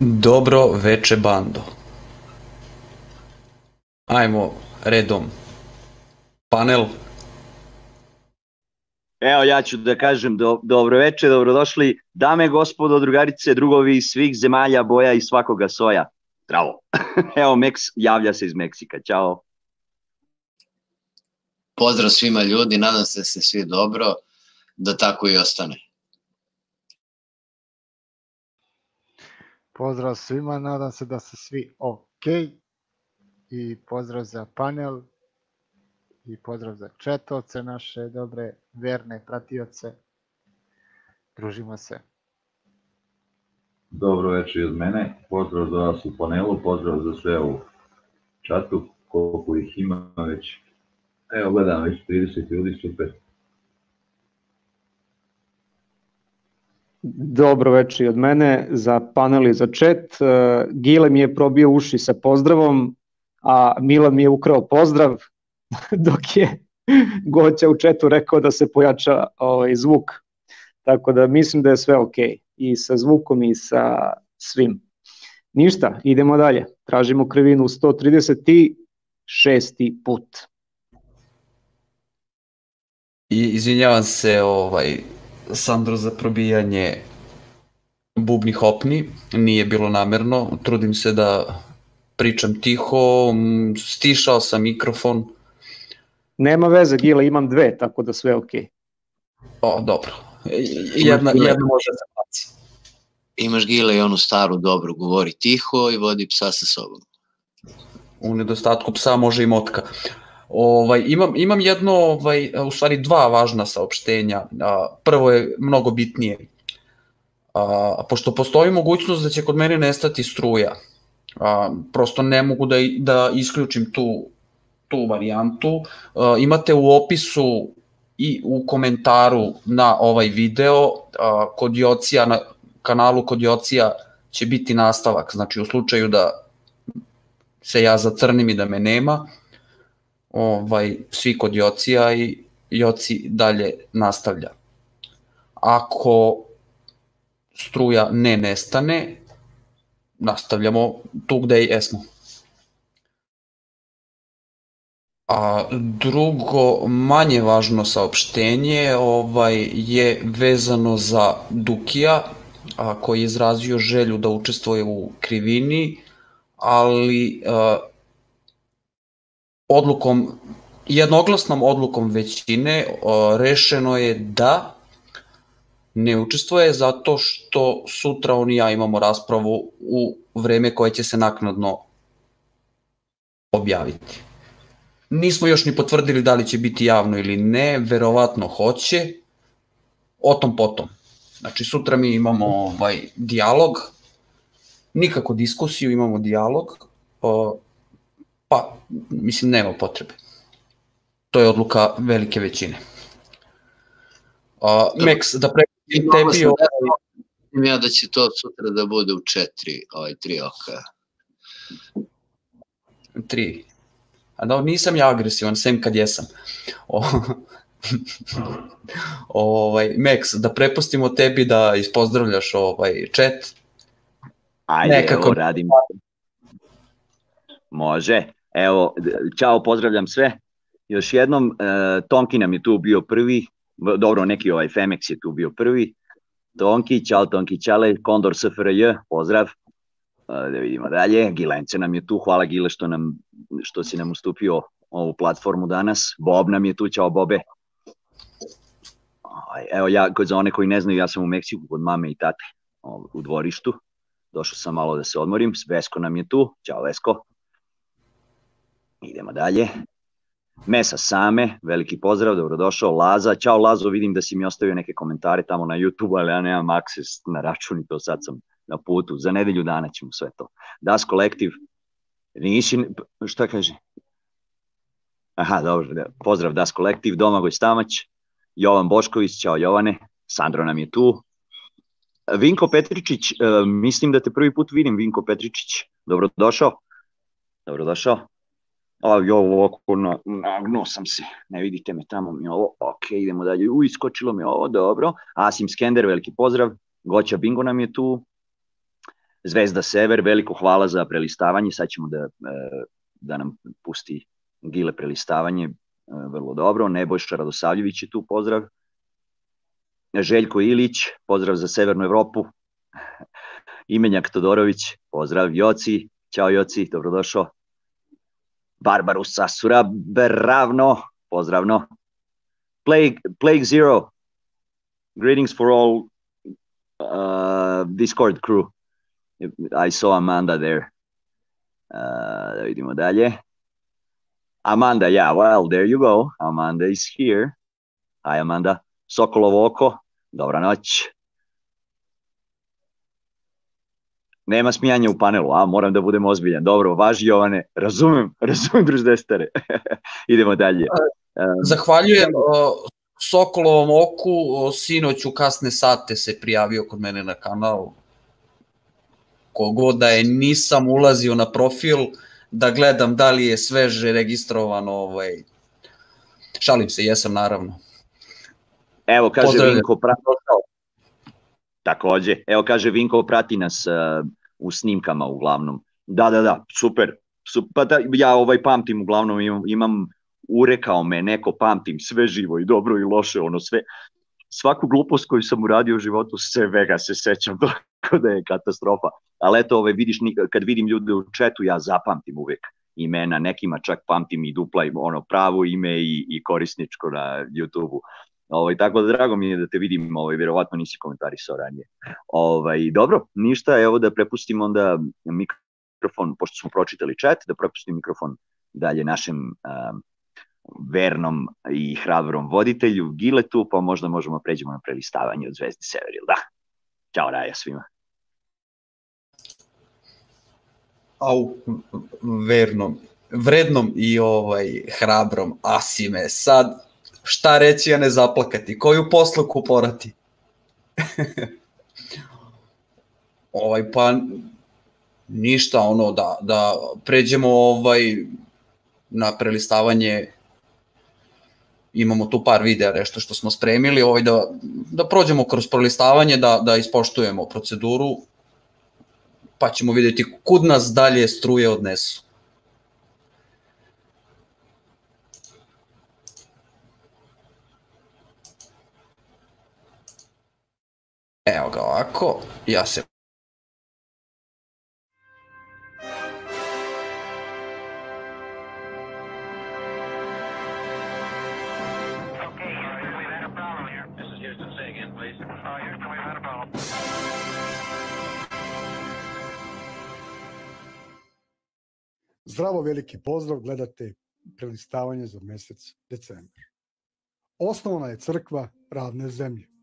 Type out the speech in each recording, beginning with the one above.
Dobro veče bando. Ajmo redom. Panel. Evo ja ću da kažem do, dobro veče, dobrodošli dame, gospodo, drugarice, drugovi iz svih zemalja, boja i svakoga soja. Zdravo. Evo Meks javlja se iz Meksika. Ćao. Pozdrav svima ljudi, nadam se da ste svi dobro, da tako i ostane. Pozdrav svima, nadam se da ste svi ok. I pozdrav za panel. I pozdrav za četovce naše dobre, verne pratioce. Družimo se. Dobro večer od mene. Pozdrav za vas u panelu, pozdrav za sve u čatu, koliko ih ima već. Evo gledam već 30 ljudi, super. Dobro večer od mene za panel i za chat. E, Gile mi je probio uši sa pozdravom, a Milan mi je ukrao pozdrav, dok je Goća u chatu rekao da se pojača ovaj, zvuk. Tako da mislim da je sve ok i sa zvukom i sa svim. Ništa, idemo dalje. Tražimo krivinu 136. put. I izvinjavam se ovaj, Sandro za probijanje bubni hopni, nije bilo namerno, trudim se da pričam tiho, m, stišao sam mikrofon, Nema veze, Gile, imam dve, tako da sve je okej. o, dobro, jedna, jedna može da baci. Imaš gile i onu staru dobru, govori tiho i vodi psa sa sobom. u nedostatku psa može i motka. Ovaj, imam, imam jedno, ovaj, u stvari dva važna saopštenja. Prvo je mnogo bitnije. A, pošto postoji mogućnost da će kod mene nestati struja, a, prosto ne mogu da, da isključim tu, tu varijantu. A, imate u opisu i u komentaru na ovaj video a, kod Jocija, na kanalu kod Jocija će biti nastavak, znači u slučaju da se ja zacrnim i da me nema, ovaj, svi kod Jocija i Joci dalje nastavlja. Ako struja ne nestane, nastavljamo tu gde jesmo. A drugo, manje važno saopštenje ovaj, je vezano za Dukija, a, koji je izrazio želju da učestvuje u krivini, ali uh, odlukom, jednoglasnom odlukom većine rešeno je da ne učestvuje zato što sutra on i ja imamo raspravu u vreme koje će se naknadno objaviti. Nismo još ni potvrdili da li će biti javno ili ne, verovatno hoće, o tom potom. Znači sutra mi imamo ovaj dijalog, nikako diskusiju, imamo dijalog, pa mislim nema potrebe. To je odluka velike većine. A, Max, da preputim tebi Mislim ovaj, Mislim ja da će to sutra da bude u četiri, ovaj tri oka. tri. A da, nisam ja agresivan, sem kad jesam. O, ovaj, Max, da prepustimo tebi da ispozdravljaš ovaj chat. Ajde, Nekako. evo radim. Može. Evo, čao, pozdravljam sve. Još jednom, e, Tonki nam je tu bio prvi, dobro, neki ovaj Femex je tu bio prvi. Tonki, čao Tonki, čale, Kondor SFRJ, pozdrav. E, da vidimo dalje, Gilence nam je tu, hvala Gile što, nam, što si nam ustupio ovu platformu danas. Bob nam je tu, čao Bobe. Ovaj, Evo ja, za one koji ne znaju, ja sam u Meksiku kod mame i tate o, u dvorištu. Došao sam malo da se odmorim, Vesko nam je tu, ćao Vesko. Idemo dalje. Mesa Same, veliki pozdrav, dobrodošao. Laza, ćao Lazo, vidim da si mi ostavio neke komentare tamo na YouTube, ali ja nemam akses na račun i to sad sam na putu. Za nedelju dana ćemo sve to. Das Collective, nisi, šta kaže? Aha, dobro, da, pozdrav Das Collective, Domagoj Stamać, Jovan Bošković, ćao Jovane, Sandro nam je tu, Vinko Petričić, e, mislim da te prvi put vidim, Vinko Petričić. Dobrodošao. Dobrodošao. A, jo, ovako, na, nagnuo sam se, ne vidite me tamo mi ovo, ok, idemo dalje, u, iskočilo mi ovo, dobro. Asim Skender, veliki pozdrav, Goća Bingo nam je tu, Zvezda Sever, veliko hvala za prelistavanje, sad ćemo da, e, da nam pusti Gile prelistavanje, e, vrlo dobro, Nebojša Radosavljević je tu, pozdrav. Željko Ilić, pozdrav za Severnu Evropu. Imenjak Todorović, pozdrav Joci, ćao Joci, dobrodošao. Barbaru Sasura, bravno, pozdravno. Plague, Plague Zero, greetings for all uh, Discord crew. I saw Amanda there. Uh, vidimo dalje. Amanda, yeah, well, there you go. Amanda is here. Hi, Amanda. Sokolovo oko, dobra noć. Nema smijanja u panelu, a moram da budem ozbiljan. Dobro, važi Jovane, razumem, razumem druždestare. Idemo dalje. Zahvaljujem Sokolovom oku, sinoć u kasne sate se prijavio kod mene na kanal. Kogod da je nisam ulazio na profil da gledam da li je sveže registrovano. Ovaj. Šalim se, jesam naravno. Evo, kaže Pozdravljam. Vinko, prati, takođe, evo kaže Vinko, prati nas uh, u snimkama uglavnom. Da, da, da, super. super. Pa da, ja ovaj pamtim uglavnom, imam, imam urekao me neko, pamtim sve živo i dobro i loše, ono sve, svaku glupost koju sam uradio u životu, svega se sećam, tako da je katastrofa. Ali eto, ove, vidiš, kad vidim ljude u četu, ja zapamtim uvek imena, nekima čak pamtim i dupla, ono pravo ime i, i korisničko na YouTube-u. Ovaj, tako da drago mi je da te vidim, ovaj, vjerovatno nisi komentarisao ranije. Ovaj, dobro, ništa, evo da prepustim onda mikrofon, pošto smo pročitali chat, da prepustim mikrofon dalje našem um, vernom i hrabrom voditelju Giletu, pa možda možemo pređemo na prelistavanje od Zvezde Severil, da? Ćao Raja svima. Au, vernom, vrednom i ovaj hrabrom Asime, sad šta reći, a ne zaplakati, koju posluku porati. ovaj, pa ništa ono da, da pređemo ovaj na prelistavanje. Imamo tu par videa nešto što smo spremili ovaj da, da prođemo kroz prelistavanje da, da ispoštujemo proceduru pa ćemo videti kud nas dalje struje odnesu Evo ga ovako, ja se Zdravo, veliki pozdrav, gledate prelistavanje za mesec decembar. Osnovana je crkva ravne zemlje.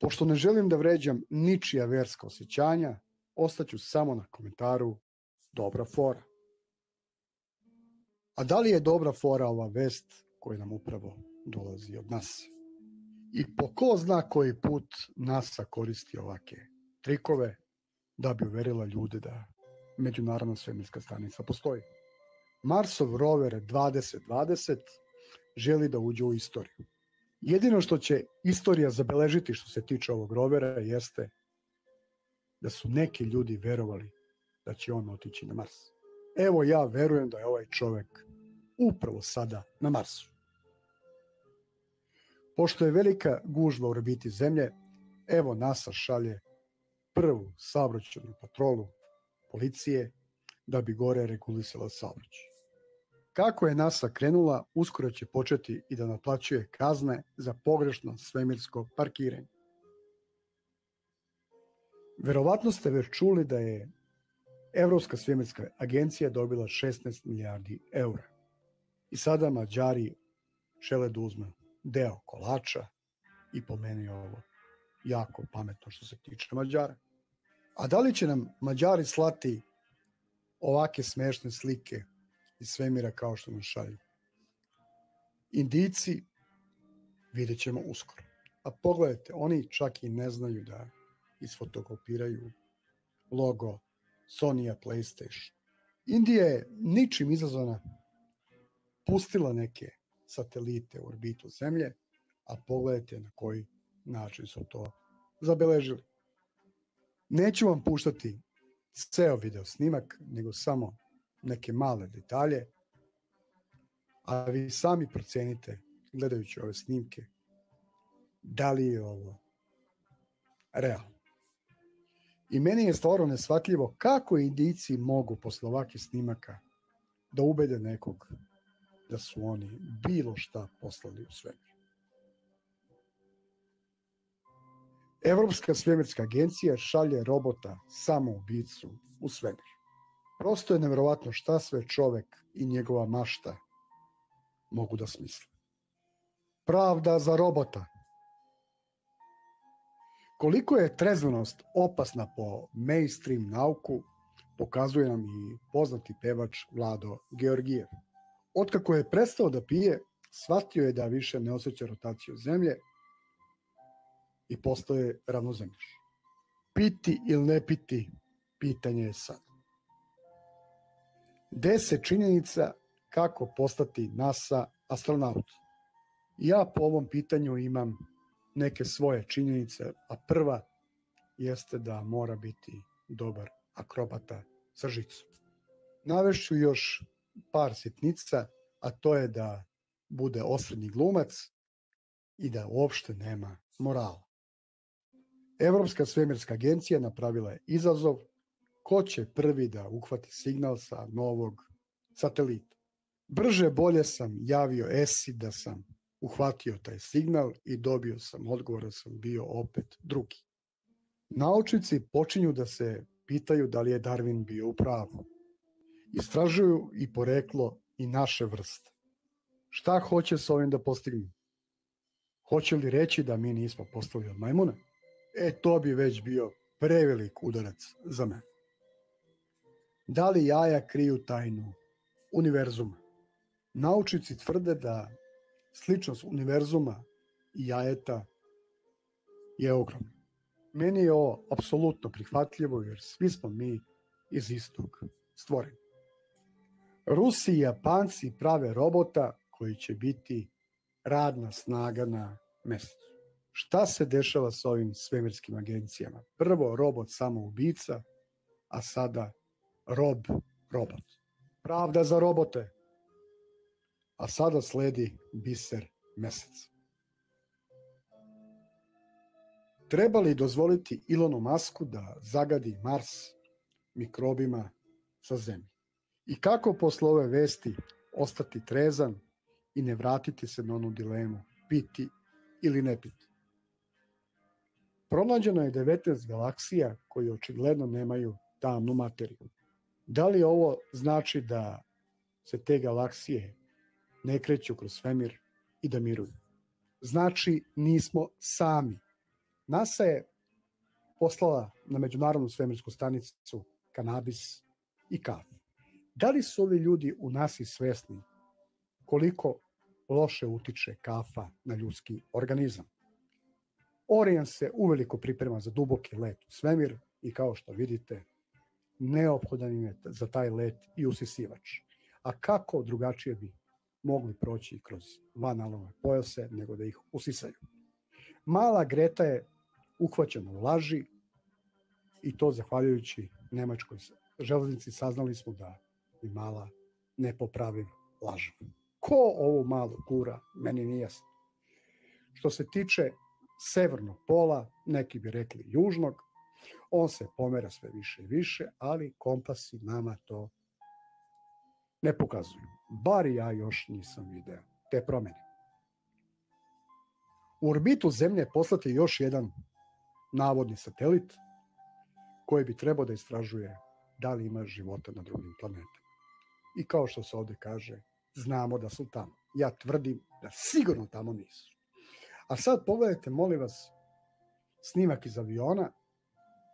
Pošto ne želim da vređam ničija verska osjećanja, ostaću samo na komentaru dobra fora. A da li je dobra fora ova vest koja nam upravo dolazi od nas? I po ko zna koji put NASA koristi ovake trikove da bi uverila ljude da međunarodna svemirska stanica postoji. Marsov rover 2020 želi da uđe u istoriju. Jedino što će istorija zabeležiti što se tiče ovog rovera jeste da su neki ljudi verovali da će on otići na Mars. Evo ja verujem da je ovaj čovek upravo sada na Marsu. Pošto je velika gužva u orbiti Zemlje, evo NASA šalje prvu saobraćajnu patrolu policije da bi gore regulisala saobraćaj. Kako je NASA krenula, uskoro će početi i da naplaćuje kazne za pogrešno svemirsko parkiranje. Verovatno ste već čuli da je Evropska svemirska agencija dobila 16 milijardi eura. I sada Mađari žele da uzme deo kolača i po meni ovo jako pametno što se tiče Mađara. A da li će nam Mađari slati ovake smešne slike iz svemira kao što nam šalju? Indici vidjet ćemo uskoro. A pogledajte, oni čak i ne znaju da isfotokopiraju logo Sony-a PlayStation. Indija je ničim izazvana pustila neke satelite u orbitu Zemlje, a pogledajte na koji način su to zabeležili. Neću vam puštati ceo video snimak, nego samo neke male detalje, a vi sami procenite, gledajući ove snimke, da li je ovo realno. I meni je stvarno nesvatljivo kako indici mogu posle ovakvih snimaka da ubede nekog da su oni bilo šta poslali u svemir. Evropska svemirska agencija šalje robota samoubicu u svemir. Prosto je nevjerovatno šta sve čovek i njegova mašta mogu da smisle. Pravda za robota. Koliko je trezvenost opasna po mainstream nauku, pokazuje nam i poznati pevač Vlado Georgijev. Otkako je prestao da pije, shvatio je da više ne osjeća rotaciju zemlje, i postoje ravnozemljiš. Piti ili ne piti, pitanje je sad. Deset činjenica kako postati NASA astronaut. Ja po ovom pitanju imam neke svoje činjenice, a prva jeste da mora biti dobar akrobata sa žicom. Navešću još par sitnica, a to je da bude osrednji glumac i da uopšte nema morala. Evropska svemirska agencija napravila je izazov ko će prvi da uhvati signal sa novog satelita. Brže bolje sam javio ESI da sam uhvatio taj signal i dobio sam odgovor da sam bio opet drugi. Naučnici počinju da se pitaju da li je Darwin bio u pravu. Istražuju i poreklo i naše vrste. Šta hoće s ovim da postignu? Hoće li reći da mi nismo postali od majmuna? E, to bi već bio prevelik udarac za mene. Da li jaja kriju tajnu univerzuma? Naučnici tvrde da sličnost univerzuma i jajeta je ogromna. Meni je ovo apsolutno prihvatljivo jer svi smo mi iz istog stvoreni. Rusi i Japanci prave robota koji će biti radna snaga na mesecu. Šta se dešava sa ovim svemirskim agencijama? Prvo robot samoubica, a sada rob robot. Pravda za robote. A sada sledi biser mesec. Treba li dozvoliti Ilonu Masku da zagadi Mars mikrobima sa zemlje? I kako posle ove vesti ostati trezan i ne vratiti se na onu dilemu piti ili ne piti? Pronađeno je 19 galaksija koji očigledno nemaju tamnu materiju. Da li ovo znači da se te galaksije ne kreću kroz svemir i da miruju? Znači nismo sami. NASA je poslala na međunarodnu svemirsku stanicu kanabis i kafu. Da li su ovi ljudi u nasi svesni koliko loše utiče kafa na ljudski organizam? Orion se uveliko priprema za duboki let u svemir i kao što vidite, neophodan im je za taj let i usisivač. A kako drugačije bi mogli proći kroz vanalove pojase nego da ih usisaju? Mala Greta je uhvaćena u laži i to zahvaljujući Nemačkoj železnici saznali smo da je mala nepopraviv laž. Ko ovo malo kura, meni nije jasno. Što se tiče severnog pola, neki bi rekli južnog, on se pomera sve više i više, ali kompasi nama to ne pokazuju. Bar ja još nisam video te promene. U orbitu Zemlje poslati još jedan navodni satelit koji bi trebao da istražuje da li ima života na drugim planetama. I kao što se ovde kaže, znamo da su tamo. Ja tvrdim da sigurno tamo nisu. A sad pogledajte, molim vas, snimak iz aviona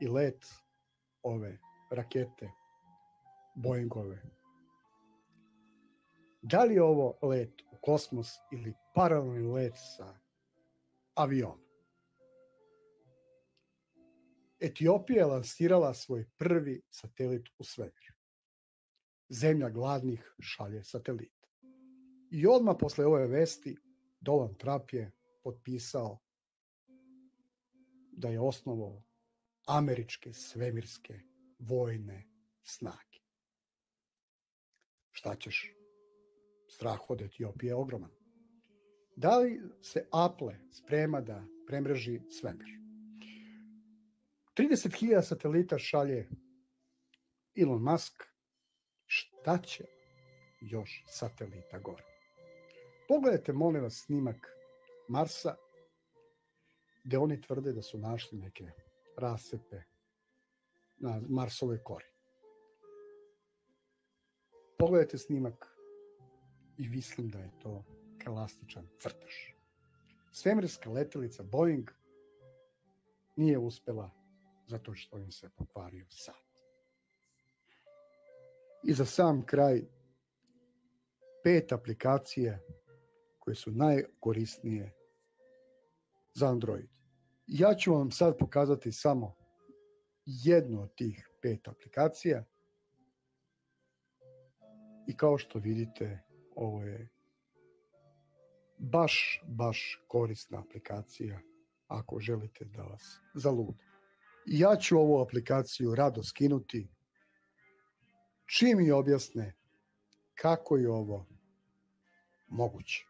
i let ove rakete Boeingove. Da li ovo let u kosmos ili paralelni let sa avionom? Etiopija je lansirala svoj prvi satelit u svemir. Zemlja gladnih šalje satelit. I odmah posle ove vesti Dolan Trump je potpisao da je osnovao američke svemirske vojne snage. Šta ćeš? Strah od Etiopije je ogroman. Da li se Apple sprema da premreži svemir? 30.000 satelita šalje Elon Musk. Šta će još satelita gore? Pogledajte, molim vas, snimak Marsa, gde oni tvrde da su našli neke rasepe na Marsovoj kori. Pogledajte snimak i mislim da je to elastičan crtaž. Svemirska letelica Boeing nije uspela zato što im se pokvario sat. I za sam kraj, pet aplikacije koje su najkorisnije za Android. Ja ću vam sad pokazati samo jednu od tih pet aplikacija i kao što vidite ovo je baš, baš korisna aplikacija ako želite da vas zalude. Ja ću ovu aplikaciju rado skinuti čim mi objasne kako je ovo moguće.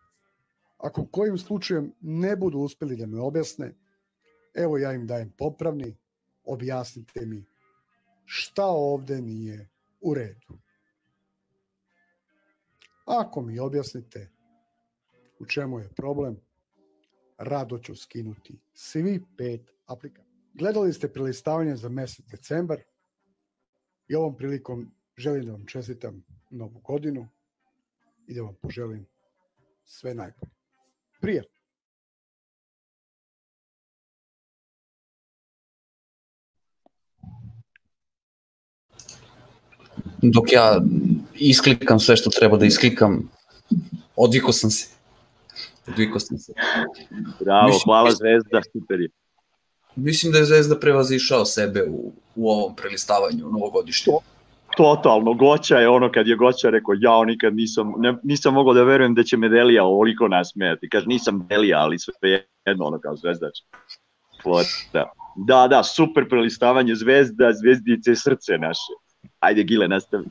Ako kojim slučajem ne budu uspeli da me objasne, evo ja im dajem popravni, objasnite mi šta ovde nije u redu. Ako mi objasnite u čemu je problem, rado ću skinuti svi pet aplikacija. Gledali ste prelistavanje za mesec decembar i ovom prilikom želim da vam čestitam novu godinu i da vam poželim sve najbolje. Prijatno! Dok ja isklikam sve što treba da isklikam, odviko sam se. Odviko sam se. Bravo, Mislim- hvala Zvezda, super je. Mislim da je Zvezda prevazišao sebe u, u ovom prelistavanju novogodišnjem. Totalno, Goća je ono kad je Goća rekao, jao nikad nisam, ne, nisam mogao da verujem da će me Delija ovoliko nasmejati. Kaže, nisam Delija, ali sve jedno, ono kao zvezdač. Da, da, super prelistavanje zvezda, zvezdice, srce naše. Ajde, Gile, nastavi.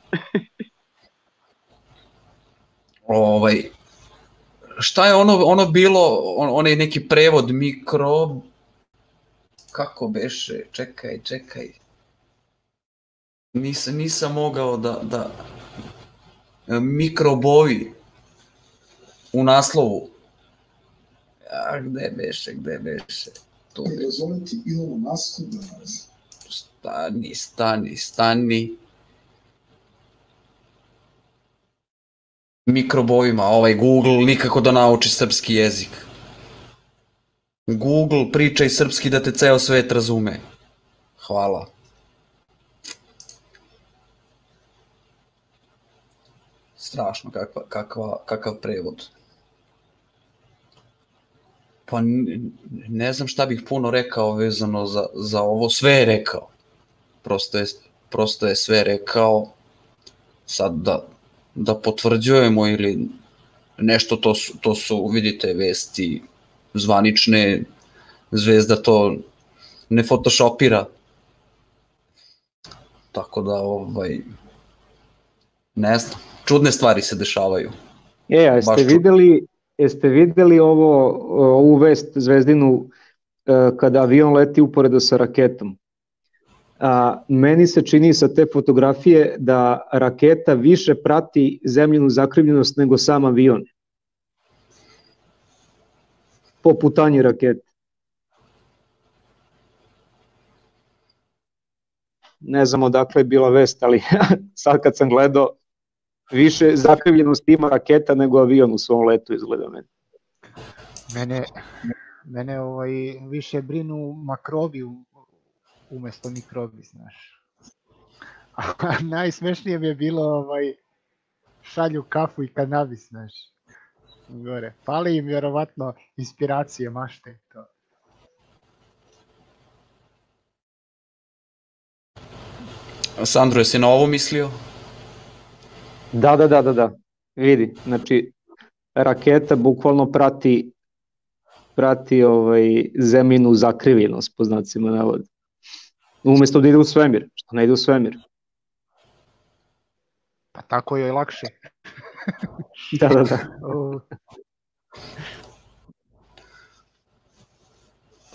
Ovaj, šta je ono, ono bilo, on, onaj neki prevod mikro, kako beše, čekaj, čekaj. Nisam, nisam mogao da, da, mikrobovi u naslovu. A gde beše, gde beše? Tu. Razumeti Ilonu Masku da nas Stani, stani, stani. Mikrobojima, ovaj Google nikako da nauči srpski jezik. Google pričaj srpski da te ceo svet razume. Hvala. Strašno kakva, kakva, kakav prevod. Pa ne znam šta bih puno rekao vezano za, za ovo, sve je rekao. Prosto je, prosto je sve rekao. Sad da, da potvrđujemo ili nešto, to su, to su, vidite, vesti zvanične, zvezda to ne photoshopira. Tako da, ovaj, ne znam, čudne stvari se dešavaju. E, a jeste videli, jeste videli ovo, ovu vest Zvezdinu e, kada avion leti uporedo sa raketom? A, meni se čini sa te fotografije da raketa više prati zemljinu zakrivljenost nego sam avion. Po putanji rakete. Ne znam odakle je bila vest, ali sad kad sam gledao, više zakrivljenost ima raketa nego avion u svom letu izgleda meni. Mene, mene ovaj, više brinu makrobi u- umesto mikrobi, znaš. A najsmešnije mi je bilo ovaj, šalju kafu i kanabis, znaš. Gore. Pali im vjerovatno inspiracije, mašte. To. Sandro, jesi na ovo mislio? Da, da, da, da, da. Vidi, znači raketa bukvalno prati prati ovaj zemljinu zakrivljenost po znacima navoda. Umesto da ide u svemir, što ne ide u svemir. Pa tako joj lakše. Da, da, da.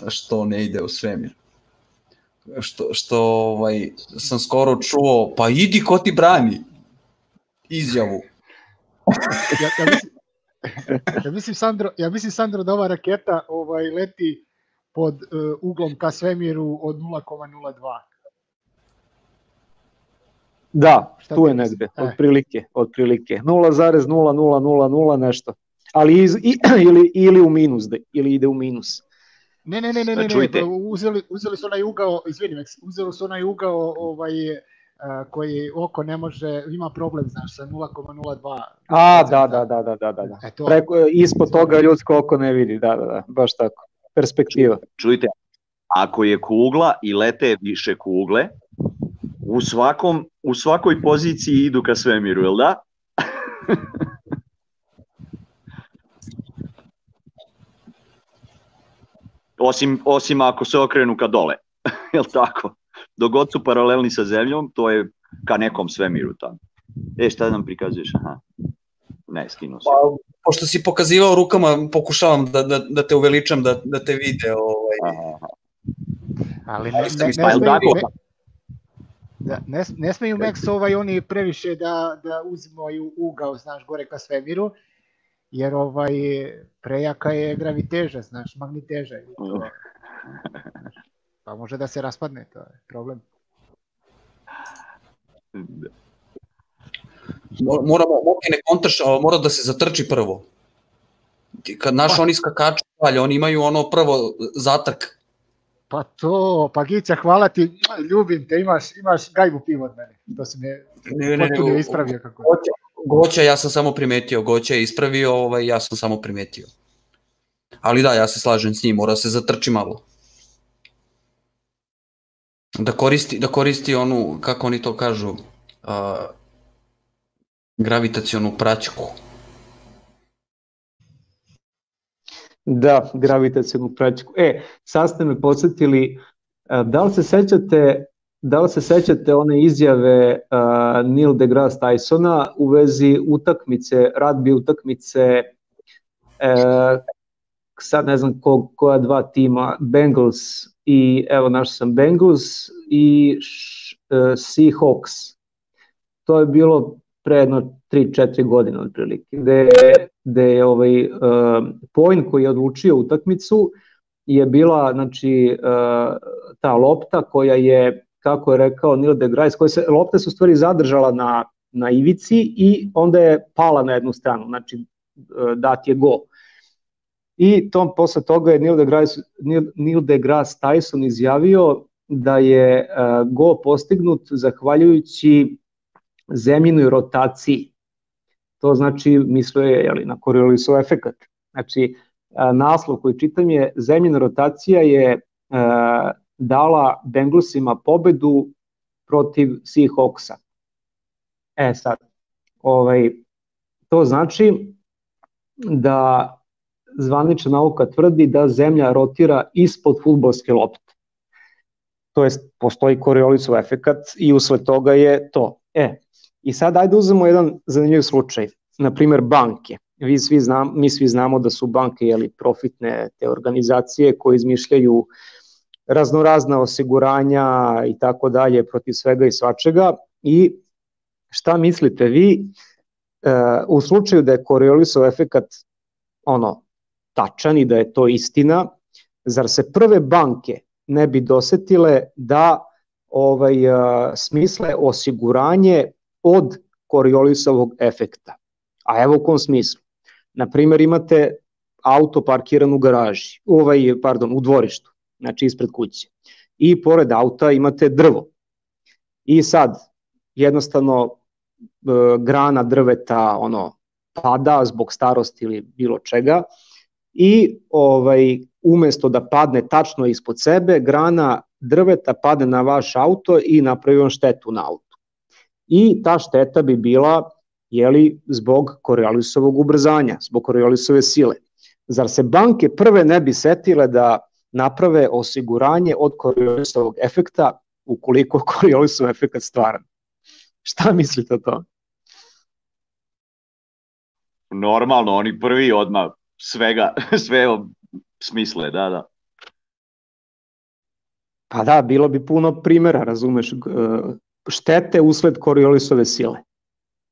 Što ne ide u svemir. Što, što ovaj, sam skoro čuo, pa idi ko ti brani izjavu. ja, ja, mislim, ja, mislim, Sandro, ja mislim, Sandro, da ova raketa ovaj, leti pod uh, uglom ka svemiru od 0,02. Da, Šta tu je negde, E. otprilike, otprilike. 0,0000 nešto. Ali iz, i, ili, ili u minus, ili ide u minus. Ne, ne, ne, ne, ne, ne, Čujte. pa uzeli, uzeli su onaj ugao, izvini, Meks, uzeli su onaj ugao ovaj, a, koji oko ne može, ima problem, znaš, sa 0,02. A, da, da, da, da, da, da. da. E to, Preko, ispod toga ljudsko oko ne vidi, da, da, da, baš tako. Perspektiva. Čujte, ako je kugla i lete više kugle, u, svakom, u svakoj poziciji idu ka svemiru, jel da? osim, osim ako se okrenu ka dole, jel tako? Dok god su paralelni sa zemljom, to je ka nekom svemiru tamo. E, šta nam prikazuješ? Aha. Ne, skinuo sam. Pa, pošto si pokazivao rukama, pokušavam da, da, da te uveličam, da, da te vide. Ovaj. Aha. Ali ne, Ali ne, ne, mi smeju, spajali tako? ne, da, ne, ne smeju Max ovaj oni previše da, da uzimaju ugao, znaš, gore ka svemiru, jer ovaj prejaka je graviteža, znaš, magniteža. i to- Pa može da se raspadne, to je problem. Mo- Moramo, Moki ne kontaš, mora da se zatrči prvo. Kad naš oni skakaču dalje, oni imaju ono prvo zatrk. Pa to, pa Gića, hvala ti, ljubim te, imaš, imaš gajbu pivo od mene. To si me Ne, ne, potpuno ne, ispravio kako je. Goća, Goća ja sam samo primetio, Goća je ispravio, ovaj, ja sam samo primetio. Ali da, ja se slažem s njim, mora se zatrči malo. Da koristi, da koristi onu, kako oni to kažu, uh, gravitacionu praćku. Da, gravitacijonu praćku. E, sad ste me podsjetili, a, da li se sećate da li se sećate one izjave uh, Neil deGrasse Tysona u vezi utakmice, rugby utakmice uh, sad ne znam ko, koja dva tima, Bengals i evo naš sam Bengals i uh, Seahawks. To je bilo pre jedno 3-4 godine otprilike, gde, je- gde je ovaj uh, point koji je odlučio utakmicu je bila znači uh, ta lopta koja je kako je rekao Neil deGrasse, koja se lopta se u stvari zadržala na na ivici i onda je pala na jednu stranu, znači uh, dat je go. I tom posle toga je Neil deGrasse, Neil, Neil deGrasse Tyson izjavio da je uh, go postignut zahvaljujući zemljinoj rotaciji. To znači, mislio je jeli, na Coriolisov efekat. Znači, naslov koji čitam je zemljina rotacija je a, dala Bengalsima pobedu protiv Seahawksa. E sad, ovaj, to znači da zvanična nauka tvrdi da zemlja rotira ispod futbolske lopte. To jest, postoji Coriolisov efekat i usled toga je to. E, i sad ajde uzmemo jedan zanimljiv slučaj, na primer banke. Vi svi znam, mi svi znamo da su banke jeli, profitne te organizacije koje izmišljaju raznorazna osiguranja i tako dalje protiv svega i svačega i šta mislite vi e, u slučaju da je Coriolisov efekat ono tačan i da je to istina, zar se prve banke ne bi dosetile da ovaj a, smisle osiguranje od Coriolisovog efekta. A evo u kom smislu. Na primer imate auto parkiran u garaži, ovaj, pardon, u dvorištu, znači ispred kuće. I pored auta imate drvo. I sad, jednostavno, e, grana drveta ono pada zbog starosti ili bilo čega i ovaj umesto da padne tačno ispod sebe, grana drveta padne na vaš auto i napravi vam štetu na auto. I ta šteta bi bila jeli, zbog Coriolisovog ubrzanja, zbog Coriolisove sile. Zar se banke prve ne bi setile da naprave osiguranje od Coriolisovog efekta ukoliko Coriolisov efekt stvaran? Šta mislite o tome? Normalno, oni prvi odmah svega, sve smisle, da, da. Pa da, bilo bi puno primera, razumeš, štete usled Coriolisove sile.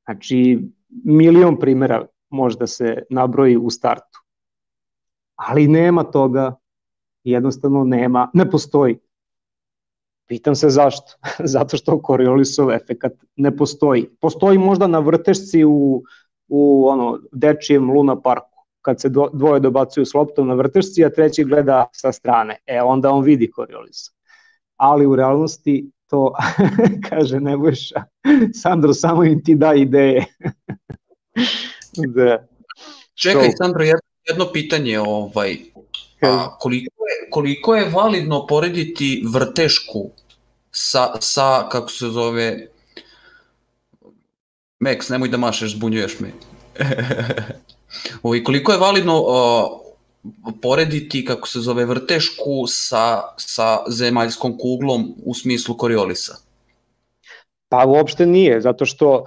Znači, milion primera može da se nabroji u startu. Ali nema toga, jednostavno nema, ne postoji. Pitam se zašto? Zato što Coriolisov efekat ne postoji. Postoji možda na vrtešci u, u ono, dečijem Luna parku, kad se dvoje dobacuju s loptom na vrtešci, a treći gleda sa strane. E, onda on vidi Coriolisov ali u realnosti to kaže Nebojša, Sandro samo im ti da ideje. da. Čekaj, To. Sandro, jedno, jedno pitanje, ovaj, a, koliko, je, koliko je validno porediti vrtešku sa, sa kako se zove, Max, nemoj da mašeš, zbunjuješ me. ovaj, koliko je validno uh, porediti, kako se zove, vrtešku sa, sa zemaljskom kuglom u smislu Coriolisa? Pa uopšte nije, zato što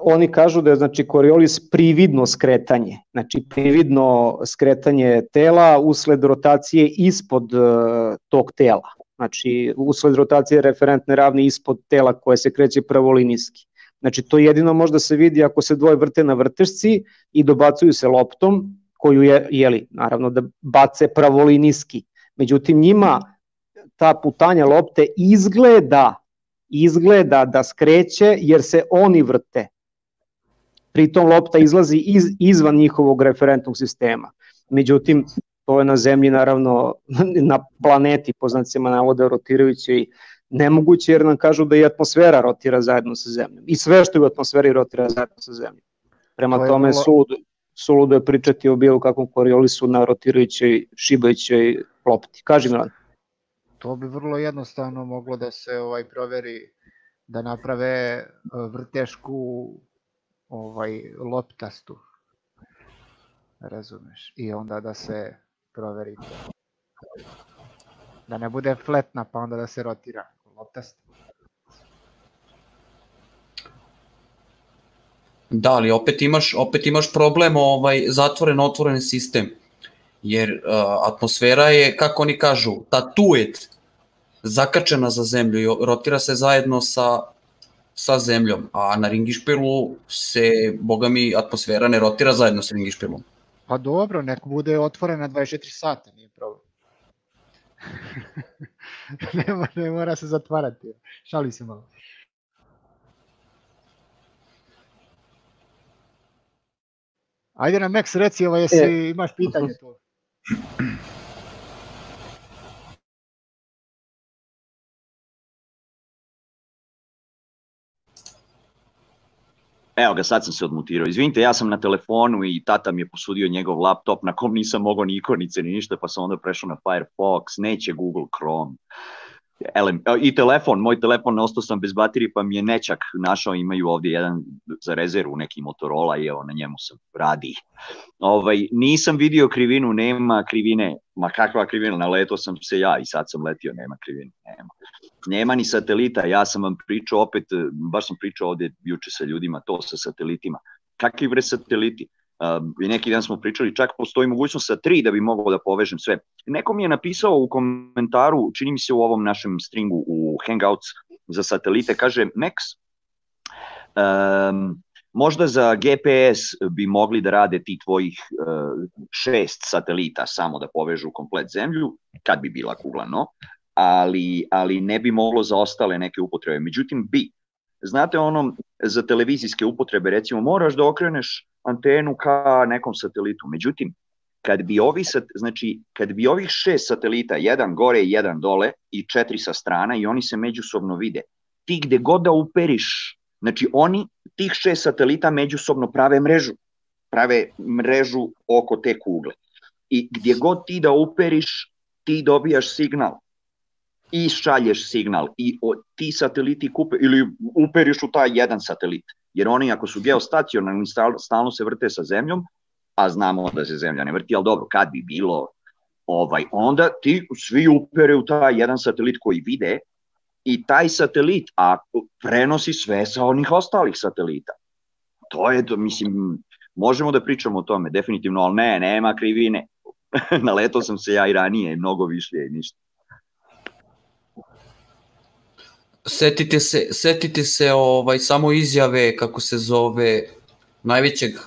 oni kažu da je znači Coriolis prividno skretanje, znači prividno skretanje tela usled rotacije ispod uh, tog tela. Znači usled rotacije referentne ravni ispod tela koje se kreće pravolinijski. Znači to jedino možda se vidi ako se dvoje vrte na vrtešci i dobacuju se loptom, koju je, jeli, naravno da bace pravolinijski. Međutim, njima ta putanja lopte izgleda izgleda da skreće jer se oni vrte. Pritom lopta izlazi iz, izvan njihovog referentnog sistema. Međutim, to je na zemlji naravno na planeti po znacima navoda rotirajući nemoguće jer nam kažu da i atmosfera rotira zajedno sa zemljom. I sve što je u atmosferi rotira zajedno sa zemljom. Prema to tome vrlo... suludo, suludo je pričati o bilo kakvom koriolisu na rotirajućoj, šibajućoj lopti. Kaži Milan. To bi vrlo jednostavno moglo da se ovaj proveri da naprave e, vrtešku ovaj loptastu. Razumeš? I onda da se proveri. Da ne bude fletna pa onda da se rotira loptasta. Da, ali opet imaš, opet imaš problem ovaj zatvoren otvoren sistem. Jer uh, atmosfera je, kako oni kažu, ta tuet zakačena za zemlju i rotira se zajedno sa, sa zemljom, a na ringišpilu se, boga mi, atmosfera ne rotira zajedno sa ringišpilom. Pa dobro, nek bude otvorena 24 sata, nije problem. ne, mora, ne mora se zatvarati. Šali se malo. Ajde na Max, reci ovo, jesi, e. imaš pitanje tu? Evo ga, sad sam se odmutirao. Izvinite, ja sam na telefonu i tata mi je posudio njegov laptop na kom nisam mogao ni ikonice ni ništa, pa sam onda prešao na Firefox, neće Google Chrome. Elem, I telefon, moj telefon, ostao sam bez baterije, pa mi je nečak našao, imaju ovdje jedan za rezervu, neki Motorola i evo, na njemu sam radi. Ovaj, nisam vidio krivinu, nema krivine, ma kakva krivina, naleto sam se ja i sad sam letio, nema krivine, nema. Nema ni satelita, ja sam vam pričao opet, baš sam pričao ovde juče sa ljudima, to sa satelitima. Kakvi bre sateliti? Uh, neki dan smo pričali, čak postoji mogućnost sa tri da bi mogao da povežem sve. Neko mi je napisao u komentaru, čini mi se u ovom našem stringu u Hangouts za satelite, kaže Max, um, možda za GPS bi mogli da rade ti tvojih uh, šest satelita samo da povežu komplet zemlju, kad bi bila kugla, no, ali, ali ne bi moglo za ostale neke upotrebe. Međutim, bi. Znate ono, za televizijske upotrebe, recimo, moraš da okreneš antenu ka nekom satelitu. Međutim, kad bi ovi, znači, kad bi ovih šest satelita, jedan gore i jedan dole i četiri sa strana i oni se međusobno vide, ti gde god da uperiš, znači oni, tih šest satelita međusobno prave mrežu, prave mrežu oko te kugle. I gdje god ti da uperiš, ti dobijaš signal i šalješ signal i o, ti sateliti kupe ili uperiš u taj jedan satelit jer oni ako su geostacionarni stalno se vrte sa zemljom, a znamo da se zemlja ne vrti, ali dobro, kad bi bilo, ovaj, onda ti svi upere u taj jedan satelit koji vide i taj satelit a prenosi sve sa onih ostalih satelita. To je, to, mislim, možemo da pričamo o tome, definitivno, ali ne, nema krivine. Naletao sam se ja i ranije, mnogo više i ništa. Setite se, setite se ovaj samo izjave kako se zove najvećeg uh,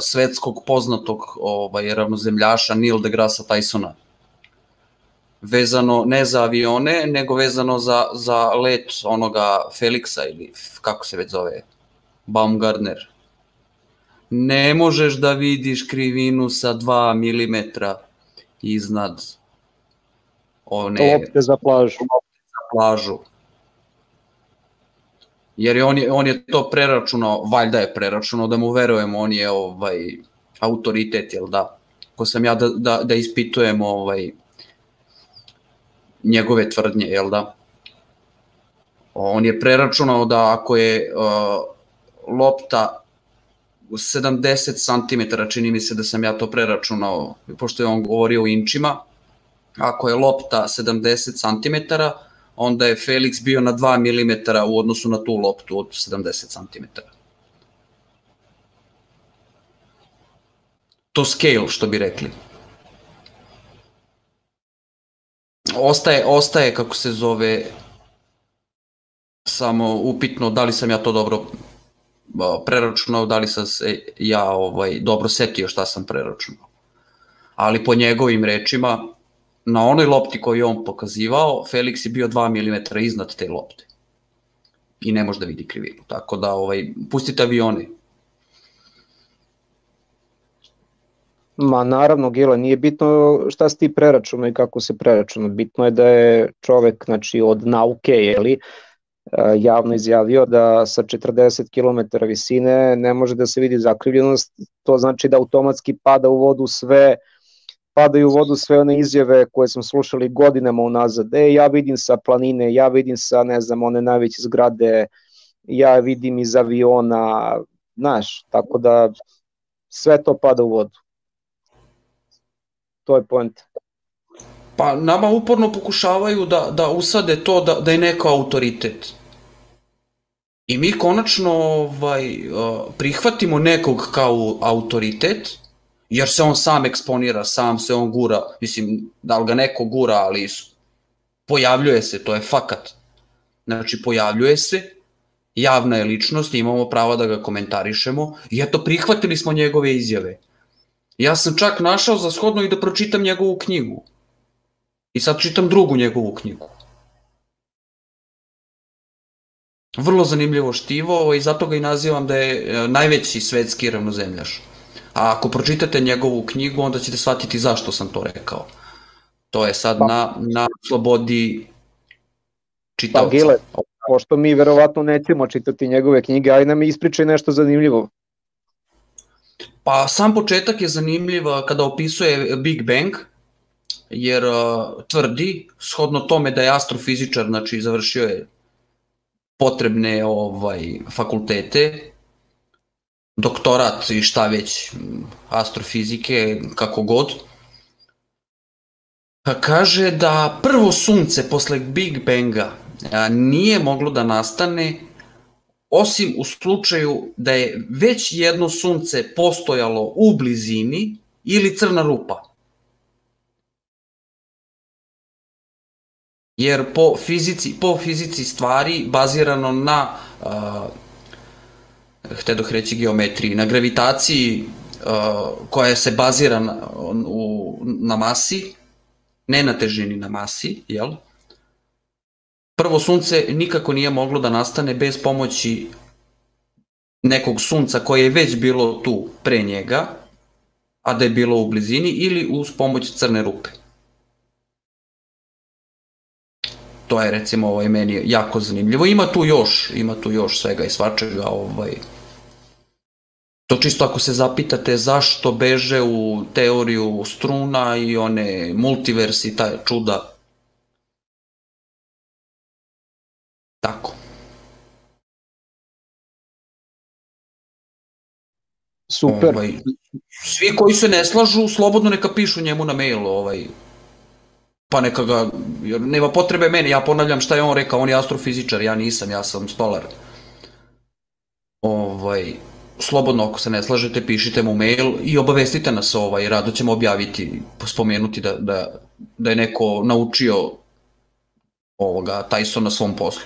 svetskog poznatog ovaj ravnozemljaša Neil deGrasse Tysona vezano ne za avione, nego vezano za, za let onoga Felixa ili kako se već zove, Baumgartner. Ne možeš da vidiš krivinu sa 2 mm iznad one... Lopte za plažu. Za plažu jer je on, je, on je to preračunao, valjda je preračunao, da mu verujemo, on je ovaj, autoritet, jel da? Ko sam ja da, da, da ispitujem ovaj, njegove tvrdnje, jel da? On je preračunao da ako je uh, lopta 70 cm, čini mi se da sam ja to preračunao, pošto je on govorio u inčima, ako je lopta 70 cm, onda je Felix bio na 2 mm u odnosu na tu loptu od 70 cm. To scale, što bi rekli. Ostaje, ostaje kako se zove, samo upitno da li sam ja to dobro preračunao, da li sam se ja ovaj, dobro setio šta sam preračunao. Ali po njegovim rečima, na onoj lopti koju je on pokazivao, Felix je bio 2 mm iznad te lopte. I ne može da vidi krivinu. Tako da, ovaj, pustite avione. Ma naravno, Gile, nije bitno šta si ti preračunao i kako se preračunao. Bitno je da je čovek znači, od nauke, jeli, javno izjavio da sa 40 km visine ne može da se vidi zakrivljenost, to znači da automatski pada u vodu sve padaju u vodu sve one izjave koje smo slušali godinama unazad. E, ja vidim sa planine, ja vidim sa, ne znam, one najveće zgrade, ja vidim iz aviona, znaš, tako da sve to pada u vodu. To je point. Pa nama uporno pokušavaju da, da usade to da, da je neko autoritet. I mi konačno ovaj, prihvatimo nekog kao autoritet, jer se on sam eksponira, sam se on gura, mislim, da li ga neko gura, ali pojavljuje se, to je fakat. Znači, pojavljuje se, javna je ličnost, imamo prava da ga komentarišemo i eto, prihvatili smo njegove izjave. Ja sam čak našao za shodno i da pročitam njegovu knjigu. I sad čitam drugu njegovu knjigu. Vrlo zanimljivo štivo i zato ga i nazivam da je e, najveći svetski ravnozemljaš. A ako pročitate njegovu knjigu, onda ćete shvatiti zašto sam to rekao. To je sad na, na slobodi čitavca. Pa Gile, pošto mi verovatno nećemo čitati njegove knjige, aj nam ispričaj nešto zanimljivo. Pa sam početak je zanimljiv kada opisuje Big Bang, jer uh, tvrdi, shodno tome da je astrofizičar, znači završio je potrebne ovaj fakultete, doktorat i šta već, astrofizike, kako god, kaže da prvo sunce posle Big Banga nije moglo da nastane osim u slučaju da je već jedno sunce postojalo u blizini ili crna rupa. Jer po fizici, po fizici stvari bazirano na uh, htedoh reći geometriji, na gravitaciji uh, koja se bazira na, u, na masi, ne na težini, na masi, jel? Prvo sunce nikako nije moglo da nastane bez pomoći nekog sunca koje je već bilo tu pre njega, a da je bilo u blizini, ili uz pomoć crne rupe. To je recimo ovaj, meni jako zanimljivo. Ima tu još, ima tu još svega i svačega, ovaj, To čisto ako se zapitate zašto beže u teoriju struna i one multiversi, ta čuda. Tako. Super. Ovaj, svi koji se ne slažu, slobodno neka pišu njemu na mail, ovaj, pa neka ga, jer nema potrebe meni, ja ponavljam šta je on rekao, on je astrofizičar, ja nisam, ja sam stolar. Ovaj, slobodno ako se ne slažete, pišite mu mail i obavestite nas ovaj, rado ćemo objaviti, spomenuti da, da, da je neko naučio ovoga Tyson na svom poslu.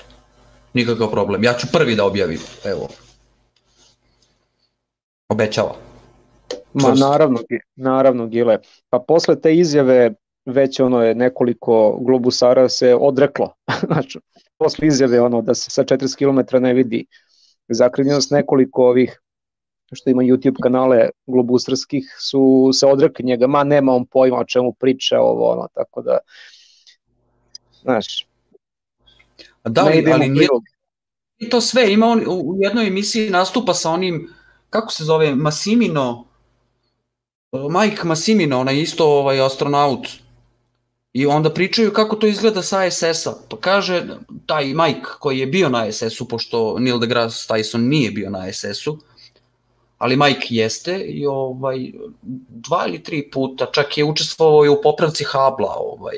Nikakav problem. Ja ću prvi da objavim, evo. Obećava. Ma naravno, naravno Gile. Pa posle te izjave već ono je nekoliko globusara se odreklo. znači, posle izjave ono da se sa 40 km ne vidi zakrivljenost nekoliko ovih što ima YouTube kanale globusarskih, su se odrekli njega, ma nema on pojma o čemu priča, ovo ono, tako da, znaš, da li, ali nije, I to sve, ima on u jednoj emisiji nastupa sa onim, kako se zove, Massimino, Mike Massimino, onaj isto ovaj astronaut, I onda pričaju kako to izgleda sa ISS-a. Pa kaže taj Mike koji je bio na ISS-u, pošto Neil deGrasse Tyson nije bio na ISS-u, ali Mike jeste i ovaj dva ili tri puta čak je učestvovao i u popravci Habla, ovaj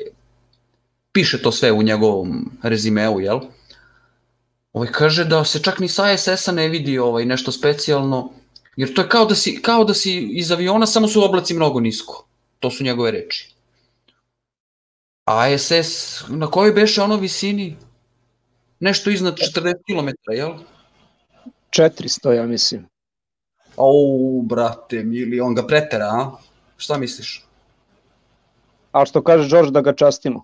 piše to sve u njegovom rezimeu, jel? Ovaj kaže da se čak ni sa ISS-a ne vidi ovaj nešto specijalno Jer to je kao da si, kao da si iz aviona, samo su oblaci mnogo nisko. To su njegove reči. A SS, na kojoj beše ono visini? Nešto iznad 40 km, jel? 400, ja mislim. Au, brate, mili, on ga pretera, a? Šta misliš? A što kaže George da ga častimo?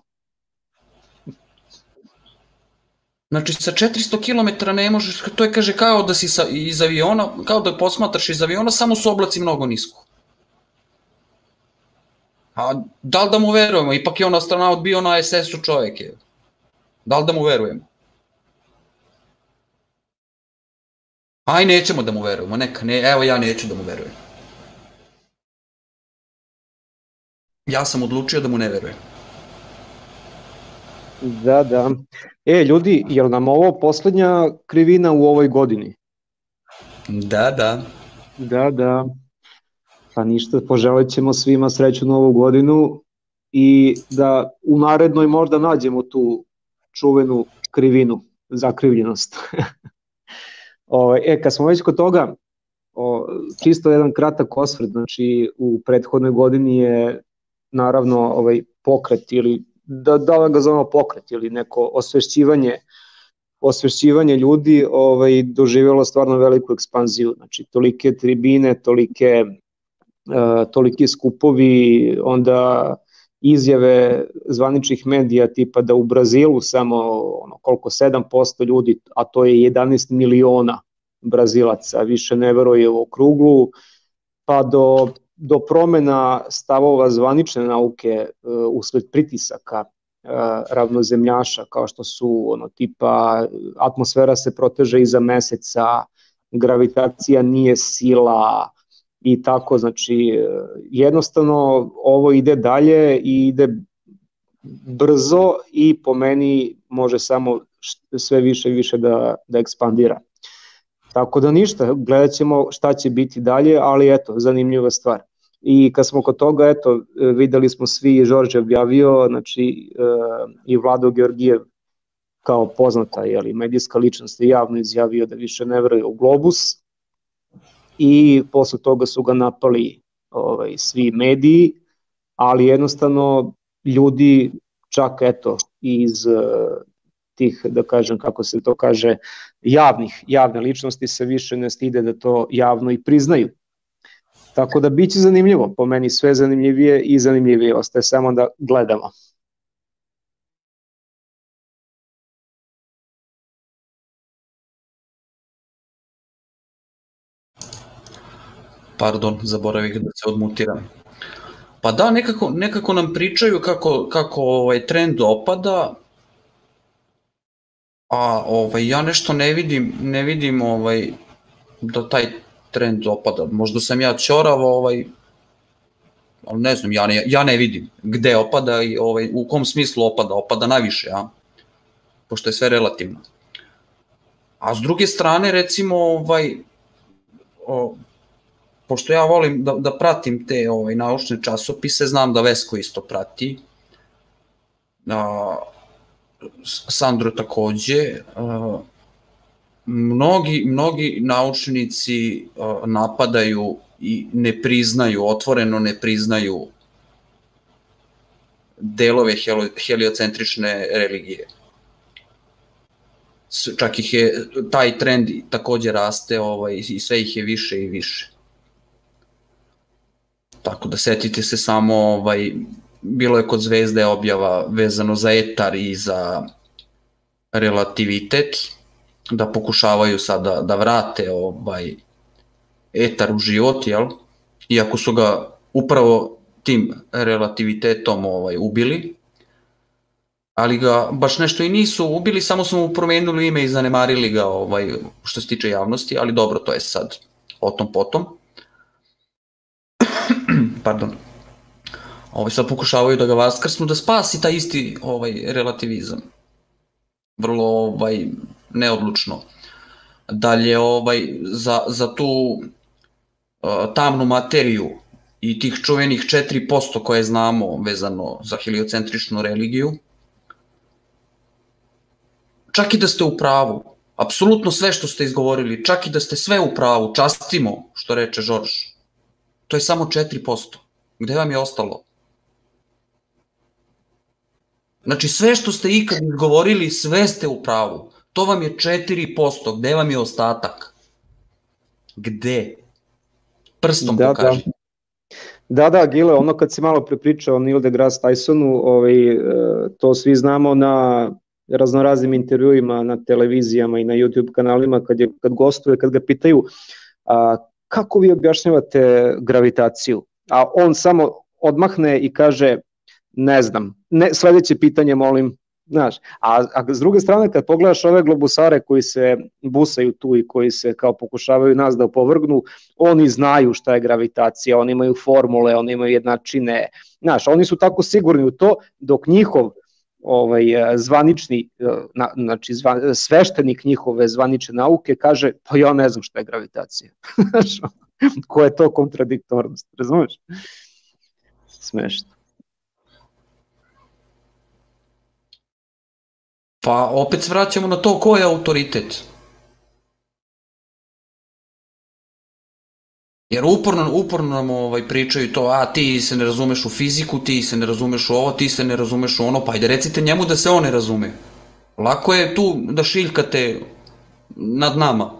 Znači, sa 400 km ne možeš, to je, kaže, kao da si sa, iz aviona, kao da posmatraš iz aviona, samo su oblaci mnogo nisko. A da li da mu verujemo? Ipak je on astronaut bio na SS-u čovjek je. Da li da mu verujemo? Aj, nećemo da mu verujemo, neka, ne, evo ja neću da mu verujem. Ja sam odlučio da mu ne verujem. Da, da. E, ljudi, je li nam ovo poslednja krivina u ovoj godini? Da, da. Da, da. Pa ništa, poželit ćemo svima sreću novu godinu i da u narednoj možda nađemo tu čuvenu krivinu, zakrivljenost. o, e, kad smo već kod toga, o, čisto jedan kratak osvrt, znači u prethodnoj godini je naravno ovaj pokret ili da, da ga zovemo pokret ili neko osvešćivanje osvešćivanje ljudi ovaj, doživjelo stvarno veliku ekspanziju, znači tolike tribine, tolike, uh, toliki skupovi, onda izjave zvaničnih medija tipa da u Brazilu samo ono, koliko 7% ljudi, a to je 11 miliona Brazilaca, više ne veruje u okruglu, pa do do promena stavova zvanične nauke uh, usled pritisaka uh, ravnozemljaša kao što su ono tipa atmosfera se proteže iza meseca, gravitacija nije sila i tako znači jednostavno ovo ide dalje i ide brzo i po meni može samo sve više i više da, da ekspandira. Tako da ništa, gledat ćemo šta će biti dalje, ali eto, zanimljiva stvar. I kad smo kod toga, eto, videli smo svi, Žorđe objavio, znači e, i Vlado Georgijev kao poznata jeli, medijska ličnost je javno izjavio da više ne veruje u Globus i posle toga su ga napali ovaj, svi mediji, ali jednostavno ljudi čak eto iz tih, da kažem, kako se to kaže, javnih, javne ličnosti se više ne stide da to javno i priznaju. Tako da biće zanimljivo, po meni sve zanimljivije i zanimljivije, ostaje samo da gledamo. Pardon, zaboravih da se odmutiram. Pa da, nekako, nekako nam pričaju kako, kako ovaj trend opada, a ovaj, ja nešto ne vidim, ne vidim ovaj, da taj trend opada. Možda sam ja ćorav, ovaj, ali ne znam, ja ne, ja ne vidim gde opada i ovaj, u kom smislu opada, opada najviše, a? pošto je sve relativno. A s druge strane, recimo, ovaj, o, pošto ja volim da, da pratim te ovaj, naučne časopise, znam da Vesko isto prati, a, Sandro takođe, a, mnogi, mnogi naučnici napadaju i ne priznaju, otvoreno ne priznaju delove heliocentrične religije. Čak ih je, taj trend takođe raste ovaj, i sve ih je više i više. Tako da setite se samo, ovaj, bilo je kod zvezde objava vezano za etar i za relativitet, da pokušavaju sad da, vrate ovaj etar u život, jel? Iako su ga upravo tim relativitetom ovaj ubili, ali ga baš nešto i nisu ubili, samo su mu promenili ime i zanemarili ga ovaj, što se tiče javnosti, ali dobro, to je sad o tom potom. Pardon. Ovaj sad pokušavaju da ga vaskrsnu, da spasi taj isti ovaj relativizam. Vrlo ovaj neodlučno. Dalje, ovaj, za, za tu uh, tamnu materiju i tih čuvenih 4% koje znamo vezano za heliocentričnu religiju, čak i da ste u pravu, Apsolutno sve što ste izgovorili, čak i da ste sve u pravu, častimo, što reče Žorž. To je samo 4%. Gde vam je ostalo? Znači sve što ste ikad izgovorili, sve ste u pravu. To vam je 4%. Gde vam je ostatak? Gde? Prstom Da, da. pokaži. Da, da, Gile, ono kad si malo prepričao o Neil deGrasse Tysonu, ovaj, e, to svi znamo na raznoraznim intervjuima na televizijama i na YouTube kanalima kad, je, kad gostuje, kad ga pitaju a, kako vi objašnjavate gravitaciju, a on samo odmahne i kaže ne znam, ne, sledeće pitanje molim, znaš, a, a s druge strane kad pogledaš ove globusare koji se busaju tu i koji se kao pokušavaju nas da opovrgnu, oni znaju šta je gravitacija, oni imaju formule, oni imaju jednačine, znaš, oni su tako sigurni u to, dok njihov ovaj e, zvanični e, na, znači zva, sveštenik njihove zvanične nauke kaže pa ja ne znam šta je gravitacija. Koja je to kontradiktornost, razumeš? Smešno. Pa opet vraćamo na to ko je autoritet. Jer uporno, uporno nam ovaj, pričaju to, a ti se ne razumeš u fiziku, ti se ne razumeš u ovo, ti se ne razumeš u ono, pa ajde recite njemu da se on ne razume. Lako je tu da šiljkate nad nama.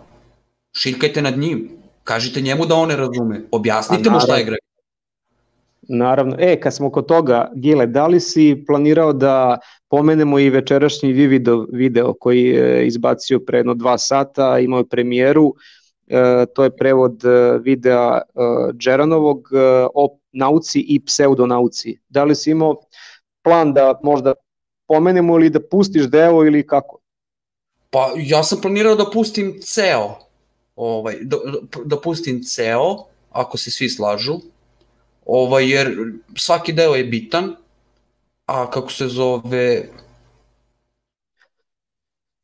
Šiljkajte nad njim. Kažite njemu da on ne razume. Objasnite mu šta je naravno. gre. Naravno. E, kad smo kod toga, Gile, da li si planirao da pomenemo i večerašnji video, video koji je izbacio pre jedno dva sata, imao je premijeru, e, to je prevod e, videa e, Džeranovog e, o nauci i pseudonauci. Da li si imao plan da možda pomenemo ili da pustiš deo ili kako? Pa ja sam planirao da pustim ceo, ovaj, da, da pustim ceo, ako se svi slažu, ovaj, jer svaki deo je bitan, a kako se zove,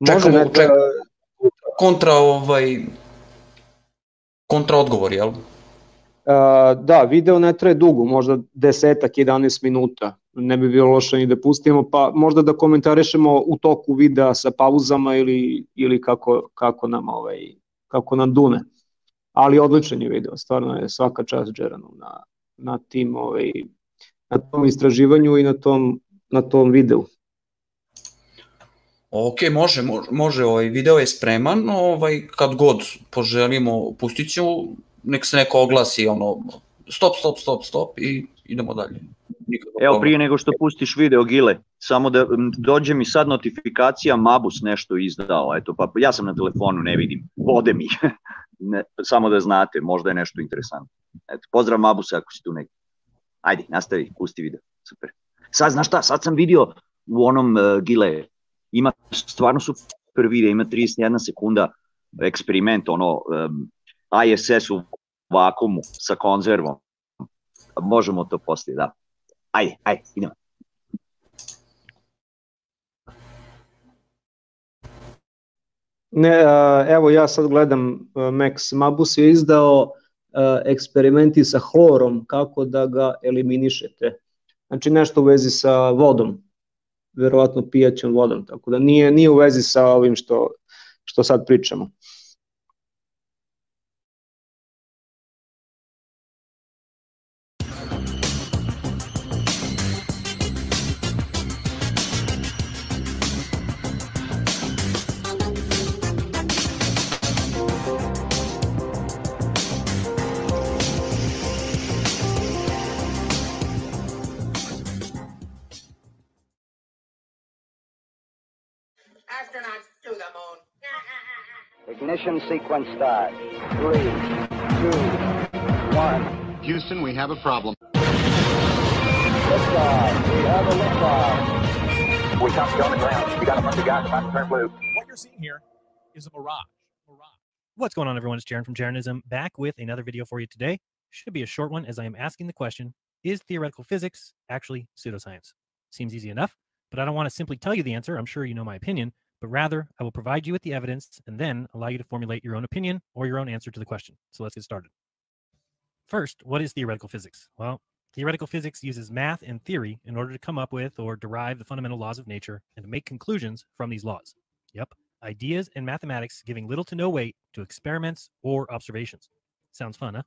Može Čekamo, neka, čekamo. kontra ovaj, kontra odgovor, jel? A, da, video ne traje dugo, možda desetak, 11 minuta, ne bi bilo loše ni da pustimo, pa možda da komentarišemo u toku videa sa pauzama ili, ili kako, kako, nam, ovaj, kako nam dune. Ali odličan je video, stvarno je svaka čast Džeranu na, na, tim, ovaj, na tom istraživanju i na tom, na tom videu. Ok, može, može, može, ovaj video je spreman, ovaj kad god poželimo pustit ću, nek se neko oglasi ono stop, stop, stop, stop i idemo dalje. Nikakav Evo prije nego što pustiš video Gile, samo da dođe mi sad notifikacija Mabus nešto izdao, eto pa ja sam na telefonu, ne vidim, vode mi. ne, samo da znate, možda je nešto interesantno. Eto, pozdrav Mabus ako si tu neki. Ajde, nastavi, pusti video, super. Sad, znaš šta, sad sam vidio u onom uh, Gile, ima stvarno super video, ima 31 sekunda eksperiment, ono, um, ISS u vakumu sa konzervom. Možemo to poslije, da. Ajde, ajde, idemo. Ne, evo ja sad gledam, a, Max Mabus je izdao a, eksperimenti sa hlorom, kako da ga eliminišete. Znači nešto u vezi sa vodom, verovatno pijaćom vodom, tako da nije, nije u vezi sa ovim što, što sad pričamo. Ignition sequence start. Three, two, one. Houston, we have a problem. Liftoff. We have a liftoff. We come on the ground. We got a bunch of guys about to turn blue. What you're seeing here is a mirage. Mirage. What's going on, everyone? It's Jaron from Jaronism back with another video for you today. Should be a short one as I am asking the question Is theoretical physics actually pseudoscience? Seems easy enough, but I don't want to simply tell you the answer. I'm sure you know my opinion, but rather I will provide you with the evidence and then allow you to formulate your own opinion or your own answer to the question. So let's get started. First, what is theoretical physics? Well, theoretical physics uses math and theory in order to come up with or derive the fundamental laws of nature and to make conclusions from these laws. Yep, ideas and mathematics giving little to no weight to experiments or observations. Sounds fun, huh?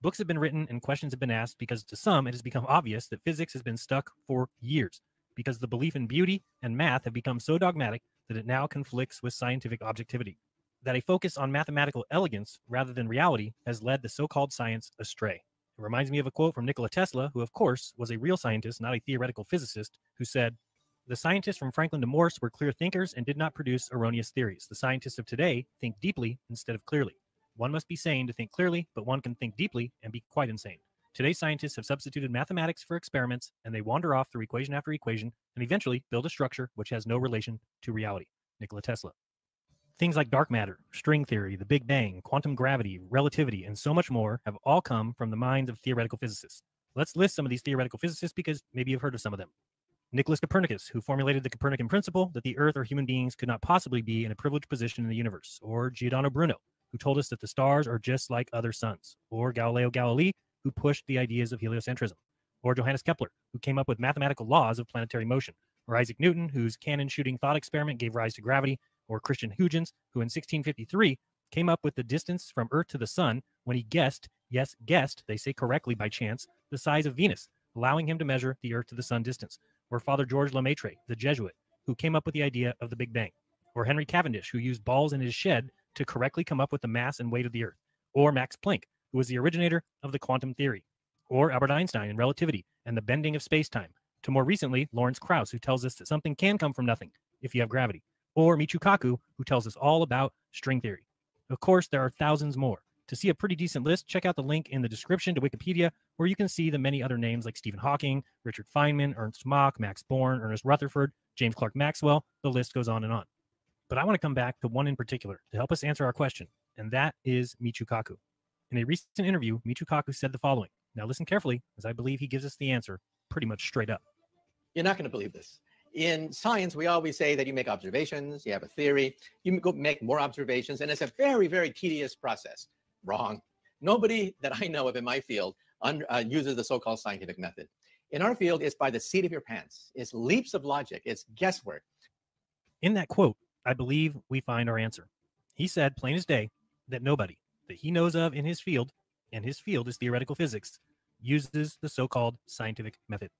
Books have been written and questions have been asked because to some it has become obvious that physics has been stuck for years because the belief in beauty and math have become so dogmatic that it now conflicts with scientific objectivity. That a focus on mathematical elegance rather than reality has led the so called science astray. It reminds me of a quote from Nikola Tesla, who, of course, was a real scientist, not a theoretical physicist, who said, The scientists from Franklin to Morse were clear thinkers and did not produce erroneous theories. The scientists of today think deeply instead of clearly. One must be sane to think clearly, but one can think deeply and be quite insane. Today's scientists have substituted mathematics for experiments, and they wander off through equation after equation and eventually build a structure which has no relation to reality. Nikola Tesla. Things like dark matter, string theory, the Big Bang, quantum gravity, relativity, and so much more have all come from the minds of theoretical physicists. Let's list some of these theoretical physicists because maybe you've heard of some of them. Nicholas Copernicus, who formulated the Copernican principle that the Earth or human beings could not possibly be in a privileged position in the universe, or Giordano Bruno, who told us that the stars are just like other suns, or Galileo Galilei, who pushed the ideas of heliocentrism, or Johannes Kepler, who came up with mathematical laws of planetary motion, or Isaac Newton, whose cannon shooting thought experiment gave rise to gravity, or Christian Huygens, who in 1653 came up with the distance from Earth to the Sun when he guessed, yes, guessed, they say correctly by chance, the size of Venus, allowing him to measure the Earth to the Sun distance, or Father George Lemaitre, the Jesuit, who came up with the idea of the Big Bang, or Henry Cavendish, who used balls in his shed to correctly come up with the mass and weight of the Earth, or Max Planck, who was the originator of the quantum theory, or Albert Einstein in relativity and the bending of space time, to more recently Lawrence Krauss, who tells us that something can come from nothing if you have gravity, or Michio Kaku, who tells us all about string theory. Of course, there are thousands more. To see a pretty decent list, check out the link in the description to Wikipedia, where you can see the many other names like Stephen Hawking, Richard Feynman, Ernst Mach, Max Born, Ernest Rutherford, James Clerk Maxwell. The list goes on and on. But I want to come back to one in particular to help us answer our question, and that is Michio Kaku. In a recent interview, Michio Kaku said the following. Now listen carefully, as I believe he gives us the answer pretty much straight up. You're not going to believe this. In science, we always say that you make observations, you have a theory, you go make more observations, and it's a very, very tedious process. Wrong. Nobody that I know of in my field un, uh, uses the so-called scientific method. In our field, it's by the seat of your pants. It's leaps of logic. It's guesswork. In that quote, I believe we find our answer. He said, plain as day, that nobody that he knows of in his field, and his field is theoretical physics, uses the so called scientific method.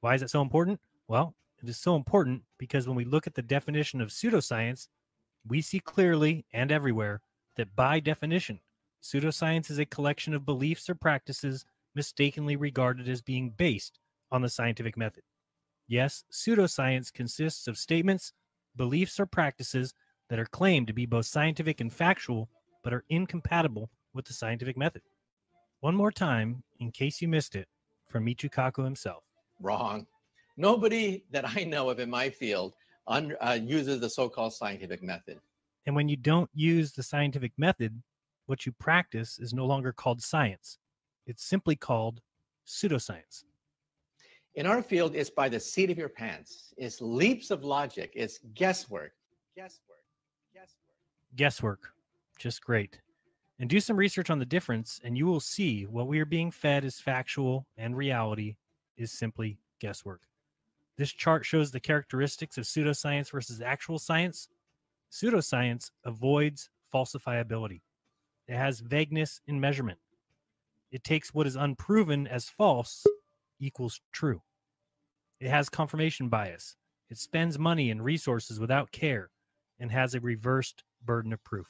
Why is it so important? Well, it is so important because when we look at the definition of pseudoscience, we see clearly and everywhere that by definition, pseudoscience is a collection of beliefs or practices mistakenly regarded as being based on the scientific method. Yes, pseudoscience consists of statements, beliefs, or practices that are claimed to be both scientific and factual, but are incompatible with the scientific method. One more time, in case you missed it, from Michio Kaku himself. Wrong. Nobody that I know of in my field un, uh, uses the so-called scientific method. And when you don't use the scientific method, what you practice is no longer called science. It's simply called pseudoscience. In our field, it's by the seat of your pants. It's leaps of logic. It's guesswork. Guesswork. Guesswork. Guesswork. Just great. And do some research on the difference, and you will see what we are being fed as factual and reality is simply guesswork. This chart shows the characteristics of pseudoscience versus actual science. Pseudoscience avoids falsifiability, it has vagueness in measurement. It takes what is unproven as false equals true. It has confirmation bias. It spends money and resources without care and has a reversed burden of proof.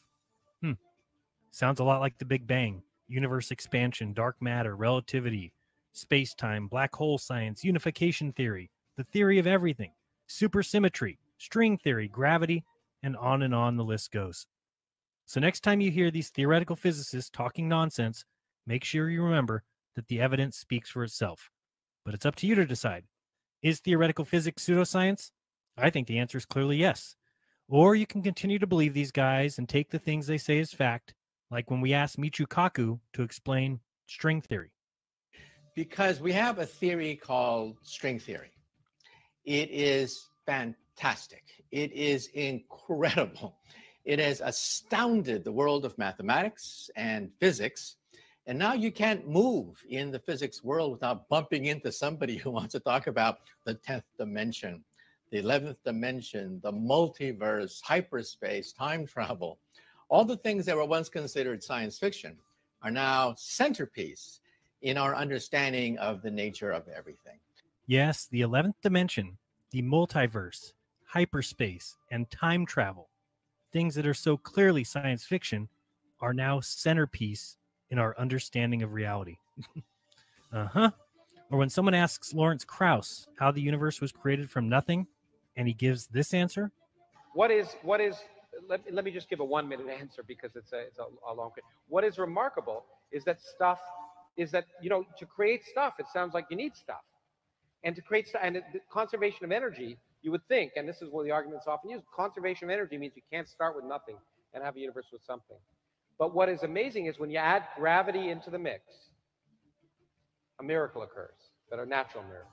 Sounds a lot like the Big Bang, universe expansion, dark matter, relativity, space time, black hole science, unification theory, the theory of everything, supersymmetry, string theory, gravity, and on and on the list goes. So, next time you hear these theoretical physicists talking nonsense, make sure you remember that the evidence speaks for itself. But it's up to you to decide. Is theoretical physics pseudoscience? I think the answer is clearly yes. Or you can continue to believe these guys and take the things they say as fact, like when we asked Michio Kaku to explain string theory. Because we have a theory called string theory. It is fantastic. It is incredible. It has astounded the world of mathematics and physics. And now you can't move in the physics world without bumping into somebody who wants to talk about the 10th dimension, the 11th dimension, the multiverse, hyperspace, time travel, all the things that were once considered science fiction are now centerpiece in our understanding of the nature of everything. Yes, the 11th dimension, the multiverse, hyperspace, and time travel, things that are so clearly science fiction, are now centerpiece in our understanding of reality. uh huh. Or when someone asks Lawrence Krauss how the universe was created from nothing, and he gives this answer. What is what is? Let, let me just give a one minute answer because it's a it's a, a long. What is remarkable is that stuff is that you know to create stuff it sounds like you need stuff, and to create stuff and the conservation of energy you would think, and this is what the arguments often use. Conservation of energy means you can't start with nothing and have a universe with something. But what is amazing is when you add gravity into the mix, a miracle occurs but a natural miracle.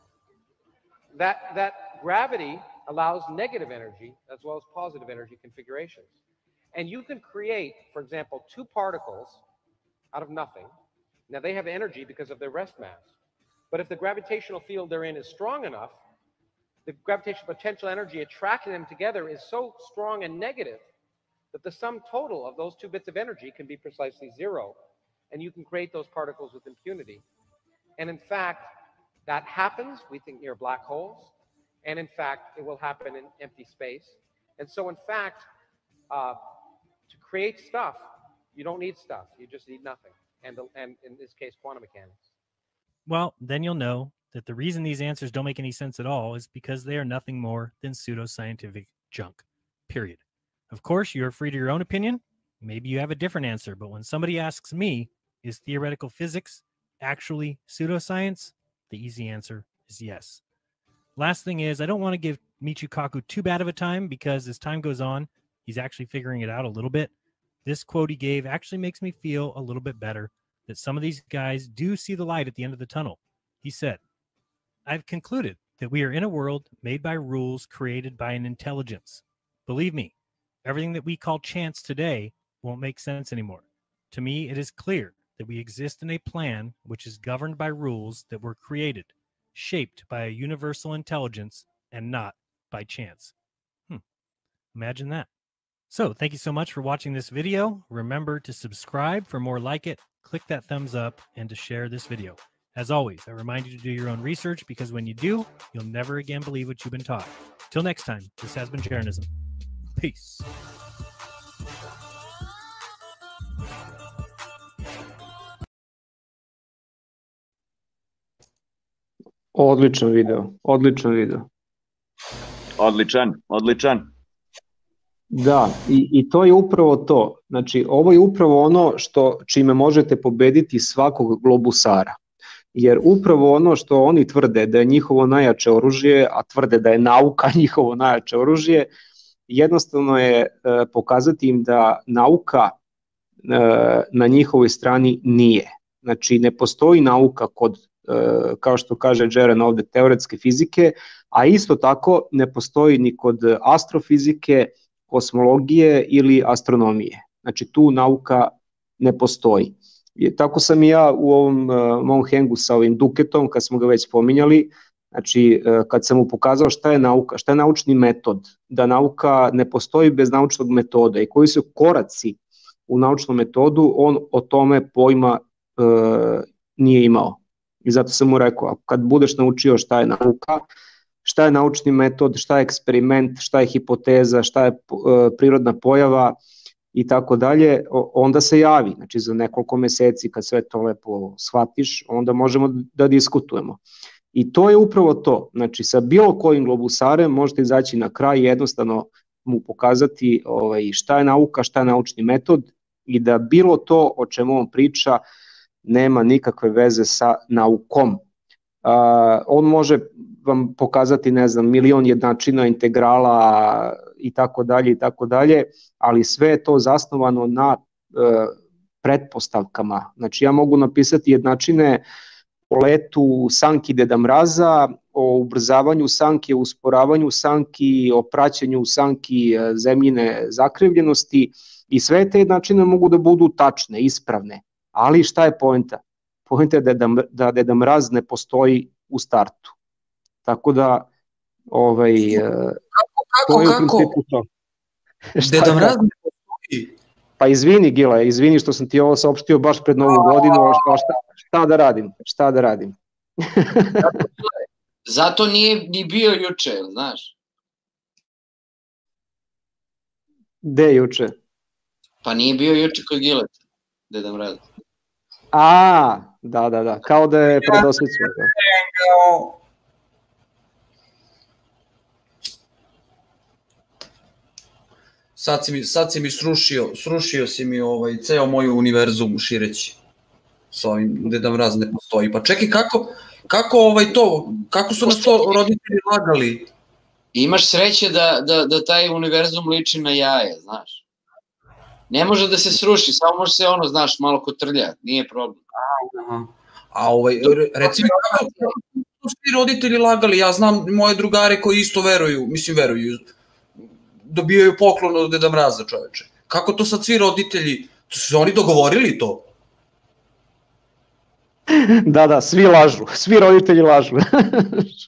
That, that gravity allows negative energy as well as positive energy configurations. And you can create, for example, two particles out of nothing. Now they have energy because of their rest mass. But if the gravitational field they're in is strong enough, the gravitational potential energy attracting them together is so strong and negative that the sum total of those two bits of energy can be precisely zero. And you can create those particles with impunity. And in fact, that happens, we think, near black holes. And in fact, it will happen in empty space. And so, in fact, uh, to create stuff, you don't need stuff. You just need nothing. And, and in this case, quantum mechanics. Well, then you'll know that the reason these answers don't make any sense at all is because they are nothing more than pseudoscientific junk. Period. Of course, you're free to your own opinion. Maybe you have a different answer, but when somebody asks me, is theoretical physics actually pseudoscience? The easy answer is yes. Last thing is, I don't want to give Michio Kaku too bad of a time because as time goes on, he's actually figuring it out a little bit. This quote he gave actually makes me feel a little bit better that some of these guys do see the light at the end of the tunnel. He said, I've concluded that we are in a world made by rules created by an intelligence. Believe me, Everything that we call chance today won't make sense anymore. To me, it is clear that we exist in a plan which is governed by rules that were created, shaped by a universal intelligence, and not by chance. Hmm. Imagine that. So, thank you so much for watching this video. Remember to subscribe for more like it, click that thumbs up, and to share this video. As always, I remind you to do your own research because when you do, you'll never again believe what you've been taught. Till next time, this has been Jeranism. Peace. Odličan video, odličan video. Odličan, odličan. Da, i, i to je upravo to. Znači, ovo je upravo ono što čime možete pobediti svakog globusara. Jer upravo ono što oni tvrde da je njihovo najjače oružje, a tvrde da je nauka njihovo najjače oružje, jednostavno je e, pokazati im da nauka e, na njihovoj strani nije. Znači ne postoji nauka kod, kao što kaže Jeren ovde, teoretske fizike, a isto tako ne postoji ni kod astrofizike, kosmologije ili astronomije. Znači tu nauka ne postoji. Tako sam i ja u ovom mom hengu sa ovim Duketom, kad smo ga već spominjali, Znači, e, kad sam mu pokazao šta je nauka, šta je naučni metod, da nauka ne postoji bez naučnog metoda i koji su koraci u naučnom metodu, on o tome pojma e, nije imao. I zato sam mu rekao, kad budeš naučio šta je nauka, šta je naučni metod, šta je eksperiment, šta je hipoteza, šta je e, prirodna pojava i tako dalje, onda se javi. Znači za nekoliko meseci kad sve to lepo shvatiš, onda možemo da diskutujemo. I to je upravo to. Znači, sa bilo kojim globusarem možete izaći na kraj i jednostavno mu pokazati ovaj, šta je nauka, šta je naučni metod i da bilo to o čemu on priča nema nikakve veze sa naukom. Uh, on može vam pokazati, ne znam, milion jednačina, integrala i tako dalje i tako dalje, ali sve je to zasnovano na uh, pretpostavkama. Znači ja mogu napisati jednačine o letu sanki Deda Mraza, o ubrzavanju sanki, o usporavanju sanki, o praćenju sanki e, zemljine zakrivljenosti i sve te načine mogu da budu tačne, ispravne. Ali šta je poenta? Poenta je da, da Deda Mraz ne postoji u startu. Tako da Ovaj, Kako, to je u kako? principu to. Deda da- Mraz ne postoji. Pa izvini Gila, izvini što sam ti ovo saopštio baš pred novu godinu, a šta, šta, šta da radim, šta da radim. Zato nije ni bio juče, znaš? Gde juče? Pa nije bio juče kod Gileta, Deda Mraz. A, da, da, da, kao da je predosvećao. Da. Sad si mi, sad si mi srušio, srušio si mi ovaj, ceo moj univerzum šireći. Sa ovim Deda Mraz ne postoji. Pa čekaj, kako, kako ovaj to, kako su nas to roditelji lagali? Imaš sreće da, da, da taj univerzum liči na jaje, znaš. Ne može da se sruši, samo može se ono, znaš, malo kotrlja, nije problem. Aha. A ovaj, re- reci mi kako su svi roditelji lagali? Ja znam moje drugare koji isto veruju, mislim veruju, dobijaju poklon od Deda Mraza čoveče. Kako to sad svi roditelji, su se oni dogovorili to? da, da, svi lažu, svi roditelji lažu.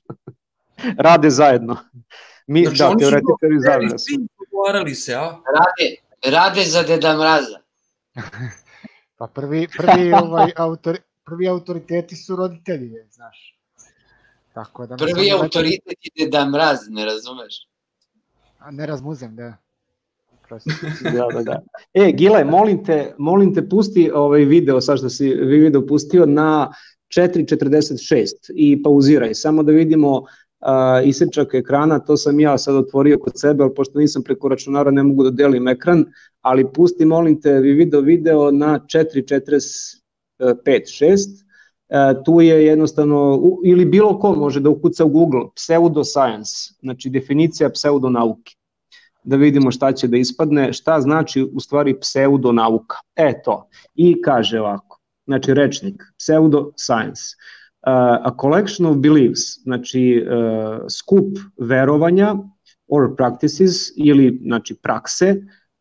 Rade zajedno. Mi, Znači, da, oni su teoretičari su. svi dogovarali se, a? Rade, rade za Deda Mraza. Pa prvi, prvi, ovaj, autor, prvi autoriteti su roditelji, je, znaš. Tako da... Prvi oni autoritet je Deda Mraz, ne razumeš? A ne razmuzem, da. Prosto. da, da, da. E, Gile, molim te, molim te pusti ovaj video, sad što si vi video pustio na 4.46 i pauziraj, samo da vidimo uh, isečak ekrana, to sam ja sad otvorio kod sebe, ali pošto nisam preko računara ne mogu da delim ekran, ali pusti molim te vi video video na 4.45.6 E, tu je jednostavno, u- ili bilo ko može da ukuca u Google, pseudoscience, znači definicija pseudonauke da vidimo šta će da ispadne, šta znači u stvari pseudonauka. E to. I kaže ovako, znači rečnik, pseudoscience, a collection of beliefs, znači uh, skup verovanja or practices ili znači prakse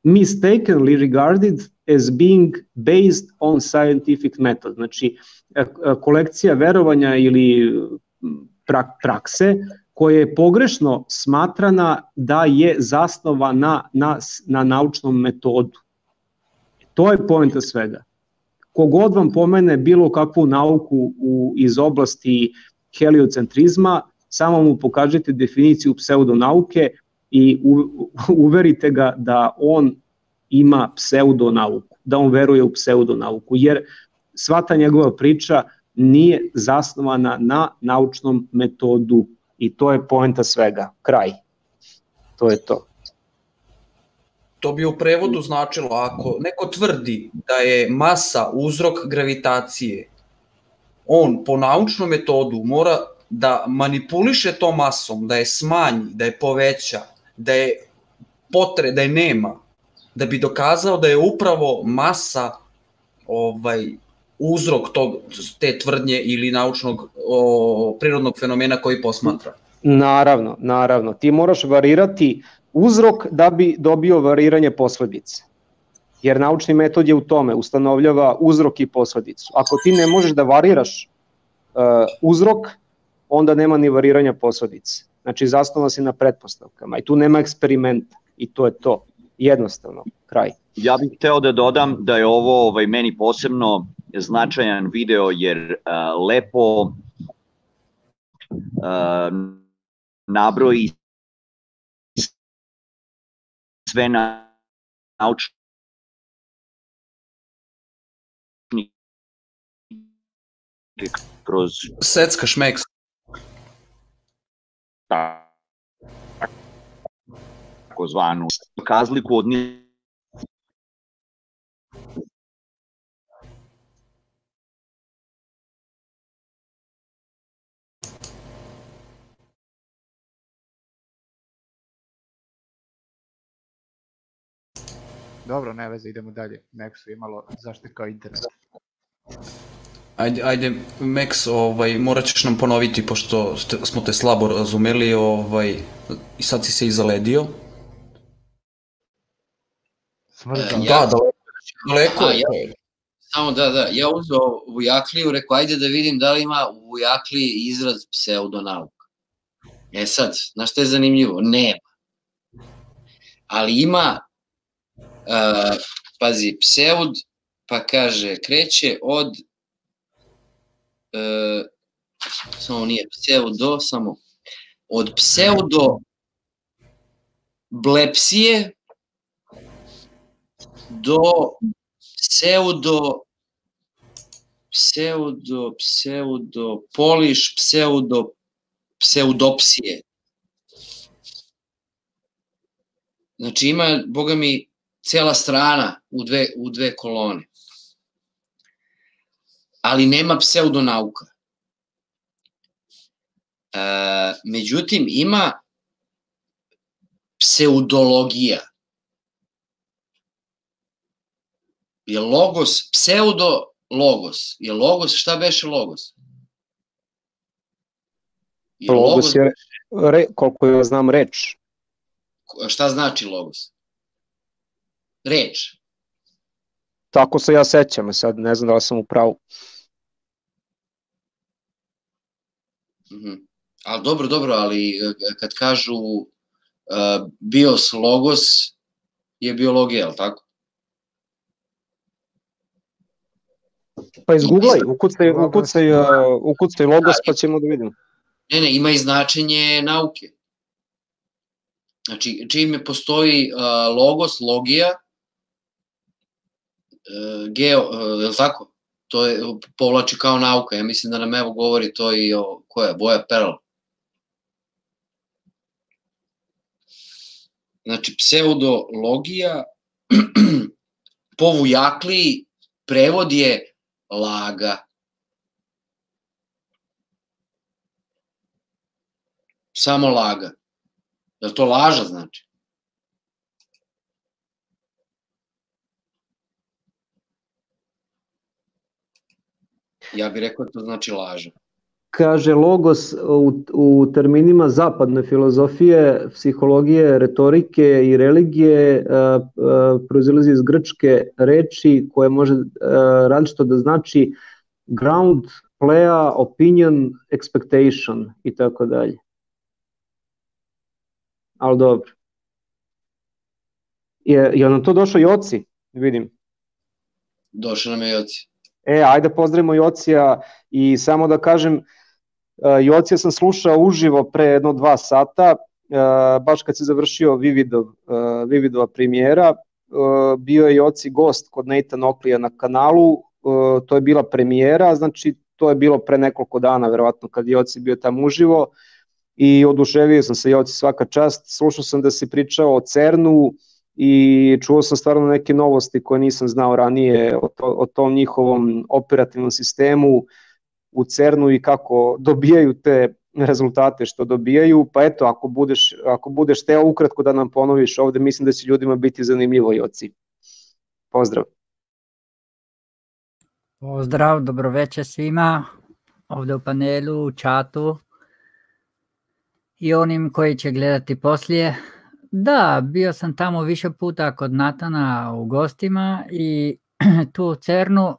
mistakenly regarded as being based on scientific method. Znači e, e, kolekcija verovanja ili pra, prakse koja je pogrešno smatrana da je zasnovana na, na naučnom metodu. To je poenta svega. Kogod vam pomene bilo kakvu nauku u, iz oblasti heliocentrizma, samo mu pokažete definiciju pseudonauke i u, uverite ga da on ima pseudonauku, da on veruje u pseudonauku, jer sva ta njegova priča nije zasnovana na naučnom metodu i to je poenta svega, kraj. To je to. To bi u prevodu značilo ako neko tvrdi da je masa uzrok gravitacije, on po naučnom metodu mora da manipuliše tom masom, da je smanji, da je poveća, da je potre, da je nema, da bi dokazao da je upravo masa ovaj uzrok tog te tvrdnje ili naučnog o, prirodnog fenomena koji posmatra. Naravno, naravno. Ti moraš varirati uzrok da bi dobio variranje posledice. Jer naučni metod je u tome, ustanovljava uzrok i posledicu. Ako ti ne možeš da variraš uh, uzrok, onda nema ni variranja posledice. Znači, zasnova si na pretpostavkama i tu nema eksperimenta i to je to. Jednostavno, kraj. Ja bih hteo da dodam da je ovo ovaj, meni posebno značajan video jer uh, lepo uh, nabroji Sven Avč kroz... Secka šmeks. Tako zvanu. Kazliku od njih Dobro, ne veze, idemo dalje. Nexu je malo zaštekao internet. Ajde, ajde, Max, ovaj, morat ćeš nam ponoviti, pošto ste, smo te slabo razumeli, ovaj, i sad si se izaledio. Smrzao. Ja- Da, daleko, daleko A, je. ja, samo da, da, ja uzeo Vujakliju, rekao ajde da vidim da li ima u Vujakliji izraz pseudonauk. E sad, znaš što je zanimljivo? Nema. Ali ima, pazi, pseud, pa kaže, kreće od, uh, samo nije pseudo, samo od pseudo blepsije do pseudo pseudo, pseudo, poliš, pseudo, pseudopsije. Znači ima, boga mi, cela strana u dve, u dve kolone. Ali nema pseudonauka. E, međutim, ima pseudologija. Je logos, pseudo logos. Je logos, šta beše logos? Je logos, logos je, re, koliko ja znam, reč. Šta znači logos? Reč. Tako se ja sećam, sad ne znam da li sam u pravu. Mm -hmm. Ali dobro, dobro, ali e, kad kažu uh, bios logos je biologija, ali tako? Pa izgooglaj, ukucaj, ukucaj, uh, ukucaj logos pa ćemo da vidimo. Ne, ne, ima i značenje nauke. Znači, čim postoji uh, logos, logija, geo, uh, je li tako? To je, povlači kao nauka. Ja mislim da nam evo govori to i o, ko je, Boja Perl. Znači, pseudologija, po Vujakli, prevod je laga. Samo laga. Je to laža znači? Ja bih rekao da to znači laža. Kaže logos u, u terminima zapadne filozofije, psihologije, retorike i religije proizilazi iz grčke reči koje može različito da znači ground, plea, opinion, expectation i tako dalje. Ali dobro. Je, je nam to došao Joci? Vidim. Došao nam je Joci. E, ajde pozdravimo Jocija i samo da kažem, e, Jocija sam slušao uživo pre jedno dva sata, e, baš kad se završio Vividov, e, Vividova premijera, bio je Joci gost kod Nathan Oklija na kanalu, to je bila premijera, znači to je bilo pre nekoliko dana, verovatno kad Joci bio tamo uživo i oduševio sam se Joci svaka čast, slušao sam da si pričao o CERNu, i čuo sam stvarno neke novosti koje nisam znao ranije o, to, o tom njihovom operativnom sistemu u CERNu i kako dobijaju te rezultate što dobijaju, pa eto, ako budeš, ako budeš teo ukratko da nam ponoviš ovde, mislim da će ljudima biti zanimljivo i oci. Pozdrav. Pozdrav, dobroveče svima ovde u panelu, u čatu i onim koji će gledati poslije. Da, bio sam tamo više puta kod Natana u gostima i tu u Cernu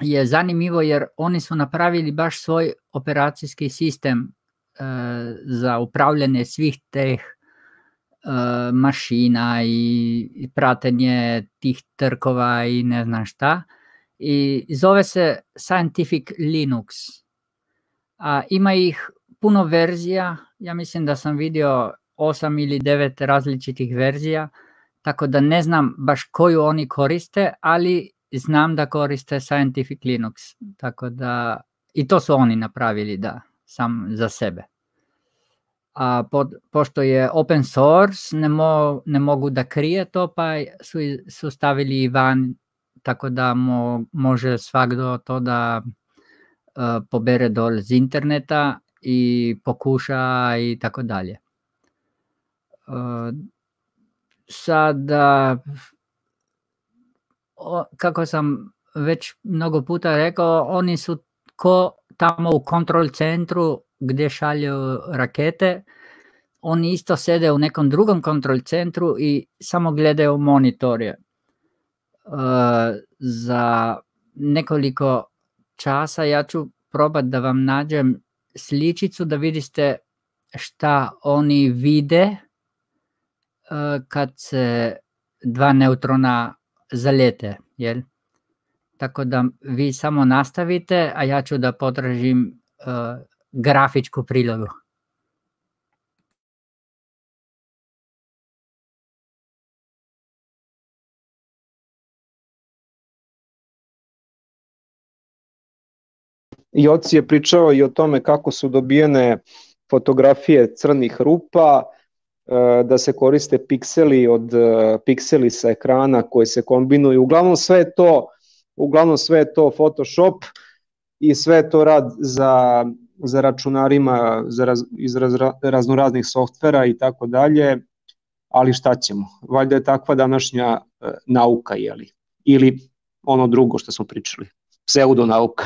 je zanimljivo jer oni su napravili baš svoj operacijski sistem e, za upravljanje svih teh e, mašina i, i pratenje tih trkova i ne znam šta. I zove se Scientific Linux. A ima ih puno verzija, ja mislim da sam vidio 8 ili 9 različitih verzija, tako da ne znam baš koju oni koriste, ali znam da koriste Scientific Linux, tako da i to su oni napravili, da, sam za sebe. A pod, pošto je open source, ne, mo, ne mogu da krije to, pa su, su stavili van, tako da mo, može svakdo to da uh, pobere dol iz interneta i pokuša i tako dalje sada kako sam već mnogo puta rekao, oni su ko tamo u kontrol centru gdje šalju rakete, oni isto sede u nekom drugom kontrol centru i samo gledaju monitorje. Za nekoliko časa ja ću probati da vam nađem sličicu da vidite šta oni vide kad se dva neutrona zalete, jel? Tako da vi samo nastavite, a ja ću da potražim uh, grafičku prilogu. Joci je pričao i o tome kako su dobijene fotografije crnih rupa, da se koriste pikseli od e, pikseli sa ekrana koje se kombinuju. Uglavnom sve je to, uglavnom sve je to Photoshop i sve je to rad za, za računarima za raz, iz raz, raznoraznih softvera i tako dalje, ali šta ćemo? Valjda je takva današnja e, nauka, jeli? Ili ono drugo što smo pričali, pseudonauka.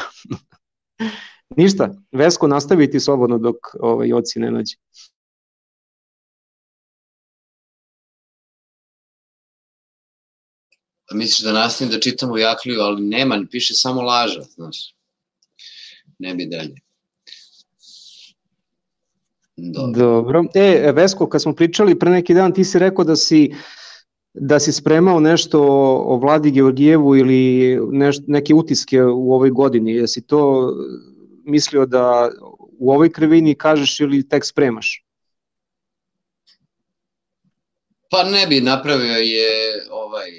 Ništa, Vesko nastaviti slobodno dok ovaj, oci ne nađe. Misliš da nastavim da čitamo Jakliju, ali nema, piše samo laža, znaš. Ne bi dalje. Dobro. Dobro. E, Vesko, kad smo pričali pre neki dan, ti si rekao da si da si spremao nešto o Vladi Georgijevu ili neš, neke utiske u ovoj godini. Jesi to mislio da u ovoj krivini kažeš ili tek spremaš? Pa ne bi, napravio je ovaj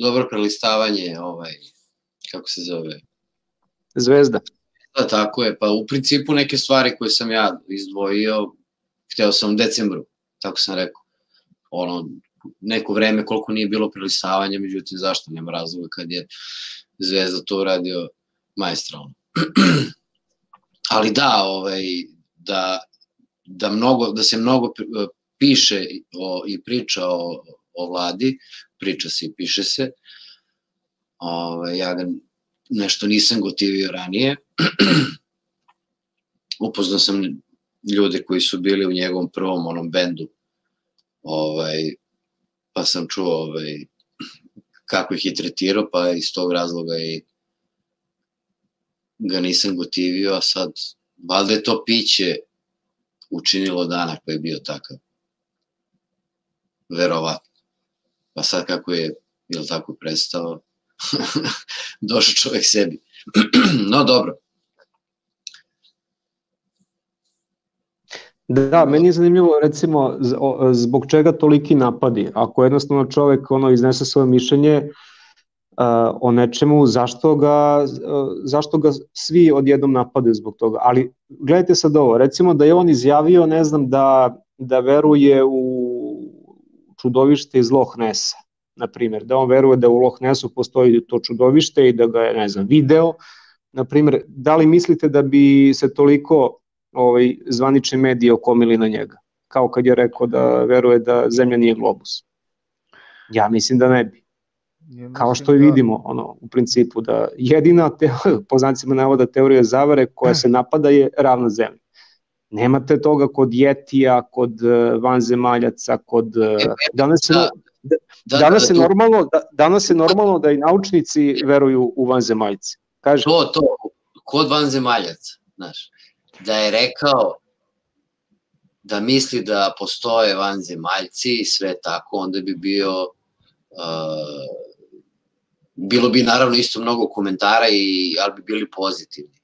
dobro prelistavanje, ovaj kako se zove? Zvezda. Da, tako je. Pa u principu neke stvari koje sam ja izdvojio, hteo sam u decembru, tako sam rekao. Ono, neko vreme koliko nije bilo prelistavanja, međutim zašto nema razloga kad je Zvezda to uradio majstralno. Ali da, ovaj, da, da, mnogo, da se mnogo piše o, i priča o, o vladi, priča se i piše se. Ove, ja ga nešto nisam gotivio ranije. Upoznao sam ljude koji su bili u njegovom prvom onom bendu, ovaj, pa sam čuo ovaj, kako ih je tretirao, pa iz tog razloga i ga nisam gotivio, a sad, valjda je to piće učinilo dana koji je bio takav. Verovatno. Pa sad kako je, jel tako, prestao, došao čovek sebi. no dobro. Da, meni je zanimljivo recimo zbog čega toliki napadi. Ako jednostavno čovek ono iznese svoje mišljenje uh, o nečemu, zašto ga, uh, zašto ga svi odjednom napadaju zbog toga. Ali gledajte sad ovo, recimo da je on izjavio, ne znam, da, da veruje u čudovište iz Loch Nessa, na primjer, da on veruje da u Loch Nessu postoji to čudovište i da ga je, ne znam, video, na primjer, da li mislite da bi se toliko ovaj, zvanični mediji okomili na njega. Kao kad je rekao da veruje da zemlja nije globus. Ja mislim da ne bi. Ja Kao što i da- vidimo, ono, u principu, da jedina, te, po znacima navoda, teorija zavere koja se napada je ravna zemlja. Nemate toga kod jetija, kod uh, vanzemaljaca, kod... Uh, danas je, da, da, danas da, da, je normalno, da, danas je normalno da i naučnici veruju u vanzemaljce. Kaže, to, to, kod vanzemaljaca, znaš da je rekao da misli da postoje vanzemaljci i sve tako, onda bi bio uh, bilo bi naravno isto mnogo komentara i ali bi bili pozitivni.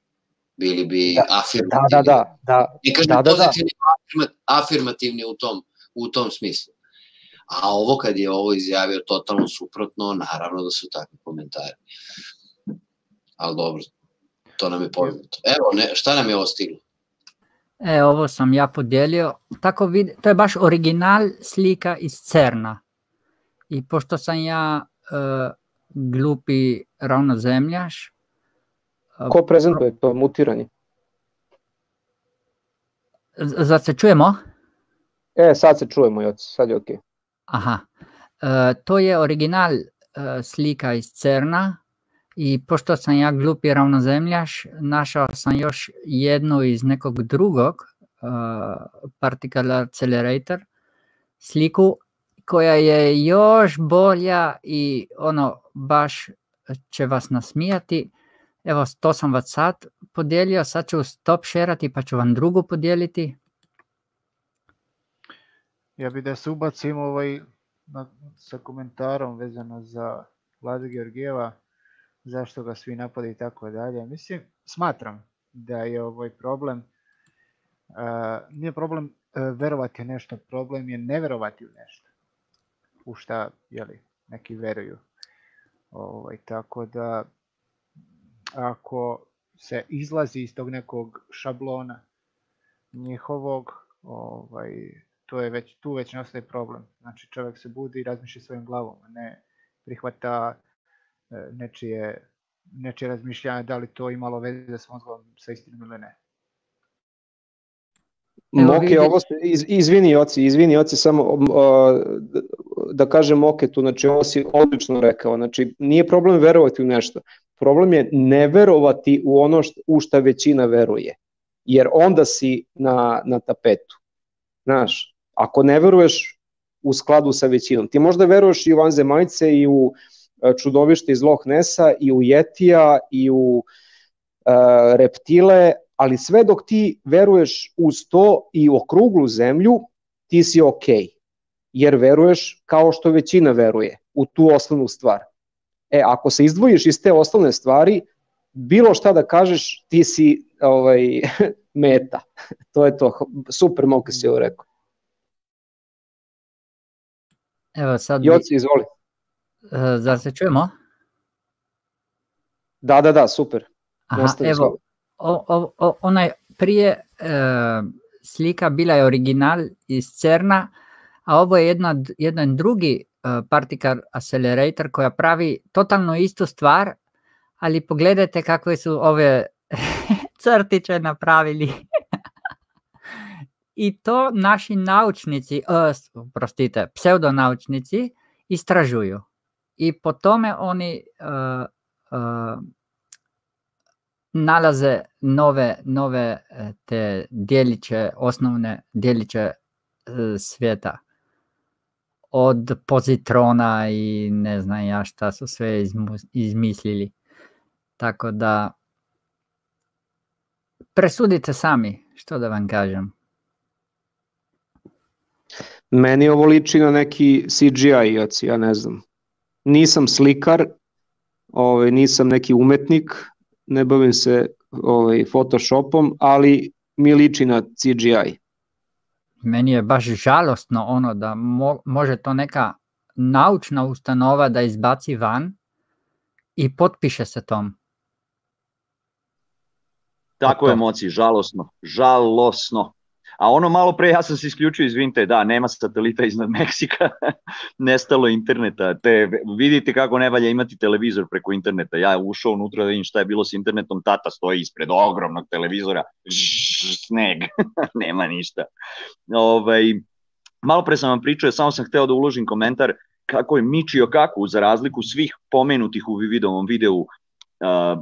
Bili bi da, afirmativni. Da, da, da. da. I kažem da, da, pozitivni, da. afirmativni u tom, u tom smislu. A ovo kad je ovo izjavio totalno suprotno, naravno da su takvi komentari. Ali dobro, to nam je poznato. Evo, ne, šta nam je ovo stiglo? E, ovo sam ja podijelio. Tako vid, to je baš original slika iz Cerna. I pošto sam ja uh, glupi ravnozemljaš... Ko prezentuje to mutiranje? Zad se čujemo? E, sad se čujemo, sad je okej. Okay. Aha. Uh, to je original uh, slika iz Cerna i pošto sam ja glupi ravnozemljaš, našao sam još jednu iz nekog drugog uh, Particle Accelerator sliku koja je još bolja i ono baš će vas nasmijati. Evo, to sam vas sad podijelio, sad ću stop shareati pa ću vam drugu podijeliti. Ja bi da se ubacim ovaj, na, sa komentarom vezano za Vlada Georgijeva, zašto ga svi napade i tako dalje. Mislim, smatram da je ovaj problem, uh, nije problem uh, verovati u nešto, problem je ne verovati u nešto, u šta jeli, neki veruju. Ovaj, tako da, ako se izlazi iz tog nekog šablona njihovog, ovaj, to je već, tu već nastaje problem. Znači čovjek se budi i razmišlja svojim glavom, a ne prihvata e, nečije, nečije razmišljanje da li to imalo veze s mozgom sa istinom ili ne. Moke, ovo se, iz, izvini oci, izvini oci, samo uh, da kažem Moke tu, znači ovo si odlično rekao, znači nije problem verovati u nešto, problem je ne verovati u ono što, u šta većina veruje, jer onda si na, na tapetu. Znaš, ako ne veruješ u skladu sa većinom, ti možda veruješ i u vanzemaljce i u e, čudovište iz Loch Nessa i u Jetija i u uh, reptile, ali sve dok ti veruješ uz to i u okruglu zemlju, ti si ok, jer veruješ kao što većina veruje u tu osnovnu stvar. E, ako se izdvojiš iz te osnovne stvari, bilo šta da kažeš, ti si ovaj, meta. to je to. Super, mogu si ovo rekao. Evo sad... Joci, izvoli. Uh, zar se čujemo? Da, da, da, super. Aha, evo, o, o, o, onaj prije uh, slika bila je original iz CERNA, a ovo je jedna, jedan drugi particle accelerator koja pravi totalno istu stvar, ali pogledajte kakve su ove crtiće napravili. I to naši naučnici, uh, prostite, pseudonaučnici istražuju. I po tome oni uh, uh, nalaze nove, nove te dijeliće, osnovne dijeliće svijeta. Od pozitrona i ne znam ja šta su sve izmislili. Tako da presudite sami, što da vam kažem. Meni ovo liči na neki CGI, jaci, ja ne znam. Nisam slikar, ovaj, nisam neki umetnik, ne bavim se ovaj, Photoshopom, ali mi liči na CGI. Meni je baš žalostno ono da mo, može to neka naučna ustanova da izbaci van i potpiše se tom. Tako je moci, žalosno, žalosno. A ono malo pre ja sam se isključio, izvinite, da, nema satelita iznad Meksika, nestalo interneta, te vidite kako ne valja imati televizor preko interneta. Ja ušao unutra da vidim šta je bilo s internetom, tata stoji ispred ogromnog televizora, žš, sneg, nema ništa. Ovaj, malo pre sam vam pričao, samo sam hteo da uložim komentar kako je Michio Kaku, za razliku svih pomenutih u videovom videu, uh,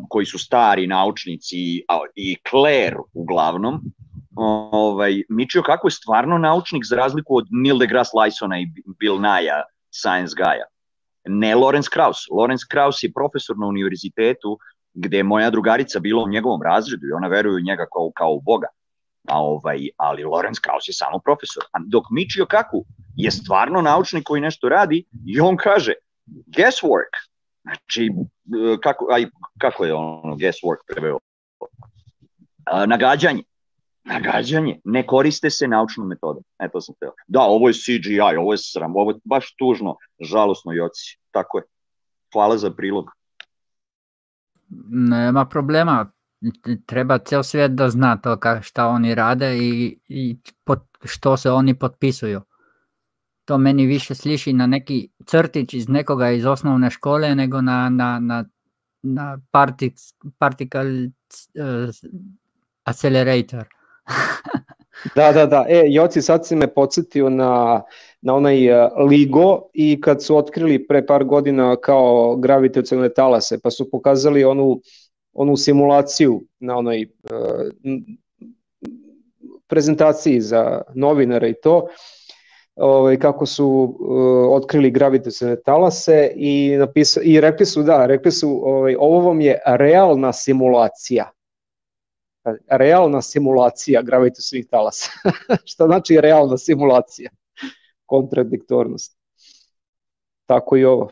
koji su stari naučnici i Claire uglavnom, ovaj, Michio kako je stvarno naučnik za razliku od Neil deGrasse Lysona i Bill Nye, Science Guy-a. Ne Lawrence Krauss. Lawrence Krauss je profesor na univerzitetu gde je moja drugarica bila u njegovom razredu i ona veruje u njega kao, kao u Boga. A ovaj, ali Lawrence Krauss je samo profesor. A dok Michio Kaku je stvarno naučnik koji nešto radi i on kaže guesswork. Znači, kako, aj, kako je ono guesswork preveo? nagađanje nagađanje, ne koriste se naučnom metodom. E, to sam teo. Da, ovo je CGI, ovo je sram, ovo je baš tužno, žalosno joci. Tako je. Hvala za prilog. Nema problema. Treba ceo svijet da zna to ka, šta oni rade i, i pot, što se oni potpisuju. To meni više sliši na neki crtić iz nekoga iz osnovne škole nego na, na, na, na partic, particle uh, accelerator. Da, da, da. E, Joci, sad si me podsjetio na, na onaj e, LIGO i kad su otkrili pre par godina kao gravitacijalne talase, pa su pokazali onu, onu simulaciju na onoj uh, prezentaciji za novinare i to, ovaj, kako su uh, otkrili gravitacijalne talase i, napisa, i rekli su da, rekli su ovaj, ovo vam je realna simulacija realna simulacija gravitacijnih talasa. Šta znači realna simulacija? kontradiktornost. Tako i ovo.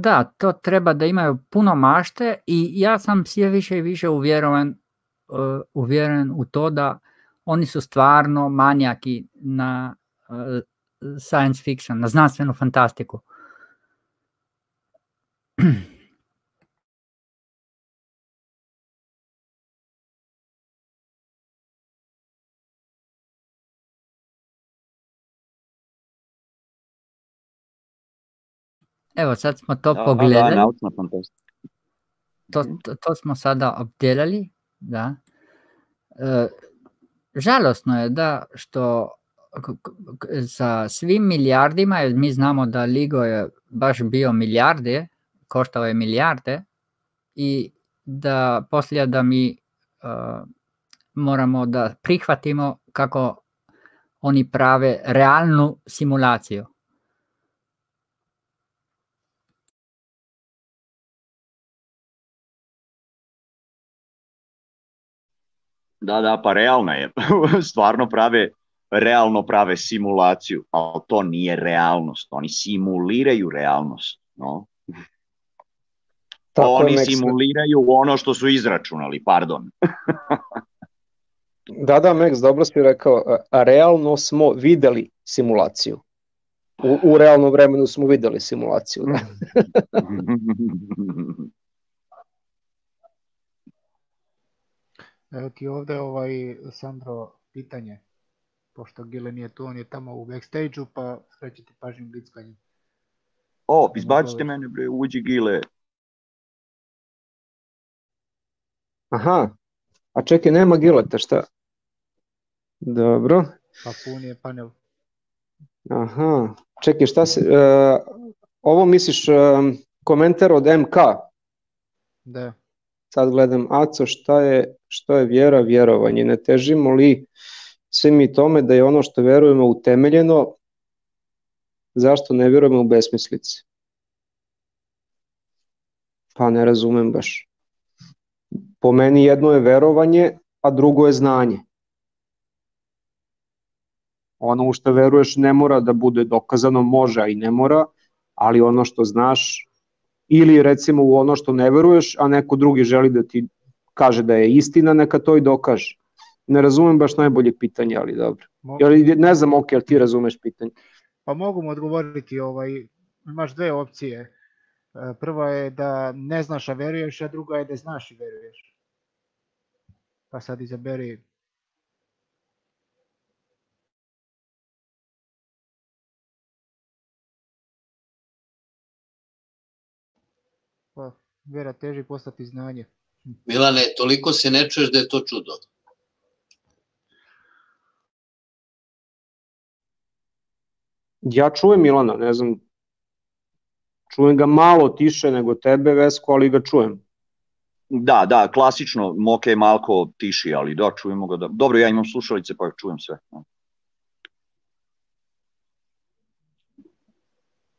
Da, to treba da imaju puno mašte i ja sam sve više i više uvjeren, uh, uvjeren u to da oni su stvarno manjaki na uh, science fiction, na znanstvenu fantastiku. Evo sad smo to Da, da, pogledali. da, fantastika. To, to, to smo sada obdelali, da. E, žalosno je da što sa svim milijardima, jer mi znamo da Ligo je baš bio milijarde, koštao je milijarde i da poslije da mi e, moramo da prihvatimo kako oni prave realnu simulaciju. Da, da, pa realna je. Stvarno prave, realno prave simulaciju, ali to nije realnost. Oni simuliraju realnost. No? Tako Oni simuliraju ono što su izračunali, pardon. Da, da, Max, dobro si rekao. Realno smo videli simulaciju. U, u realnom vremenu smo videli simulaciju. Da. Evo ti ovde ovaj Sandro pitanje, pošto Gile nije tu, on je tamo u backstage-u, pa skrećete pažnju blickanju. o, izbacite mene, bre, uđi gile. Aha, a čekaj, nema gileta, šta? Dobro, Pa pun je panel. aha, čekaj, šta se, e, ovo misliš e, komentar od MK, Da. Sad gledam, Aco, šta je, šta je vjera, vjerovanje, ne težimo li svi mi tome da je ono što verujemo utemeljeno, zašto ne vjerujemo u besmislice? Pa ne razumem baš. Po meni jedno je verovanje, a drugo je znanje. Ono u što veruješ ne mora da bude dokazano, može, i ne mora, ali ono što znaš, ili recimo u ono što ne veruješ, a neko drugi želi da ti kaže da je istina, neka to i dokaže. Ne razumem baš najbolje pitanje, ali dobro. Mo- Jel, ne znam, ok, jel ti razumeš pitanje? Pa mogu mu odgovoriti, ovaj, imaš dve opcije. E, Prva je da ne znaš a veruješ, a druga je da znaš i veruješ. Pa sad izaberi vera teži postati znanje. Milane, toliko se ne čuješ da je to čudo. Ja čujem Milana, ne znam, čujem ga malo tiše nego tebe, Vesko, ali ga čujem. Da, da, klasično, Moke je malko tiši, ali da, čujemo ga da. Dobro, ja imam slušalice pa čujem sve.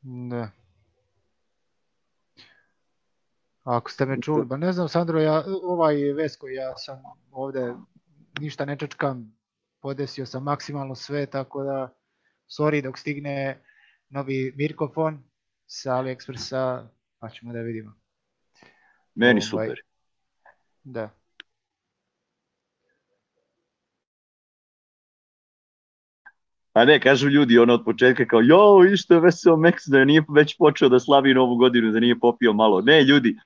Da. Ako ste me čuli, ba ne znam Sandro, ja, ovaj Vesko, ja sam ovde ništa ne čačkam, podesio sam maksimalno sve, tako da, sorry dok stigne novi mikrofon sa AliExpressa, pa ćemo da vidimo. Meni Ovaj, super. Da. A ne, kažu ljudi ono od početka kao, jo, išto veseo Max da nije već počeo da slavi novu godinu, da nije popio malo. Ne, ljudi,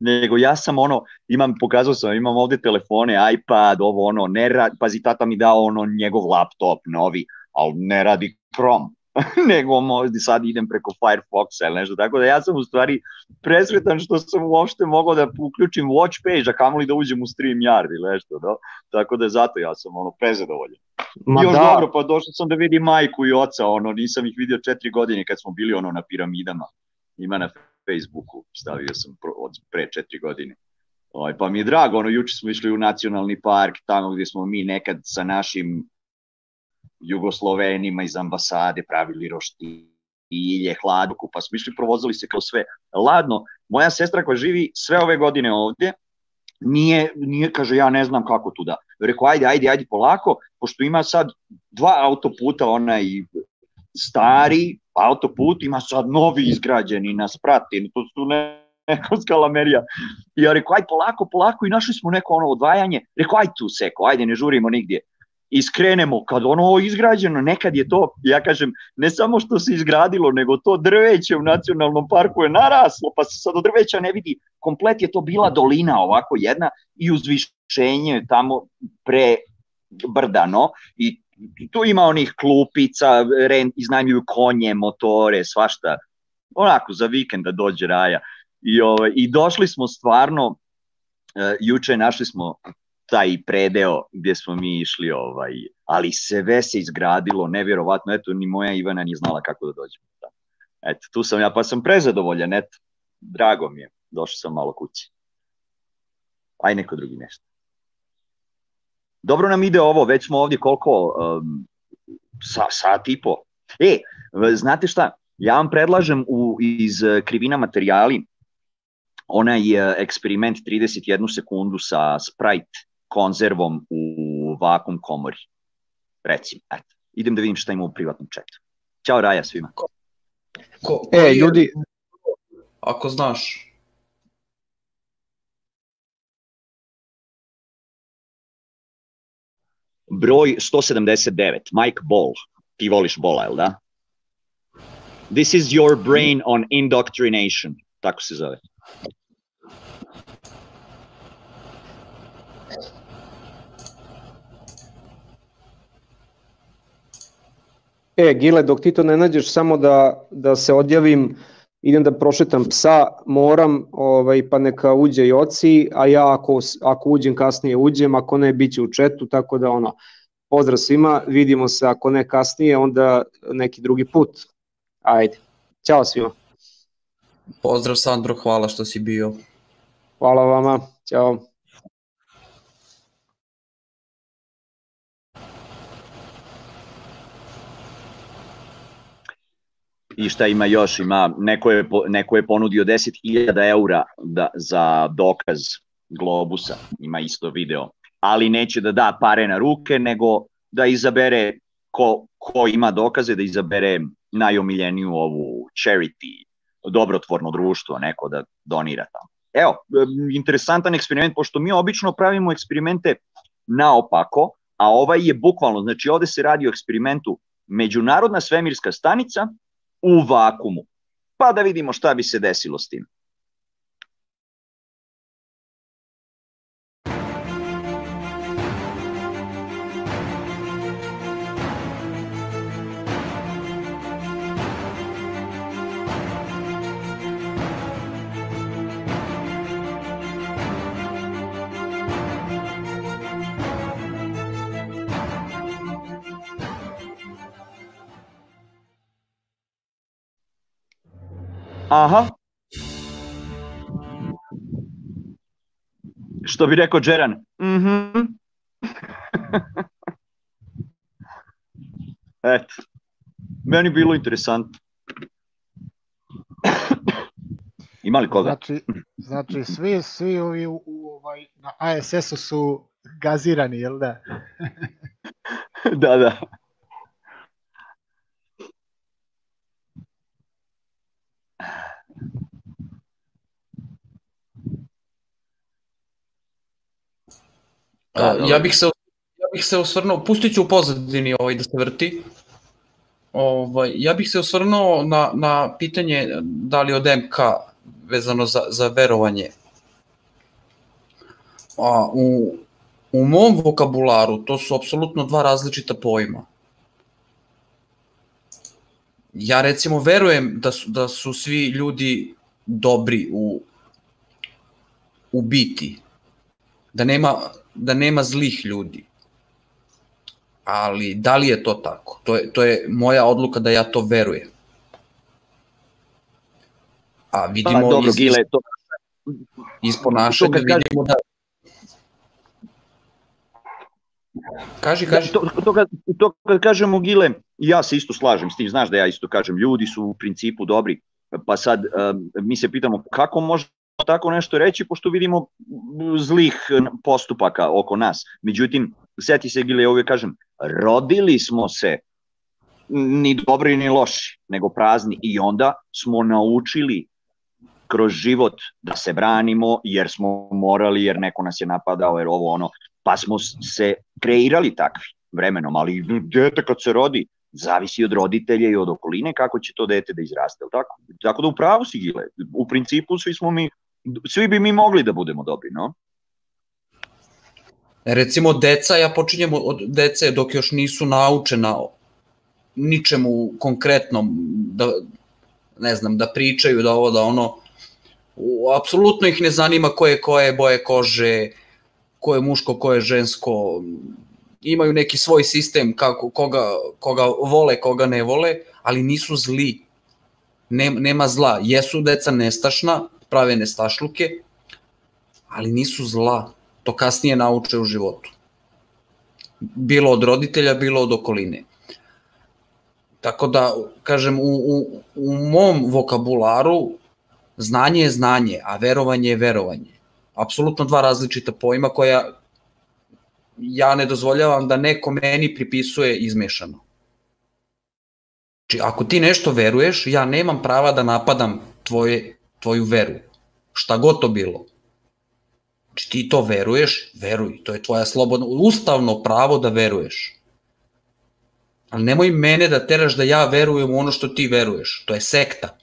nego ja sam ono, imam, pokazao sam, imam ovde telefone, iPad, ovo ono, ne radi, pazi, tata mi dao ono njegov laptop novi, ali ne radi Chrome, nego možda sad idem preko Firefoxa ili nešto, tako da ja sam u stvari presretan što sam uopšte mogao da uključim watch page, a kamoli da uđem u StreamYard ili nešto, da? tako da zato ja sam ono prezadovoljan. Ma Još da. dobro, pa došao sam da vidim majku i oca, ono, nisam ih vidio četiri godine kad smo bili ono na piramidama. Ima na Facebooku, stavio sam pro, od pre četiri godine. Ovaj, pa mi je drago, ono, juče smo išli u nacionalni park, tamo gdje smo mi nekad sa našim Jugoslovenima iz ambasade pravili roštilje, hladku, pa smo išli, provozali se kao sve. Ladno, moja sestra koja živi sve ove godine ovdje, nije, nije, kaže, ja ne znam kako tu da. Rekao, ajde, ajde, ajde, polako, pošto ima sad dva autoputa, onaj stari autoput, ima sad novi izgrađeni nas prati, to su ne, neko skalamerija. I ja rekao, aj polako, polako i našli smo neko ono odvajanje. Rekao, aj tu seko, ajde, ne žurimo nigdje i skrenemo, kad ono izgrađeno, nekad je to, ja kažem, ne samo što se izgradilo, nego to drveće u nacionalnom parku je naraslo, pa se sad od drveća ne vidi, komplet je to bila dolina ovako jedna i uzvišenje tamo pre brdano i tu ima onih klupica, rent, iznajmljuju konje, motore, svašta, onako za vikend da dođe raja. I, ovaj, I došli smo stvarno, uh, juče našli smo taj predeo gdje smo mi išli, ovaj, ali sve se izgradilo, nevjerovatno, eto, ni moja Ivana nije znala kako da dođemo. Da. Eto, tu sam ja, pa sam prezadovoljan, eto, drago mi je, došao sam malo kući. Aj neko drugi nešto. Dobro nam ide ovo, već smo ovdje koliko, um, sa, sat i po. E, znate šta, ja vam predlažem u, iz krivina materijali onaj eksperiment 31 sekundu sa Sprite konzervom u vakum komori. Recimo, eto. Idem da vidim šta ima u privatnom chatu. Ćao Raja svima. Ko, ko E, ljudi, Ako znaš. Broj 179, Mike Ball. Ti voliš bola, jel da? This is your brain on indoctrination. Tako se zove. E, Gile, dok ti to ne nađeš, samo da, da se odjavim, idem da prošetam psa, moram, ovaj, pa neka uđe i oci, a ja ako, ako uđem kasnije uđem, ako ne, bit će u četu, tako da ono, pozdrav svima, vidimo se ako ne kasnije, onda neki drugi put. Ajde, ćao svima. Pozdrav Sandro, hvala što si bio. Hvala vama, ćao. I šta ima još? Ima, neko, je, neko je ponudio 10.000 eura da, za dokaz globusa, ima isto video, ali neće da da pare na ruke, nego da izabere ko, ko ima dokaze, da izabere najomiljeniju ovu charity, dobrotvorno društvo, neko da donira tamo. Evo, interesantan eksperiment, pošto mi obično pravimo eksperimente naopako, a ovaj je bukvalno, znači ovde se radi o eksperimentu Međunarodna svemirska stanica u vakumu. Pa da vidimo šta bi se desilo s tim. Aha. Što bi rekao Džeran? Mhm. Eto. Meni bilo interesantno. Ima li koga? Znači, znači svi, svi ovi u, u, ovaj, na ASS-u su gazirani, jel da? da, da. Ja bih se ja bih se osvrnuo, pustit ću u pozadini ovaj da se vrti. Ovaj, ja bih se osvrnuo na, na pitanje da li od MK vezano za, za verovanje. A, u, u mom vokabularu to su apsolutno dva različita pojma. Ja recimo verujem da su, da su svi ljudi dobri u, u biti. Da nema, da nema zlih ljudi. Ali da li je to tako? To je, to je moja odluka da ja to verujem. A vidimo Pa, dobro, iz, Gile, to, iz ponašanja vidimo da... Kaži, kaži. To, to, kad, to kad kažemo Gile, ja se isto slažem s tim, znaš da ja isto kažem, ljudi su u principu dobri, pa sad um, mi se pitamo kako može tako nešto reći, pošto vidimo zlih postupaka oko nas. Međutim, seti se, Gile, ja uvijek kažem, rodili smo se ni dobri ni loši, nego prazni i onda smo naučili kroz život da se branimo jer smo morali, jer neko nas je napadao, jer ovo ono, pa smo se kreirali takvi vremenom, ali dete kad se rodi, zavisi od roditelja i od okoline kako će to dete da izraste, tako? Tako da u pravu si Gile, u principu svi smo mi, svi bi mi mogli da budemo dobri, no? Recimo deca, ja počinjem od dece dok još nisu naučena ničemu konkretnom, da, ne znam, da pričaju, da ovo, da ono, apsolutno ih ne zanima koje koje boje kože, ko je muško, ko je žensko, imaju neki svoj sistem kako, koga, koga vole, koga ne vole, ali nisu zli. Nema, nema zla. Jesu deca nestašna, prave nestašluke, ali nisu zla. To kasnije nauče u životu. Bilo od roditelja, bilo od okoline. Tako da, kažem, u, u, u mom vokabularu znanje je znanje, a verovanje je verovanje. Apsolutno dva različita pojma koja ja ne dozvoljavam da neko meni pripisuje izmešano. Znači, ako ti nešto veruješ, ja nemam prava da napadam tvoje, tvoju veru. Šta god to bilo. Znači, ti to veruješ, veruj. To je tvoja slobodno, ustavno pravo da veruješ. Ali nemoj mene da teraš da ja verujem u ono što ti veruješ. To je sekta.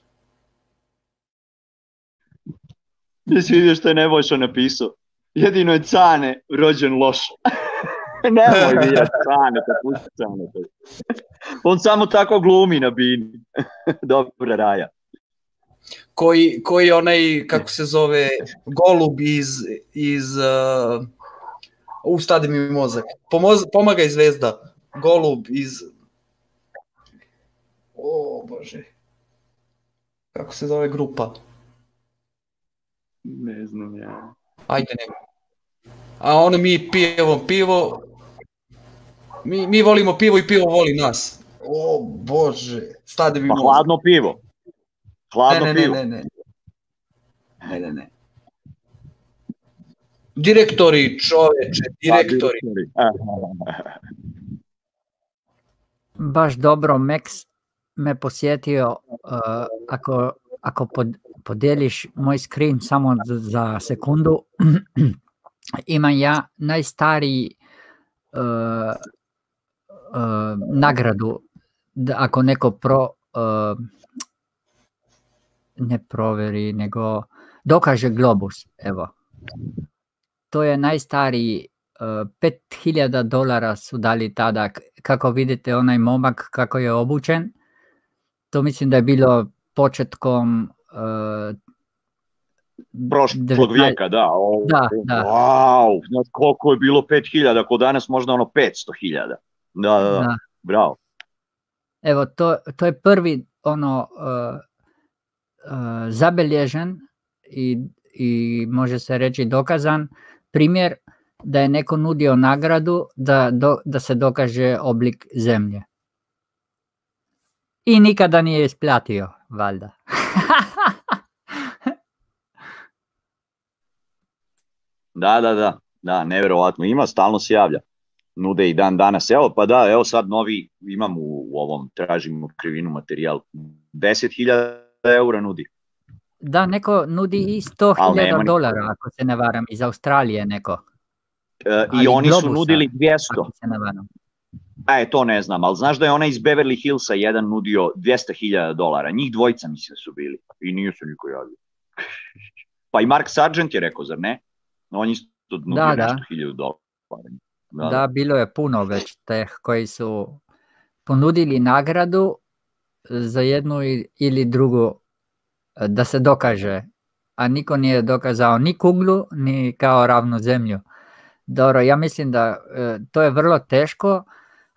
Jesi vidio što je Nebojša napisao? Jedino je Cane rođen loš. Nemoj vidjeti Cane, pa pusti Cane. On samo tako glumi na bini. Dobra raja. Koji, koji onaj, kako se zove, golub iz, iz uh, ustade mi mozak. Pomoz, pomagaj zvezda. Golub iz... O, bože. Kako se zove grupa? Ne znam ja. Ajde, ne. A ono mi pijemo pivo, mi, mi volimo pivo i pivo voli nas. O bože, stade mi Pa hladno pivo. Hladno ne, ne, pivo. Ne, ne, ne. Ne, ne, ne. Direktori, čoveče, direktori. Baš dobro, Max me posjetio, uh, ako, ako pod, podeliš moj screen samo za, sekundu, imam ja najstariji uh, uh, nagradu, da ako neko pro, uh, ne proveri, nego dokaže globus, evo. To je najstariji uh, 5000 dolara su dali tada, kako vidite onaj momak kako je obučen, to mislim da je bilo početkom Prošlog vijeka, da. O, Da, da. Wow, znaš koliko je bilo 5000, ako danas možda ono 500.000. Da, da, da, Da. bravo. Evo, to, to je prvi ono uh, uh, zabilježen i, i može se reći dokazan primjer da je neko nudio nagradu da, do, da se dokaže oblik zemlje. I nikada nije isplatio, valjda. Da, da, da, da, neverovatno. Ima, stalno se javlja. Nude i dan danas. Evo, pa da, evo sad novi, imam u, u ovom, tražimo krivinu materijal, 10.000 eura nudi. Da, neko nudi i Ali nema 100.000 ni- dolara, ako se ne varam, iz Australije neko. E, Ali I oni su Globusa, nudili 200. Ako se ne varam. E, to ne znam, ali znaš da je ona iz Beverly Hillsa jedan nudio 200.000 dolara. Njih dvojica mislim su bili. I nije se niko javio. pa i Mark Sargent je rekao, zar ne? On je isto nudio Da, da. nešto 1000 dolara. Da, Da, bilo je puno već teh koji su ponudili nagradu za jednu ili drugu e, da se dokaže, a niko nije dokazao ni kuglu, ni kao ravnu zemlju. Dobro, ja mislim da e, to je vrlo teško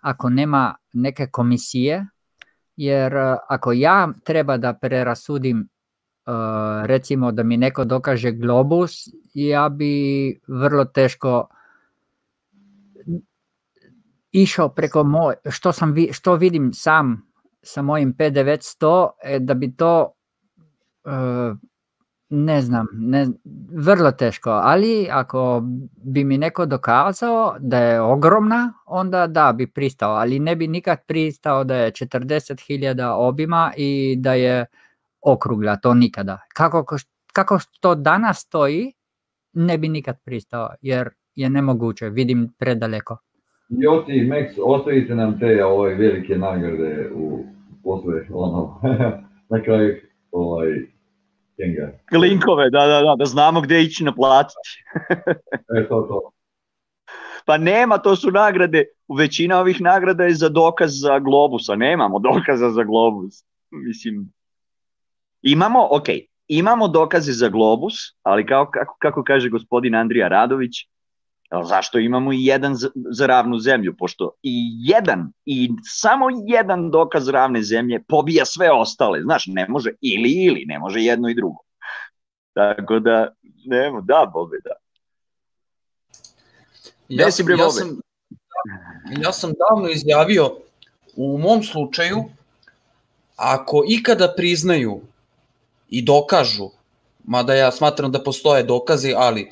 ako nema neke komisije, jer e, ako ja treba da prerasudim e, recimo da mi neko dokaže globus, ja bi vrlo teško išao preko moj, što, sam, što vidim sam sa mojim P900, e, da bi to e, ne znam, ne, vrlo teško, ali ako bi mi neko dokazao da je ogromna, onda da bi pristao, ali ne bi nikad pristao da je 40.000 obima i da je okrugla, to nikada. Kako, kako to danas stoji, ne bi nikad pristao, jer je nemoguće, vidim predaleko. Joti i Max, ostavite nam te ove velike nagrade u posle, ono, na kraju ovaj, Kenga. Linkove, da, da, da, da znamo gde ići naplatiti. e, to, to. Pa nema, to su nagrade, većina ovih nagrada je za dokaz za Globus, a nemamo dokaza za Globus. Mislim, imamo, ok, imamo dokaze za Globus, ali kao, kako, kako kaže gospodin Andrija Radović, zašto imamo i jedan za, za ravnu zemlju, pošto i jedan, i samo jedan dokaz ravne zemlje pobija sve ostale, znaš, ne može ili ili, ne može jedno i drugo. Tako da, nemo, da, Bobe, da. Ja sam, ja, sam, ja sam davno izjavio, u mom slučaju, ako ikada priznaju i dokažu, mada ja smatram da postoje dokazi, ali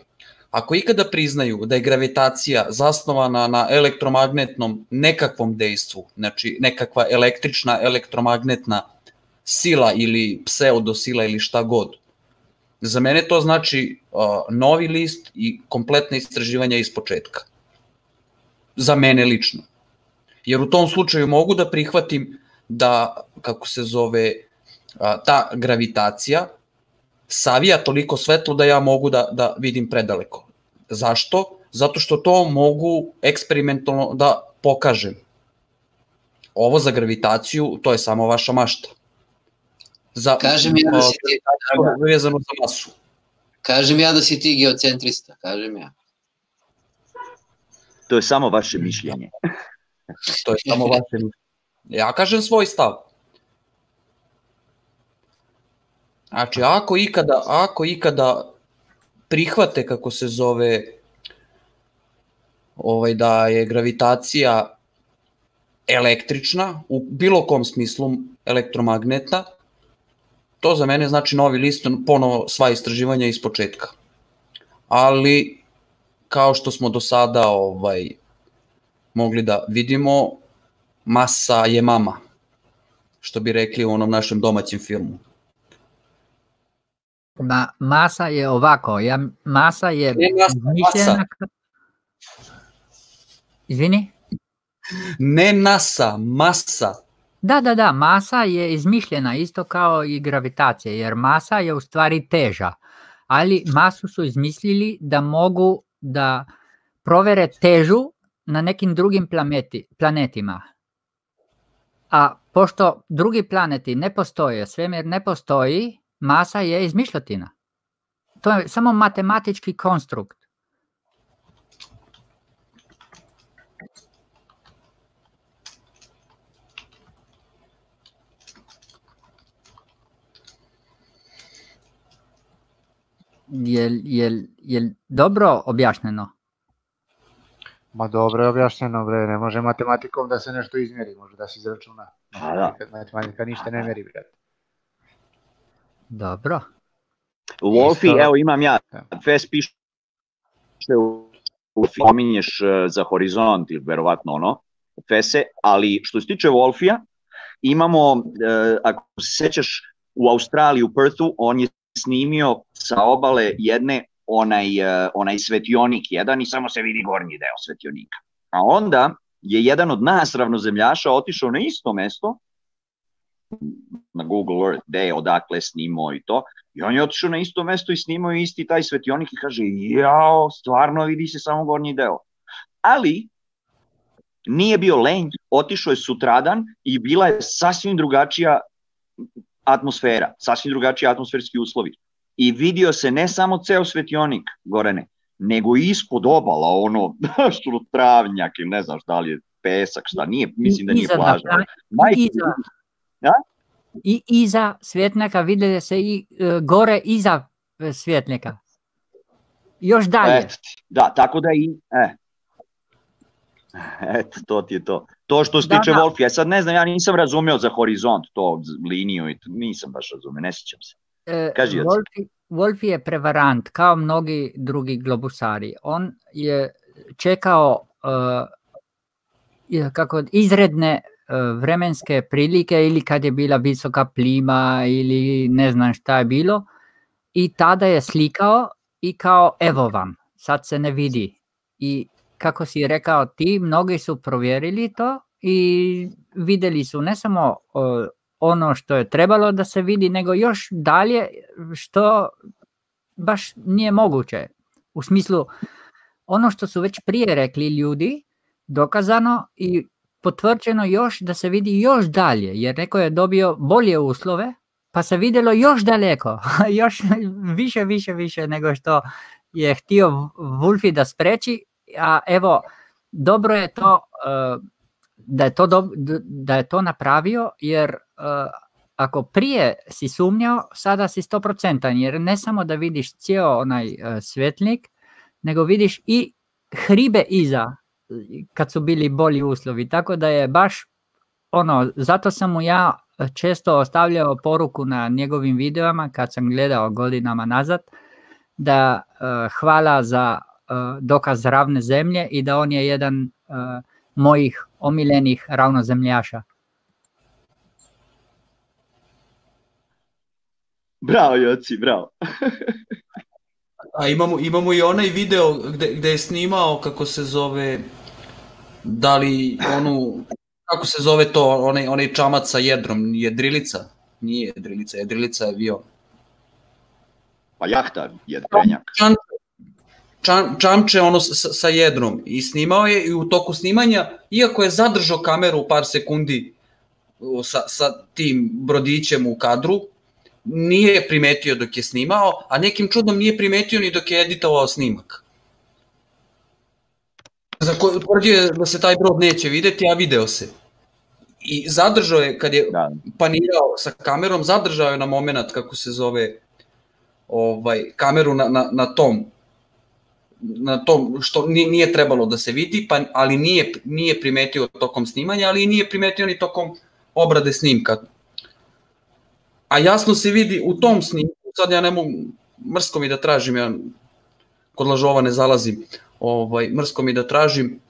ako ikada priznaju da je gravitacija zasnovana na elektromagnetnom nekakvom dejstvu, znači nekakva električna elektromagnetna sila ili pseudosila ili šta god, za mene to znači uh, novi list i kompletne istraživanja iz početka. Za mene lično. Jer u tom slučaju mogu da prihvatim da, kako se zove, ta gravitacija savija toliko svetlo da ja mogu da, da vidim predaleko. Zašto? Zato što to mogu eksperimentalno da pokažem. Ovo za gravitaciju, to je samo vaša mašta. Za, kažem ja da si ti... Vezano za masu. Kažem ja da si ti geocentrista, kažem ja. To je samo vaše mišljenje. to je samo vaše mišljenje. Ja kažem svoj stav. Znači, ako ikada, ako ikada prihvate, kako se zove, ovaj, da je gravitacija električna, u bilo kom smislu elektromagnetna, to za mene znači novi list, ponovo sva istraživanja iz početka. Ali, kao što smo do sada ovaj, mogli da vidimo, masa je mama, što bi rekli u onom našem domaćem filmu. Ma, masa je ovako, ja, masa je Ne masa. Izvini? Ne NASA, masa. Da, da, da, masa je izmišljena isto kao i gravitacija, jer masa je u stvari teža, ali masu su izmislili da mogu da provere težu na nekim drugim planeti, planetima. A pošto drugi planeti ne postoje, svemir ne postoji, masa je izmišljotina. To je samo matematički konstrukt. Je, je, je dobro objašnjeno? Ma dobro je objašnjeno, bre, ne može matematikom da se nešto izmjeri, može da se izračuna. A da. Matematika ništa ne meri, bre. Dobro. Wolfi, Isto- evo imam ja, Fes piše u Wolfi, pominješ e, za horizont ili verovatno ono, Fese, ali što se tiče Wolfija, imamo, e, ako se sećaš, u Australiji, u Perthu, on je snimio sa obale jedne onaj, e, onaj svetionik jedan i samo se vidi gornji deo svetionika. A onda je jedan od nas ravnozemljaša otišao na isto mesto, na Google Earth, gde je, odakle snimao i to, i on je otišao na isto mesto i snimao isti taj svetionik i kaže, jao, stvarno vidi se samo gornji deo. Ali, nije bio lenj, otišao je sutradan i bila je sasvim drugačija atmosfera, sasvim drugačiji atmosferski uslovi. I vidio se ne samo ceo svetionik, Gorane, nego i ispod obala, ono, što travnjak ili ne znam šta li je, pesak, šta nije, mislim da nije plaža. da, Majke, iza. I iza svjetljaka vide se i e, gore iza e, svjetljaka. Još dalje. Ti, da, tako da i, e. Eto, to ti je to. To što se Da, tiče da. Wolfija, ja sad ne znam, ja nisam razumeo za horizont, to liniju i to, nisam baš razumeo, ne sjećam se. E, Kaži, Joci. Wolfi, Wolf je prevarant, kao mnogi drugi globusari. On je čekao uh, kako izredne vremenske prilike ili kad je bila visoka plima ili ne znam šta je bilo i tada je slikao i kao evo vam, sad se ne vidi. I kako si rekao ti, mnogi su provjerili to i videli su ne samo uh, ono što je trebalo da se vidi, nego još dalje što baš nije moguće. U smislu, ono što su već prije rekli ljudi, dokazano i potvrđeno još da se vidi još dalje, jer neko je dobio bolje uslove, pa se videlo još daleko, još više, više, više nego što je htio Wolfi da spreči, a evo, dobro je to da je to, do, da je to napravio, jer ako prije si sumnjao, sada si 100%, jer ne samo da vidiš cijel onaj svetlik, nego vidiš i hribe iza kad su bili bolji uslovi, tako da je baš ono, zato sam mu ja često ostavljao poruku na njegovim videama kad sam gledao godinama nazad, da uh, hvala za uh, dokaz ravne zemlje i da on je jedan uh, mojih omiljenih ravnozemljaša. Bravo, Joci, bravo. A imamo, imamo i onaj video gde, gde je snimao kako se zove da li onu kako se zove to onaj onaj čamac sa jedrom jedrilica? Nije jedrilica jedrilica je bio pa jahta jedrenjak. Čan, čan, čamče ono sa, sa jedrom. I snimao je i u toku snimanja iako je zadržao kameru par sekundi sa, sa tim brodićem u kadru nije primetio dok je snimao, a nekim čudom nije primetio ni dok je editovao snimak. Za koje tvrdio da se taj brod neće videti, a video se. I zadržao je, kad je da. panirao sa kamerom, zadržao je na moment, kako se zove, ovaj, kameru na, na, na tom na tom što nije trebalo da se vidi, pa, ali nije, nije primetio tokom snimanja, ali nije primetio ni tokom obrade snimka a jasno se vidi u tom snimku, sad ja ne mogu, mrsko mi da tražim, ja kod lažova ne zalazim, ovaj, mrsko mi da tražim,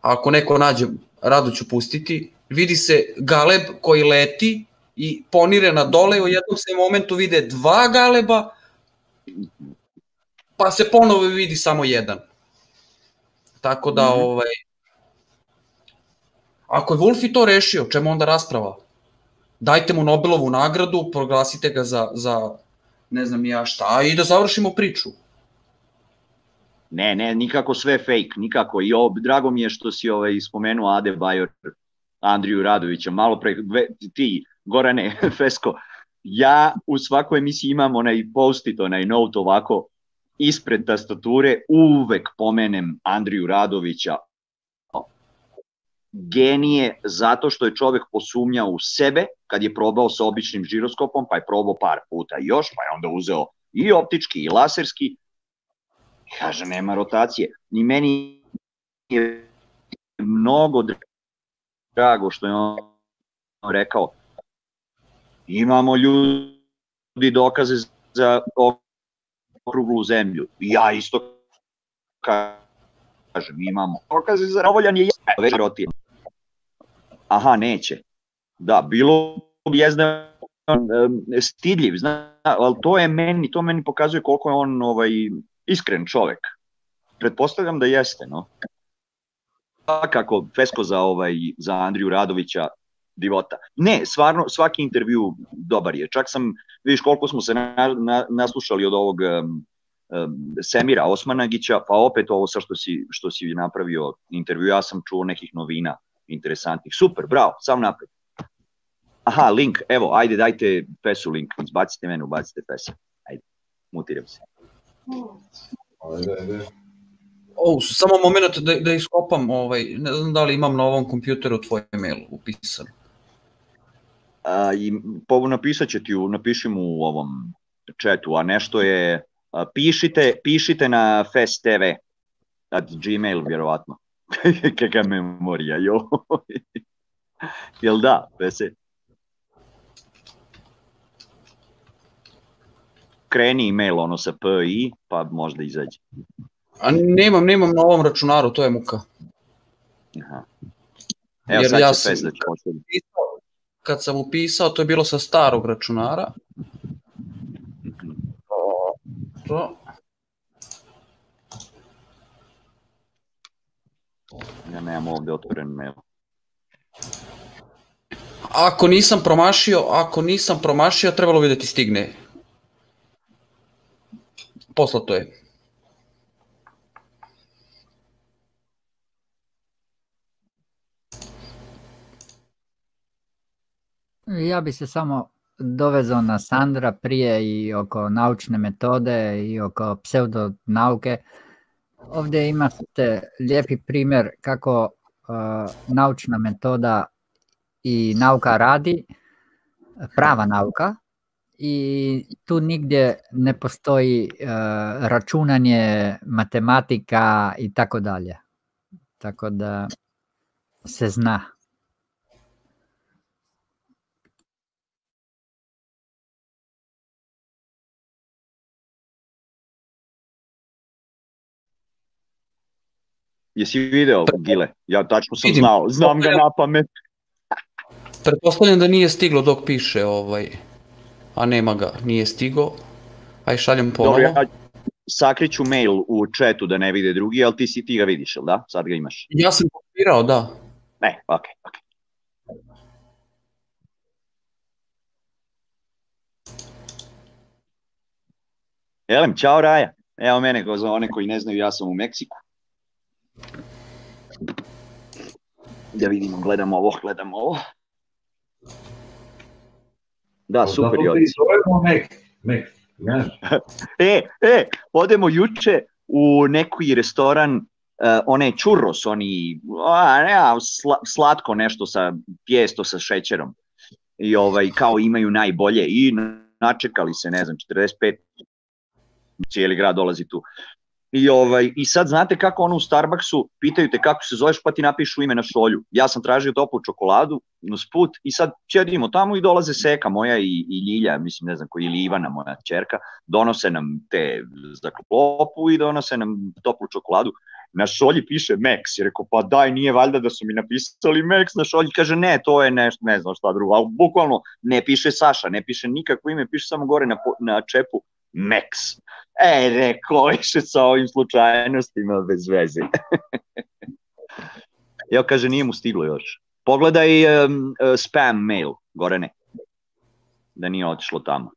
ako neko nađe, rado ću pustiti, vidi se galeb koji leti i ponire na dole, u jednom se momentu vide dva galeba, pa se ponovo vidi samo jedan. Tako da, mm -hmm. ovaj, ako je Wolfi to rešio, čemu onda rasprava? dajte mu Nobelovu nagradu, proglasite ga za, za ne znam ja šta i da završimo priču. Ne, ne, nikako sve fake, nikako. I ovo, drago mi je što si ovaj, spomenuo Ade Bajor, Andriju Radovića, malo pre, dve, ti, Gorane, Fesko, ja u svakoj emisiji imam onaj post-it, onaj note ovako, ispred tastature uvek pomenem Andriju Radovića, genije zato što je čovek posumnjao u sebe kad je probao sa običnim žiroskopom, pa je probao par puta još, pa je onda uzeo i optički i laserski. Kaže, nema rotacije. Ni meni je mnogo drago što je on rekao imamo ljudi dokaze za okruglu zemlju. Ja isto kažem, imamo dokaze za rovoljan je već rotijan aha, neće. Da, bilo bi jezda stidljiv, zna, ali to je meni, to meni pokazuje koliko je on ovaj, iskren čovek. Pretpostavljam da jeste, no. Kako Fesko za, ovaj, za Andriju Radovića divota. Ne, stvarno, svaki intervju dobar je. Čak sam, vidiš koliko smo se na, na, naslušali od ovog um, Semira Osmanagića, pa opet ovo sa što si, što si napravio intervju, ja sam čuo nekih novina interesantnih. Super, bravo, sam napred. Aha, link, evo, ajde, dajte pesu link, izbacite mene, ubacite pesa. Ajde, mutiram se. Ajde, ajde. O, samo moment da, da iskopam, ovaj, ne znam da li imam na ovom kompjuteru tvoj email upisan. A, i, po, napisat će ti, u, napiši mu u ovom chatu, a nešto je, a, pišite, pišite na Fest TV, at Gmail, vjerovatno. Kakva memorija, jo. Jel da, Pese? Skreni email ono sa P i, pa možda izađe. A nemam, nemam na ovom računaru, to je muka. Aha. Evo Jer sad ja sam- da. Kad sam upisao, to je bilo sa starog računara. To. Ja nemam ovde otvoren mail. Ako nisam promašio, ako nisam promašio, trebalo bi da ti stigne. Poslato je. Ja bi se samo dovezao na Sandra prije i oko naučne metode i oko pseudonauke. Ovdje imate lijepi primjer kako uh, naučna metoda i nauka radi, prava nauka, i tu nigdje ne postoji uh, računanje, matematika i tako dalje. Tako da se zna. Jesi video Gile? Ja tačno sam Vidim. znao, znam ga na pamet. Pretpostavljam da nije stiglo dok piše ovaj. A nema ga, nije stigo. Aj šaljem ponovo. Dobro, ja sakriću mail u chatu da ne vide drugi, ali ti, si, ti ga vidiš, jel da? Sad ga imaš. Ja sam kopirao, da. Ne, okej, okej. Elem, čao Raja. Evo mene, za one koji ne znaju, ja sam u Meksiku. Da vidimo, gledam ovo, gledam ovo. Da, super ti zovemo Max. Max, znaš. E, e, odemo juče u neki restoran, uh, one churros, oni, a, ne, a, sla, slatko nešto sa tijesto sa šećerom. I ovaj, kao imaju najbolje i načekali se, ne znam, 45, cijeli grad dolazi tu. I, ovaj, I sad znate kako ono u Starbucksu, pitaju te kako se zoveš pa ti napišu ime na šolju. Ja sam tražio toplu čokoladu na sput i sad ćedimo tamo i dolaze Seka moja i, i Ljilja, mislim ne znam koji, ili Ivana moja čerka, donose nam te za klopu i donose nam toplu čokoladu. Na šolji piše Max, i rekao pa daj nije valjda da su mi napisali Max na šolji, kaže ne to je nešto, ne znam šta drugo, ali bukvalno ne piše Saša, ne piše nikakvo ime, piše samo gore na, na čepu Max. E, rekao, više sa ovim slučajnostima bez veze. Evo kaže, nije mu stiglo još. Pogledaj um, uh, spam mail, Gorane, da nije otišlo tamo.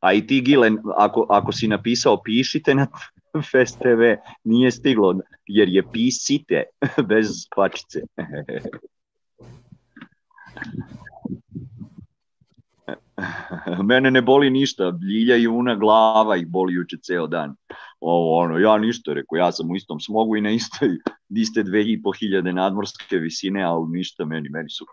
A i ti, Gilen, ako, ako si napisao pišite na Fest TV, nije stiglo, jer je pisite bez kvačice. Mene ne boli ništa, Ljilja i Una glava ih boli juče ceo dan. Ovo, ono, ja ništa, rekao, ja sam u istom smogu i na istoj, iste dve i po hiljade nadmorske visine, ali ništa meni, meni su.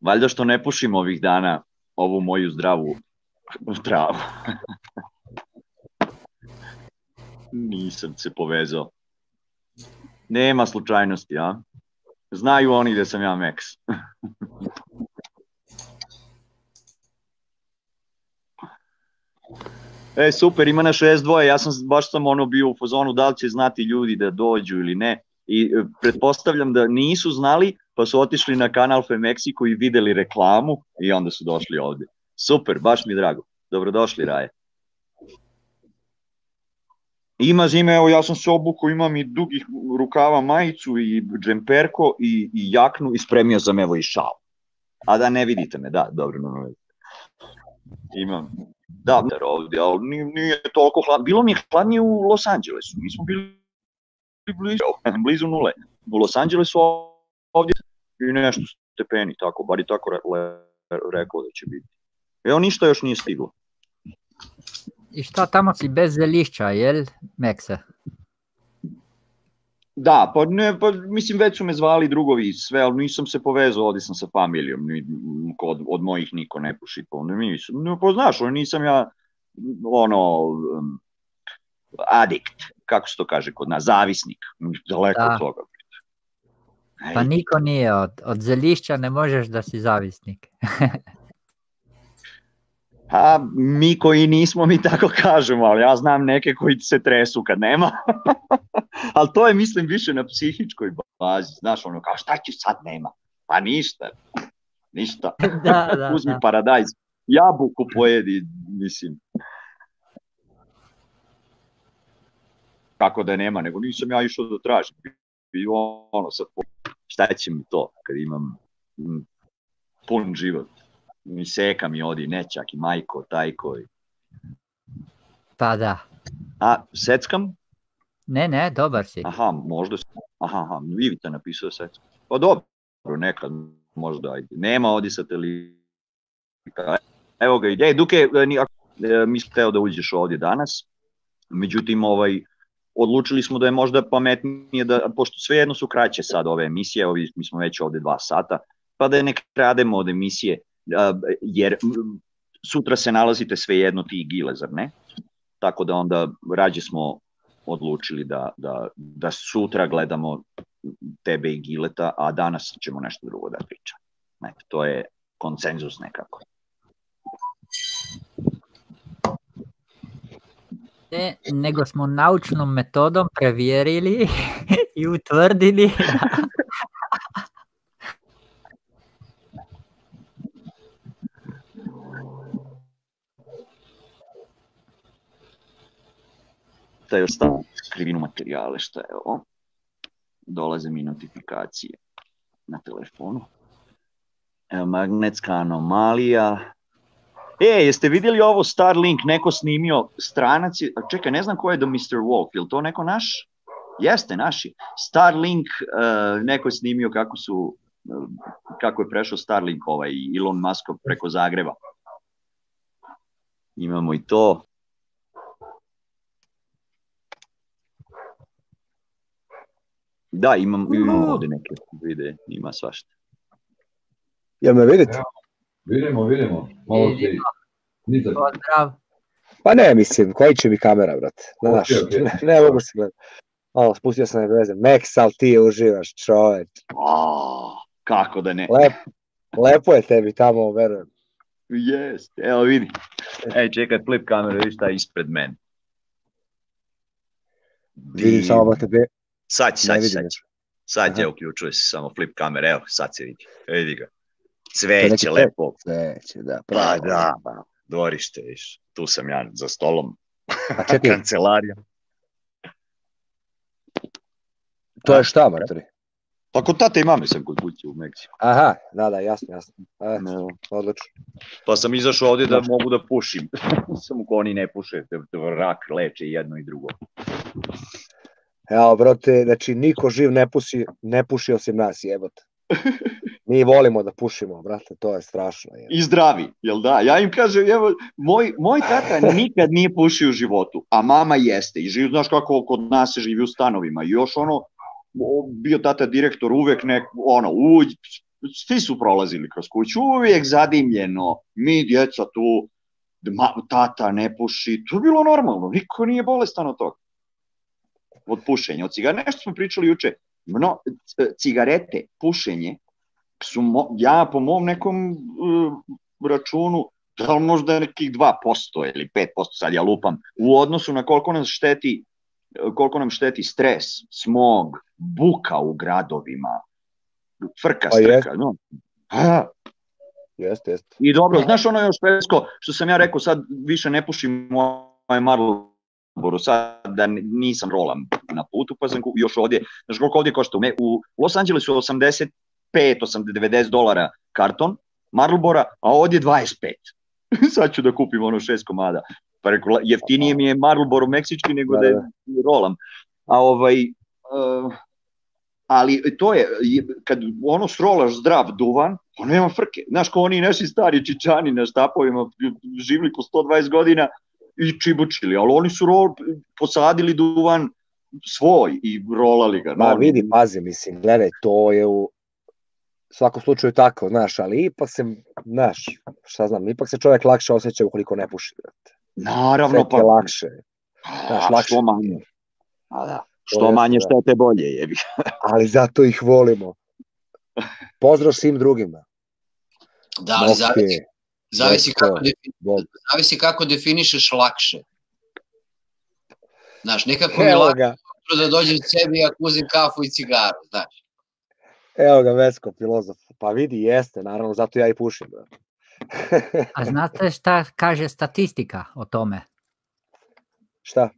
Valjda što ne pušim ovih dana ovu moju zdravu travu. Nisam se povezao. Nema slučajnosti, a? Znaju oni da sam ja Max. E, super, ima na 62, ja sam baš sam ono bio u fazonu da li će znati ljudi da dođu ili ne. I e, pretpostavljam da nisu znali, pa su otišli na kanal Fe Meksiko i videli reklamu i onda su došli ovde. Super, baš mi drago. Dobrodošli, Raje. Ima zime, evo ja sam se obukao, imam i dugih rukava majicu i džemperko i, i jaknu i spremio sam evo i šal. A da ne vidite me, da, dobro, no, no. Imam, da, ovdje, ali nije, nije toliko hladno. Bilo mi je hladnije u Los Angelesu, mi smo bili blizu, blizu nule. U Los Angelesu ovdje i nešto stepeni, tako, bar je tako re, le, rekao da će biti. Evo ništa još nije stiglo. I šta tamo si bez zelišća, jel, Mekse? Da, pa ne, pa mislim već su me zvali drugovi i sve, ali nisam se povezao, ovdje sam sa familijom, ni, od, od mojih niko ne puši, pa ne nisam, ne, pa znaš, nisam ja, ono, um, adikt, kako se to kaže kod nas, zavisnik, daleko Da. od toga. Pa niko nije, od, od zelišća ne možeš da si zavisnik. A mi koji nismo, mi tako kažemo, ali ja znam neke koji se tresu kad nema. ali to je, mislim, više na psihičkoj bazi. Znaš, ono, kao šta će sad nema? Pa ništa. Ništa. Da, da, Uzmi da. paradajz. Jabuku pojedi, mislim. Kako da nema, nego nisam ja išao da tražim. I ono, sad, šta će mi to kad imam mm, pun život? Mi seka mi odi nečak i majko, tajko. I... Pa da. A, seckam? Ne, ne, dobar si. Aha, možda, aha, aha, Ivica napisao seckam. Pa dobro, nekad možda, ajde. Nema ovdje satelita. Evo ga, ide, Duke, e, ni- ako- e, mi smo teo da uđeš ovdje danas, međutim, ovaj, odlučili smo da je možda pametnije da, pošto svejedno su kraće sad ove emisije, ovi, mi smo već ovde dva sata, pa da ne krademo od emisije, jer sutra se nalazite svejedno ti i Gile, zar ne? Tako da onda rađe smo odlučili da, da, da sutra gledamo tebe i Gileta, a danas ćemo nešto drugo da pričamo. Eto, to je konsenzus nekako. Ne, nego smo naučnom metodom provjerili i utvrdili da da još stavim krivinu materijale, šta je ovo. Dolaze mi notifikacije na telefonu. Evo, magnetska anomalija. E, jeste vidjeli ovo Starlink, neko snimio stranac, čekaj, ne znam ko je do Mr. Wolf, je li to neko naš? Jeste, naši. Starlink, uh, neko je snimio kako su, uh, kako je prešao Starlink ovaj Elon Musk preko Zagreba. Imamo i to. Da, imam, imam ovde neke videe, ima svašta. Jel me vidite? Vidimo, vidimo. Malo. Nizak. Pozdrav. Pa ne, mislim, koji će mi kamera, brate? Znaš, Ok, ok. ne, ne mogu se gledati. Malo, spustio sam na veze. Max, ali ti uživaš, čoveč. O, kako da ne? Lep, lepo je tebi tamo, verujem. Jest, evo vidi. Ej, čekaj, flip kameru, vidi šta je ispred mene. Vidim samo, brate. Sad, sad, sad. Sad, je, uključuje se samo flip kamera, evo, sad se vidi. Vidi ga. Cveće lepo. Cveće, da, Pa pravo. da, pa, dvorište, viš. Tu sam ja za stolom. A čekaj. Kancelarija. To je šta, matori? Pa kod tate i mame sam kod kuće u Meksiku. Aha, da, da, jasno, jasno. E, odlično. Pa sam izašao ovdje da mogu da pušim. Samo ko oni ne puše, da, da rak leče jedno i drugo. Evo, brate, znači, niko živ ne puši, ne puši osim nas, jebote. Mi volimo da pušimo, brate, to je strašno. Je. I zdravi, jel da? Ja im kažem, evo, moj, moj tata nikad nije pušio u životu, a mama jeste. I živi, znaš kako kod nas se živi u stanovima. I još ono, bio tata direktor uvek nek, ono, uđ, svi su prolazili kroz kuću, uvijek zadimljeno, mi djeca tu, ma, tata ne puši, to je bilo normalno, niko nije bolestan od toga. Od pušenja, od cigara, nešto smo pričali juče, mno, cigarete, pušenje, su mo, ja po mom nekom uh, računu, da li možda nekih 2% ili 5%, sad ja lupam, u odnosu na koliko nam šteti koliko nam šteti stres, smog, buka u gradovima, frka, Pa strka, jest. no. A, Jeste, jeste. I dobro, znaš ono još švedsko, što sam ja rekao, sad više ne pušim ovaj Marlboro, sad da nisam rolam na putu, pa sam još ovdje, znaš koliko ovdje košta, u, Me- u Los Angelesu 85, 80, 90 dolara karton Marlbora, a ovdje 25. sad ću da kupim ono šest komada. Pa rekao, jeftinije mi je Marlboro meksički nego da, Da, je da. rolam. A ovaj, uh, ali to je, je- kad ono srolaš zdrav duvan, on nema frke. Znaš, ko oni naši stari čičani na štapovima, živli po 120 godina i čibučili, ali oni su rol, posadili duvan svoj i rolali ga. Ma vidi, pazi, mislim, gledaj, to je u svakom slučaju tako, znaš, ali ipak se, znaš, šta znam, ipak se čovjek lakše osjeća ukoliko ne puši, brate. Naravno, Sve pa lakše. Znaš, A, lakše. što manje. A da, To što manje da. štete bolje, jebi. Ali zato ih volimo. Pozdrav svim drugima. Da, ali zavisi, zavisi, kako, defini, zavisi kako definišeš lakše. Znaš, nekako mi lakše da dođem sebi ako uzim kafu i cigaru, znaš. evo ga Vesko, filozof. Pa vidi, jeste, naravno, zato ja i pušim. da. A znate šta kaže statistika o tome? Šta?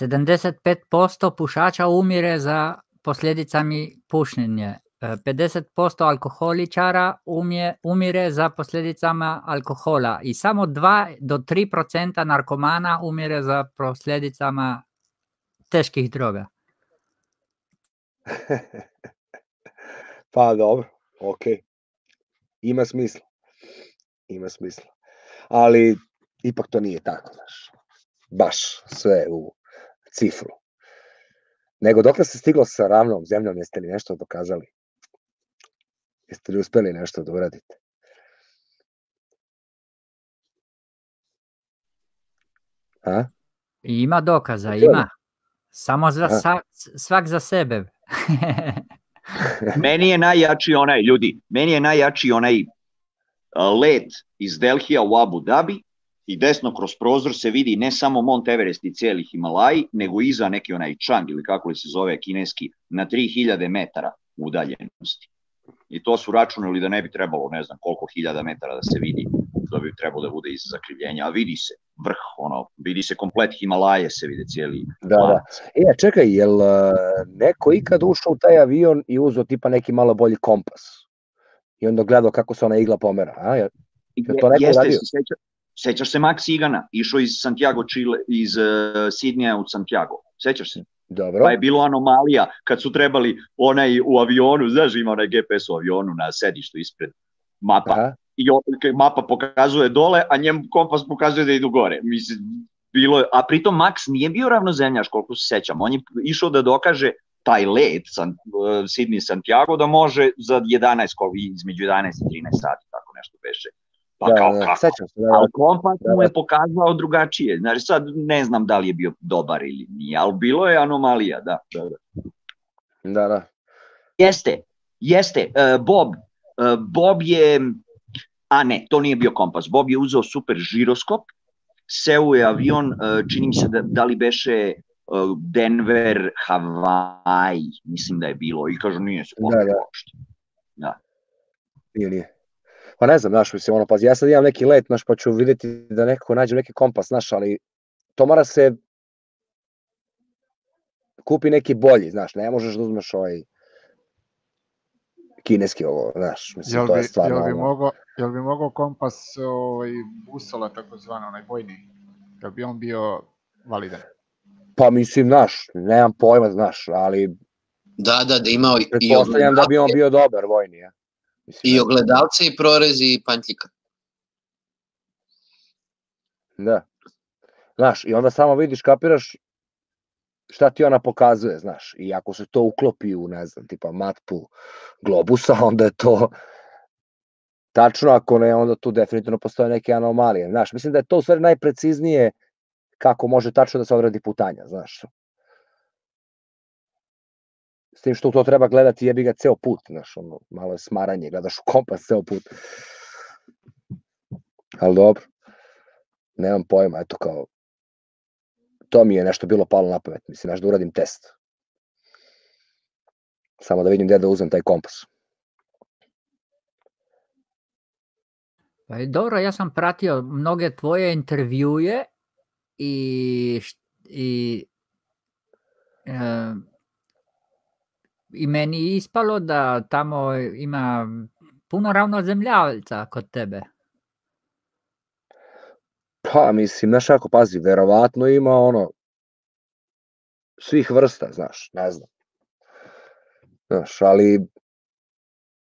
75% pušača umire za posljedicami pušenja. E, 50% alkoholičara umje, umire za posljedicama alkohola i samo 2 do 3% narkomana umire za posljedicama teških droga. pa dobro, okej. Ima smisla. Ima smisla. Ali ipak to nije tako, znaš. Baš sve u cifru. Nego dokle se stiglo sa ravnom zemljom, jeste li nešto dokazali? Jeste li uspeli nešto da uradite? A? I ima dokaza, Dobro. ima. Samo za, sa, svak za sebe. Meni je najjači onaj, ljudi, meni je najjači onaj a, let iz Delhija u Abu Dhabi i desno kroz prozor se vidi ne samo Mont Everest i cijeli Himalaji, nego iza neki onaj Chang ili kako li se zove kineski, na 3000 metara udaljenosti. I to su računali da ne bi trebalo ne znam koliko hiljada metara da se vidi, da bi trebalo da bude iz zakrivljenja, a vidi se vrh, ono, vidi se komplet Himalaje, se vide cijeli Da, da. E, a čekaj, jel a, neko ikad ušao u taj avion i uzeo tipa neki malo bolji kompas? I onda gledao kako se ona igla pomera, a? Jel, jel to neko Jeste, uradio? se seća, sećaš se Max Igana, išao iz Santiago Chile, iz uh, Sidneja u Santiago, sećaš se? Dobro. Pa je bilo anomalija kad su trebali onaj u avionu, znaš ima onaj GPS u avionu na sedištu ispred mapa. Aha. I on, mapa pokazuje dole, a njemu kompas pokazuje da idu gore. Mislim, bilo je, a pritom Max nije bio ravnozemljaš koliko se sećam. On je išao da dokaže taj let San, uh, Sydney Santiago da može za 11, koliko, između 11 i 13 sati, tako nešto beše. Pa Da, kao da, kako? sećam se, da, Ali da. kompas Da, mu je da. pokazao drugačije. Znači sad ne znam da li je bio dobar ili nije, ali bilo je anomalija, da. da, da. Da, da. Jeste, jeste. Uh, Bob, uh, Bob je, a ne, to nije bio kompas. Bob je uzeo super žiroskop, seo je avion, uh, čini mi se da, da li beše Denver, Hawaii, mislim da je bilo, i kažu nije se Da, da. uopšte. Da. Nije, nije. Pa ne znam, znaš, mislim, ono, pazi, ja sad imam neki let, znaš, pa ću vidjeti da nekako nađem neki kompas, znaš, ali to mora se kupi neki bolji, znaš, ne možeš da uzmeš ovaj kineski ovo, znaš, mislim, Jel to je bi, stvarno jel bi, ono, mogao, jel bi mogao kompas ovaj, busola takozvano, onaj vojni, jel bi on bio validan? pa mislim, znaš, nemam pojma, znaš, ali Da, da, da imao i, i, pretpostavljam da bi on bio dobar vojni, ja. I ogledalce i prorezi i pantljika. Da. Znaš, i onda samo vidiš, kapiraš šta ti ona pokazuje, znaš, i ako se to uklopi u, ne znam, tipa matpu globusa, onda je to tačno, ako ne, onda tu definitivno postoje neke anomalije, znaš, mislim da je to u stvari najpreciznije kako može tačno da se odradi putanja, znaš. S tim što to treba gledati jebi ga ceo put, znaš, ono, malo je smaranje, gledaš u kompas ceo put. Ali dobro, nemam pojma, eto kao, to mi je nešto bilo palo na pamet, mislim, znaš, da uradim test. Samo da vidim gde da uzem taj kompas. Pa dobro, ja sam pratio mnoge tvoje intervjuje i, i, e, i meni je ispalo da tamo ima puno ravnozemljavalca kod tebe. Pa, mislim, znaš, ako pazi, verovatno ima ono, svih vrsta, znaš, ne znam. Znaš, ali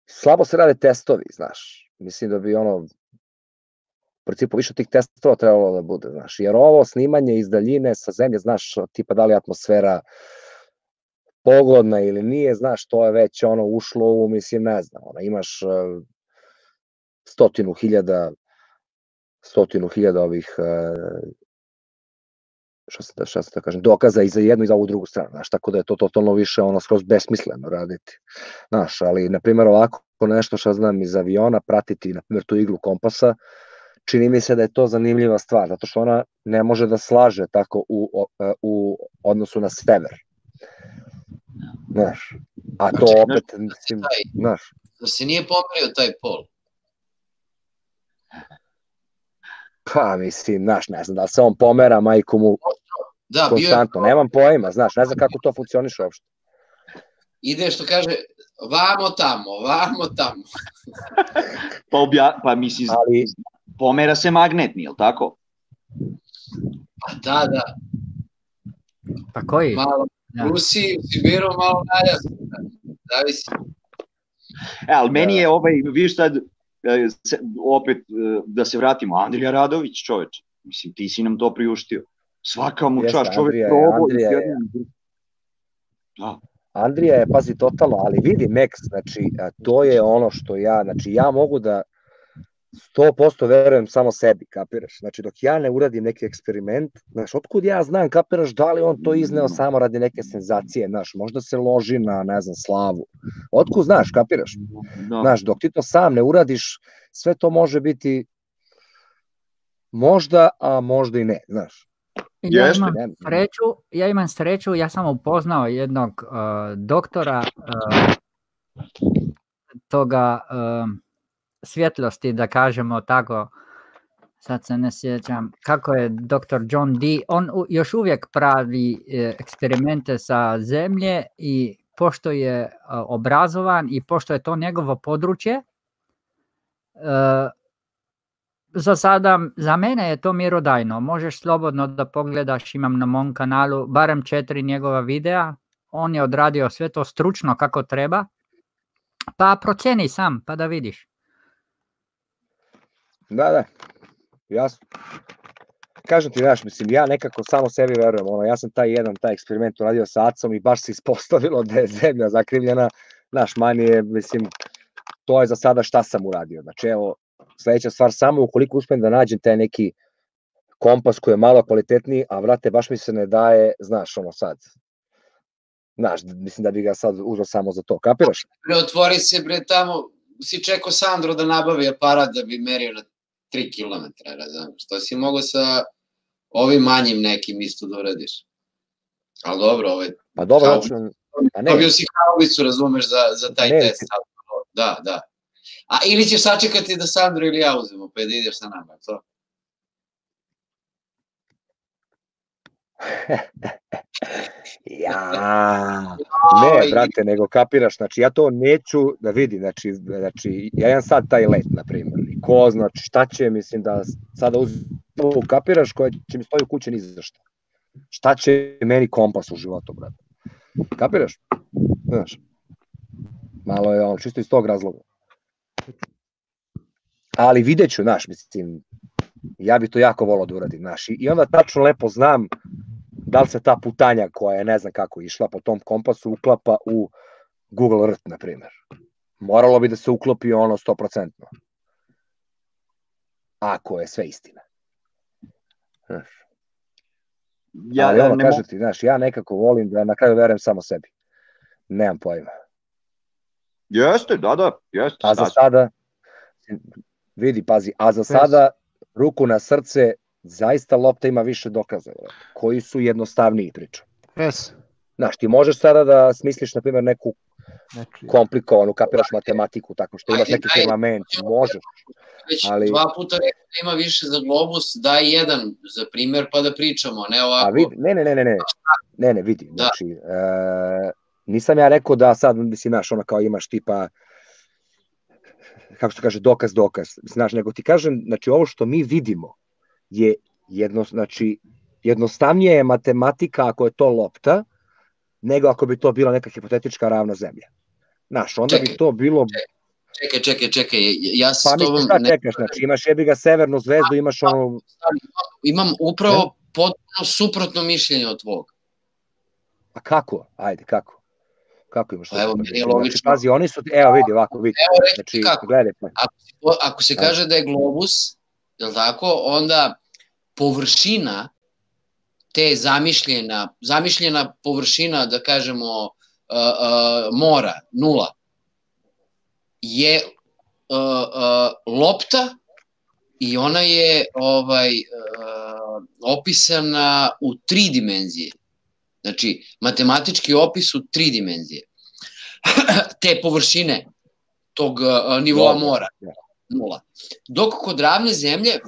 slabo se rade testovi, znaš. Mislim da bi ono, u principu više tih testova trebalo da bude, znaš. Jer ovo snimanje iz daljine sa zemlje, znaš, tipa da li atmosfera pogodna ili nije, znaš, to je već ono ušlo u, mislim, ne znam, ono, imaš uh, stotinu hiljada stotinu hiljada ovih uh, šta se da, šta se da kažem, dokaza i za jednu i za ovu drugu stranu, znaš, tako da je to totalno više ono skroz besmisleno raditi, znaš, ali, na primjer, ovako nešto što znam iz aviona, pratiti, na primjer, tu iglu kompasa, čini mi se da je to zanimljiva stvar, zato što ona ne može da slaže tako u, u, u odnosu na sever. Znaš, a to Čekaj, opet, mislim, znaš, Da se nije pomerio taj pol. pa mislim, znaš, ne znam da se on pomera majku mu Da, bio je konstantno, nemam pojma, znaš, ne znam kako to funkcioniše uopšte. ide što kaže, vamo tamo, vamo tamo. Pa, obja, pa mislim, Ali... pomera se magnetni, jel tako? Pa da, da. Pa koji? Malo Da. u Sibiru, malo najasno. Zavisi. E, ali meni je ovaj, viš sad, e, opet e, da se vratimo, Andrija Radović čoveč, mislim ti si nam to priuštio. Svaka mu čast je- probao. Andrija je- Da. Andrija je, pazi, totalno, ali vidi, Max, znači, a, to je ono što ja, znači, ja mogu da 100% verujem samo sebi, kapiraš? Znači, dok ja ne uradim neki eksperiment, znaš, otkud ja znam, kapiraš, da li on to izneo samo radi neke senzacije, znaš, možda se loži na, ne znam, slavu. Otkud znaš, kapiraš? Da. Znaš, dok ti to sam ne uradiš, sve to može biti možda, a možda i ne, znaš. Ja Jeste, imam ne- sreću, ja imam sreću, ja sam upoznao jednog uh, doktora uh, toga uh, svjetlosti, da kažemo tako, sad se ne sjećam, kako je dr. John Dee, on još uvijek pravi e, eksperimente sa zemlje i pošto je e, obrazovan i pošto je to njegovo područje, e, za sada, za mene je to mjerodajno. Možeš slobodno da pogledaš, imam na mom kanalu barem četiri njegova videa. On je odradio sve to stručno kako treba. Pa procjeni sam, pa da vidiš. Da, da, jasno. Kažem ti, znaš, mislim, ja nekako samo sebi verujem, ono, ja sam taj jedan, taj eksperiment uradio sa acom i baš se ispostavilo da je zemlja zakrivljena, znaš, manje je, mislim, to je za sada šta sam uradio. Znači, evo, sledeća stvar, samo ukoliko uspem da nađem taj neki kompas koji je malo kvalitetniji, a vrate, baš mi se ne daje, znaš, ono sad, znaš, mislim da bi ga sad uzeo samo za to, kapiraš? Bre, otvori se, bre, tamo, si čekao Sandro da nabavi aparat da bi merio na 3 km, razumiješ? To si mogao sa ovim manjim nekim isto da uradiš. Ali dobro, ovaj, Pa dobro, Kao- znači, a ne, dobio si haubicu, razumeš, za, za taj Ne, test. Da, da. A ili ćeš sačekati da Sandro ili ja uzmemo, pa da ideš sa nama, to? Ja, ne, brate, nego kapiraš, znači ja to neću da vidim, znači, znači ja imam sad taj let, na primjer, ko, znači šta će, mislim da sada uzmu, kapiraš, koja će mi stoji u kući ni za šta. Šta će meni kompas u životu, brate? Kapiraš? Znaš, malo je on, čisto iz tog razloga. Ali vidjet ću, znaš, mislim, ja bi to jako volao da uradim, znaš, i, onda tačno lepo znam da li se ta putanja koja je ne znam kako išla po tom kompasu uklapa u Google Earth, na primjer. Moralo bi da se uklopi ono 100%. Ako je sve istina. Znaš. Ja, Ali ono, ne kažem ti, znaš, ja nekako volim da na kraju verujem samo sebi. Nemam pojma. Jeste, da, da, jeste. A za da. sada, vidi, pazi, a za sada, ruku na srce, zaista lopta ima više dokaza, koji su jednostavniji priča. Yes. Znaš, ti možeš sada da smisliš, na primjer, neku Znači, komplikovanu, kapiraš matematiku, tako što imaš neki firmament, možeš. Već Ali- dva puta rekao da ima više za globus, daj jedan za primer pa da pričamo, ne ovako. A vidi, ne, ne, ne, ne, ne, ne, ne, vidi, Da. znači, e, nisam ja rekao da sad, mislim, znaš, ono kao imaš tipa, kako se kaže, dokaz, dokaz, znaš, nego ti kažem, znači, ovo što mi vidimo je jedno, znači, jednostavnije je matematika ako je to lopta, nego ako bi to bila neka hipotetička ravna zemlja. Znaš, onda bi Čekaj, to bilo Čekaj, čekaj, čekaj, ja se Pa s mislim tobom ne- čekaš, znači imaš jebi ga severnu zvezdu, imaš ono, imam upravo potpuno suprotno mišljenje od tvog. a kako? Ajde, kako? Kako imaš? Pa evo, meni je Znači, logično. pazi, oni su, evo vidi ovako, vidi. Evo reći Znači, kako. gledaj, pa. Ako, se- ako se Ajde. kaže da je globus, je li tako, onda površina te zamišljena, zamišljena površina, da kažemo, uh, uh, mora, nula, je uh, uh, lopta i ona je ovaj uh, opisana u tri dimenzije. Znači, matematički opis u tri dimenzije. Te površine tog uh, nivoa mora, nula. Dok kod ravne zemlje,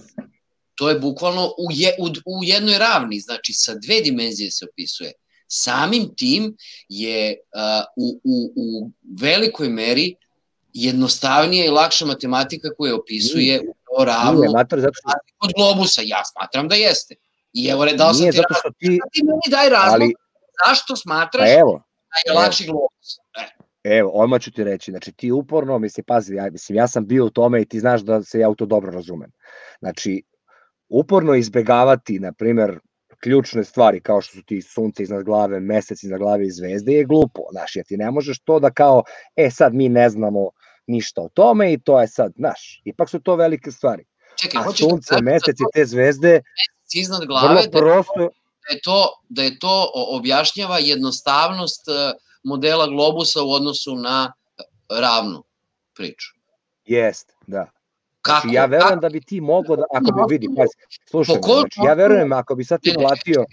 to je bukvalno u, je, u, u jednoj ravni, znači sa dve dimenzije se opisuje. Samim tim je uh, u, u, u velikoj meri jednostavnija i lakša matematika koja opisuje to ravno Nije, mater, zato što... od globusa. Ja smatram da jeste. I evo, dao sam Nije ti razlog. što ti... Sad ti meni daj razlog Ali- zašto smatraš Pa evo, da je evo. lakši globus. E, Evo, odmah ću ti reći, znači ti uporno, mislim, pazi, ja, mislim, ja sam bio u tome i ti znaš da se ja u to dobro razumem. Znači, uporno izbegavati, na primer, ključne stvari kao što su ti sunce iznad glave, mesec iznad glave i zvezde je glupo, znaš, jer ti ne možeš to da kao, e sad mi ne znamo ništa o tome i to je sad, znaš, ipak su to velike stvari. Čekaj, A hoćeš da sunce, da mesec i te zvezde, iznad vrlo glave, da, prosto, da je to, da je to objašnjava jednostavnost e, modela globusa u odnosu na e, ravnu priču. jest, da. Kako? Znači, ja verujem Kako? da bi ti mogao da, ako bi vidi, pazi, slušaj me, znači, ja verujem ako bi sad ti platio,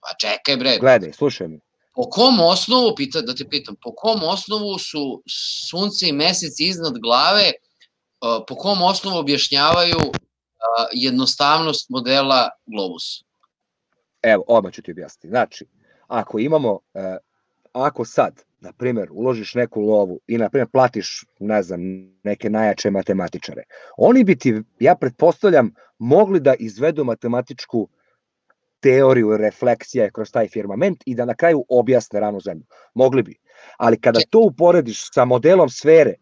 pa čekaj bre. gledaj, slušaj me, Po kom osnovu, pita, da te pitam, po kom osnovu su sunce i mesec iznad glave, po kom osnovu objašnjavaju jednostavnost modela globus? evo, odmah ću ti objasniti. Znači, ako imamo, e, ako sad, na primjer, uložiš neku lovu i, na primjer, platiš, ne znam, neke najjače matematičare, oni bi ti, ja pretpostavljam, mogli da izvedu matematičku teoriju refleksije kroz taj firmament i da na kraju objasne ranu zemlju. Mogli bi. Ali kada to uporediš sa modelom sfere,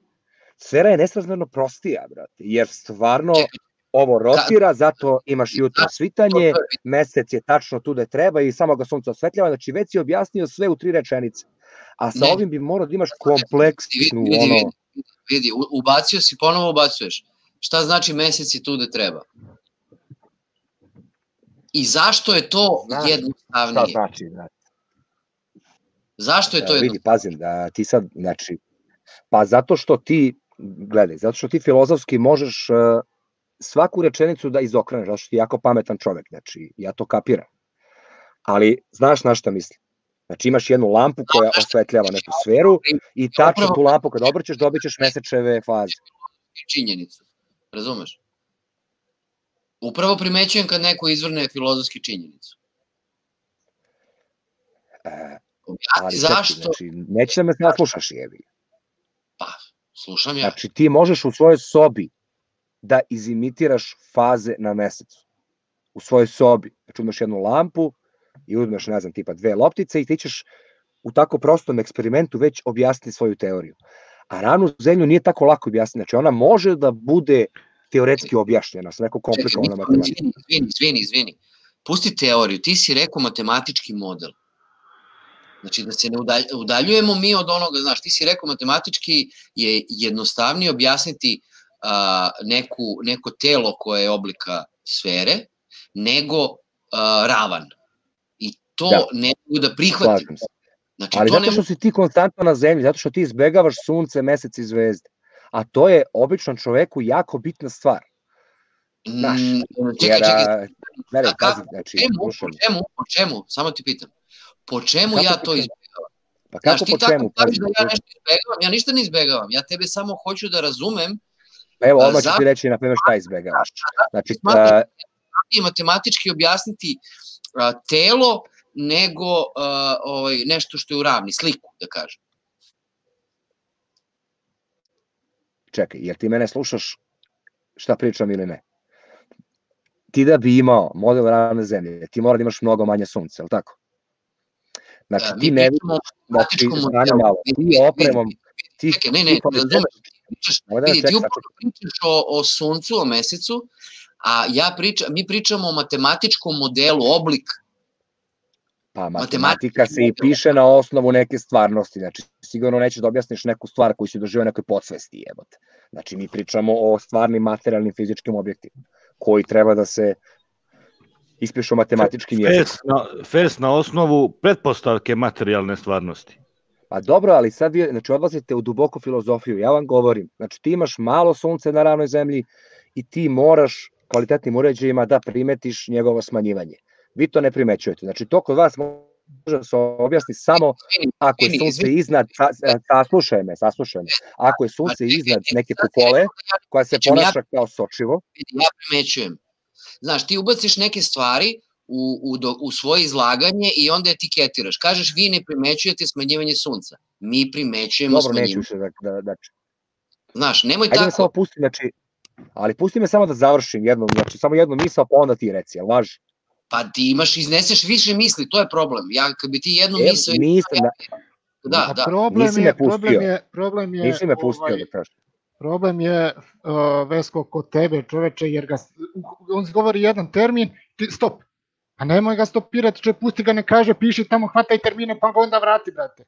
sfera je nesrazmerno prostija, brate, jer stvarno ovo rotira, zato imaš jutro svitanje, mesec je tačno tu da treba i samo ga sunce osvetljava, znači već si objasnio sve u tri rečenice. A sa Ne. ovim bi morao da imaš kompleksnu, Vidi, vidi, ono, vidi, vidi, ubacio si, ponovo ubacuješ. Šta znači mesec je tu da treba? I zašto je to šta jednostavnije? znači, znači. Zašto je to jednostavnije? vidi, pazim, da ti sad, znači, pa zato što ti, gledaj, zato što ti filozofski možeš uh, svaku rečenicu da izokreneš, zato što ti je jako pametan čovek, znači, ja to kapiram. Ali, znaš na šta mislim? Znači, imaš jednu lampu koja osvetljava neku sferu i tačno tu lampu kad obrćeš dobit ćeš mesečeve faze. činjenicu. Razumeš? Upravo primećujem kad neko izvrne filozofski činjenicu. E, ali čekaj, zašto, znači, neće da me sad slušaš jebi. slušam ja. Znači, ti možeš u svojoj sobi da izimitiraš faze na mesecu. U svojoj sobi. Znači, uzmeš jednu lampu i uzmeš, ne znam, tipa dve loptice i ti ćeš u tako prostom eksperimentu već objasniti svoju teoriju. A ranu zemlju nije tako lako objasniti. Znači, ona može da bude teoretski objašnjena sa nekom komplikovanom Čekaj, matematikom. izvini, izvini, izvini, izvini. Pusti teoriju, ti si rekao matematički model. Znači da se ne udalj, udaljujemo mi od onoga, znaš, ti si rekao matematički je jednostavnije objasniti a, neku, neko telo koje je oblika sfere nego a, ravan. To Da. ne mogu da prihvatim. Znači, Ali to zato ne što si ti konstantno na zemlji, zato što ti izbegavaš sunce, mesec i zvezde. A to je običnom čoveku jako bitna stvar. Znaš, Mm, čekaj, jer, čekaj. gledaj, A pazi, znači, čemu, po čemu, po čemu, samo ti pitam, po čemu Kako ja to izbegavam? Pa kako ti po tako čemu? kažeš Pazi, da ja slušaj. nešto izbegavam, ja ništa ne izbegavam, ja tebe samo hoću da razumem Pa evo, odmah ću ti reći, na primjer, šta izbegavaš. Znači, a, matematički objasniti a, telo nego a, ovaj, nešto što je u ravni, sliku, da kažem. čekaj, jer ti mene slušaš šta pričam ili ne? Ti da bi imao model ravne zemlje, ti mora da imaš mnogo manje sunca, je li tako? Znači, Da, ti ne vidiš, znači, modelu. malo, ti opremom, ti, Čekaj, ne, ti ne, razumeš, pričaš, da vidi, ti upravo pričaš o, o suncu, o mesecu, a ja pričam, mi pričamo o matematičkom modelu, oblik Pa matematika se i piše na osnovu neke stvarnosti, znači sigurno nećeš da objasniš neku stvar koju si doživio nekoj podsvesti jebote. Znači mi pričamo o stvarnim materijalnim fizičkim objektima koji treba da se ispišu matematičkim jezikom. Fes na, fes na osnovu pretpostavke materijalne stvarnosti. Pa dobro, ali sad vi, znači, odlazite u duboku filozofiju. Ja vam govorim, znači ti imaš malo sunce na ravnoj zemlji i ti moraš kvalitetnim uređajima da primetiš njegovo smanjivanje. Vi to ne primećujete. Znači, to kod vas može da se objasni samo ako je sunce iznad, sa- saslušaj me, saslušaj me, ako je sunce iznad neke kupole koja se Znači, ponaša kao sočivo, ja primećujem. Znaš, ti ubaciš neke stvari u, u, u svoje izlaganje i onda etiketiraš. Kažeš, vi ne primećujete smanjivanje sunca. Mi primećujemo dobro, neću smanjivanje. više da, da, da, Znaš, nemoj Ajde tako. samo pusti, znači, ali pusti me samo da završim jednom, znači samo jednu misao, pa onda ti reci, jel važi? Pa ti imaš, izneseš više misli, to je problem. Ja, kad bi ti jednu E, misao... nisam, Da, A da. problem Nisi me je, pustio. problem je, problem je, Nisi me pustio ovaj, da kažem. problem je uh, Vesko kod tebe čoveče jer ga on govori jedan termin ti stop a nemoj ga stopirati če pusti ga ne kaže piši tamo hvataj termine pa ga onda vrati brate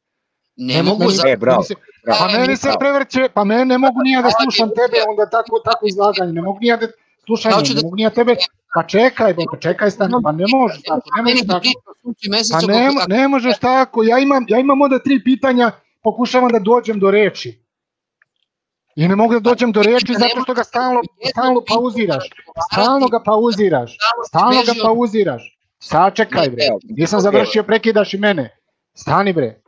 Ne mogu za- E, bravo, meni se- bravo. pa meni se prevrće pa mene ne mogu nija da slušam tebe onda tako tako izlaganje ne mogu nija da slušanje Hoću ne da- mogu nija tebe pa čekaj bo, pa čekaj stani pa ne možeš tako ne možeš tako Pa ne, ne možeš tako, ja imam, ja imam onda tri pitanja, pokušavam da dođem do reči. I ne mogu da dođem do reči zato što ga stalno, stalno pauziraš. Stalno ga pauziraš. Stalno ga pauziraš. Sačekaj bre. Nisam završio, prekidaš i mene. Stani bre.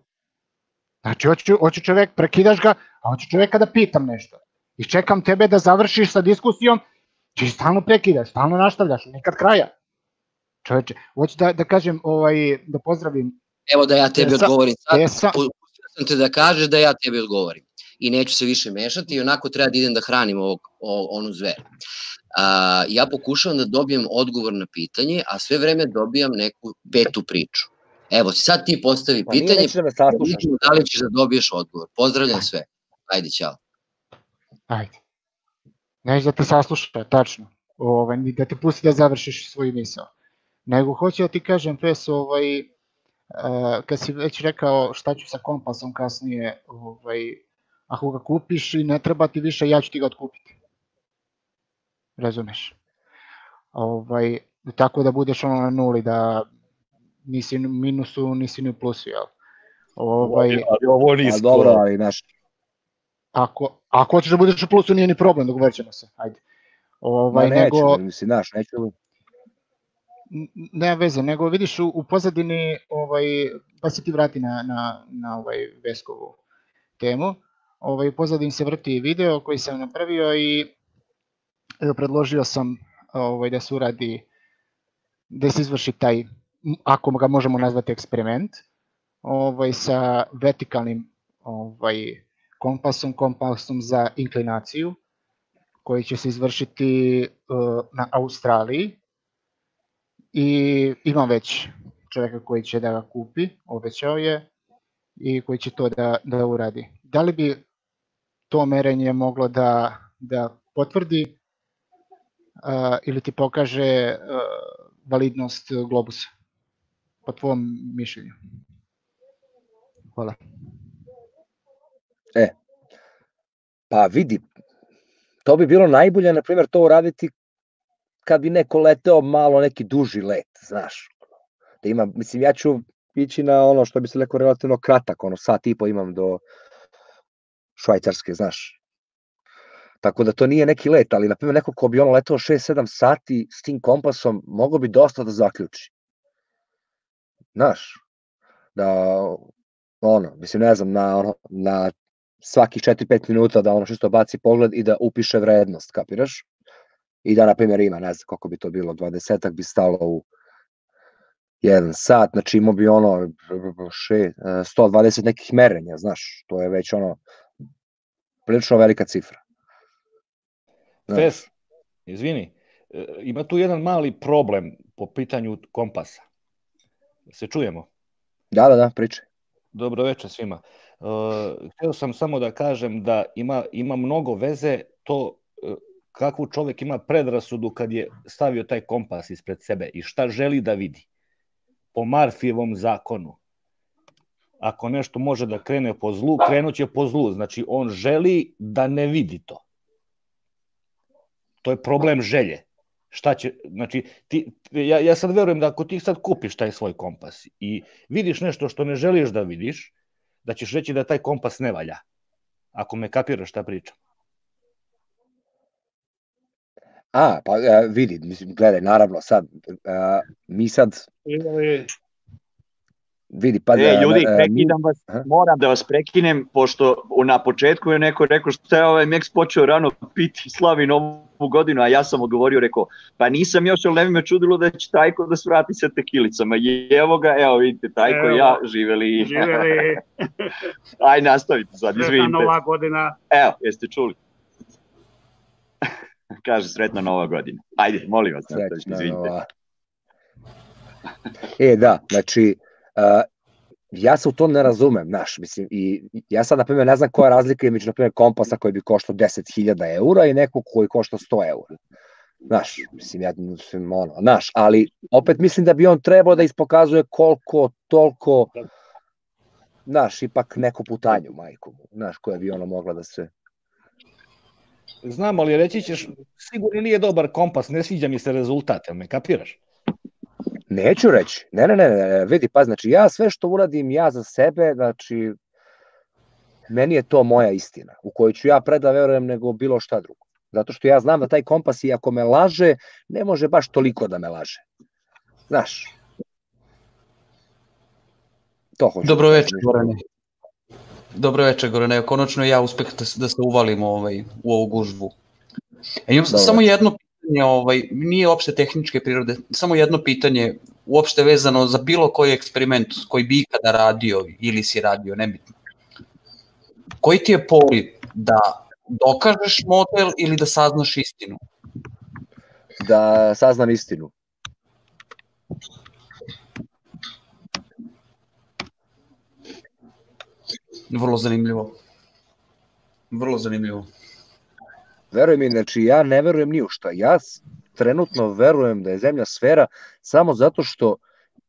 Znači, hoću, hoću čovek, prekidaš ga, a hoću čoveka da pitam nešto. I čekam tebe da završiš sa diskusijom, ti stalno prekidaš, stalno nastavljaš, nikad kraja. Čoveče, hoću da, da kažem, ovaj, da pozdravim Evo da ja tebi Tesa- odgovorim sad. Tesa- Pustio sam te da kažeš da ja tebi odgovorim. I neću se više mešati i onako treba da idem da hranim ovog, o, onu zver. A, ja pokušavam da dobijem odgovor na pitanje, a sve vreme dobijam neku petu priču. Evo, sad ti postavi Pa pitanje, da da li ćeš da dobiješ odgovor. Pozdravljam sve. Ajde, ćao. Ajde. Neće da te sasluša, tačno. Ovaj, da te pusti da završiš svoju misao. Nego hoću da ti kažem, Pes, ovaj, uh, kad si već rekao šta ću sa kompasom kasnije, ovaj, ako ga kupiš i ne treba ti više, ja ću ti ga otkupiti. Razumeš? Ovaj, tako da budeš ono na nuli, da nisi u minusu, nisi ni u plusu, jel? Ovaj, ali ovo A nisko. dobro, ali znaš, ako, ako hoćeš da budeš u plusu, nije ni problem, dogovorit ćemo se, ajde. Ovaj, ma neću, nego, mislim, znaš, neću, N- nema veze, nego vidiš u, u pozadini, ovaj, pa se ti vrati na, na, na ovaj Veskovu temu, ovaj, u pozadini se vrti video koji sam napravio i evo, predložio sam ovaj, da se uradi, da se izvrši taj, ako ga možemo nazvati eksperiment, ovaj, sa vertikalnim ovaj, kompasom, kompasom za inklinaciju, koji će se izvršiti uh, na Australiji, i imam već čoveka koji će da ga kupi, obećao je, i koji će to da, da uradi. Da li bi to merenje moglo da, da potvrdi uh, ili ti pokaže uh, validnost globusa? Po tvom mišljenju. Hvala. E, pa vidi, to bi bilo najbolje, na primjer, to uraditi kad bi neko leteo malo neki duži let, znaš. Da ima, mislim, ja ću ići na ono što bi se rekao relativno kratak, ono sat i po imam do Švajcarske, znaš. Tako da to nije neki let, ali na primjer neko ko bi ono letao 6-7 sati s tim kompasom, mogo bi dosta da zaključi. Znaš, da ono, mislim, ne znam, na, ono, na svakih 4-5 minuta da ono čisto baci pogled i da upiše vrednost, kapiraš? I da, na primjer, ima, ne znam koliko bi to bilo, 20 bi stalo u jedan sat, znači imao bi ono še, 120 nekih merenja, znaš, to je već ono prilično velika cifra. Znaš. Fes, izvini, e, ima tu jedan mali problem po pitanju kompasa. Se čujemo? Da, da, da, pričaj. Dobro večer svima. Uh, htio sam samo da kažem da ima, ima mnogo veze to uh, kakvu čovjek ima predrasudu kad je stavio taj kompas ispred sebe i šta želi da vidi. Po Marfijevom zakonu. Ako nešto može da krene po zlu, krenuće po zlu. Znači, on želi da ne vidi to. To je problem želje. šta će, znači, ti, ja, ja sad verujem da ako ti sad kupiš taj svoj kompas i vidiš nešto što ne želiš da vidiš, da ćeš reći da taj kompas ne valja. Ako me kapiraš šta pričam. A, pa a, vidi, mislim, gledaj, naravno, sad, a, mi sad, vidi, pa... E, a, ljudi, mi- prekidam vas, moram da vas prekinem, pošto na početku je neko rekao šta je ovaj Max počeo rano piti slavi novu godinu, a ja sam odgovorio, rekao, pa nisam još, ali ne bi me čudilo da će Tajko da svrati sa tekilicama. I evo ga, evo vidite, Tajko i ja živeli. Živeli. Aj, nastavite sad, Sretna izvinite. nova godina. Evo, jeste čuli? Kaže, sretna nova godina. Ajde, molim vas, nastavite, Srećna izvinite. nova. E, da, znači, ja se u tom ne razumem, znaš, mislim, i ja sad, na primjer, ne znam koja je razlika između, na primjer, kompasa koji bi koštao 10.000 eura i nekog koji košta 100 eura. Znaš, mislim, ja, mislim, ono, znaš, ali opet mislim da bi on trebao da ispokazuje koliko, toliko, znaš, ipak neku putanju, majku, znaš, koja bi ono mogla da se... Znam, ali reći ćeš, sigurno nije dobar kompas, ne sviđa mi se rezultat, jel me kapiraš? Neću reći. Ne, ne, ne, ne, vidi, pa znači ja sve što uradim ja za sebe, znači meni je to moja istina, u kojoj ću ja pre da verujem nego bilo šta drugo. Zato što ja znam da taj kompas, iako me laže, ne može baš toliko da me laže. Znaš. To hoću. Dobro da večer, kažem. Gorane. Dobro večer, Gorane. Konačno ja uspeh da, se- da se uvalim ovaj, u ovu gužvu. E, imam Dobro samo večer. jedno pitanje, ovaj, nije opšte tehničke prirode, samo jedno pitanje uopšte vezano za bilo koji eksperiment koji bi ikada radio ili si radio, nebitno. Koji ti je poriv da dokažeš model ili da saznaš istinu? Da saznam istinu. Vrlo zanimljivo. Vrlo zanimljivo. Veruj mi, znači ja ne verujem ni u šta. Ja trenutno verujem da je zemlja sfera samo zato što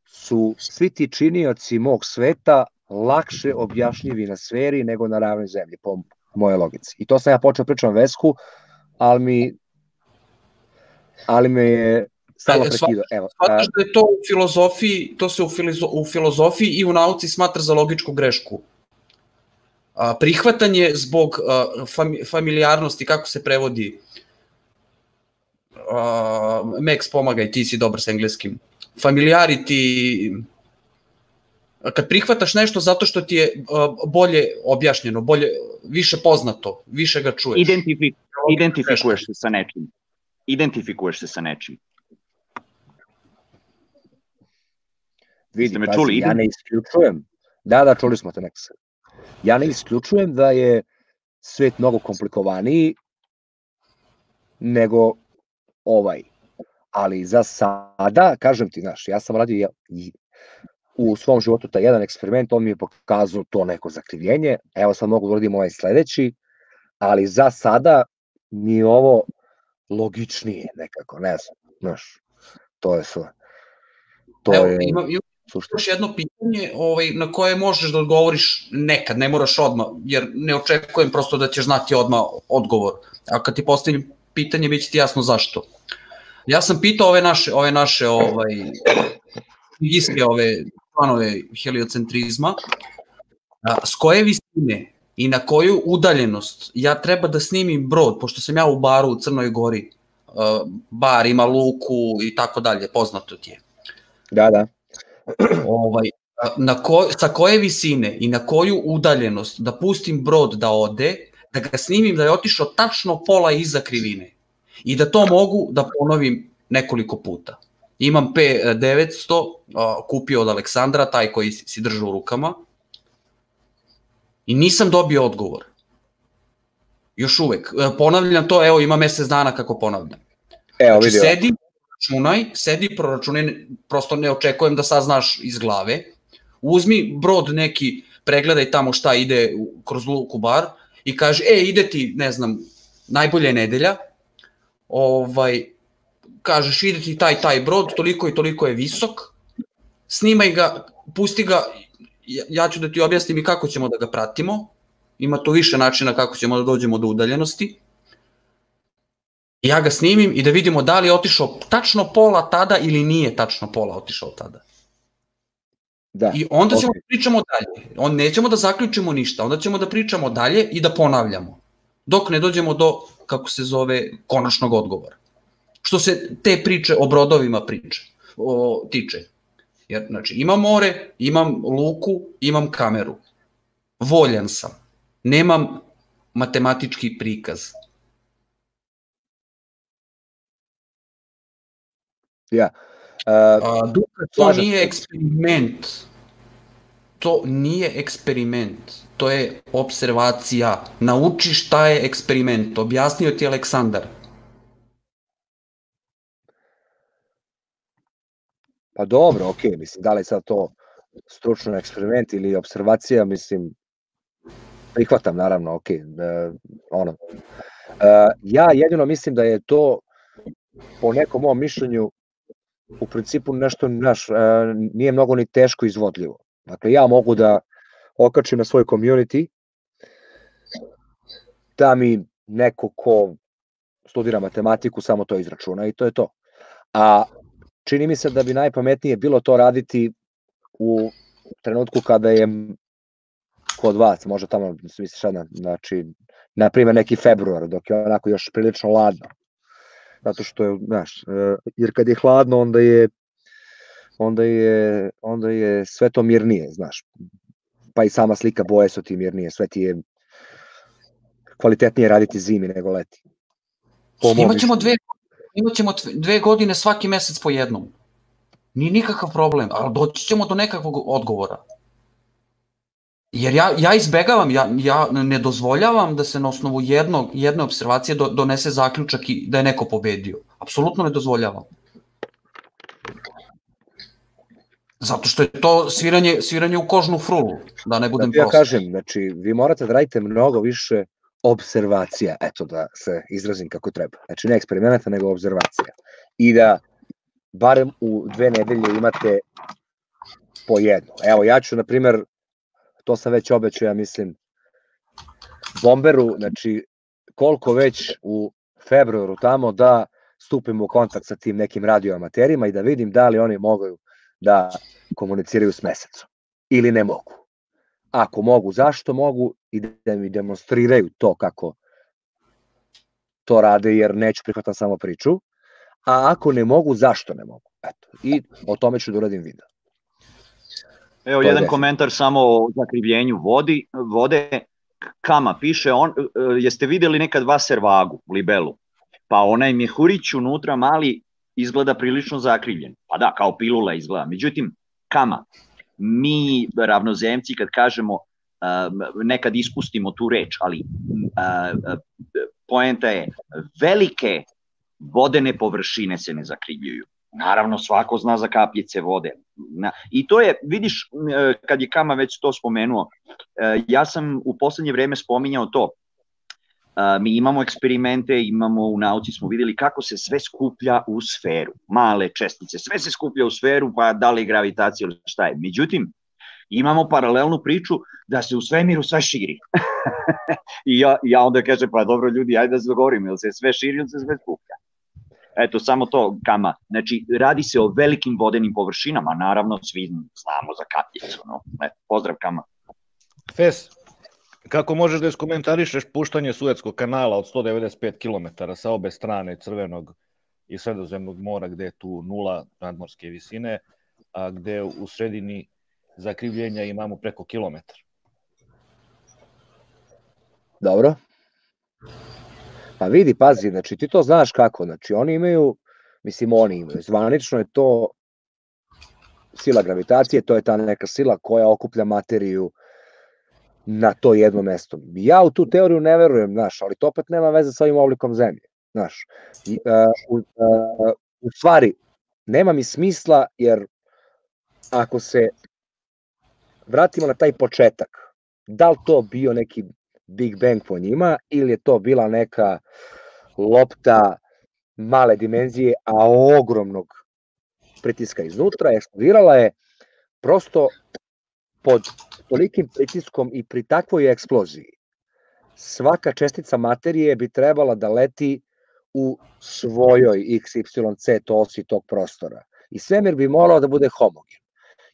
su svi ti činioci mog sveta lakše objašnjivi na sferi nego na ravnoj zemlji, po moje logici. I to sam ja počeo pričam Vesku, ali mi ali me je stalno E, prekidao. Evo, a, Shvataš da je to u filozofiji, to se u, filizo, u filozofiji i u nauci smatra za logičku grešku. A, prihvatanje zbog familijarnosti, kako se prevodi, a, Max pomagaj, ti si dobar s engleskim. Familiarity, kad prihvataš nešto zato što ti je bolje objašnjeno, bolje, više poznato, više ga čuješ. Identifi, identifikuješ se sa nečim. Identifikuješ se sa nečim. vidi, me pazi, čuli? ja ne isključujem. Da, da, čuli smo te Nexa. Ja ne isključujem da je svet mnogo komplikovaniji nego ovaj. Ali za sada, kažem ti, znaš, ja sam radio i- u svom životu taj jedan eksperiment, on mi je pokazao to neko zakrivljenje, evo sad mogu da uradim ovaj sledeći, ali za sada mi je ovo logičnije nekako, ne znam, znaš, to je sve. To Evo, je imam, imam još jedno pitanje ovaj, na koje možeš da odgovoriš nekad, ne moraš odmah, jer ne očekujem prosto da ćeš znati odmah odgovor. A kad ti postavim pitanje, bit će ti jasno zašto. Ja sam pitao ove naše, ove naše ovaj, iske ove planove heliocentrizma, a, s koje visine i na koju udaljenost ja treba da snimim brod, pošto sam ja u baru u Crnoj Gori, a, bar ima luku i tako dalje, poznato ti je Da, da. ovaj, na ko, sa koje visine i na koju udaljenost da pustim brod da ode, da ga snimim da je otišao tačno pola iza krivine i da to mogu da ponovim nekoliko puta. Imam P900, a, kupio od Aleksandra, taj koji si držao u rukama, i nisam dobio odgovor. Još uvek. E, Ponavljam to, evo ima mesec dana kako ponavljam. Evo, Znači, vidi. ovako. Sedi, računaj, sedi, proračunaj, prosto ne očekujem da saznaš iz glave. Uzmi brod neki, pregledaj tamo šta ide kroz luku bar i kaže, e, ide ti, ne znam, najbolje je nedelja, ovaj, kažeš, ide ti taj, taj brod, toliko i toliko je visok, snimaj ga, pusti ga, ja, ću da ti objasnim i kako ćemo da ga pratimo, ima tu više načina kako ćemo da dođemo do udaljenosti, ja ga snimim i da vidimo da li je otišao tačno pola tada ili nije tačno pola otišao tada. Da. I onda ćemo okej. da pričamo dalje. On nećemo da zaključimo ništa, onda ćemo da pričamo dalje i da ponavljamo. Dok ne dođemo do, kako se zove, konačnog odgovora. Što se te priče o brodovima priče, o, tiče. Jer, znači, imam more, imam luku, imam kameru. Voljan sam. Nemam matematički prikaz. Ja. A, Duka, to slažem nije eksperiment. To nije eksperiment. To je observacija. Nauči šta je eksperiment. Objasnio ti Aleksandar. Pa dobro, ok, mislim, da li sad to stručno eksperiment ili observacija, mislim, prihvatam naravno, ok, e, ono. E, ja jedino mislim da je to po nekom mom mišljenju u principu nešto naš, nije mnogo ni teško izvodljivo. Dakle, ja mogu da okačim na svoj community da mi neko ko studira matematiku samo to izračuna i to je to. A čini mi se da bi najpametnije bilo to raditi u trenutku kada je kod vas, možda tamo, na, znači, na primjer neki februar, dok je onako još prilično ladno. Zato što je, znaš, e, jer kad je hladno, onda je onda je, onda je sve to mirnije, znaš. Pa i sama slika boje su ti mirnije, sve ti je kvalitetnije raditi zimi nego leti. Imaćemo dve, imaćemo dve godine svaki mesec po jednom. Nije nikakav problem, ali doći ćemo do nekakvog odgovora. Jer ja, ja izbegavam, ja, ja ne dozvoljavam da se na osnovu jednog, jedne observacije do, donese zaključak i da je neko pobedio. Apsolutno ne dozvoljavam. Zato što je to sviranje, sviranje u kožnu frulu, da ne budem Zato ja prost. kažem, znači, vi morate da radite mnogo više observacija, eto da se izrazim kako treba. Znači, ne eksperimenata, nego observacija. I da barem u dve nedelje imate po jednu. Evo, ja ću, na primer, to sam već obećao, ja mislim, Bomberu, znači, koliko već u februaru tamo da stupimo u kontakt sa tim nekim radioamaterima i da vidim da li oni mogu da komuniciraju s mesecom ili ne mogu. Ako mogu, zašto mogu i da mi demonstriraju to kako to rade, jer neću prihvatam samo priču, a ako ne mogu, zašto ne mogu. Eto, i o tome ću da uradim video. Evo To je jedan definitivno. komentar samo o zakrivljenju vodi, vode. Kama piše, on, e, jeste videli nekad vaser vagu, libelu? Pa onaj mjehurić unutra mali izgleda prilično zakrivljen. Pa da, kao pilula izgleda. Međutim, kama, mi ravnozemci kad kažemo nekad ispustimo tu reč, ali poenta je velike vodene površine se ne zakrivljuju. Naravno, svako zna za kapljice vode. I to je, vidiš, e, kad je Kama već to spomenuo, e, ja sam u poslednje vreme spominjao to. E, Mi imamo eksperimente, imamo u nauci smo videli kako se sve skuplja u sferu. Male čestice, sve se skuplja u sferu, pa da li gravitacija ili šta je. Međutim, imamo paralelnu priču da se u svemiru sve širi. I ja, ja onda kažem, pa dobro ljudi, ajde da se dogovorimo, ili se sve širi ili se sve skuplja. Eto, samo to, kama. Znači, radi se o velikim vodenim površinama, naravno, svi znamo za kapljicu. No? Eto, pozdrav, kama. Fes, kako možeš da iskomentarišeš puštanje Suetskog kanala od 195 km sa obe strane Crvenog i Sredozemnog mora gde je tu nula nadmorske visine, a gde u sredini zakrivljenja imamo preko kilometar? Dobro. Pa vidi, pazi, znači ti to znaš kako, znači oni imaju, mislim oni imaju, zvanično je to sila gravitacije, to je ta neka sila koja okuplja materiju na to jedno mesto. Ja u tu teoriju ne verujem, znaš, ali to opet nema veze sa ovim oblikom zemlje, znaš. I, uh, uh, u stvari, nema mi smisla, jer ako se vratimo na taj početak, da li to bio neki Big Bang po njima ili je to bila neka lopta male dimenzije, a ogromnog pritiska iznutra, eksplodirala je prosto pod tolikim pritiskom i pri takvoj eksploziji svaka čestica materije bi trebala da leti u svojoj XYZ osi tog prostora. I svemir bi morao da bude homogen.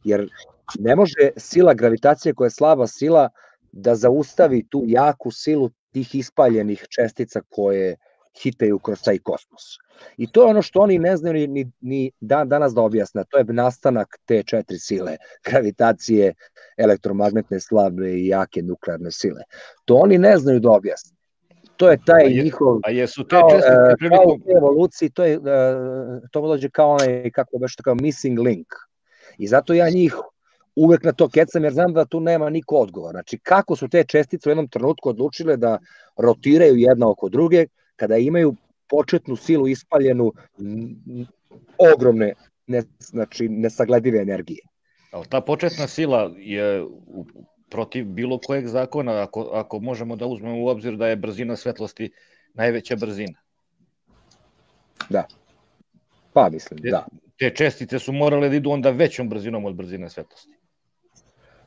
Jer ne može sila gravitacije koja je slaba sila da zaustavi tu jaku silu tih ispaljenih čestica koje hitaju kroz taj kosmos. I to je ono što oni ne znaju ni, ni, dan danas da objasne, to je nastanak te četiri sile, gravitacije, elektromagnetne slabe i jake nuklearne sile. To oni ne znaju da objasne. To je taj A je- njihov, a jesu te kao, čestice e, kao prilikom- u evoluciji, to, je, e, to mu dođe kao onaj, kako baš kao missing link. I zato ja njih uvek na to kecam, jer znam da tu nema niko odgovor. Znači, kako su te čestice u jednom trenutku odlučile da rotiraju jedna oko druge, kada imaju početnu silu ispaljenu ogromne, ne, znači, nesagledive energije. Ali ta početna sila je protiv bilo kojeg zakona, ako, ako možemo da uzmemo u obzir da je brzina svetlosti najveća brzina. Da. Pa mislim, da. Te čestice su morale da idu onda većom brzinom od brzine svetlosti.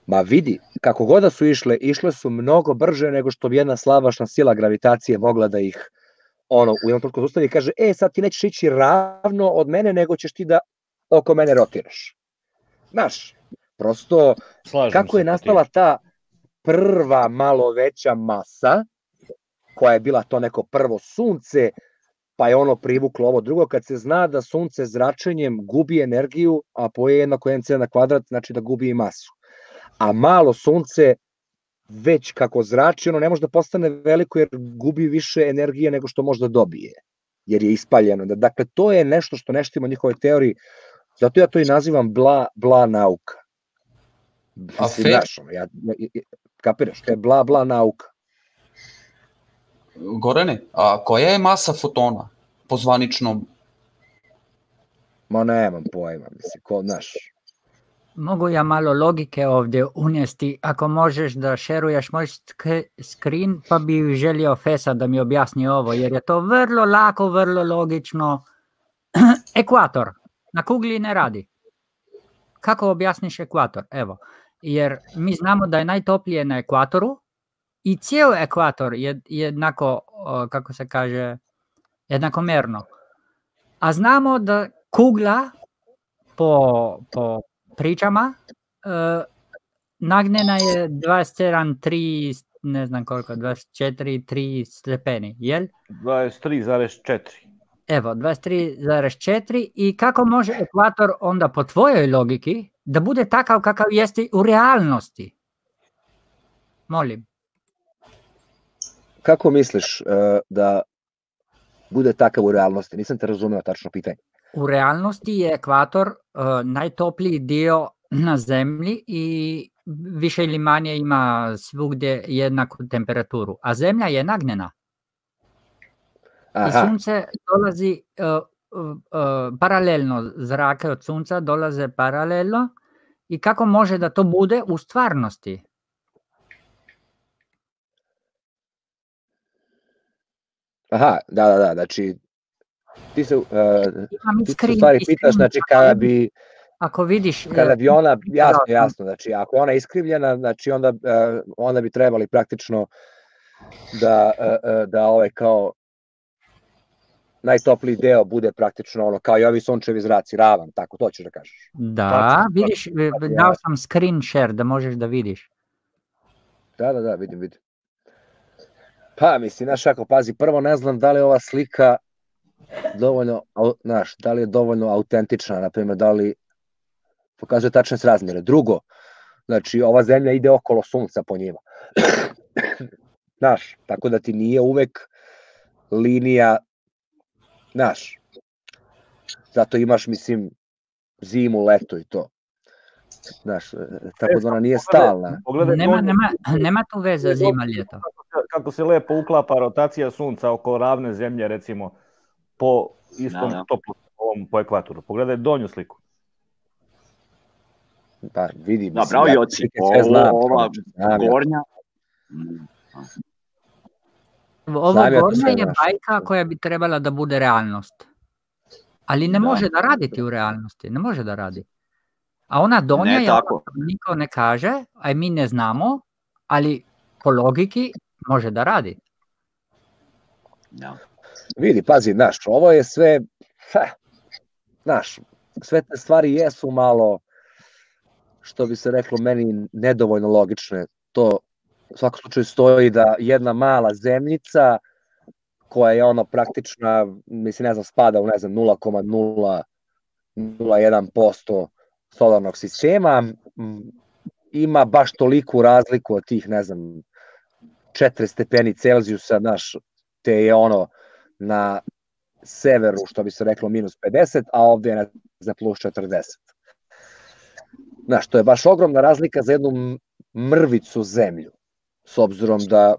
Ma vidi, kako god da su išle, išle su mnogo brže nego što bi jedna slavašna sila gravitacije mogla da ih ono, u jednom trenutku zaustavi i kaže, e, sad ti nećeš ići ravno od mene, nego ćeš ti da oko mene rotiraš. Znaš, prosto, Slažem kako je nastala ta prva malo veća masa, koja je bila to neko prvo sunce, pa je ono privuklo ovo drugo, kad se zna da sunce zračenjem gubi energiju, a po je jednako mc na kvadrat, znači da gubi i masu. A malo sunce već kako zrači, ono ne može da postane veliko jer gubi više energije nego što može da dobije, jer je ispaljeno. Da- Dakle, to je nešto što nešto ima u njihovoj teoriji, zato ja to i nazivam bla, bla nauka. A fe- znaš, ja- ja- kapiraš, to je bla, bla nauka. Gorane, a koja je masa fotona po zvaničnom? Ma nemam pojma, mislim, ko, znaš, Mogu ja malo logike ovdje unijesti, ako možeš da šeruješ moj screen, pa bi želio Fesa da mi objasni ovo, jer je to vrlo lako, vrlo logično. Ekvator, na kugli ne radi. Kako objasniš ekvator? Evo, jer mi znamo da je najtoplije na ekvatoru i cijel ekvator je jednako, kako se kaže, jednakomerno. A znamo da kugla po, po pričama e, nagnjena je 27,3, ne znam koliko, 24,3 stepeni, jel? 23,4. Evo, 23,4 i kako može ekvator onda po tvojoj logiki da bude takav kakav jeste u realnosti? Molim. kako misliš uh, da bude takav u realnosti? Nisam te razumeo tačno pitanje. U realnosti je ekvator uh, najtopliji dio na zemlji i više ili manje ima svugdje jednaku temperaturu, a zemlja je nagnjena. I Aha, sunce dolazi uh, uh, uh, paralelno, zrake od sunca dolaze paralelno i kako može da to bude u stvarnosti? aha, da, da, da, znači, ti se, uh, ti se u stvari pitaš, znači, kada bi, Ako vidiš... kada e, bi ona, jasno, dao sam- jasno, znači, ako je ona iskrivljena, znači, onda, uh, onda bi trebali praktično da, uh, uh, da ovaj kao najtopliji deo bude praktično ono, kao i ovi sunčevi zraci, ravan, tako, to ćeš da kažeš. Da, Tačno, vidiš, e, dao sam screen share da možeš da vidiš. Da, da, da, vidim, vidim. Pa, mislim, znaš, ako pazi, prvo ne znam da li je ova slika dovoljno, znaš, da li je dovoljno autentična, na primjer, da li pokazuje tačne srazmjere. Drugo, znači, ova zemlja ide okolo sunca po njima. znaš, tako da ti nije uvek linija, znaš, zato imaš, mislim, zimu, leto i to. Znaš, e, tako da ona nije stalna. Pogledaj Nema, nema, nema tu veze zima ljeto. kako se lepo uklapa rotacija sunca oko ravne zemlje, recimo, po istom Da, da. toplom ovom po ekvatoru. Pogledaj donju sliku. Pa, vidi, Da, bravo Joci, ovo, ova gornja, Ovo gornja je bajka koja bi trebala da bude realnost. Ali ne Da. može da raditi u realnosti, ne može da radi. A ona donja Ne je tako. niko ne kaže, a mi ne znamo, ali po logiki može da radi. da. Vidi, pazi, znaš, ovo je sve, ha, znaš, sve te stvari jesu malo, što bi se reklo, meni nedovoljno logične. To u svakom slučaju stoji da jedna mala zemljica koja je ono praktična, mislim, ne znam, spada u, ne znam, 0,001% solarnog sistema, ima baš toliku razliku od tih, ne znam, 4 stepeni Celzijusa, naš, te je ono na severu, što bi se reklo, minus 50, a ovde je za plus 40. Znaš, to je baš ogromna razlika za jednu mrvicu zemlju, s obzirom da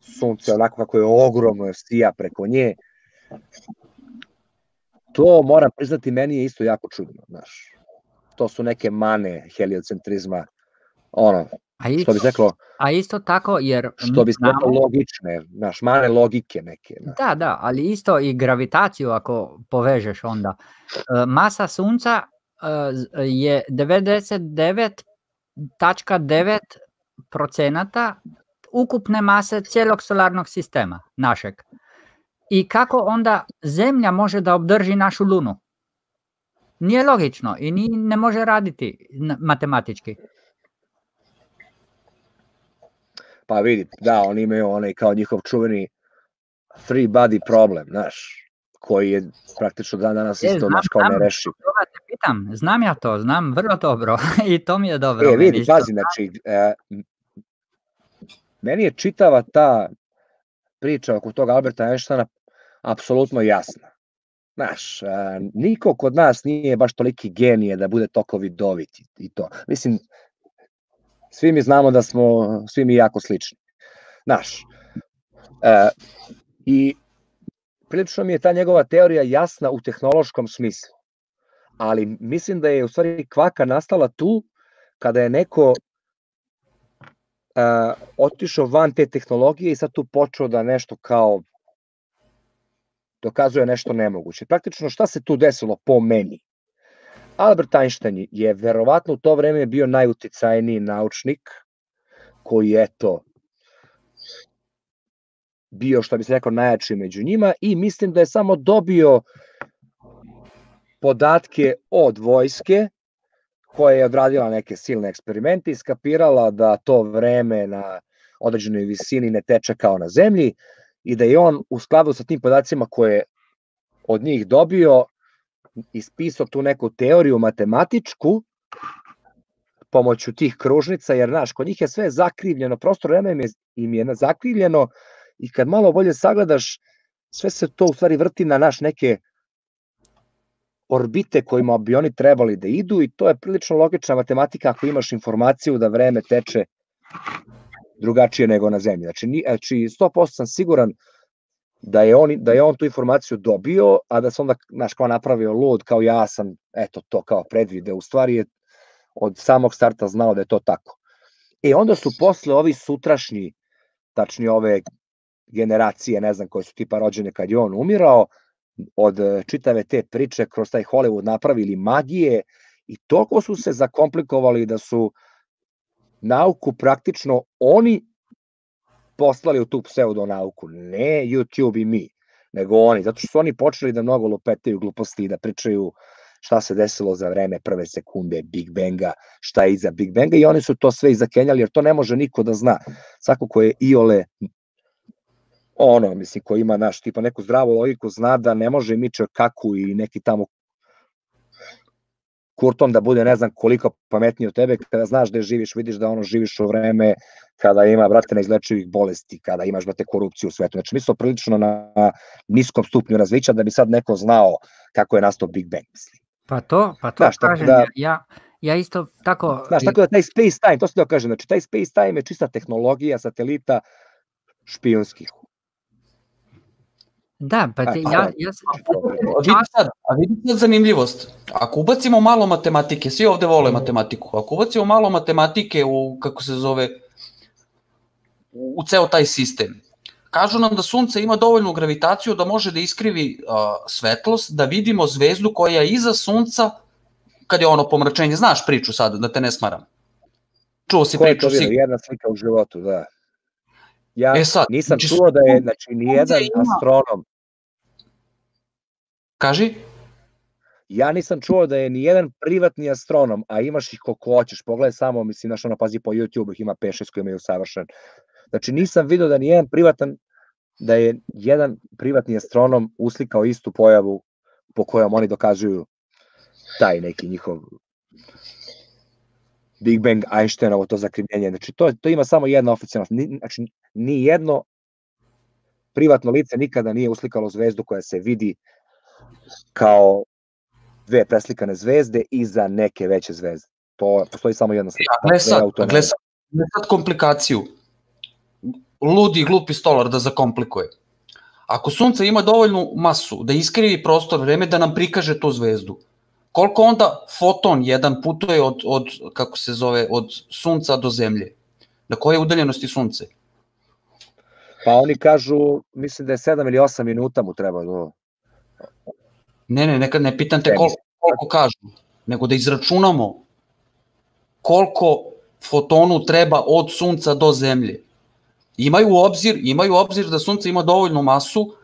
sunce onako kako je ogromno sija preko nje, to moram priznati meni je isto jako čudno, znaš. To su neke mane heliocentrizma, ono, A isto, što bi reklo, a isto tako jer što bi se reklo logične, znaš, mane logike neke. Znaš. Da, da, ali isto i gravitaciju ako povežeš onda. E, Masa sunca e, je 99,9 procenata ukupne mase cijelog solarnog sistema našeg. I kako onda zemlja može da obdrži našu lunu? Nije logično i ni, ne može raditi matematički. Pa vidi, da, oni imaju onaj kao njihov čuveni three body problem, znaš, koji je praktično dan danas E, isto, znam, znaš, kao znam, nerešiv. toga te pitam, znam ja to, znam vrlo dobro i to mi je dobro. E, vidi, pazi, znači, e, meni je čitava ta priča oko toga Alberta Einsteina apsolutno jasna. Znaš, e, niko kod nas nije baš toliki genije da bude toko vidovit i- i to. Mislim, svi mi znamo da smo, svi mi jako slični. Znaš, e, i prilično mi je ta njegova teorija jasna u tehnološkom smislu. Ali mislim da je u stvari kvaka nastala tu kada je neko uh, otišao van te tehnologije i sad tu počeo da nešto kao dokazuje nešto nemoguće. Praktično šta se tu desilo po meni? Albert Einstein je verovatno u to vreme bio najuticajniji naučnik koji je to bio, što bi se rekao, najjači među njima i mislim da je samo dobio podatke od vojske koja je odradila neke silne eksperimente i skapirala da to vreme na određenoj visini ne teče kao na zemlji i da je on u skladu sa tim podacima koje je od njih dobio ispisao tu neku teoriju matematičku pomoću tih kružnica, jer znaš, kod njih je sve zakrivljeno, prostor vreme im je, im je zakrivljeno i kad malo bolje sagledaš, sve se to u stvari vrti na naš neke orbite kojima bi oni trebali da idu i to je prilično logična matematika ako imaš informaciju da vreme teče drugačije nego na zemlji. Znači, ni, znači 100% sam siguran da je, on, da je on tu informaciju dobio, a da se onda, znaš, kao napravio lud, kao ja sam, eto, to kao predvideo. U stvari je od samog starta znao da je to tako. E, onda su posle ovi sutrašnji, tačnije ove generacije, ne znam, koje su tipa rođene kad je on umirao, od e, čitave te priče kroz taj Hollywood napravili magije i toliko su se zakomplikovali da su nauku praktično oni poslali u tu pseudonauku, ne YouTube i mi, nego oni, zato što su oni počeli da mnogo lupetaju gluposti i da pričaju šta se desilo za vreme prve sekunde Big Banga, šta je iza Big Banga i oni su to sve izakenjali, jer to ne može niko da zna. Svako ko je iole ono, mislim, ko ima naš, tipa neku zdravu logiku, zna da ne može Mičer Kaku i neki tamo Kurton da bude ne znam koliko pametniji od tebe, kada znaš da živiš, vidiš da ono živiš u vreme kada ima, brate, neizlečivih bolesti, kada imaš, brate, korupciju u svetu. Znači, mi smo prilično na niskom stupnju razvića da bi sad neko znao kako je nastao Big Bang, mislim. Pa to, pa to Znaš, kažem, da- ja, ja isto tako... Znaš, tako da taj space time, to se da kažem, znači taj space time je čista tehnologija satelita špijunskih. Da, pa ti, E, ja, ja sam... A vidi sad, a vidi sad zanimljivost. Ako ubacimo malo matematike, svi ovde vole matematiku, ako ubacimo malo matematike u, kako se zove, u, u ceo taj sistem, kažu nam da sunce ima dovoljnu gravitaciju da može da iskrivi uh, svetlost, da vidimo zvezdu koja je iza sunca kad je ono pomračenje. Znaš priču sad, da te ne smaram. Čuo si Ko je priču to vidio? sigurno. Jedna slika u životu, da. Ja E sad, nisam znači, čuo da je, znači, nijedan ima- astronom Kaži? Ja nisam čuo da je ni jedan privatni astronom, a imaš ih koliko hoćeš, pogledaj samo, mislim, znaš, ono, pazi po YouTube, ih ima 5-6 koji imaju savršen. Znači, nisam vidio da ni jedan privatan, da je jedan privatni astronom uslikao istu pojavu po kojom oni dokazuju taj neki njihov Big Bang Einsteinovo to zakrivljenje. Znači, to, to ima samo jedna oficijalna, znači, ni jedno privatno lice nikada nije uslikalo zvezdu koja se vidi kao dve preslikane zvezde iza neke veće zvezde. To postoji samo jedna slika. Gle sad, Sve gle sad, gle sad komplikaciju. Ludi i glupi stolar da zakomplikuje. Ako sunce ima dovoljnu masu da iskrivi prostor vreme da nam prikaže tu zvezdu, koliko onda foton jedan putuje od, od kako se zove, od sunca do zemlje? Na koje udaljenosti sunce? Pa oni kažu, mislim da je 7 ili 8 minuta mu treba do... Ne, ne, nekad ne pitam te koliko, koliko kažu, nego da izračunamo koliko fotonu treba od sunca do zemlje. Imaju u obzir, imaju u obzir da sunce ima dovoljnu masu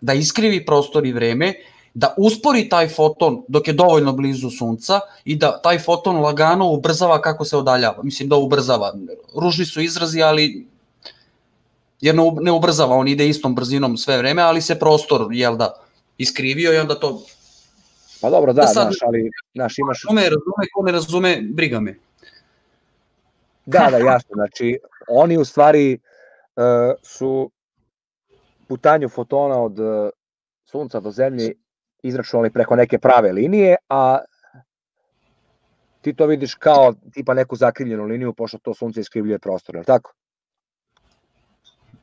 da iskrivi prostor i vreme, da uspori taj foton dok je dovoljno blizu sunca i da taj foton lagano ubrzava kako se odaljava. Mislim da ubrzava. Ružni su izrazi, ali jer ne ub- ne ubrzava, on ide istom brzinom sve vreme, ali se prostor, jel da, iskrivio i onda to... Pa dobro, da, Da sad- znaš, ali znaš, imaš... Razume, razume, ko ne razume, briga me. Da, da, jasno. Znači, oni u stvari uh, su putanju fotona od uh, sunca do zemlje izračunali preko neke prave linije, a ti to vidiš kao tipa neku zakrivljenu liniju, pošto to sunce iskrivljuje prostor, je li tako?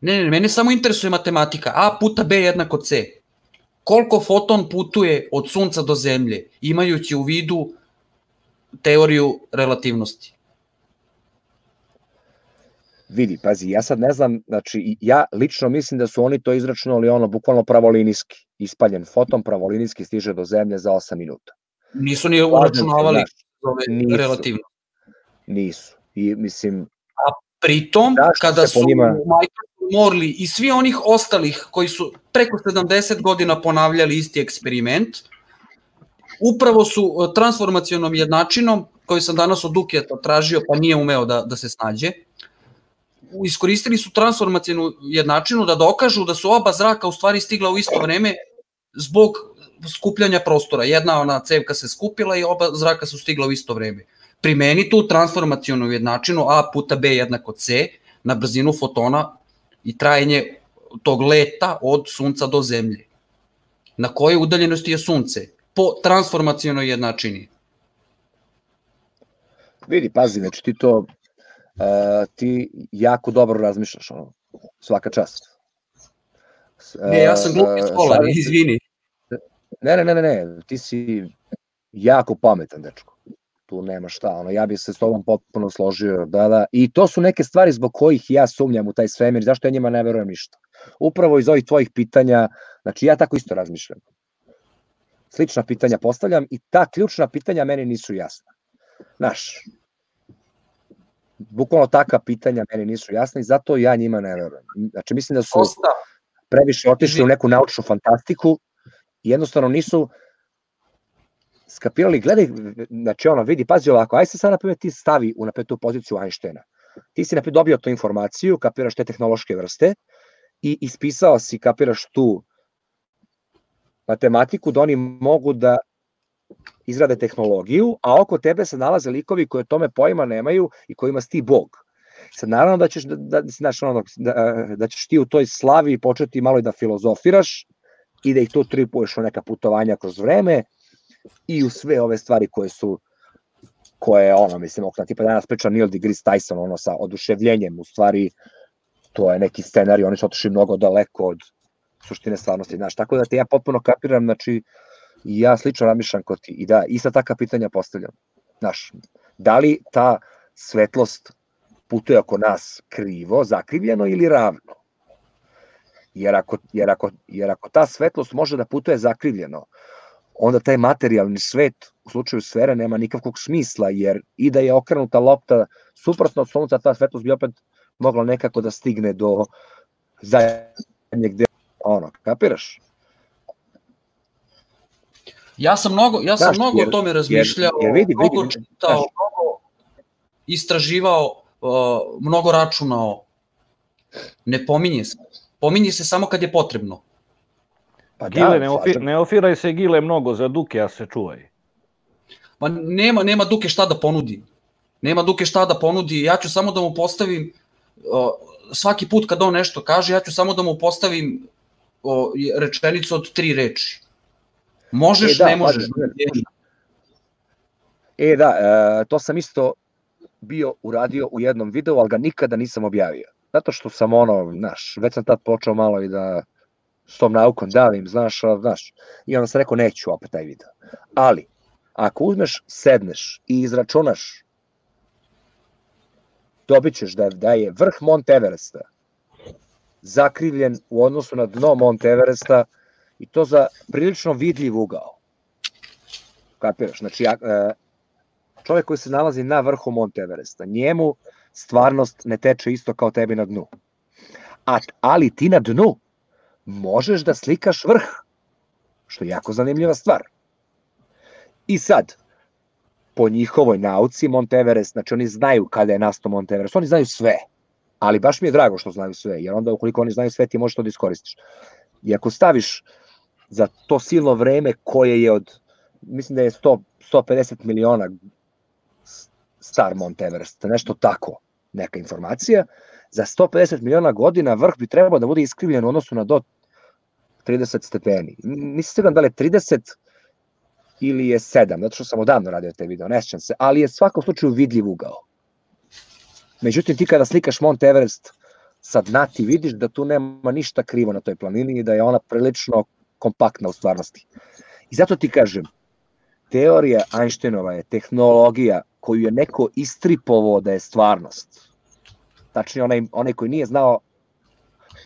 Ne, ne, mene samo interesuje matematika. A puta B jednako C. Koliko foton putuje od sunca do zemlje, imajući u vidu teoriju relativnosti? Vidi, pazi, ja sad ne znam, znači, ja lično mislim da su oni to izračunali ono, bukvalno pravolinijski, ispaljen foton pravolinijski stiže do zemlje za 8 minuta. Nisu ni uračunavali nisu. relativno. Nisu. I mislim, Pritom, Zašto kada su njima- Michael Morley i svi onih ostalih koji su preko 70 godina ponavljali isti eksperiment, upravo su e, transformacionom jednačinom, koju sam danas od Duketa tražio, pa nije umeo da, da se snađe, iskoristili su transformacijenu jednačinu da dokažu da su oba zraka u stvari stigla u isto vreme zbog skupljanja prostora. Jedna ona cevka se skupila i oba zraka su stigla u isto vreme. Primeni tu transformacijonu jednačinu A puta B jednako C na brzinu fotona i trajanje tog leta od sunca do zemlje. Na kojoj udaljenosti je sunce? Po transformacionoj jednačini. vidi, pazi, znači ti to, uh, ti jako dobro razmišljaš, ono, svaka čast. S- Ne, ja sam glupi uh, stolar, sad- izvini. Ne, ne, ne, ne, ne, ti si jako pametan, dečko. Tu nema šta, ono, ja bih se s tobom potpuno složio, da, da, i to su neke stvari zbog kojih ja sumnjam u taj svemir, zašto ja njima ne verujem ništa. Upravo iz ovih tvojih pitanja, znači ja tako isto razmišljam. Slična pitanja postavljam i ta ključna pitanja meni nisu jasna. Znaš, bukvalno takva pitanja meni nisu jasna i zato ja njima ne verujem. Znači mislim da su previše otišli u neku naučnu fantastiku i jednostavno nisu skapirali, gledaj, znači ono, vidi, pazi ovako, aj se sad, na primjer, ti stavi u napetu poziciju Einsteina. Ti si, na primjer, dobio tu informaciju, kapiraš te tehnološke vrste i ispisao si, kapiraš tu matematiku da oni mogu da izrade tehnologiju, a oko tebe se nalaze likovi koji o tome pojma nemaju i kojima si ti bog. Sad naravno da ćeš, da, da, znaš, ono, da, da ćeš ti u toj slavi početi malo i da filozofiraš i da ih tu tripuješ u neka putovanja kroz vreme i u sve ove stvari koje su koje ono, mislim, oko tipa danas priča Neil deGrasse Tyson, ono, sa oduševljenjem, u stvari, to je neki scenarij, oni su otišli mnogo daleko od suštine stvarnosti, znaš, tako da te ja potpuno kapiram, znači, i ja slično razmišljam kod ti, i da, ista taka pitanja postavljam, znaš, da li ta svetlost putuje oko nas krivo, zakrivljeno ili ravno? Jer ako, jer, ako, jer ako ta svetlost može da putuje zakrivljeno, onda taj materijalni svet u slučaju sfere nema nikakvog smisla, jer i da je okrenuta lopta suprotno od sunca, ta svetlost bi opet mogla nekako da stigne do zadnjeg dela, ono, kapiraš? Ja sam mnogo, ja sam Znaš, mnogo jer- o tome jer- razmišljao, jer vidi, mnogo vidi, čitao, znaš. mnogo istraživao, uh, mnogo računao. Ne pominje se. Pominje se samo kad je potrebno. Pa Gile, ne, ofi, ne ofiraj se Gile mnogo za Duke, ja se čuvaj. Ma nema, nema Duke šta da ponudi. Nema Duke šta da ponudi. Ja ću samo da mu postavim, uh, svaki put kad on nešto kaže, ja ću samo da mu postavim uh, rečenicu od tri reči. Možeš, E, da, ne možeš. pazi, E da, e, to sam isto bio uradio u jednom videu, ali ga nikada nisam objavio. Zato što sam ono, znaš, već sam tad počeo malo i da s tom naukom davim, znaš, znaš, i onda sam rekao neću opet taj video. Ali, ako uzmeš, sedneš i izračunaš, dobit ćeš da, da je vrh Mont Everesta zakrivljen u odnosu na dno Mont Everesta i to za prilično vidljiv ugao. Kapiraš? Znači, ja, e, čovjek koji se nalazi na vrhu Mont Everesta, njemu stvarnost ne teče isto kao tebi na dnu. A, ali ti na dnu možeš da slikaš vrh, što je jako zanimljiva stvar. I sad, po njihovoj nauci Mont Everest, znači oni znaju kada je nastao Mont Everest, oni znaju sve, ali baš mi je drago što znaju sve, jer onda ukoliko oni znaju sve ti možeš to da iskoristiš. I ako staviš za to silno vreme koje je od, mislim da je 100, 150 miliona star Mont Everest, nešto tako, neka informacija, za 150 miliona godina vrh bi trebao da bude iskrivljen u odnosu na do 30 stepeni. Nisam siguran da li je 30 ili je 7, zato što sam odavno radio te video, ne sjećam se, ali je svakom slučaju vidljiv ugao. Međutim, ti kada slikaš Mont Everest sa dna ti vidiš da tu nema ništa krivo na toj planini i da je ona prilično kompaktna u stvarnosti. I zato ti kažem, teorija Einsteinova je tehnologija koju je neko istripovao da je stvarnost. Tačnije, onaj, onaj koji nije znao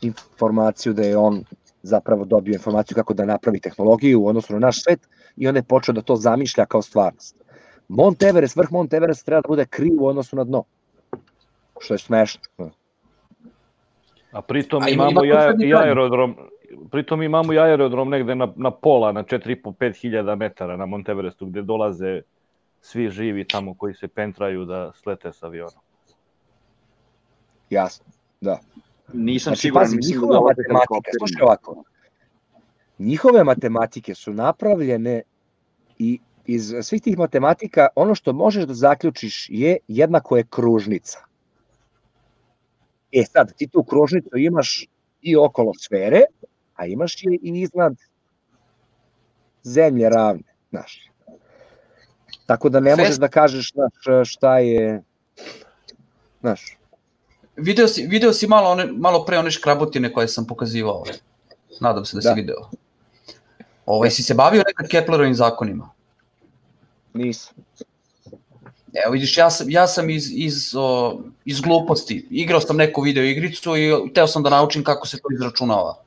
informaciju da je on zapravo dobio informaciju kako da napravi tehnologiju u odnosu na naš svet i onda je počeo da to zamišlja kao stvarnost. Mont Everest, vrh Mont Everest treba da bude kriv u odnosu na dno. Što je smešno. A pritom A ima- imamo ima i, aerodrom, pritom imamo i aerodrom negde na, na pola, na 4,5-5 hiljada metara na Monteverestu, gde dolaze svi živi tamo koji se pentraju da slete s avionom. Jasno, da. Nisam Znači, siguran, pazi, mislim da njihova matematika, slušaj ovako, njihove matematike su napravljene i iz svih tih matematika ono što možeš da zaključiš je jednako je kružnica. E sad, ti tu kružnicu imaš i okolo sfere, a imaš je i iznad zemlje ravne, znaš. Tako da ne Fest- možeš da kažeš znaš, šta je, znaš, Video si, video si malo, one, malo pre one škrabotine koje sam pokazivao. Nadam se da si Da. video. Ovaj, si se bavio nekad Keplerovim zakonima? nisam. Evo vidiš, ja sam, ja sam iz, iz, o, iz gluposti. Igrao sam neku video igricu i teo sam da naučim kako se to izračunava.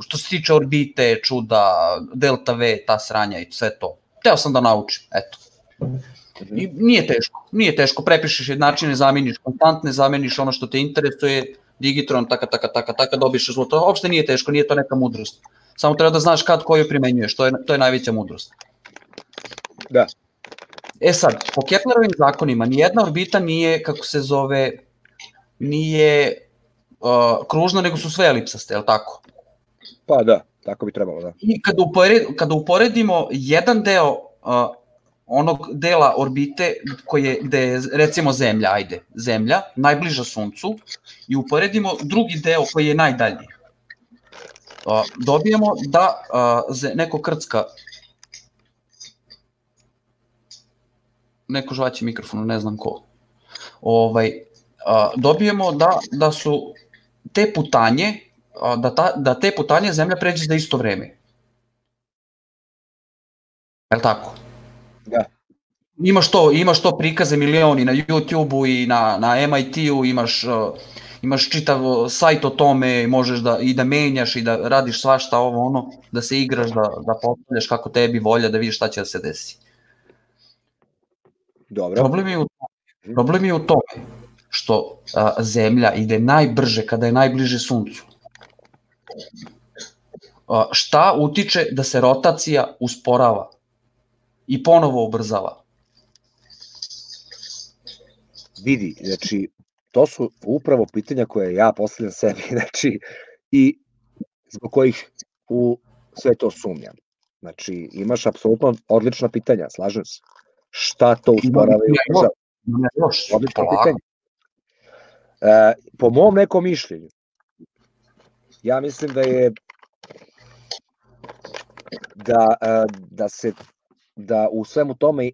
Što se tiče orbite, čuda, delta V, ta sranja i sve to. Teo sam da naučim, eto. I nije teško, nije teško, prepišeš jednačine, zameniš konstantne, zameniš ono što te interesuje, digitron, taka, taka, taka, taka, dobiješ rezultat. Uopšte nije teško, nije to neka mudrost. Samo treba da znaš kad koju primenjuješ, to je, to je najveća mudrost. Da. E sad, po Keplerovim zakonima, nijedna orbita nije, kako se zove, nije uh, kružna, nego su sve elipsaste, je li tako? Pa da, tako bi trebalo, da. I kada, upored, kada uporedimo jedan deo uh, onog dela orbite koji je, gde je recimo Zemlja, ajde, Zemlja, najbliža Suncu, i uporedimo drugi deo koji je najdalji, uh, dobijemo da ze, neko krcka neko žvaće mikrofon, ne znam ko. Ovaj, a, dobijemo da, da su te putanje, a, da, ta, da te putanje zemlja pređe za isto vreme. Je li tako? Da. Imaš to, imaš to prikaze milioni na YouTube-u i na, na MIT-u, imaš, uh, imaš čitav sajt o tome, i možeš da, i da menjaš i da radiš svašta ovo ono, da se igraš, da, da postavljaš kako tebi volja, da vidiš šta će da se desi. Dobro. Problem je u tome, problem je u tome što a, zemlja ide najbrže kada je najbliže suncu. A, šta utiče da se rotacija usporava? I ponovo ubrzava. Vidi, znači, to su upravo pitanja koje ja postavljam sebi, znači, i zbog kojih u sve to sumnjam. Znači, imaš apsolutno odlična pitanja, slažem se. Šta to usporava i? Ima još, Odlično polako. pitanje. E, po mom nekom mišljenju, ja mislim da je da, e, da se da u svemu tome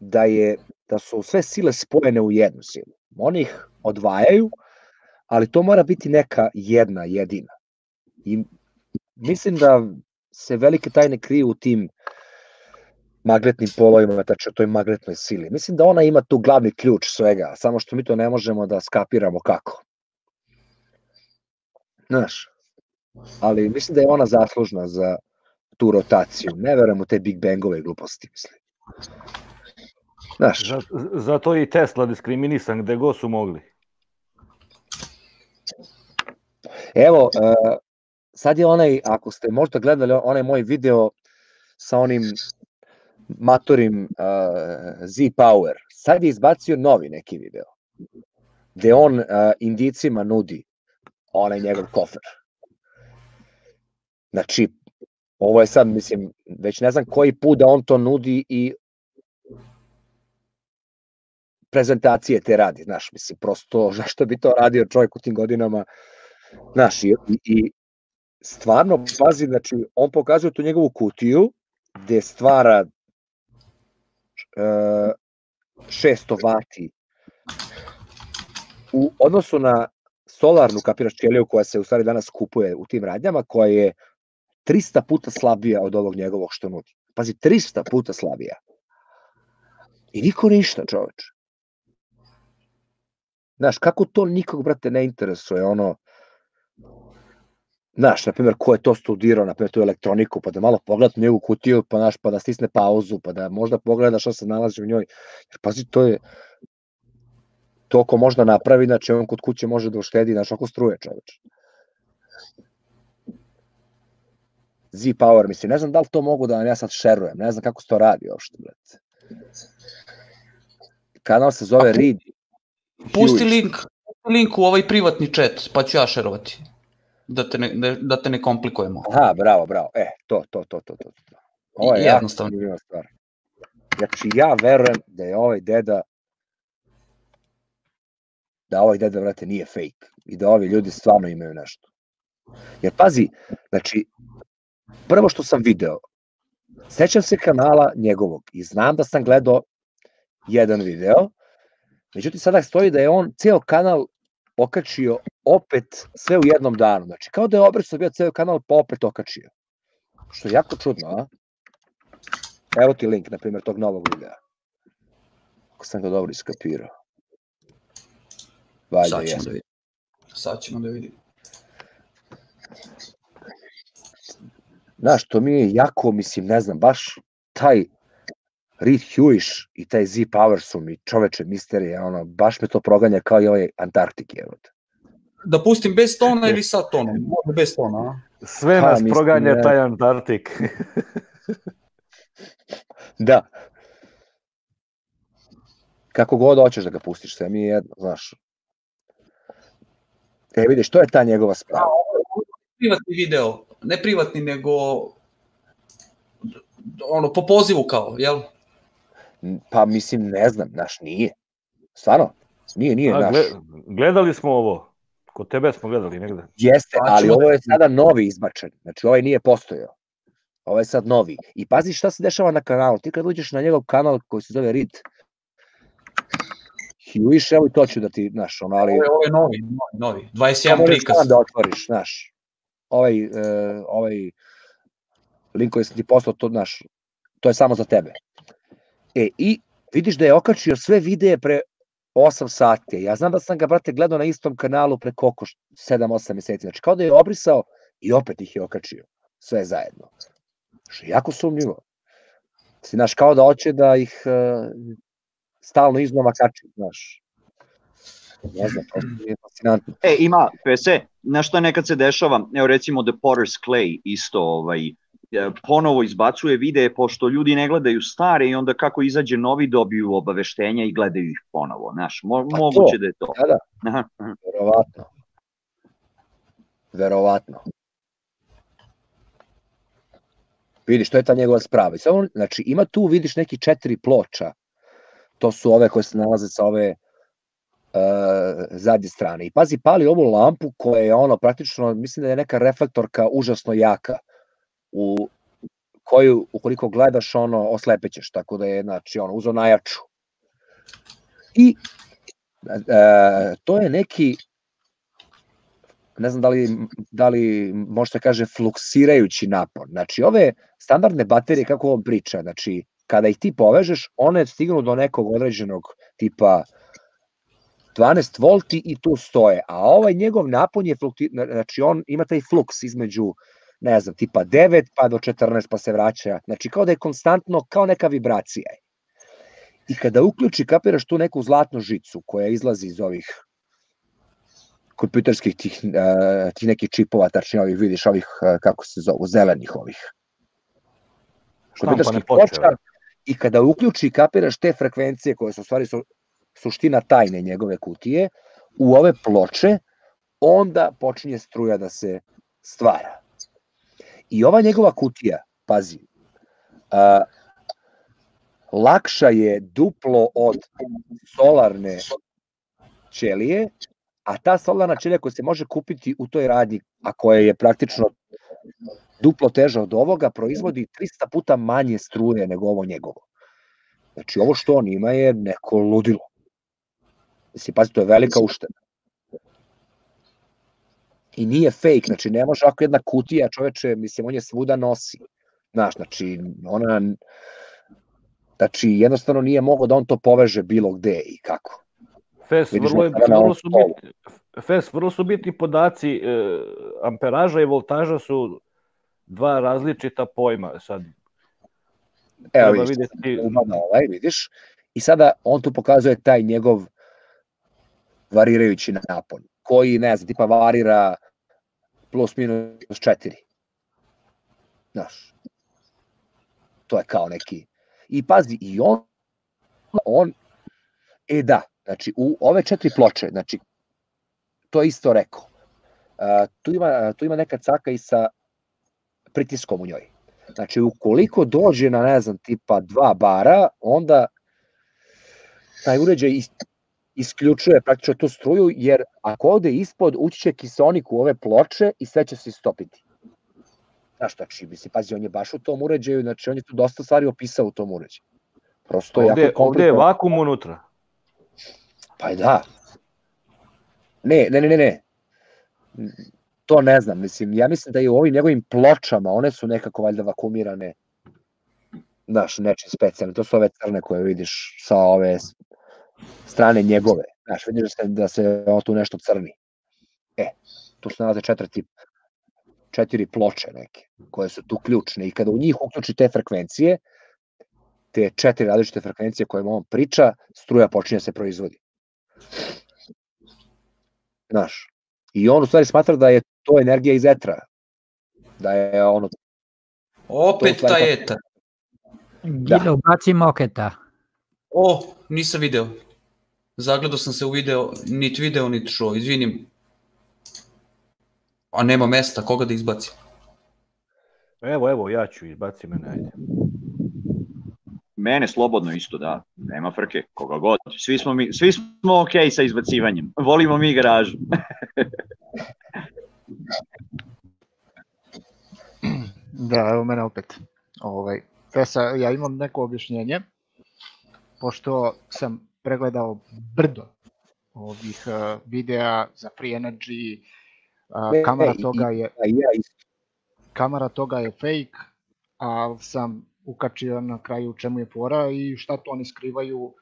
da je da su sve sile spojene u jednu silu. Oni ih odvajaju, ali to mora biti neka jedna, jedina. I mislim da se velike tajne kriju u tim magnetnim polovima, tačno toj magnetnoj sili. Mislim da ona ima tu glavni ključ svega, samo što mi to ne možemo da skapiramo kako. Znaš, ali mislim da je ona zaslužna za tu rotaciju. Ne verujem u te Big Bangove gluposti, mislim. Znaš, Za- Zato je i Tesla diskriminisan gde god su mogli. Evo, uh, sad je onaj, ako ste možda gledali onaj moj video sa onim matorim uh, Z-Power, sad je izbacio novi neki video, gde on uh, indicima nudi onaj njegov kofer. Znači, ovo je sad, mislim, već ne znam koji put da on to nudi i prezentacije te radi, znaš, mislim, prosto, zašto bi to radio čovjek u tim godinama, znaš, i, i, stvarno, pazi, znači, on pokazuje tu njegovu kutiju, gde stvara e, 600 vati u odnosu na solarnu kapiraš ćeliju koja se u stvari danas kupuje u tim radnjama, koja je 300 puta slabija od ovog njegovog što nudi. Pazi, 300 puta slabija. I niko ništa, čoveč. Znaš, kako to nikog, brate, ne interesuje, ono, znaš, na primjer, ko je to studirao, na primjer, tu elektroniku, pa da malo pogleda njegovu kutiju, pa, znaš, pa da stisne pauzu, pa da možda pogleda šta se nalazi u njoj. Jer, pazi, to je, to ko možda napravi, znači on kod kuće može da uštedi, znaš, oko struje, čoveč. Z-Power, mislim, ne znam da li to mogu da vam ja sad šerujem, ne znam kako se to radi uopšte, brate. Kanal se zove Read. Pusti Huge. link, pusti link u ovaj privatni chat, pa ću ja šerovati. Da te ne, da, da te ne komplikujemo. Aha, bravo, bravo. E, to, to, to, to, to. Ovo je jako jednostavno. zanimljiva stvar. Znači, ja verujem da je ovaj deda da ovaj deda, brate, nije fake i da ovi ljudi stvarno imaju nešto. Jer pazi, znači, prvo što sam video, sećam se kanala njegovog i znam da sam gledao jedan video, međutim sada stoji da je on ceo kanal okačio opet sve u jednom danu. Znači, kao da je obrisao bio ceo kanal pa opet okačio. Što je jako čudno, a? Evo ti link, na primjer, tog novog videa. Ako sam ga dobro iskapirao. Valjda Sad ćemo jesam. da vidimo. Sad ćemo da vidimo. Znaš, to mi je jako, mislim, ne znam, baš taj Reed Hewish i taj Z Power su mi čoveče misterije, ono, baš me to proganja kao i ovaj Antarktik, evo te. Da pustim bez tona ili sa tonom? Može bez tona, a? Sve Pa, nas mislim, proganja ne. taj Antarktik. Da. Kako god hoćeš da ga pustiš, sve mi je jedno, znaš. E, vidiš, to je ta njegova sprava. Privatni video, ne privatni, nego ono, po pozivu kao, jel? Pa mislim, ne znam, naš nije. Stvarno, nije, nije A, naš. gle- gledali smo ovo. Kod tebe smo gledali negde. Jeste, Pa ali ovo je sada novi izbačen. Znači, ovaj nije postojao. Ovo je sad novi. I pazi šta se dešava na kanalu. Ti kad uđeš na njegov kanal koji se zove Rit, Hewish, evo i to ću da ti, znaš, ono, ali... Ovo je, ovo je novi, novi, novi. 21 možeš prikaz. da otvoriš, znaš. Ovaj, uh, ovaj link koji sam ti poslao, to, znaš, to je samo za tebe. E, i vidiš da je okačio sve videe pre 8 sati. Ja znam da sam ga, brate, gledao na istom kanalu pre koliko, 7-8 meseci. Znači, kao da je obrisao i opet ih je okačio. Sve zajedno. Što je jako sumnjivo. Si, znaš, kao da hoće da ih uh, stalno iznova kači, znaš. Ne znam, prosto mi je fascinantno. E, ima, PC, znaš šta nekad se dešava, evo recimo The Potter's Clay isto ovaj, e, ponovo izbacuje videe, pošto ljudi ne gledaju stare i onda kako izađe novi dobiju obaveštenja i gledaju ih ponovo. Znaš, mo, Pa moguće to, da je to. Da, da, verovatno. Verovatno. Vidiš, to je ta njegova sprava. I samo, znači, ima tu, vidiš, neki četiri ploča. To su ove koje se nalaze sa ove zadnje strane. I pazi, pali ovu lampu koja je ono, praktično, mislim da je neka reflektorka užasno jaka. U koju, ukoliko gledaš, ono, oslepećeš. Tako da je, znači, ono, uzo najjaču. I e, to je neki ne znam da li, da li može se kaže fluksirajući napon. Znači ove standardne baterije, kako on priča, znači kada ih ti povežeš, one stignu do nekog određenog tipa 12 volti i tu stoje. A ovaj njegov napon je, flukti, znači on ima taj fluks između ne znam, tipa 9 pa do 14 pa se vraća. Znači kao da je konstantno, kao neka vibracija. I kada uključi, kapiraš tu neku zlatnu žicu koja izlazi iz ovih kompjuterskih tih, uh, tih nekih čipova, tačnije ovih, vidiš ovih, uh, kako se zovu, zelenih ovih. Kompjuterskih ploča. I kada uključi, kapiraš te frekvencije koje su u stvari su, suština tajne njegove kutije, u ove ploče, onda počinje struja da se stvara. I ova njegova kutija, pazi, uh, lakša je duplo od solarne ćelije, a ta solarna ćelija koja se može kupiti u toj radnji, a koja je praktično duplo teža od ovoga, proizvodi 300 puta manje struje nego ovo njegovo. Znači, ovo što on ima je neko ludilo. Mislim, pazi, to je velika ušteda. I nije fake, znači ne može ako jedna kutija čoveče, mislim, on je svuda nosi. Znaš, znači, ona, znači, jednostavno nije mogo da on to poveže bilo gde i kako. Fes, Vidiš vrlo, je, vrlo, su bitni, Fes, vrlo su bitni podaci, e, amperaža i voltaža su dva različita pojma. Sad, Evo vidiš, vidjeti- ovaj, vidiš, i sada on tu pokazuje taj njegov varirajući napon, koji, ne znam, tipa varira plus minus 4. Znaš, to je kao neki. I pazi, i on, on, e da, znači u ove četiri ploče, znači, to je isto rekao. Uh, tu, ima, tu ima neka caka i sa pritiskom u njoj. Znači, ukoliko dođe na, ne znam, tipa dva bara, onda taj uređaj isključuje praktično tu struju, jer ako ode ispod, ući će kiseonik u ove ploče i sve će se istopiti. Znaš, znači, mislim, pazi, on je baš u tom uređaju, znači, on je tu dosta stvari opisao u tom uređaju. Prosto je ovde, jako ovde je vakum unutra. Pa da. Ne, ne, ne, ne, ne. To ne znam, mislim, ja mislim da je u ovim njegovim pločama, one su nekako valjda vakumirane, znaš, nečim specijalno. To su ove crne koje vidiš sa ove strane njegove. Znaš, vidiš da se, da se on tu nešto crni. E, tu se nalaze četiri, četiri ploče neke, koje su tu ključne i kada u njih uključi te frekvencije, te četiri različite frekvencije koje on priča, struja počinje da se proizvodi. Znaš, i on u stvari smatra da je to energija iz etra. Da je ono... Opet taj etar. Gile, ubaci moketa. O, nisam video. Zagledao sam se u video, nit video, nit šo, izvinim. A nema mesta, koga da izbaci? Evo, evo, ja ću, izbaci mene, ajde. Mene slobodno isto, da. Nema frke, koga god. Svi smo, mi, svi smo okej sa izbacivanjem. Volimo mi garažu. Da, evo mene opet. Ovaj, Fesa, ja imam neko objašnjenje, pošto sam pregledao brdo ovih uh, videa za Free Energy, uh, kamera toga je kamera toga je fake, a sam ukačio na kraju u čemu je fora i šta to oni skrivaju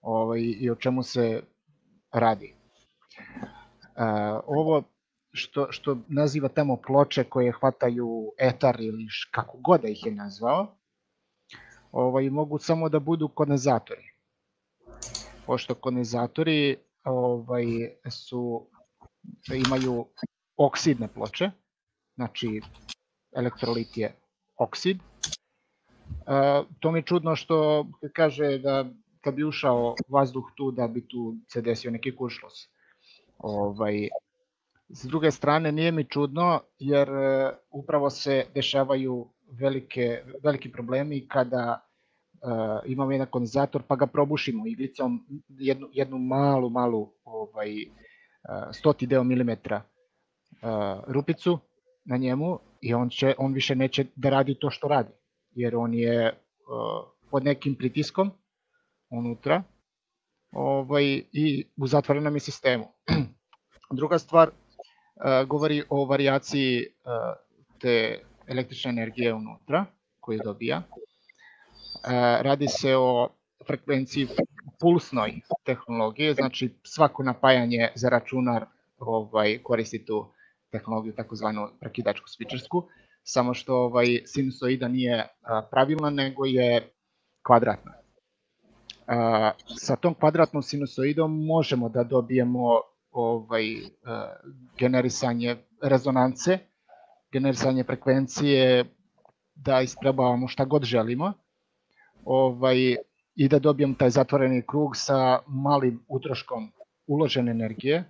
ovaj, i o čemu se radi. Uh, ovo što, što naziva tamo ploče koje hvataju etar ili kako god da ih je nazvao, ovaj, mogu samo da budu kondenzatori. Pošto kondenzatori ovaj, su, imaju oksidne ploče, znači elektrolit je oksid. Uh, to mi je čudno što kaže da kad bi ušao vazduh tu da bi tu se desio neki kuršlos. Ovaj, s druge strane nije mi čudno jer uh, upravo se dešavaju velike, veliki problemi kada imamo jedan kondenzator pa ga probušimo iglicom jednu, jednu malu, malu ovaj, uh, stoti deo milimetra uh, rupicu na njemu i on, će, on više neće da radi to što radi jer on je pod nekim pritiskom unutra ovaj, i u zatvorenom sistemu. Druga stvar, govori o varijaciji uh, te električne energije unutra koju dobija. Radi se o frekvenciji pulsnoj tehnologije, znači svako napajanje za računar ovaj, koristi tu tehnologiju, takozvanu prekidačku svičarsku, samo što ovaj, sinusoida nije pravilna, nego je kvadratna. Sa tom kvadratnom sinusoidom možemo da dobijemo ovaj, generisanje rezonance, generisanje frekvencije, da isprobavamo šta god želimo ovaj, i da dobijem taj zatvoreni krug sa malim utroškom uložene energije,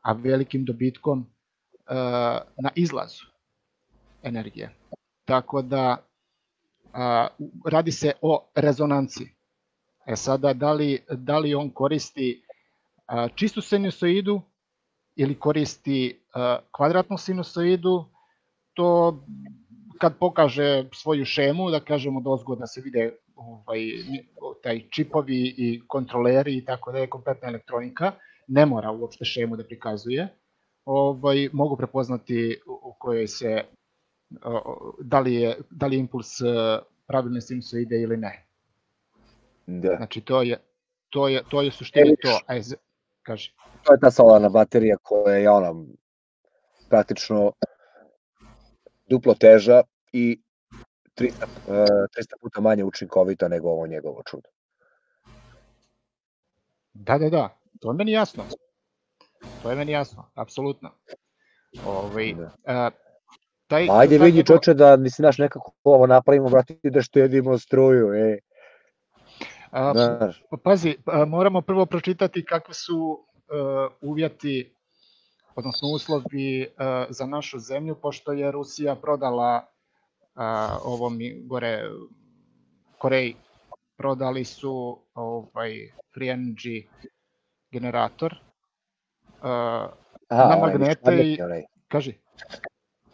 a velikim dobitkom uh, na izlazu energije. Tako da uh, radi se o rezonanci. E sada, da li, da li on koristi uh, čistu sinusoidu ili koristi kvadratnu sinusoidu, to kad pokaže svoju šemu, da kažemo dozgo da se vide ovaj, taj čipovi i kontroleri i tako da je kompletna elektronika, ne mora uopšte šemu da prikazuje, ovaj, mogu prepoznati u kojoj se, da li je, da li je impuls e, pravilne sinusoide ili ne. Da. Znači to je, to je, to je suština e, to. Aj, kaže. To je ta solarna baterija koja je ona praktično duplo teža i 300, 300 puta manje učinkovita nego ovo njegovo čudo. Da, da, da, to je meni jasno. To je meni jasno, apsolutno. Ovaj, da. a, taj, Ajde vidi neko... čoče da mi se naš nekako ovo napravimo, brati, da štedimo struju, e. A, pazi, a, moramo prvo pročitati kakve su uh, uvjeti, odnosno uslovi uh, za našu zemlju, pošto je Rusija prodala a, ovom gore Koreji prodali su ovaj free energy generator. A, Aha, na magnete i kaži.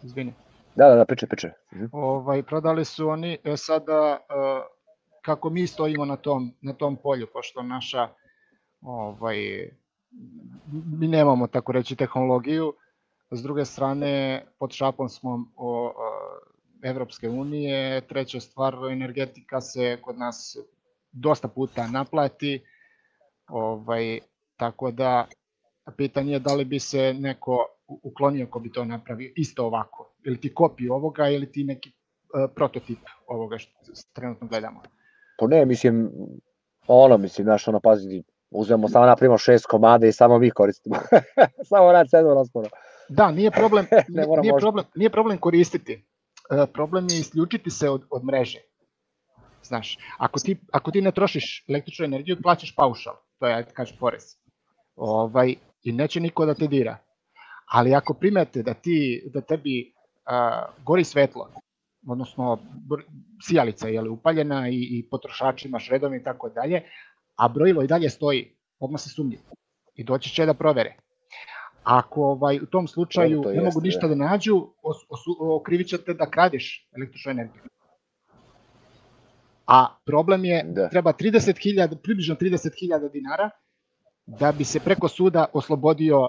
Izvini. Da da da piče piče mhm. ovaj prodali su oni e, sada a, kako mi stojimo na tom na tom polju pošto naša ovaj mi nemamo tako reći tehnologiju. S druge strane pod šapom smo o, Evropske unije. Treća stvar, energetika se kod nas dosta puta naplati, ovaj, tako da pitanje je da li bi se neko uklonio ko bi to napravio isto ovako, ili ti kopiju ovoga ili ti neki uh, prototip ovoga što trenutno gledamo. Pa ne, mislim, ono, mislim, znaš, ono, pazi, uzmemo samo napravimo šest komada i samo mi koristimo. samo rad sedmo raspora. Da, nije problem, ne nije, problem, nije problem koristiti. E, problem je isključiti se od, od mreže. Znaš, ako ti, ako ti ne trošiš električnu energiju, plaćaš paušal, to je, ajde kažeš, porez. Ovaj, I neće niko da te dira. Ali ako primete da ti, da tebi a, gori svetlo, odnosno sijalica je upaljena i, i potrošači imaš redom i tako dalje, a brojilo i dalje stoji, odmah se sumnji. I doći će da provere. Ako ovaj, u tom slučaju to ne mogu ništa da nađu, okrivit ćete da kradeš električnu energiju. A problem je, da. treba 30.000, približno 30.000 dinara da bi se preko suda oslobodio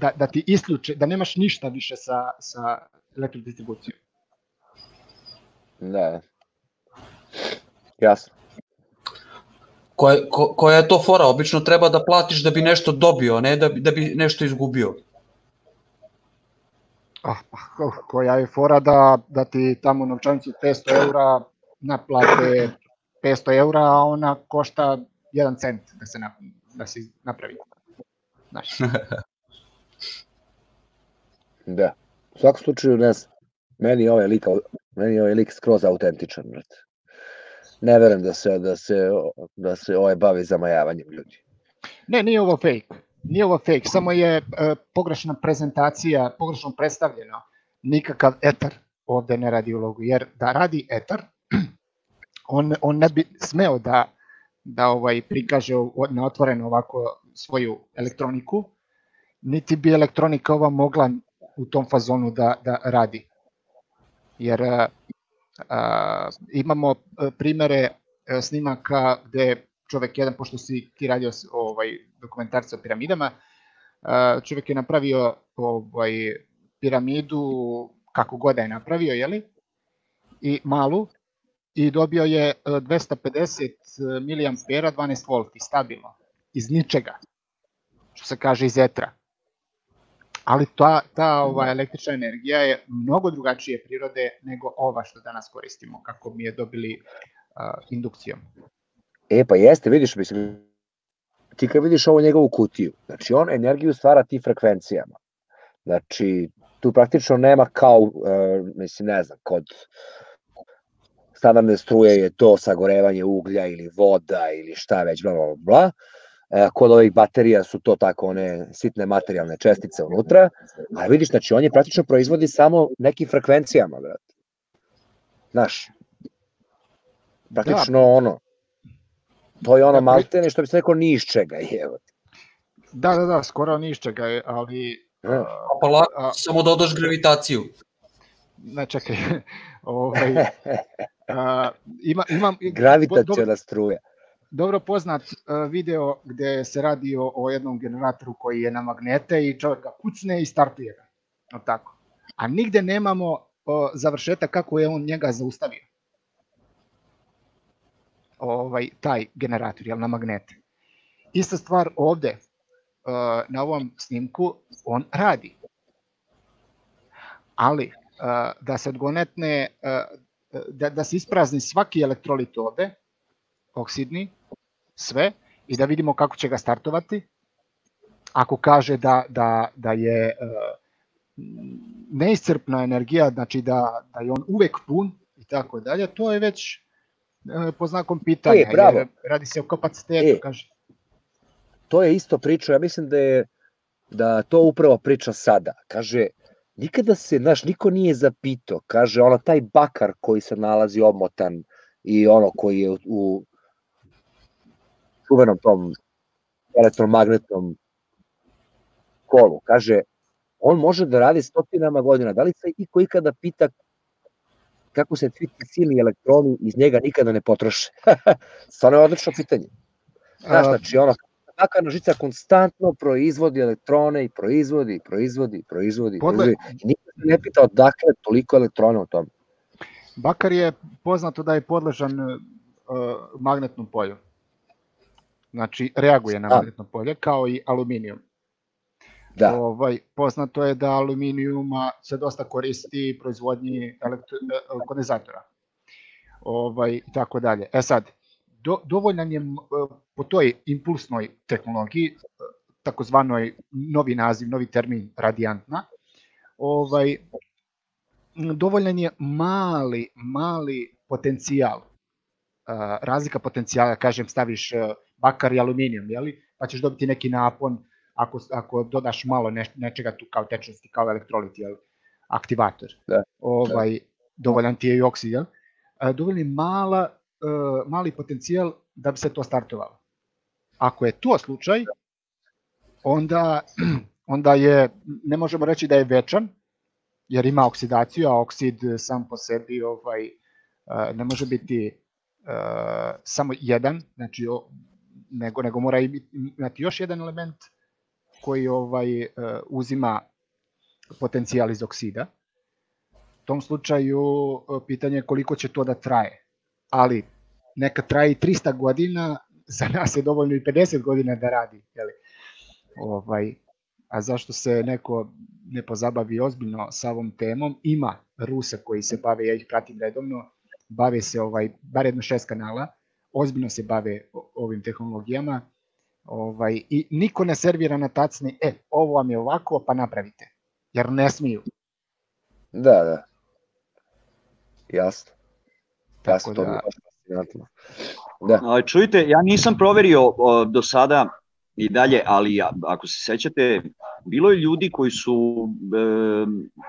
da, da ti isključe, da nemaš ništa više sa, sa elektrodistribucijom. Da. Jasno. Koja, ko, koja je to fora? Obično treba da platiš da bi nešto dobio, ne da da bi nešto izgubio. Ah, pa, koja je fora da, da ti tamo novčanicu 500 eura naplate 500 eura, a ona košta 1 cent da se, na, da se napravi. Znaš. da. U svakom slučaju, ne znam, meni ovaj lika Meni je ovaj lik skroz autentičan, brate. Ne verujem da se, da se, da se ovaj bavi zamajavanjem ljudi. Ne, nije ovo fake. Nije ovo fake, samo je e, pogrešna prezentacija, pogrešno predstavljeno. Nikakav etar ovde ne radi ulogu, jer da radi etar, on, on ne bi smeo da, da ovaj prikaže na otvoreno ovako svoju elektroniku, niti bi elektronika ova mogla u tom fazonu da, da radi. Jer a, imamo e, primere e, snimaka gde čovek jedan, pošto si ti radio ovaj, dokumentarca o piramidama, čovek je napravio ovaj, piramidu kako god da je napravio, jeli? I malu, i dobio je e, 250 miliampera 12 volti stabilno iz ničega što se kaže iz etra ali ta, ta ova električna energija je mnogo drugačije prirode nego ova što danas koristimo kako mi je dobili uh, indukcijom E, pa jeste, vidiš, mislim, ti kad vidiš ovu njegovu kutiju, znači on energiju stvara tim frekvencijama. Znači, tu praktično nema kao, uh, mislim, ne znam, kod standardne struje je to sagorevanje uglja ili voda ili šta već, bla, bla, bla. E, kod ovih baterija su to tako one sitne materijalne čestice unutra, a vidiš, znači on je praktično proizvodi samo nekim frekvencijama, brate. Znaš, praktično ono, to je ono maltene što bi se rekao ni iz čega, evo. da, da, da, skoro ni iz čega je, ali A polako, samo dodaš gravitaciju. ne čekaj ovaj, a, ima, imam Gravitaciona struja. Dobro poznat uh, video gde se radi o, jednom generatoru koji je na magnete i čovjek ga kucne i startuje ga. No, tako. A nigde nemamo uh, završetak kako je on njega zaustavio. Ovaj, taj generator, jel, na magnete. Ista stvar ovde, uh, na ovom snimku, on radi. Ali, da se odgonetne, da, da se isprazni svaki elektrolit ovde, oksidni, sve, i da vidimo kako će ga startovati. Ako kaže da, da, da je uh, neiscrpna energija, znači da, da je on uvek pun i tako dalje, to je već uh, po znakom pitanja, E, bravo. jer radi se o kapacitetu, E. kaže. to je isto priča, ja mislim da je da to upravo priča sada. Kaže, nikada se, znaš, niko nije zapitao, kaže, ono, taj bakar koji se nalazi omotan i ono koji je u, u čuvenom tom elektromagnetnom kolu, kaže, on može da radi stotinama godina. Da li se iko ikada pita kako se ti silni elektroni iz njega nikada ne potroše? Stvarno je odlično pitanje. Znaš, znači, ono, bakarna žica konstantno proizvodi elektrone i proizvodi, i proizvodi, i proizvodi, Podle- proizvodi. I niko se ne pita odakle toliko elektrona u tom. Bakar je poznato da je podležan uh, magnetnom polju. Znači, reaguje na Da. magnetno polje, kao i aluminijum. Da. Ovaj, poznato je da aluminijuma se dosta koristi u proizvodnji elektro, e, kondenzatora. Ovaj, i tako dalje. E sad, do, dovoljan je e, po toj impulsnoj tehnologiji, e, takozvanoj novi naziv, novi termin radijantna, ovaj, dovoljan je mali, mali potencijal, razlika potencijala, kažem, staviš bakar i aluminijum, jeli? pa ćeš dobiti neki napon ako, ako dodaš malo neš, nečega tu kao tečnosti, kao elektrolit, jel? aktivator. Da, Ovaj, Dovoljan ti je i oksid, jel? A, dovoljno je mala, e, mali potencijal da bi se to startovalo. Ako je to slučaj, onda, onda je, ne možemo reći da je večan, jer ima oksidaciju, a oksid sam po sebi ovaj, e, ne može biti e, samo jedan, znači nego nego mora imati još jedan element koji ovaj e, uzima potencijal iz oksida. U tom slučaju e, pitanje je koliko će to da traje. Ali neka traje i 300 godina, za nas je dovoljno i 50 godina da radi. Jeli? Ovaj, a zašto se neko ne pozabavi ozbiljno sa ovom temom? Ima Rusa koji se bave, ja ih pratim redovno, bave se ovaj, bar jedno šest kanala, ozbiljno se bave ovim tehnologijama ovaj, i niko ne servira na tacni, e, ovo vam je ovako, pa napravite, jer ne smiju. Da, da. Jasno. Jasno, to da- fascinantno. Da. A, čujte, ja nisam proverio o, do sada i dalje, ali ja, ako se sećate, bilo je ljudi koji su,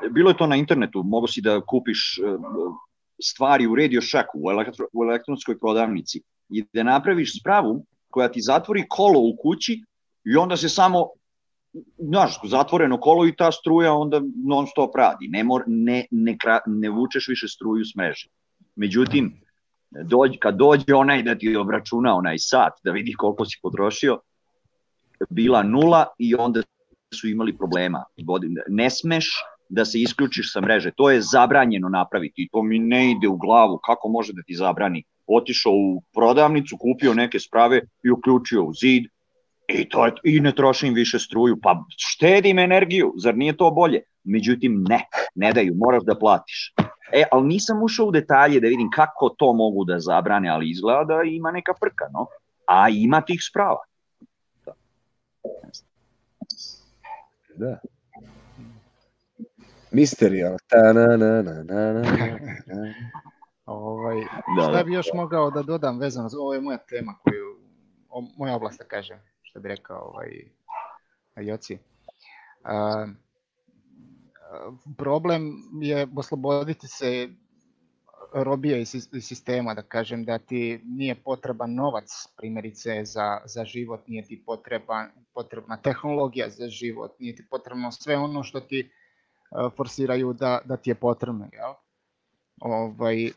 e, bilo je to na internetu, mogo si da kupiš e, stvari u Radio Shacku, u, elektro, u elektronskoj prodavnici i da napraviš spravu koja ti zatvori kolo u kući i onda se samo znaš, zatvoreno kolo i ta struja onda non stop radi. Ne, mor, ne, ne, kra, ne vučeš više struju s mreže. Međutim, dođ, kad dođe onaj da ti obračuna onaj sat, da vidi koliko si potrošio, bila nula i onda su imali problema. Ne smeš da se isključiš sa mreže. To je zabranjeno napraviti i to mi ne ide u glavu. Kako može da ti zabrani? Otišao u prodavnicu, kupio neke sprave i uključio u zid i, to je, i ne trošim više struju. Pa štedim energiju, zar nije to bolje? Međutim, ne, ne daju, moraš da platiš. E, ali nisam ušao u detalje da vidim kako to mogu da zabrane, ali izgleda da ima neka frka, no? A ima tih sprava. Da. Misteri, ono. Ta na na na na na na. Ovaj, Da, šta da. bi još mogao da dodam vezano za ovo je moja tema koju, o, moja oblast da kažem, što bi rekao ovaj, Joci. A, problem je osloboditi se robije iz, sis- iz sistema, da kažem da ti nije potreban novac primjerice za, za život, nije ti potreban, potrebna tehnologija za život, nije ti potrebno sve ono što ti a, forsiraju da, da ti je potrebno, jel? ovaj,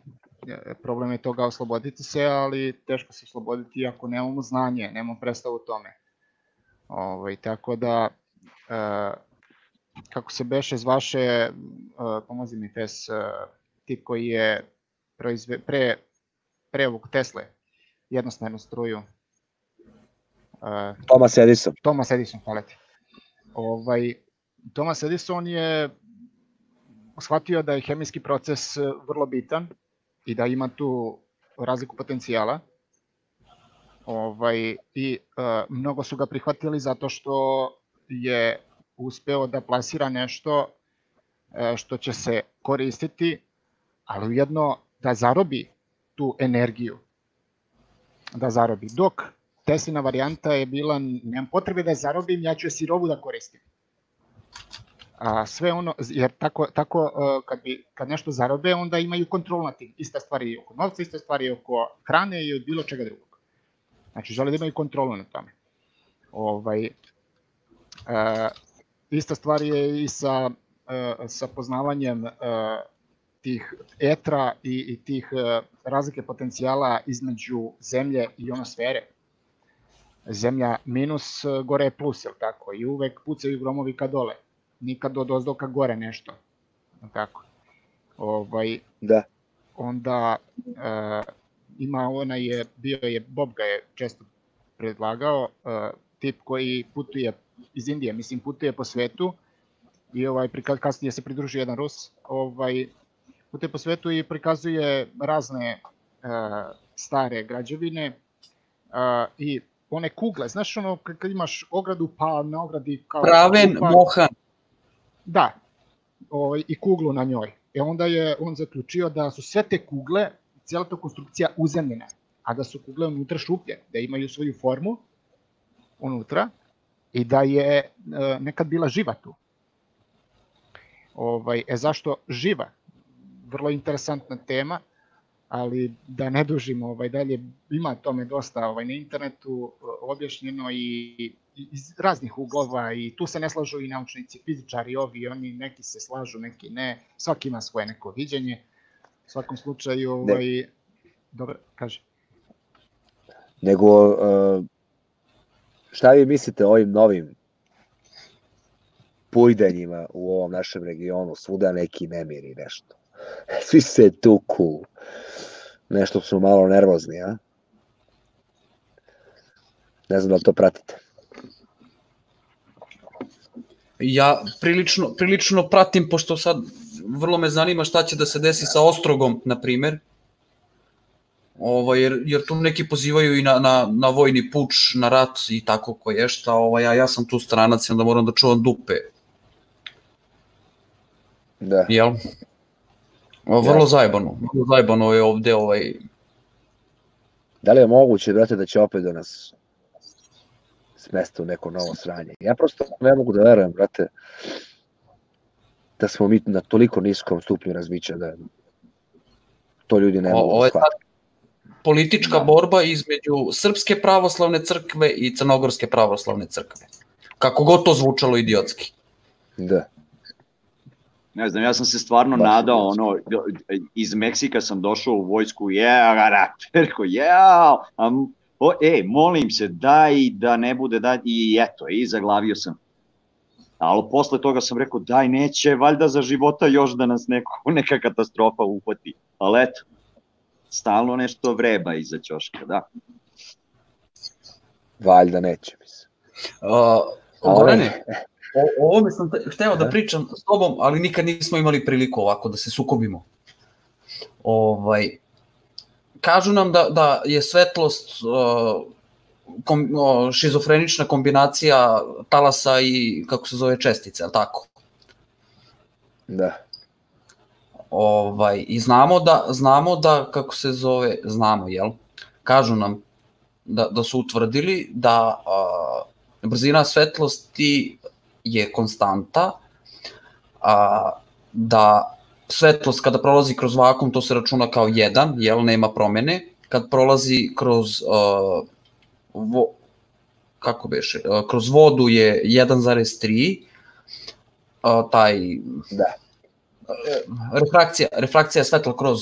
problem je toga osloboditi se, ali teško se osloboditi ako nemamo znanje, nemamo predstavu o tome. Ovaj, tako da, e, kako se beše iz vaše, e, pomozi mi Tes, e, tip koji je proizve, pre, pre ovog Tesle, jednostavnu struju. E, Thomas Edison. Thomas Edison, hvala ti. Ovaj, Thomas Edison je shvatio da je hemijski proces e, vrlo bitan i da ima tu razliku potencijala. Ovaj, I uh, mnogo su ga prihvatili zato što je uspeo da plasira nešto uh, što će se koristiti, ali ujedno da zarobi tu energiju. Da zarobi. Dok Teslina varijanta je bila, nemam potrebe da zarobim, ja ću sirovu da koristim a sve ono, jer tako, tako uh, kad, bi, kad nešto zarobe, onda imaju kontrol nad tim. Ista stvar je oko novca, ista stvar je oko hrane i od bilo čega drugog. Znači, žele da imaju kontrolu nad tome. Ovaj, uh, ista stvar je i sa, uh, sa poznavanjem uh, tih etra i, i tih uh, razlike potencijala između zemlje i onosfere. Zemlja minus, gore je plus, jel tako? I uvek pucaju gromovi ka dole nikad od ozdo ka gore nešto. Tako. Ovaj, Da. onda uh, ima ona je, bio je, Bob ga je često predlagao, uh, tip koji putuje iz Indije, mislim putuje po svetu i ovaj prikaz, kasnije se pridružio jedan Rus, ovaj, putuje po svetu i prikazuje razne uh, stare građevine uh, i one kugle, znaš ono kad kad imaš ogradu pa na ogradi kao Praven kupa- mohan. Da, ovaj, i kuglu na njoj. E onda je on zaključio da su sve te kugle, cijela ta konstrukcija uzemljena, a da su kugle unutra šuplje, da imaju svoju formu unutra i da je e, nekad bila živa tu. Ovaj, e zašto živa? Vrlo interesantna tema, ali da ne dužimo ovaj, dalje, ima tome dosta ovaj, na internetu objašnjeno i iz raznih uglova i tu se ne slažu i naučnici, fizičari, ovi, oni, neki se slažu, neki ne, svaki ima svoje neko viđenje. U svakom slučaju, ovaj, dobro, kaže. Nego, uh, šta vi mislite o ovim novim pujdenjima u ovom našem regionu, svuda neki nemir i nešto. Svi se tuku, nešto su malo nervozni, a? Ne znam da li to pratite. Ja prilično, prilično pratim, pošto sad vrlo me zanima šta će da se desi sa Ostrogom, na primer. Ovaj, jer, jer tu neki pozivaju i na, na, na vojni puč, na rat i tako koje šta, ovaj, a ja sam tu stranac i onda moram da čuvam dupe. Da. Jel? Vrlo Ja. zajebano, vrlo zajebano je ovde ovaj, Da li je moguće, brate, da će opet da nas u neko novo sranje? Ja prosto ne mogu da verujem, brate, da smo mi na toliko niskom stupnju razmića da to ljudi ne O- mogu ovo da je shvate. politička borba između Srpske pravoslavne crkve i Crnogorske pravoslavne crkve. Kako god to zvučalo idiotski. Da. Ne znam, ja sam se stvarno Baš nadao, ono, iz Meksika sam došao u vojsku, ja, rat, rekao, ja, a, m- o, e, molim se, daj da ne bude, daj, i eto, i zaglavio sam. Ali posle toga sam rekao, daj, neće, valjda za života još da nas neko, neka katastrofa uhvati. Ali eto, stalno nešto vreba iza ćoška, da. Valjda neće, mislim. Uh, A Gorane, o, o ovome sam te- hteo da pričam s tobom, ali nikad nismo imali priliku ovako da se sukobimo. Ovaj, kažu nam da, da je svetlost uh, kom, uh, šizofrenična kombinacija talasa i, kako se zove, čestice, ali tako? Da. Ovaj, I znamo da, znamo da, kako se zove, znamo, jel? Kažu nam da, da su utvrdili da a, brzina svetlosti je konstanta, a, da svetlost kada prolazi kroz vakum to se računa kao 1, jel, nema promene, kad prolazi kroz a, vo, kako beše, a, kroz vodu je 1,3, a, taj Da. refrakcija, refrakcija svetla kroz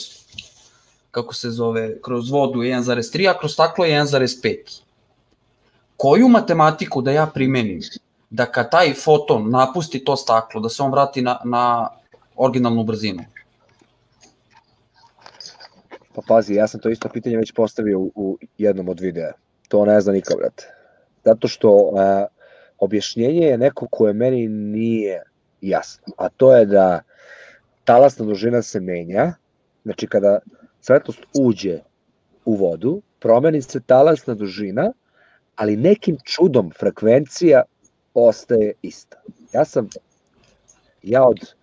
kako se zove, kroz vodu je 1,3, a kroz staklo je 1,5. Koju matematiku da ja primenim da kad taj foton napusti to staklo, da se on vrati na, na originalnu brzinu? Pa pazi, ja sam to isto pitanje već postavio u, u jednom od videa. To ne zna niko, brate. Zato što a, objašnjenje je neko koje meni nije jasno. A to je da talasna dužina se menja, znači kada svetlost uđe u vodu, promeni se talasna dužina, ali nekim čudom frekvencija ostaje ista. Ja sam, ja od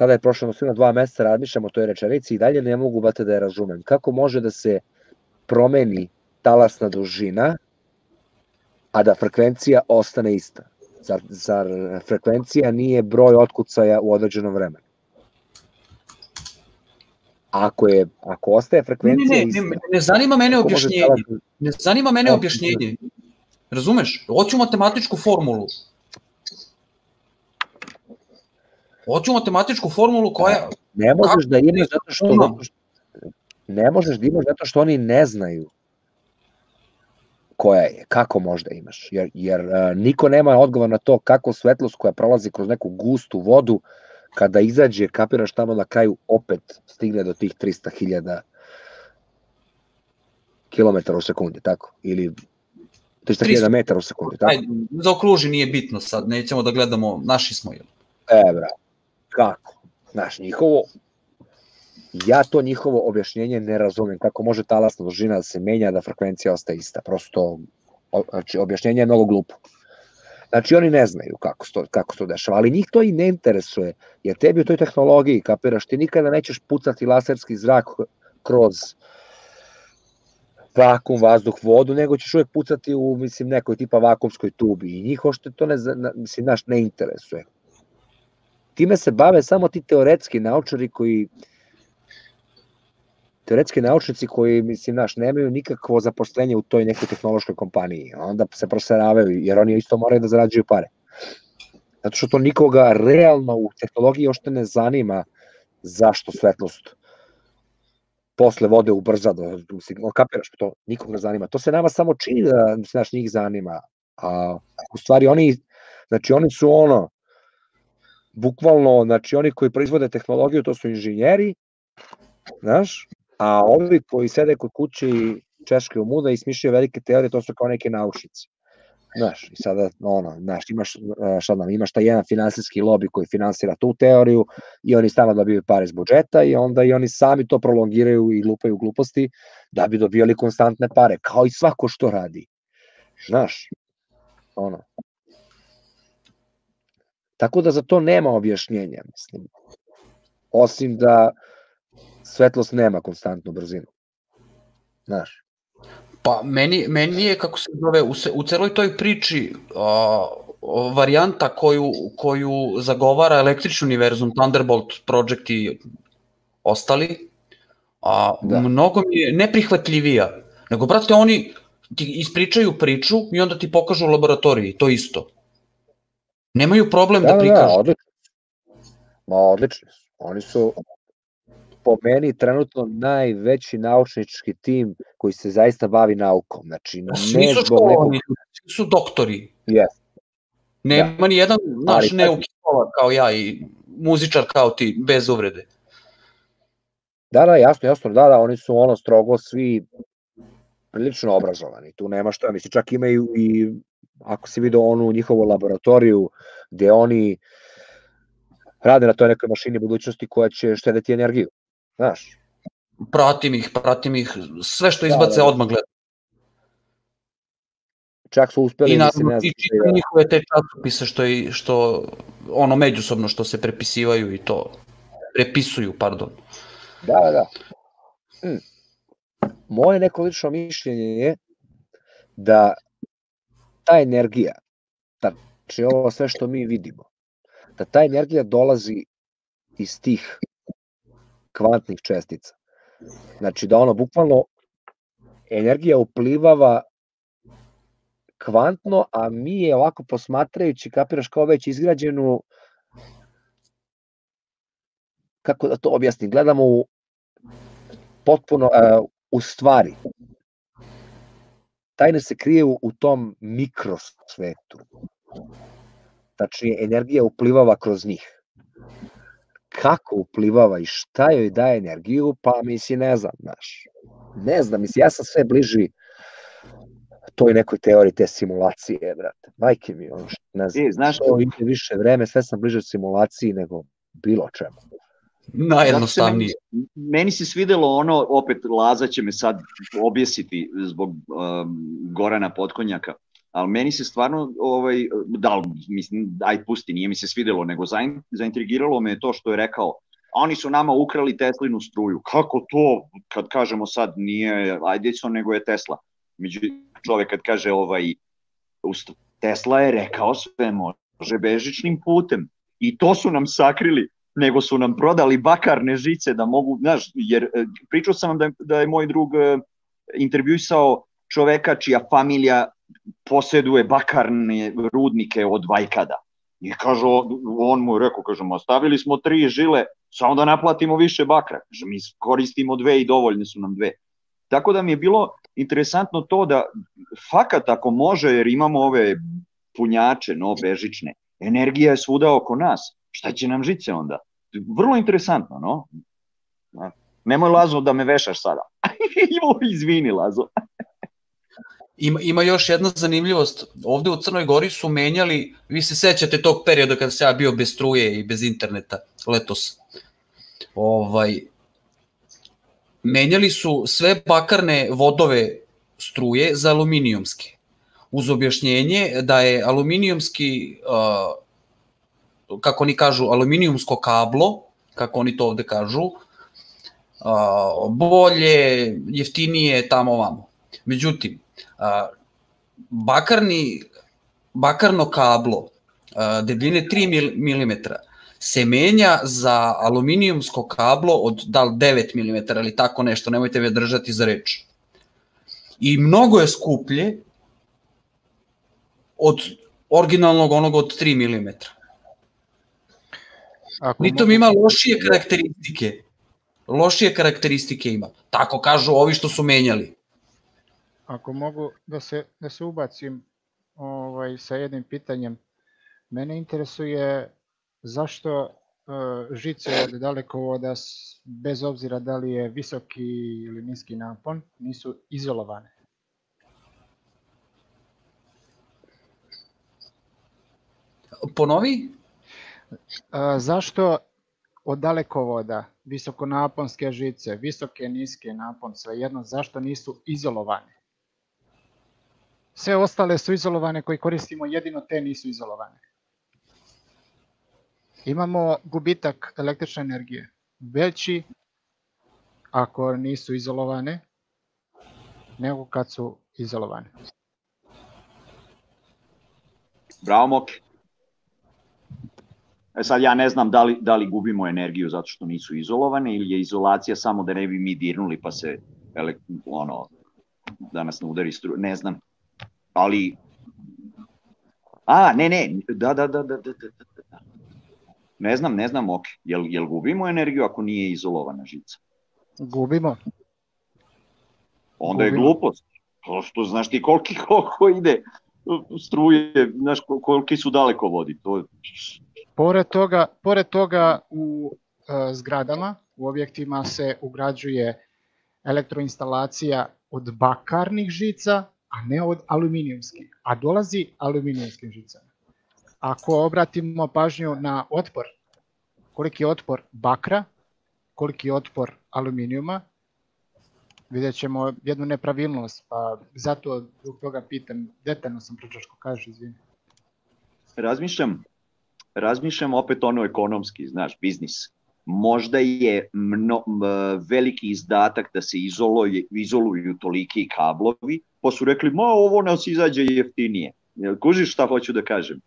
tada je prošlo na dva meseca razmišljam o toj rečenici i dalje ne mogu bate da je razumem. Kako može da se promeni talasna dužina, a da frekvencija ostane ista? Zar, zar frekvencija nije broj otkucaja u određenom vremenu? Ako je ako ostaje Ne, frekvencija ne, ne, ista, ne, ne zanima mene objašnjenje. Ne zanima mene objašnjenje. Razumeš? Hoću matematičku formulu. Hoću matematičku formulu koja... Ne možeš da imaš zato što, Ono. ne možeš da imaš zato što oni ne znaju koja je, kako možda imaš, jer, jer uh, niko nema odgovor na to kako svetlost koja prolazi kroz neku gustu vodu, kada izađe, kapiraš tamo na kraju, opet stigne do tih 300.000 km u sekundi, tako? Ili 300.000 300. metara u sekundi, tako? Ajde, zaokruži, nije bitno sad, nećemo da gledamo, naši smo, jel? E, bra, kako? Znaš, njihovo, ja to njihovo objašnjenje ne razumem, kako može talasna dužina da se menja, da frekvencija ostaje ista, prosto, znači, objašnjenje je mnogo glupo. Znači, oni ne znaju kako to, kako to dešava, ali njih to i ne interesuje, jer tebi u toj tehnologiji, kapiraš, ti nikada nećeš pucati laserski zrak kroz vakum, vazduh, vodu, nego ćeš uvek pucati u, mislim, nekoj tipa vakumskoj tubi i njih ošte to ne, mislim, naš ne interesuje time se bave samo ti teoretski naučari koji teoretski naučnici koji, mislim, naš, nemaju nikakvo zaposlenje u toj nekoj tehnološkoj kompaniji. Onda se proseravaju, jer oni isto moraju da zarađuju pare. Zato što to nikoga realno u tehnologiji ošte ne zanima zašto svetlost posle vode ubrza, do, on kapiraš to, nikog ne zanima. To se nama samo čini da znaš, njih zanima. A u stvari oni, znači oni su ono, bukvalno, znači oni koji proizvode tehnologiju, to su inženjeri, znaš, a ovi koji sede kod kuće i češke u muda i smišljaju velike teorije, to su kao neki naučnici. Znaš, i sada, ono, znaš, imaš, e, šta nam, imaš taj jedan finansijski lobby koji finansira tu teoriju i oni stalno dobiju pare iz budžeta i onda i oni sami to prolongiraju i lupaju gluposti da bi dobijali konstantne pare, kao i svako što radi. Znaš, ono. Tako da za to nema objašnjenja, mislim. Osim da svetlost nema konstantnu brzinu. Znaš, Pa meni, meni je, kako se zove, u, se, u celoj toj priči a, varijanta koju, koju zagovara električni univerzum, Thunderbolt Project i ostali, a, da. mnogo mi je neprihvatljivija. Nego, brate, oni ti ispričaju priču i onda ti pokažu u laboratoriji, to isto. Nemaju problem da, da prikažu. Da, odlično. Ma, odlični su. Oni su, po meni, trenutno najveći naučnički tim koji se zaista bavi naukom. Znači, Svi ne su školovani, nekog... svi su doktori. Yes. Nema da. ni jedan naš Ali, neuki kao ja i muzičar kao ti, bez uvrede. Da, da, jasno, jasno, da, da, oni su ono strogo svi prilično obrazovani, tu nema šta, misli, čak imaju i, ako si vidio onu njihovu laboratoriju, gde oni rade na toj nekoj mašini budućnosti koja će štedeti energiju, znaš. Pratim ih, pratim ih, sve što Da, izbace da, da. odmah gledam. Čak su uspeli, I mislim, naravno ti čitam njihove te časopise što, i, što ono međusobno što se prepisivaju i to prepisuju, pardon. Da, da, da. Hm. Moje neko lično mišljenje je da ta energija, znači ovo sve što mi vidimo, da ta energija dolazi iz tih kvantnih čestica. Znači da ono bukvalno energija uplivava kvantno, a mi je ovako posmatrajući, kapiraš kao već izgrađenu kako da to objasnim, gledamo u potpuno uh, u stvari. Tajne se krije u, u tom mikrosvetu. Tačnije, energija uplivava kroz njih. Kako uplivava i šta joj daje energiju, pa misli ne znam, znaš. Ne znam, misli, ja sam sve bliži toj nekoj teoriji te simulacije, brate. Majke mi, ono što, ne znam, E, znaš- što ide više vreme, sve sam bliže simulaciji nego bilo čemu. Najjednostavnije. Meni, meni se svidelo ono, opet Laza će me sad objesiti zbog um, Gorana Potkonjaka, ali meni se stvarno, ovaj, da, li, mislim, aj pusti, nije mi se svidelo, nego zain, zaintrigiralo me to što je rekao, oni su nama ukrali Teslinu struju. Kako to, kad kažemo sad, nije Edison, nego je Tesla. Među čovek kad kaže ovaj, Tesla je rekao sve može bežičnim putem. I to su nam sakrili nego su nam prodali bakarne žice da mogu, znaš, jer e, pričao sam vam da, da je moj drug e, intervjuisao čoveka čija familija poseduje bakarne rudnike od Vajkada. I kaže, on mu je rekao, kaže, ma stavili smo tri žile, samo da naplatimo više bakra. Kaže, mi koristimo dve i dovoljne su nam dve. Tako da mi je bilo interesantno to da fakat ako može, jer imamo ove punjače, no, bežične, energija je svuda oko nas. Šta će nam žice onda? Vrlo interesantno, no? Nemoj Lazo da me vešaš sada. Izvini Lazo. Ima, ima još jedna zanimljivost. Ovde u Crnoj Gori su menjali, vi se sećate tog perioda kada se ja bio bez struje i bez interneta letos. Ovaj, menjali su sve bakarne vodove struje za aluminijumske. Uz objašnjenje da je aluminijumski, uh, kako oni kažu, aluminijumsko kablo, kako oni to ovde kažu, uh, bolje, jeftinije tamo vamo. Međutim, a, bakarni, bakarno kablo a, debljine 3 mm se menja za aluminijumsko kablo od da li 9 mm ili tako nešto, nemojte me držati za reč. I mnogo je skuplje od originalnog onog od 3 mm. Ako Pritom mogu- ima lošije karakteristike. Lošije karakteristike ima. Tako kažu ovi što su menjali. Ako mogu da se, da se ubacim ovaj, sa jednim pitanjem, mene interesuje zašto e, žice od dalekovoda, bez obzira da li je visoki ili niski napon, nisu izolovane. Ponovi? Zašto od dalekovoda, visokonaponske žice, visoke, niske napon, svejedno, zašto nisu izolovane? Sve ostale su izolovane koji koristimo, jedino te nisu izolovane. Imamo gubitak električne energije veći ako nisu izolovane, nego kad su izolovane. Bravo, Moke. E sad ja ne znam da li, da li gubimo energiju zato što nisu izolovane ili je izolacija samo da ne bi mi dirnuli pa se ele, ono, da nas ne udari stru, ne znam. Ali, a ne ne, da da da da da da. da, da, da. Ne znam, ne znam, ok. Jel, jel gubimo energiju ako nije izolovana žica? Gubimo. Onda gubimo. je glupost. To što znaš ti koliki koliko ide struje, znaš kol- koliki su daleko vodi. To Pored toga, pored toga u e, zgradama, u objektima se ugrađuje elektroinstalacija od bakarnih žica, a ne od aluminijumskih, a dolazi aluminijumskim žicama. Ako obratimo pažnju na otpor, koliki je otpor bakra, koliki je otpor aluminijuma, vidjet ćemo jednu nepravilnost, pa zato zbog toga pitam, detaljno sam pričao što kaže, izvini. razmišljam, razmišljam opet ono ekonomski, znaš, biznis. Možda je mno, m, veliki izdatak da se izoluje, izoluju toliki kablovi, pa su rekli, ma ovo nas izađe jeftinije. Kužiš šta hoću da kažem?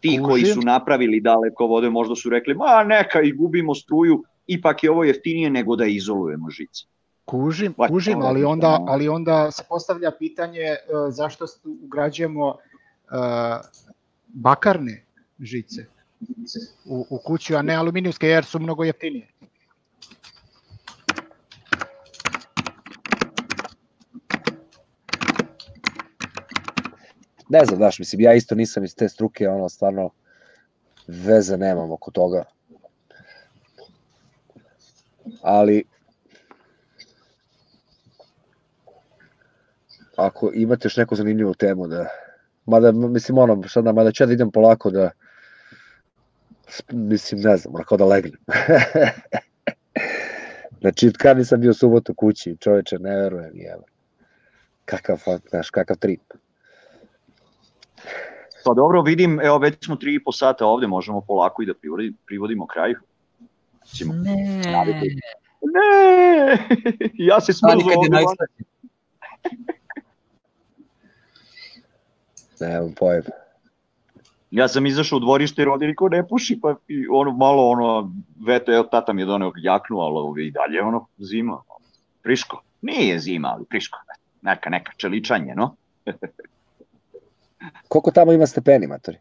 Ti koji Kužim. su napravili daleko vode možda su rekli, ma neka i gubimo struju, ipak je ovo jeftinije nego da izolujemo žice. Kužim, kužim, ali onda, ali onda se postavlja pitanje e, zašto ugrađujemo e, bakarne žice u, u kuću, a ne aluminijumske jer su mnogo jeftinije. Ne znam, znaš, mislim, ja isto nisam iz te struke, ono, stvarno, veze nemam oko toga. Ali, ako imate još neku zanimljivu temu da, mada, mislim, ono, sad, da, mada ću ja da idem polako da, mislim, ne znam, kao da legnem. znači, kad nisam bio subotu kući, čoveče, ne verujem, jeba. Kakav, znaš, kakav trip. Pa dobro, vidim, evo već smo tri i po sata ovde, možemo polako i da privodi, privodimo kraju. Ćemo. Ne. Ne, ja se je ovde. Nemam pojma. Ja sam izašao u dvorište jer ovde niko ne puši, pa i ono malo ono, veto, evo tata mi je doneo jaknu, ali ovo i dalje ono zima. Priško. Nije zima, ali priško. Neka, neka čeličanje, no? Koliko tamo ima stepeni, matori?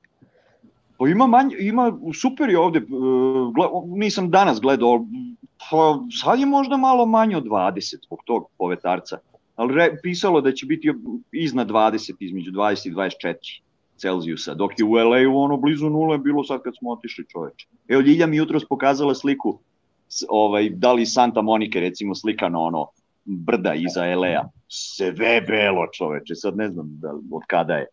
Pa ima manje, ima, super je ovde, e, gle, nisam danas gledao, pa sad je možda malo manje od 20 zbog tog povetarca, ali re, pisalo da će biti iznad 20, između 20 i 24 Celzijusa, dok je u LA-u ono blizu nule bilo sad kad smo otišli čoveče. Evo Ljilja mi jutros pokazala sliku, ovaj, da li Santa Monike recimo slikano ono brda iza LA-a, sve belo čoveče, sad ne znam da, od kada je.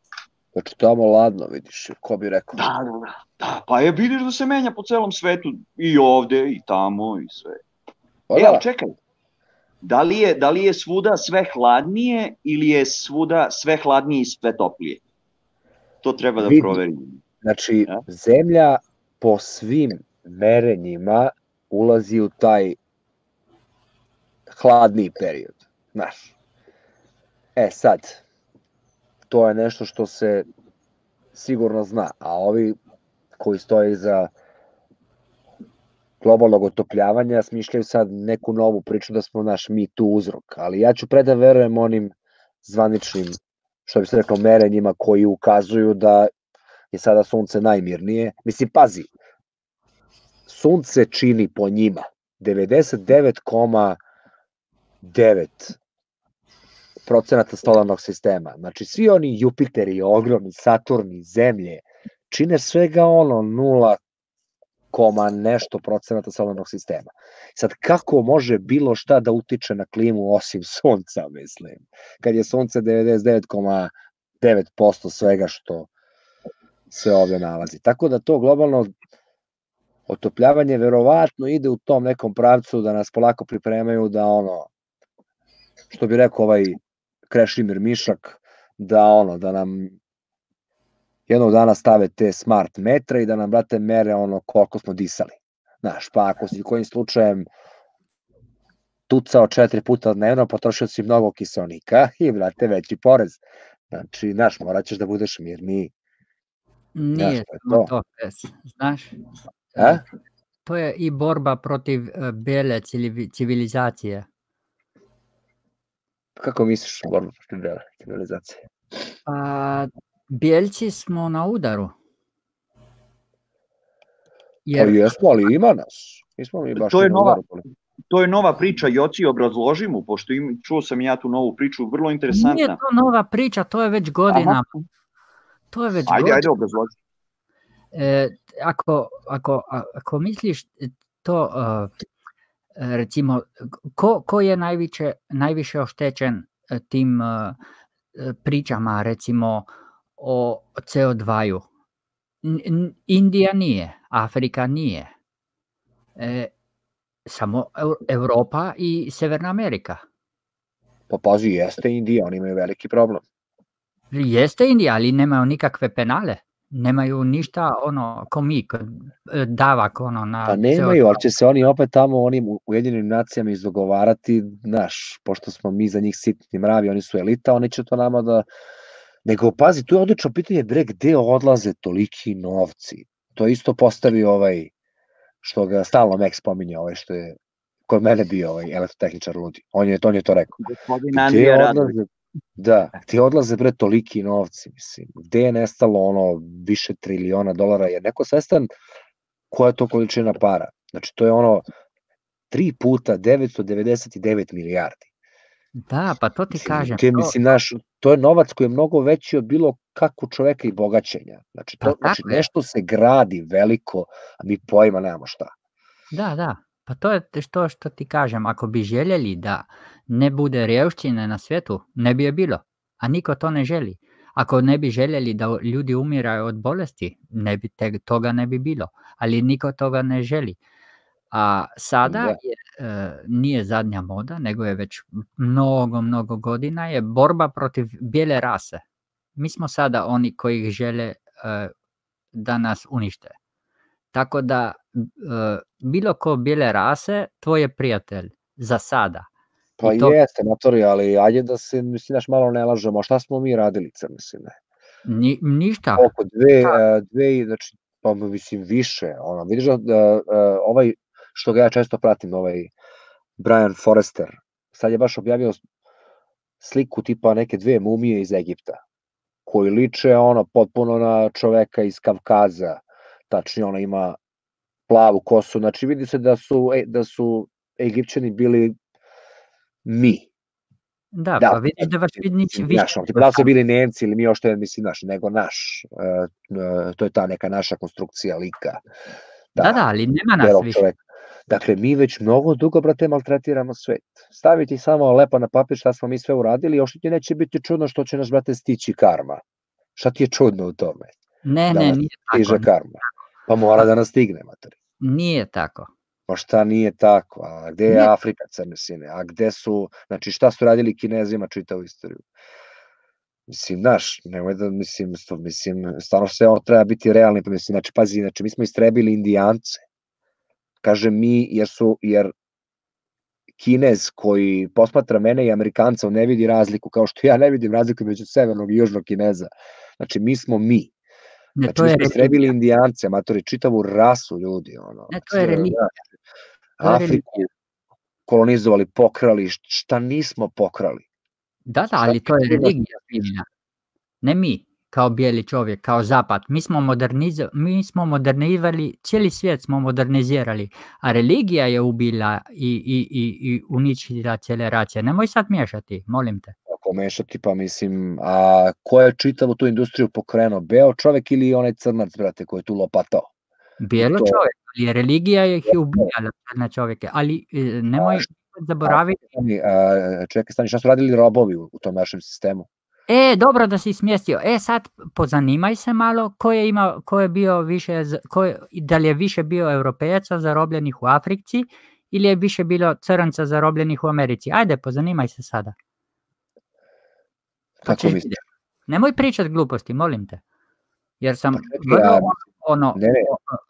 Znači, tamo ladno, vidiš, ko bi rekao. Da, da, da. Da, pa je vidiš da se menja po celom svetu, i ovde, i tamo, i sve. Pa E, da. ali čekaj, da li, je, da li je svuda sve hladnije ili je svuda sve hladnije i sve toplije? To treba da Vidi. proverimo. Znači, zemlja po svim merenjima ulazi u taj hladniji period, znaš. E sad, to je nešto što se sigurno zna, a ovi koji stoje iza globalnog otopljavanja smišljaju sad neku novu priču da smo naš mi tu uzrok, ali ja ću pre da verujem onim zvaničnim, što bi se reklo, merenjima koji ukazuju da je sada sunce najmirnije. Mislim, pazi, sunce čini po njima 99,9 procenata solarnog sistema. Znači, svi oni Jupiteri, ogromni, Saturni, Zemlje, čine svega ono 0, koma nešto procenata solarnog sistema. Sad, kako može bilo šta da utiče na klimu osim sunca, mislim? Kad je sunce 99,9% svega što se ovde nalazi. Tako da to globalno otopljavanje verovatno ide u tom nekom pravcu da nas polako pripremaju da ono, što bi rekao ovaj Krešimir Mišak, da ono, da nam jednog dana stave te smart metre i da nam, brate, mere ono koliko smo disali. Znaš, pa ako si kojim slučajem tucao četiri puta dnevno, potrošio si mnogo kiselnika i, brate, veći porez. Znači, znaš, morat ćeš da budeš mirniji. Nije to je samo to. to, Pes, znaš. A? To je i borba protiv e, bele civili- civilizacije. Kako misliš borba protiv bele civilizacije? Pa, bijelci smo na udaru. Pa jesmo, ali ima nas. Nismo mi baš To je na nova, udaru to je nova priča, Joci, obrazloži mu, pošto im, čuo sam ja tu novu priču, vrlo Nije interesantna. to nova priča, to je već godinama. To je već Ajde, godinama. ajde, obrazloži. E, ako, ako, ako misliš to, uh, recimo, ko, ko je najviše, najviše oštećen e, tim e, pričama, recimo, o CO2-u? N- n- Indija nije, Afrika nije. E, samo Europa i Severna Amerika. Pa pazi, jeste Indija, oni imaju veliki problem. Jeste Indija, ali nemaju nikakve penale. Nemaju ništa ono ko mi kod, e, davak ono na Pa CO2. nemaju, ali će se oni opet tamo onim Ujedinim nacijama izdogovarati, znaš, pošto smo mi za njih sitni mravi, oni su elita, oni će to nama da... Nego, pazi, tu je odlično pitanje, bre, gde odlaze toliki novci? To je isto postavio ovaj, što ga stalno Mek spominje, ovaj što je kod mene bio ovaj elektrotehničar ludi. On je, on je to rekao. Gospodin Gde Andrija Radović. odlaze, da, gde odlaze bre toliki novci, mislim. Gde je nestalo ono više triliona dolara, jer neko svestan koja je to količina para. Znači, to je ono tri puta 999 milijardi. Da, pa to ti kažem. To- mislim, naš, to je novac koji je mnogo veći od bilo kakvog čoveka i bogaćenja. Znači, to, Pa znači nešto se gradi veliko, a mi pojma nemamo šta. Da, da. Pa to je te- to što ti kažem. Ako bi željeli da ne bude rjevštine na svijetu, ne bi je bilo. A niko to ne želi. Ako ne bi željeli da ljudi umiraju od bolesti, ne bi te, toga ne bi bilo. Ali niko toga ne želi. A sada Da. je, nije zadnja moda, nego je već mnogo, mnogo godina je borba protiv bijele rase. Mi smo sada oni koji žele e, da nas unište. Tako da e, bilo ko bijele rase, tvoj je prijatelj za sada. Pa I to- jeste, matori, ali ajde da se, mislim, naš malo ne lažemo. Šta smo mi radili, crne Ni, ništa. Oko dve, e, dve, znači, pa mislim više, ono, vidiš da, da e, ovaj, što ga ja često pratim, ovaj Brian Forrester, sad je baš objavio sliku tipa neke dve mumije iz Egipta, koji liče ono potpuno na čoveka iz Kavkaza, tačnije ona ima plavu kosu, znači vidi se da su, e, da su Egipćani bili mi, Da, Da, pa vidiš da Mislim, više. Znaš, ono, tipa da li su bili Nemci ili mi ošte, mislim, znaš, nego naš. E, e, to je ta neka naša konstrukcija lika. Da, da, ali nema nas više. čoveka. Dakle, mi već mnogo dugo, brate, maltretiramo svet. Staviti samo lepo na papir šta smo mi sve uradili, još ti neće biti čudno što će nas, brate, stići karma. Šta ti je čudno u tome? Ne, da ne, nije stiže tako. karma. Pa mora da nas stigne, mater. Nije tako. Pa šta nije tako? A gde je Ne. Afrika, crne sine? A gde su, znači šta su radili kinezima čitavu istoriju? Mislim, znaš, nemoj da, mislim, sto, mislim, stvarno sve ono treba biti realni, pa mislim, znači, pazi, znači, mi smo istrebili indijance. Kažem mi, jer su, jer Kinez koji posmatra mene i Amerikanca, on ne vidi razliku, kao što ja ne vidim razliku među severnog i južnog Kineza. Znači, mi smo mi. Ne, Znači, to mi smo istrebili indijance, matori, čitavu rasu ljudi, ono. Ne, to je Znači, religija. je Afriku kolonizovali, pokrali, šta nismo pokrali? Da, da, ali to je religija divna. Ne mi, kao bijeli čovjek, kao zapad. Mi smo, modernizo- mi smo modernizirali, cijeli svijet smo modernizirali, a religija je ubila i, i, i, i uničila cijele racije. Nemoj sad miješati, molim te. Ako mešati, pa mislim, a ko je čitavu tu industriju pokrenuo? Beo čovek ili onaj crnac, brate, koji je tu lopatao? Bijelo to- čovjek, ali religija ih je ubijala na čovjeke. Ali e, nemoj zaboraviti. Stani, a, čekaj, stani, šta su radili robovi u, u tom našem sistemu? E, dobro da si smjestio. E, sad pozanimaj se malo ko je, imao, ko je bio više, ko je, da li je više bio europejaca zarobljenih u Africi ili je više bilo crnca zarobljenih u Americi. Ajde, pozanimaj se sada. Pa Kako misliš? Nemoj pričat gluposti, molim te. Jer sam čekaj, vrlo ono, Ne, ne,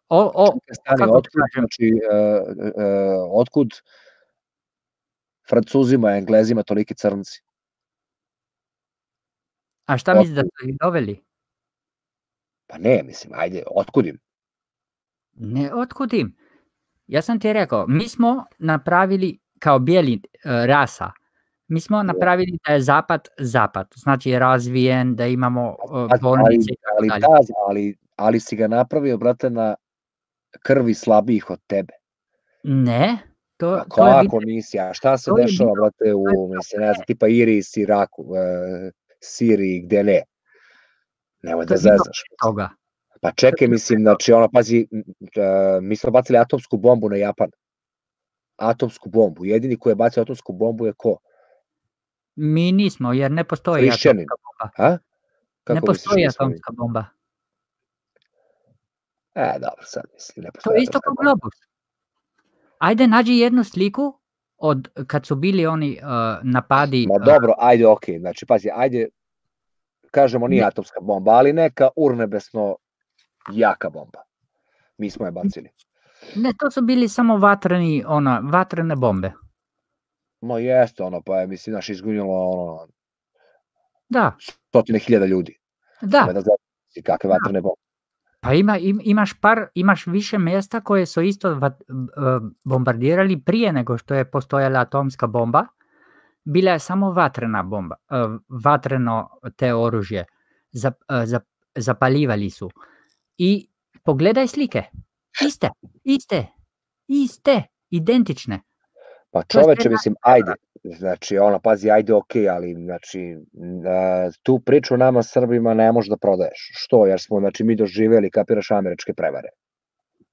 o, o, čekaj, stani, otkud, znači, uh, uh, otkud, Francuzima, Englezima toliki crnci? A šta misliš da su ih doveli? Pa ne, mislim, ajde, otkud im? Ne, otkud im? Ja sam ti rekao, mi smo napravili kao bijeli e, rasa, mi smo napravili da je zapad zapad, znači razvijen, da imamo e, Ali, bolnice i ali, dalje. da, ali, ali si ga napravio, brate, na krvi slabijih od tebe. Ne, to, to je Kako bilo- nisi? A šta se to je dešava, brate, u, mislim, ne znam, tipa Iris, Iraku, e, Siriji, gde ne? Nemoj to da je zezaš. toga. Pa čekaj, mislim, znači, ono, pazi, e, mi smo bacili atomsku bombu na Japan. Atomsku bombu. Jedini koji je bacio atomsku bombu je ko? Mi nismo, jer ne postoji Hrišćanin. atomska bomba. A? Ne Kako misliš postoji nismo mi? atomska bomba. E, dobro, sad mislim, ne To postoji je isto kao globus. Ajde, nađi jednu sliku od kad su bili oni uh, napadi. Ma uh, dobro, ajde, okej, znači, pazi, ajde, kažemo nije Ne. atomska bomba, ali neka urnebesno jaka bomba. Mi smo je bacili. Ne, to su bili samo vatreni, ona, vatrene bombe. No jeste, ono, pa je, mislim, naš izgunjalo, ono, Da, stotine hiljada ljudi. da. Da kakve vatrene bombe. Pa ima, im, imaš par, imaš više mjesta koje su isto vat, b- bombardirali prije nego što je postojala atomska bomba. Bila je samo vatrena bomba, e, vatreno te oružje. Zap, e, zap, zapaljivali su. I pogledaj slike. Iste, iste, iste, identične. Pa čoveče, mislim, ajde, znači, ono, pazi, ajde, okej, ali, znači, tu priču nama Srbima ne možeš da prodaješ. Što? Jer smo, znači, mi doživeli, kapiraš, američke prevare.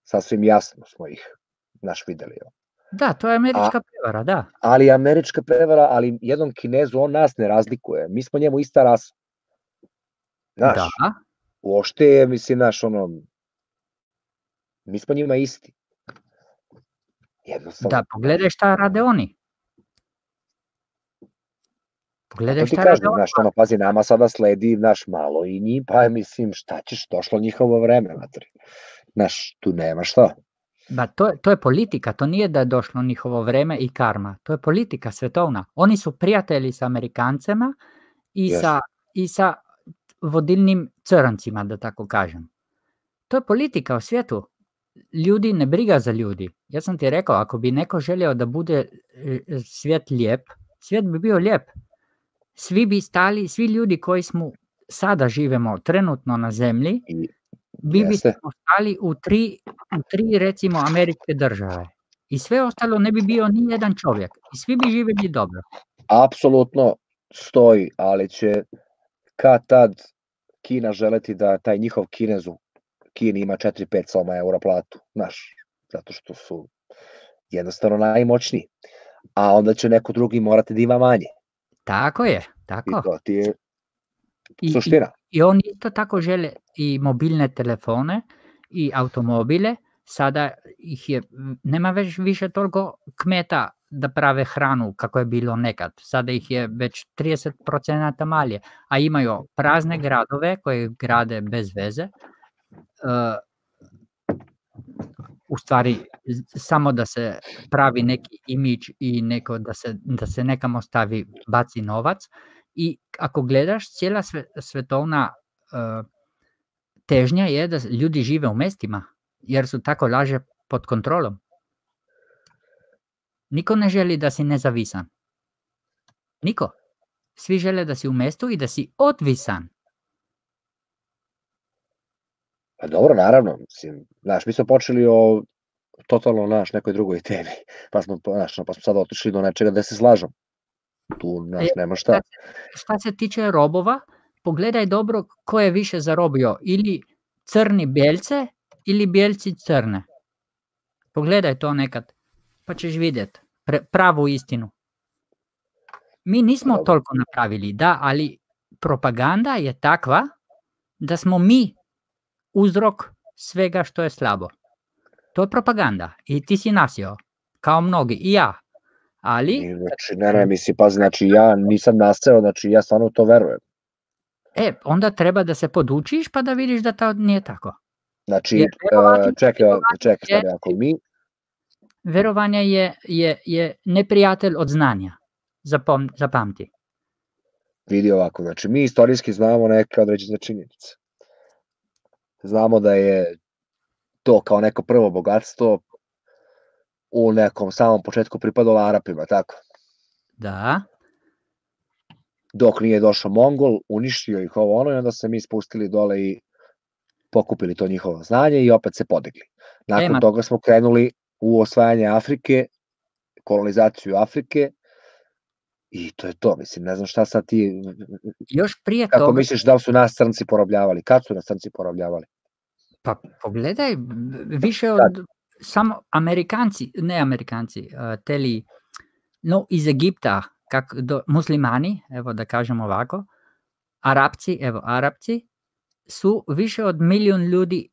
Sasvim jasno smo ih, naš videli. Da, to je američka prevara, da. Ali američka prevara, ali jednom kinezu, on nas ne razlikuje. Mi smo njemu ista rasa. Znaš, Da, uopšte je, mislim, naš, ono, mi smo njima isti. Jednostavno. da, pogledaj šta rade oni. Pogledaj šta rade kažem, oni. znaš, ono, pazi, nama sada sledi, naš malo i njih, pa mislim, šta ćeš, došlo njihovo vreme, matri. Znaš, tu nema šta. Ba, to, to je politika, to nije da je došlo njihovo vreme i karma. To je politika svetovna. Oni su prijatelji sa Amerikancema i, sa, i sa vodilnim crncima, da tako kažem. To je politika u svijetu. Ljudi ne briga za ljudi. Ja sam ti rekao, ako bi neko želio da bude e, svijet lijep, svijet bi bio lijep. Svi bi stali, svi ljudi koji smo sada živemo trenutno na zemlji, bi bismo stali u tri, u tri recimo američke države. I sve ostalo ne bi bio ni jedan čovjek. I svi bi živjeli dobro. Apsolutno stoji, ali će kad tad Kina želeti da taj njihov kinezu, Kini ima 4-5 soma eura platu, znaš, zato što su jednostavno najmoćniji. A onda će neko drugi morati da ima manje. Tako je, I tako. to ti je I, suština. i, I oni isto tako žele i mobilne telefone i automobile. Sada ih je, nema već više toliko kmeta da prave hranu kako je bilo nekad. Sada ih je već 30% malje, a imaju prazne gradove koje grade bez veze. E, u stvari samo da se pravi neki imidž i neko da se, da se nekamo stavi, baci novac. I ako gledaš, cijela sve, svetovna e, težnja je da ljudi žive u mestima, jer su tako laže pod kontrolom. Niko ne želi da si nezavisan. Niko. Svi žele da si u mestu i da si odvisan. Pa dobro, naravno, mislim, znaš, mi smo počeli o totalno naš nekoj drugoj temi, pa smo, znaš, pa smo sad otišli do nečega da se slažem. Tu, znaš, E, nema šta. Šta se tiče robova, pogledaj dobro ko je više zarobio. Ili crni bijelce ili bijelci crne. Pogledaj to nekad, pa ćeš vidjeti pravu istinu. Mi nismo toliko napravili, da, ali propaganda je takva da smo mi uzrok svega što je slabo. To je propaganda i ti si nasio, kao mnogi, i ja. Ali, znači, ne, ne, misli, pa znači, ja nisam naseo, znači, ja stvarno to verujem. e, onda treba da se podučiš pa da vidiš da to nije tako. Znači, Jer e, čekaj, čekaj, stari, ako mi, verovanje je, je, je neprijatelj od znanja. Zapom, zapamti. Vidi ovako, znači mi istorijski znamo neke određene činjenice. Znamo da je to kao neko prvo bogatstvo u nekom samom početku pripadalo Arapima, tako? Da. Dok nije došao Mongol, uništio ih ovo ono i onda se mi spustili dole i pokupili to njihovo znanje i opet se podigli. Nakon Ema. toga smo krenuli u osvajanje Afrike, kolonizaciju Afrike i to je to, mislim, ne znam šta sad ti, Još prije kako toga, misliš da su nas crnci porobljavali, kad su nas crnci porobljavali? pa pogledaj, više od samo Amerikanci, ne Amerikanci, uh, teli, no iz Egipta, kak, do, muslimani, evo da kažem ovako, Arapci, evo Arapci, su više od milijun ljudi,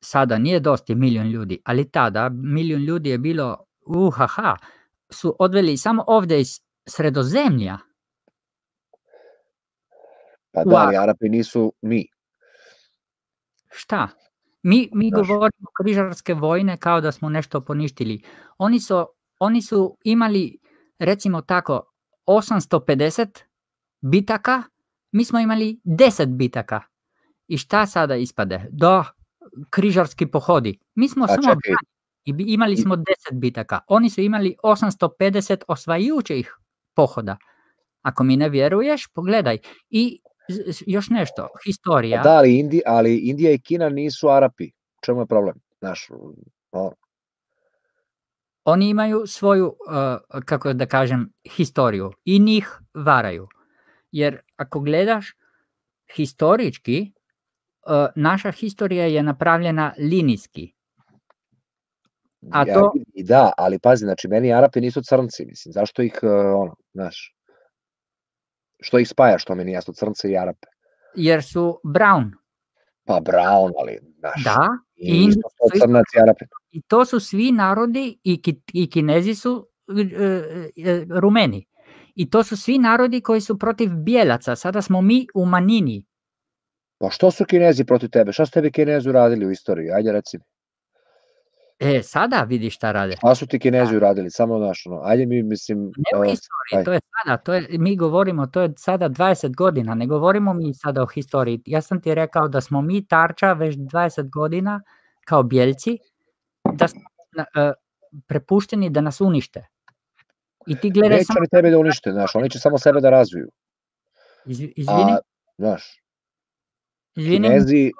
sada nije dosta milijun ljudi, ali tada milijun ljudi je bilo, uhaha, su odveli samo ovde iz sredozemlja. Pa da, ali Arapi nisu mi. Šta? Mi, mi Znaš. govorimo križarske vojne kao da smo nešto poništili. Oni su, oni su imali, recimo tako, 850 bitaka, mi smo imali 10 bitaka. I šta sada ispade? Da, križarski pohodi. Mi smo A samo čekaj. i imali smo 10 bitaka. Oni su imali 850 osvajajućih pohoda. Ako mi ne vjeruješ, pogledaj. I još nešto, historija. Pa da, ali, Indi, ali Indija i Kina nisu Arapi. Čemu je problem? Znaš, ono, oni imaju svoju, uh, kako da kažem, historiju i njih varaju. Jer ako gledaš historički, uh, naša historija je napravljena linijski. A ja, to, I da, ali pazi, znači, meni Arapi nisu crnci, mislim, zašto ih, uh, ono, znaš, što ih spaja, što meni jasno, crnce i Arape? jer su brown. Pa Brown, ali, znaš, Da, i i isto to crnac i Arapi. i to su svi narodi i, ki, i kinezi su e, e, rumeni. I to su svi narodi koji su protiv bijelaca. Sada smo mi u manini. Pa što su Kinezi protiv tebe? Šta su tebi Kinezi uradili u istoriji? Ajde reci mi. E, sada vidi šta rade. Šta su ti Kinezi uradili? Samo naš, ono, ajde mi, mislim... Ne u uh, historiji, aj. to je sada, to je, mi govorimo, to je sada 20 godina, ne govorimo mi sada o historiji. Ja sam ti rekao da smo mi tarča već 20 godina kao bijeljci, da smo na- e, prepušteni da nas unište. I ti gledaj Neće samo... oni tebe da unište, znaš, oni će samo sebe da razviju. Izvi- Izvini, A, znaš, izvini. Kinezi,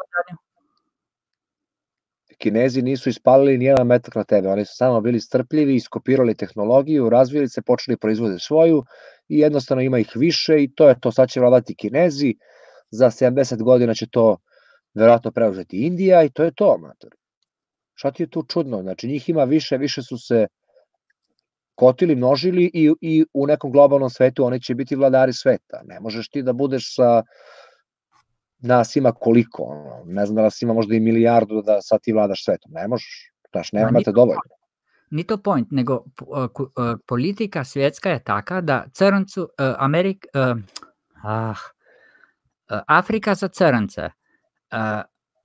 Kinezi nisu ispalili nijedan metak na tebe, oni su samo bili strpljivi, iskopirali tehnologiju, razvili se, počeli proizvode svoju i jednostavno ima ih više i to je to, sad će vladati Kinezi, za 70 godina će to verovatno preuzeti Indija i to je to, mater. Šta ti je tu čudno? Znači njih ima više, više su se kotili, množili i, i u nekom globalnom svetu oni će biti vladari sveta. Ne možeš ti da budeš sa nas ima koliko, ono, ne znam da nas ima možda i milijardu da sad ti vladaš svetom, ne možeš, znaš, Ma nemate dovoljno. Ni to point, nego uh, uh, politika svjetska je taka da crncu, uh, Amerik, uh, ah, uh, Afrika za crnce, uh,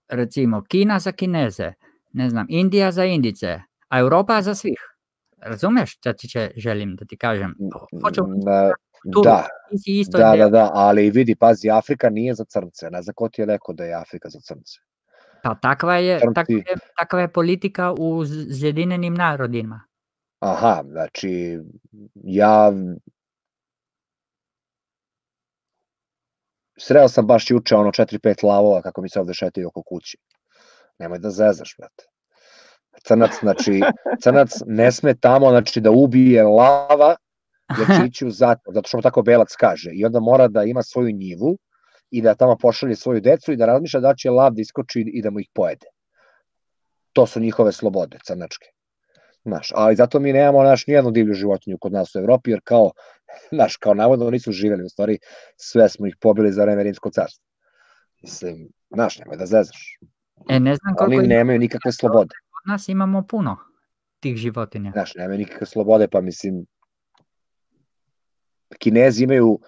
recimo Kina za Kineze, ne znam, Indija za Indice, a Europa za svih. Razumeš šta ti će, želim da ti kažem? Hoću Na, tu, da, isto da, da, da, ali vidi, pazi, Afrika nije za crnce, ne znam ko ti je rekao da je Afrika za crnce. Pa takva je, Crnci- takva je, takva je politika u Zjedinjenim narodima. Aha, znači, ja sreo sam baš juče ono 4-5 lavova kako mi se ovde šetaju oko kući. Nemoj da zezaš, brate. Crnac, znači, crnac ne sme tamo, znači, da ubije lava, jer će ići u zatvor, zato što mu tako belac kaže. I onda mora da ima svoju njivu i da tamo pošalje svoju decu i da razmišlja da će lav da iskoči i da mu ih pojede. To su njihove slobode, crnačke. Znaš, ali zato mi nemamo naš nijednu divlju životinju kod nas u Evropi, jer kao, znaš, kao navodno nisu živeli, u stvari sve smo ih pobili za vreme Rimskog carstva. Mislim, znaš, nemoj da zezaš. E, ne znam koliko Oni nemaju nikakve slobode. Kod nas imamo puno tih životinja. Znaš, nemaju nikakve slobode, pa mislim, Kinezi imaju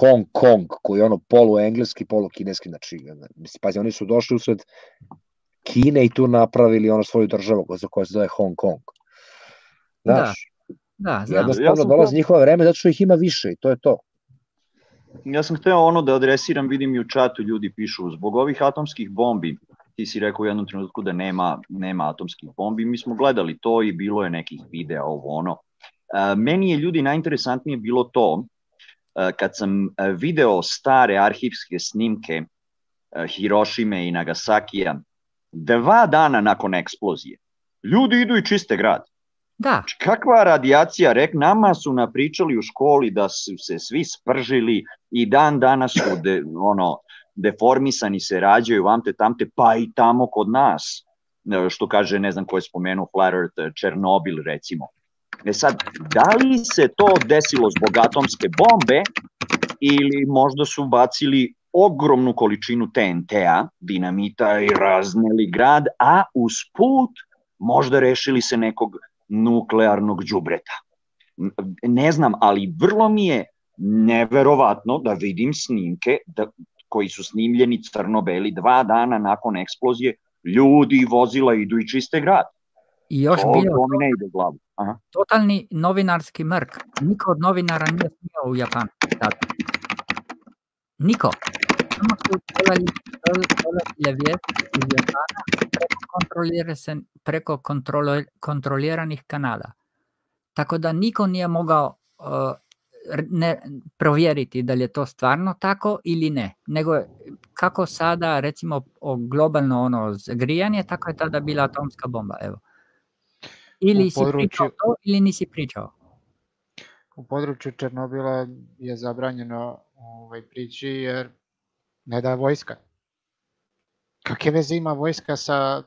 Hong Kong, koji je ono polu engleski, polu kineski, znači, mislim, pazi, oni su došli usred Kine i tu napravili ono svoju državu za koja se zove Hong Kong. Znaš, Da, znam. jednostavno Ja sam dolazi to- njihovo vreme zato što ih ima više i to je to. Ja sam hteo ono da adresiram, vidim i u čatu ljudi pišu, zbog ovih atomskih bombi, ti si rekao u jednom trenutku da nema, nema atomskih bombi, mi smo gledali to i bilo je nekih videa ovo ono. E, meni je ljudi najinteresantnije bilo to, e, kad sam e, video stare arhivske snimke Hirošime i Nagasakija, dva dana nakon eksplozije, ljudi idu i čiste grad. Da. Kakva radijacija, rek, nama su napričali u školi da su se svi spržili i dan danas su de, ono, deformisani se rađaju vamte tamte, pa i tamo kod nas, što kaže, ne znam ko je spomenuo Flat Earth, Černobil recimo. E sad, da li se to desilo zbog atomske bombe ili možda su bacili ogromnu količinu TNT-a, dinamita i razneli grad, a usput možda rešili se nekog nuklearnog đubreta. Ne znam, ali vrlo mi je neverovatno da vidim snimke da, koji su snimljeni crno-beli dva dana nakon eksplozije, ljudi i vozila idu i čiste grad. I još to, bio to mi ne ide u glavu. Aha. totalni novinarski mrk. Niko od novinara nije snimao u Japanu. Tad. Niko. Samo su dolazile vijesti iz Japana preko, preko kontrolo, kontroliranih kanala. Tako da niko nije mogao uh, ne, provjeriti da li je to stvarno tako ili ne. Nego kako sada recimo globalno ono zagrijanje, tako je tada bila atomska bomba. Evo. Ili si pričao području- to ili nisi pričao. U području Černobila je zabranjeno ovaj, prići jer ne da vojska. Kakve veze ima vojska sa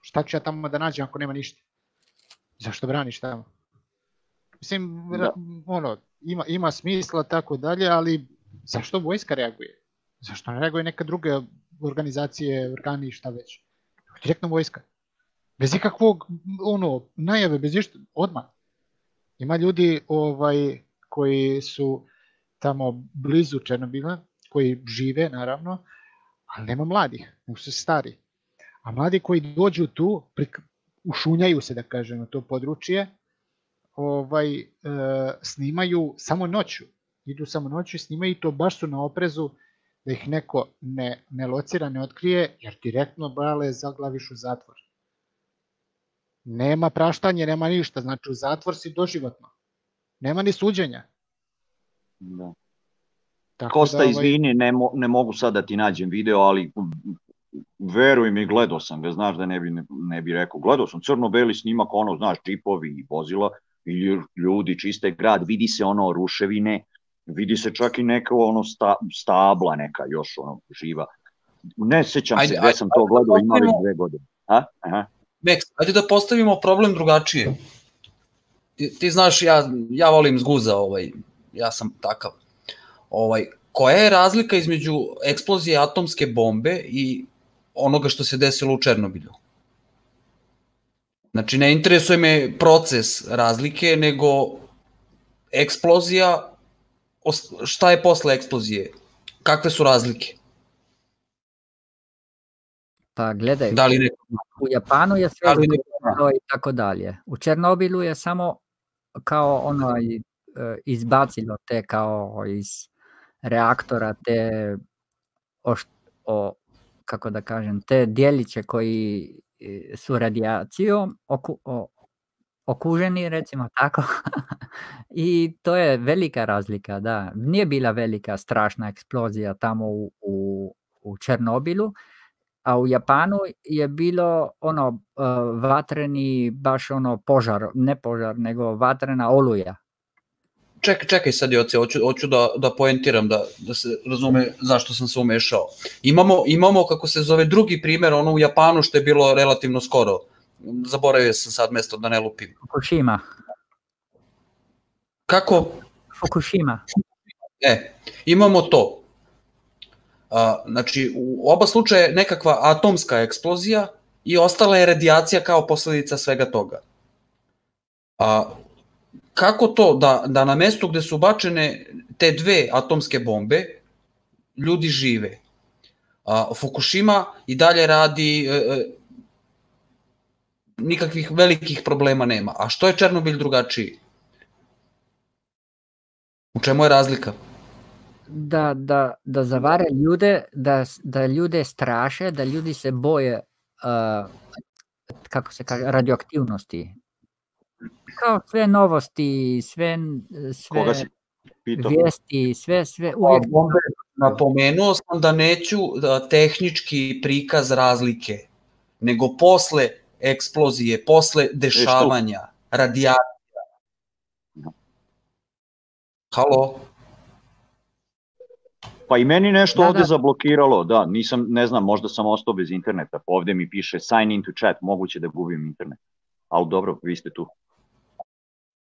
šta ću ja tamo da nađem ako nema ništa? Zašto braniš tamo? Mislim, Da. ono, ima, ima smisla tako dalje, ali zašto vojska reaguje? Zašto ne reaguje neka druga organizacije, organi, šta već? Direktno vojska. Bez ikakvog ono, najave, bez išta, odmah. Ima ljudi ovaj koji su tamo blizu Černobila, koji žive naravno, ali nema mladih, nego su stari. A mladi koji dođu tu, prik- ušunjaju se da kažem na to područje, ovaj e, snimaju samo noću. Idu samo noću i snimaju i to baš su na oprezu da ih neko ne, ne locira, ne otkrije, jer direktno bale zaglaviš u zatvor. Nema praštanje, nema ništa, znači u zatvor si doživotno. Nema ni suđenja. Da. Tako Kosta, da, ovaj, izvini, ne, mo, ne mogu sad da ti nađem video, ali veruj mi, gledao sam ga, znaš da ne bi, ne, ne bi rekao. Gledao sam crno-beli snimak, ono, znaš, džipovi i vozila, i lju- ljudi čiste grad, vidi se ono ruševine, vidi se čak i neka ono sta, stabla neka još ono živa. Ne sećam Ajde, se gde ajde, sam to gledao, ima već postavimo- dve godine. A? Aha. Max, ajde da postavimo problem drugačije. Ti, ti znaš, ja, ja volim zguza, ovaj, ja sam takav. Ovaj, koja je razlika između eksplozije atomske bombe i onoga što se desilo u Černobilju? Znači, ne interesuje me proces razlike, nego eksplozija, šta je posle eksplozije? Kakve su razlike? Pa gledaj, Da li neko u Japanu je sve Da li neko i tako dalje. U Černobilu je samo kao ono e, izbacilo te kao iz reaktora te oš- o, kako da kažem, te dijeliće koji e, su radijacijom oku, o, okuženi, recimo tako. I to je velika razlika, da. Nije bila velika strašna eksplozija tamo u, u, u Černobilu, a u Japanu je bilo ono uh, vatreni baš ono požar, ne požar, nego vatrena oluja. Čekaj, čekaj sad Joce, hoću, hoću da, da poentiram, da, da se razume zašto sam se umešao. Imamo, imamo, kako se zove, drugi primer, ono u Japanu što je bilo relativno skoro. Zaboravio sam sad mesto da ne lupim. Fukushima. Kako? Fukushima. E, imamo to. Znači, u oba slučaja je nekakva atomska eksplozija i ostala je radijacija kao posledica svega toga. A, kako to da, da na mestu gde su bačene te dve atomske bombe, ljudi žive? A, Fukushima i dalje radi e, e, nikakvih velikih problema nema. A što je Černobilj drugačiji? U čemu je razlika? Da, da, da zavare ljude, da, da ljude straše, da ljudi se boje uh, kako se kaže, radioaktivnosti. Kao sve novosti, sve, Koga sve si pitao? vijesti, sve, sve, uvijek bombe, napomenuo sam da neću da, tehnički prikaz razlike, nego posle eksplozije, posle dešavanja, radijacija. Halo? Pa i meni nešto Da, ovde da. zablokiralo, da, nisam, ne znam, možda sam ostao bez interneta, pa ovde mi piše sign into chat, moguće da gubim internet. Ali dobro, vi ste tu.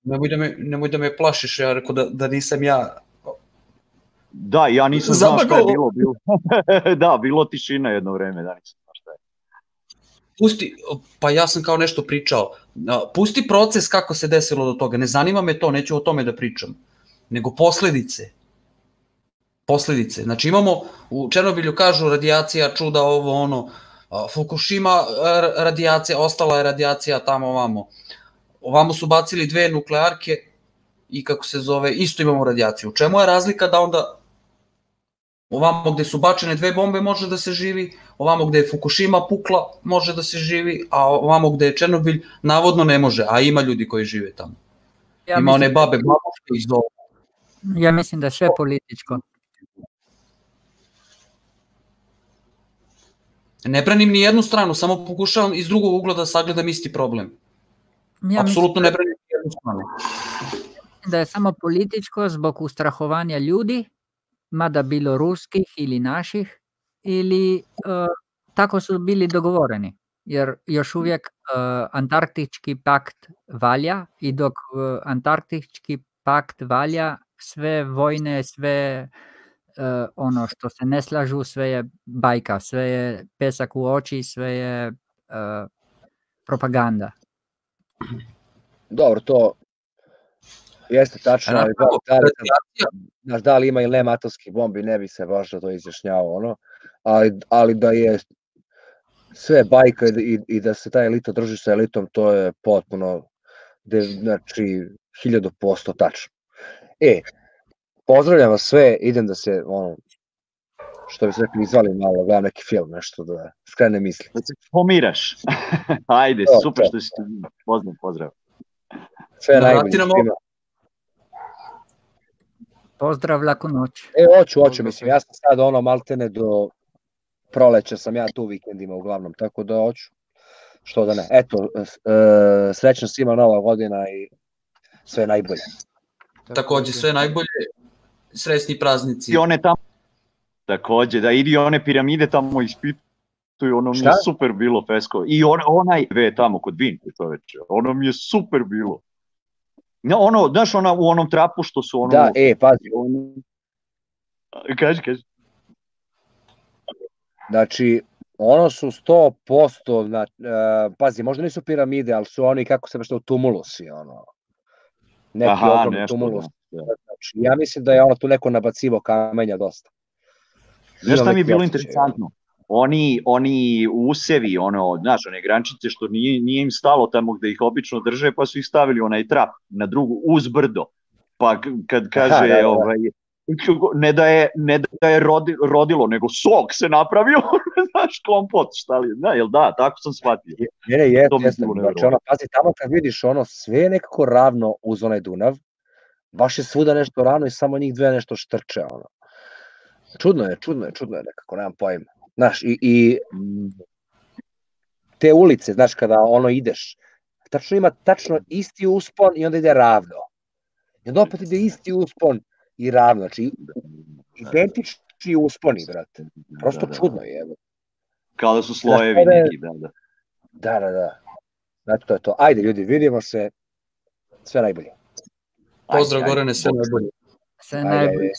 Nemoj da me, nemoj da me plašiš, ja rekao da, da nisam ja. Da, ja nisam znao šta je bilo. bilo. da, bilo tišina jedno vreme, da nisam znao šta je. Pusti, pa ja sam kao nešto pričao, pusti proces kako se desilo do toga, ne zanima me to, neću o tome da pričam, nego posledice. Posledice. Znači imamo, u Černobilju kažu radijacija, čuda, ovo, ono, Fukushima a, radijacija, ostala je radijacija tamo ovamo. Ovamo su bacili dve nuklearke i kako se zove, isto imamo radijaciju. U čemu je razlika da onda ovamo gde su bačene dve bombe može da se živi, ovamo gde je Fukushima pukla može da se živi, a ovamo gde je Černobilj navodno ne može, a ima ljudi koji žive tamo. Ja ima one mislim da- babe babuške iz ovo. ja mislim da je sve političko. Ne branim ni jednu stranu, samo pokušavam iz drugog ugla da sagledam isti problem. Ja Apsolutno mislim ne branim ni jednu stranu. da je samo političko zbog ustrahovanja ljudi, mada bilo ruskih ili naših, ili uh, tako su bili dogovoreni. Jer još uvijek uh, Antarktički pakt valja i dok uh, Antarktički pakt valja, sve vojne, sve uh, ono što se ne slažu, sve je bajka, sve je pesak u oči, sve je uh, propaganda. Dobro, to jeste tačno, ali da, da, znaš, da li ima ili nema atomskih bombi, ne bi se baš da to izjašnjavao, ono, ali, ali da je sve bajka i, i, i da se ta elita drži sa elitom, to je potpuno, de, znači, hiljadu posto tačno. E, pozdravljam vas sve, idem da se, ono, što bi se rekli, izvali malo, gledam neki film, nešto da skrene misli. Da se pomiraš. Ajde, To, super to. što si tu. Pozdrav, pozdrav. Sve Da najbolje nam. Pozdrav, laku noć. E, hoću, hoću, mislim, ja sam sad ono maltene do proleća sam ja tu vikendima uglavnom, tako da hoću. Što da ne. Eto, e, srećna svima nova godina i sve najbolje. Takođe, sve najbolje, srećni praznici. I one tamo, takođe, da idi one piramide tamo ispituju, ono mi je super bilo, Fesko. I on, onaj, ve tamo kod Vinke, čoveče, ono mi je super bilo. No, ono, znaš, ona, u onom trapu što su ono... Da, e, pazi, ono... Kaži, kaži. znači, ono su 100%, na, e, pazi, možda nisu piramide, ali su oni, kako se baš to, tumulusi, ono. Neki Aha, ogromni nešto, tumulus. da. Znači, ja mislim da je ono tu neko nabacivo kamenja dosta. Znaš šta mi je bilo interesantno? Oni, oni usevi, ono, znaš, one grančice što nije, nije im stalo tamo gde ih obično drže, pa su ih stavili onaj trap na drugu, uz brdo. Pa kad kaže, Aha, da, da, da. ovaj, ne da je, ne da je rodi, rodilo, nego sok se napravio, znaš, kompot, šta li, da, jel da, tako sam shvatio. Ne, ne, To je bilo znači ono, pazi, tamo kad vidiš ono, sve je nekako ravno uz onaj Dunav, baš je svuda nešto ravno i samo njih dve nešto štrče, ono. Čudno je, čudno je, čudno je nekako, nemam pojma. Znaš, i, i te ulice, znaš, kada ono ideš, tačno ima tačno isti uspon i onda ide ravno. I onda opet ide isti uspon i ravno, znači identični usponi, brate. Prosto da, da. čudno je, evo. Kao da su slojevi Znaš, ove- neki, da, da. Da, da, da. Znači, to je to. Ajde, ljudi, vidimo se. Sve najbolje. Pozdrav Ajde, Gorane, sve najbolje. Sve najbolje.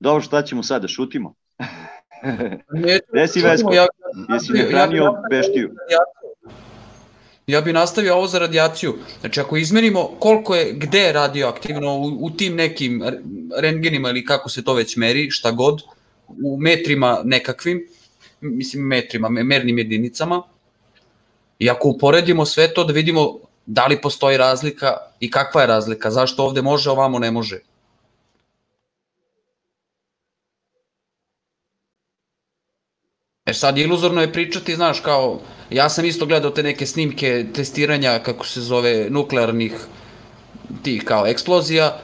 Dobro, šta ćemo sad, da šutimo? Neću, Gde si Vesko? ja- Jesi nahranio nastavio beštiju? Ja bi nastavio ovo za radijaciju. Znači, ako izmerimo koliko je, gde je radioaktivno u, u tim nekim re- rentgenima ili kako se to već meri, šta god, u metrima nekakvim, mislim metrima, me- mernim jedinicama, i ako uporedimo sve to da vidimo da li postoji razlika i kakva je razlika, zašto ovde može, ovamo ne može. E sad, iluzorno je pričati, znaš, kao, ja sam isto gledao te neke snimke testiranja, kako se zove, nuklearnih tih kao eksplozija,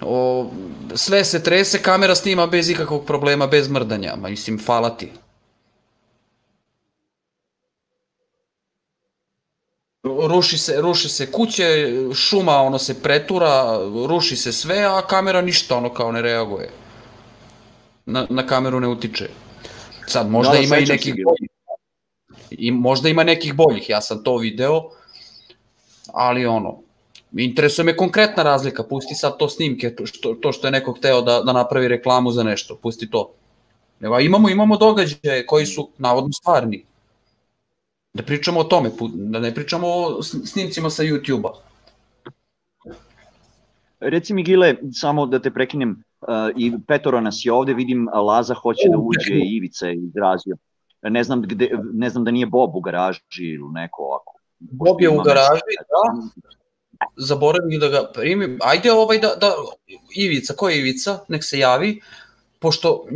o, sve se trese, kamera snima bez ikakvog problema, bez mrdanja, ma mislim, hvala ti. Ruši se, ruši se kuće, šuma ono se pretura, ruši se sve, a kamera ništa ono kao ne reaguje. Na, na kameru ne utiče. Sad možda Da, ima i nekih boljih. I možda ima nekih boljih, ja sam to video, ali ono, interesuje me konkretna razlika, pusti sad to snimke, to što, to što je neko hteo da, da napravi reklamu za nešto, pusti to. Evo, imamo, imamo događaje koji su navodno stvarni. Da pričamo o tome, da ne pričamo o sn- snimcima sa YouTube-a. Reci mi Gile, samo da te prekinem, uh, i Petoro nas je ovde, vidim Laza hoće da uđe, i Ivica je izrazio. Ne znam, gde, ne znam da nije Bob u garaži ili neko ovako. Bob je u garaži, da. Zaboravim da ga primim. Ajde ovaj da, da Ivica, ko je Ivica? Nek se javi. Pošto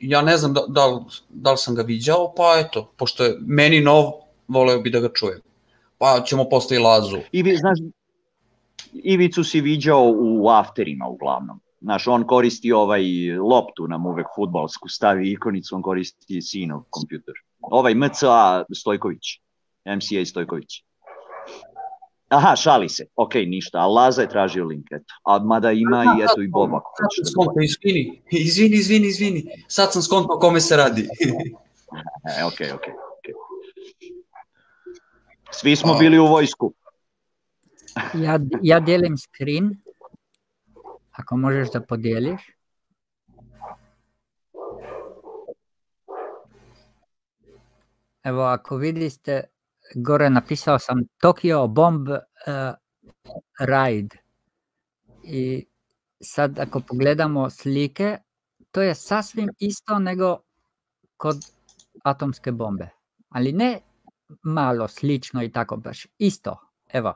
ja ne znam da, da, da li sam ga viđao, pa eto, pošto je meni nov, voleo bi da ga čujem. Pa ćemo posle i Lazu. Ivi, znaš, Ivicu si viđao u afterima uglavnom. Znaš, on koristi ovaj loptu nam uvek futbalsku, stavi ikonicu, on koristi sinov kompjuter. Ovaj MCA Stojković, MCA Stojković. Aha, šali se, ok, ništa, a Laza je tražio link, eto. A mada ima i eto i Boba. Sad sam da skontao, izvini, izvini, izvini, izvini. Sad sam skontao o kome se radi. E, ok, ok. Svi smo bili u vojsku. Ja, ja delim screen. Ako možeš da podijeliš. Evo, ako vidite, gore napisao sam Tokyo Bomb uh, Ride. I sad ako pogledamo slike, to je sasvim isto nego kod atomske bombe. Ali ne malo slično i tako baš, isto. Evo.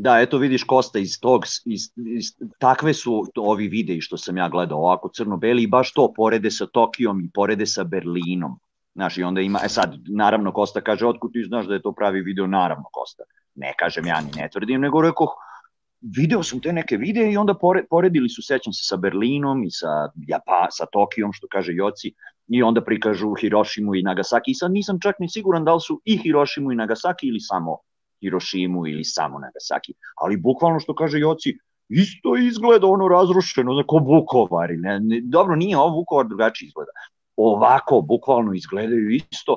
Da, eto vidiš Kosta iz tog, iz, iz, takve su ovi videi što sam ja gledao, ovako crno-beli i baš to porede sa Tokijom i porede sa Berlinom. Znaš, i onda ima, e sad, naravno Kosta kaže, otkud ti znaš da je to pravi video, naravno Kosta. Ne kažem ja ni ne tvrdim, nego rekao, video sam te neke videe i onda pore, poredili su, sećam se, sa Berlinom i sa, Japa, sa Tokijom, što kaže Joci, i onda prikažu Hirošimu i Nagasaki. I sad nisam čak ni siguran da li su i Hirošimu i Nagasaki ili samo Hirošimu ili samo Nagasaki. Ali bukvalno što kaže Joci, isto izgleda ono razrušeno, znači ko Vukovar. Ne, ne, dobro, nije ovo Vukovar drugačije izgleda. Ovako, bukvalno izgledaju isto.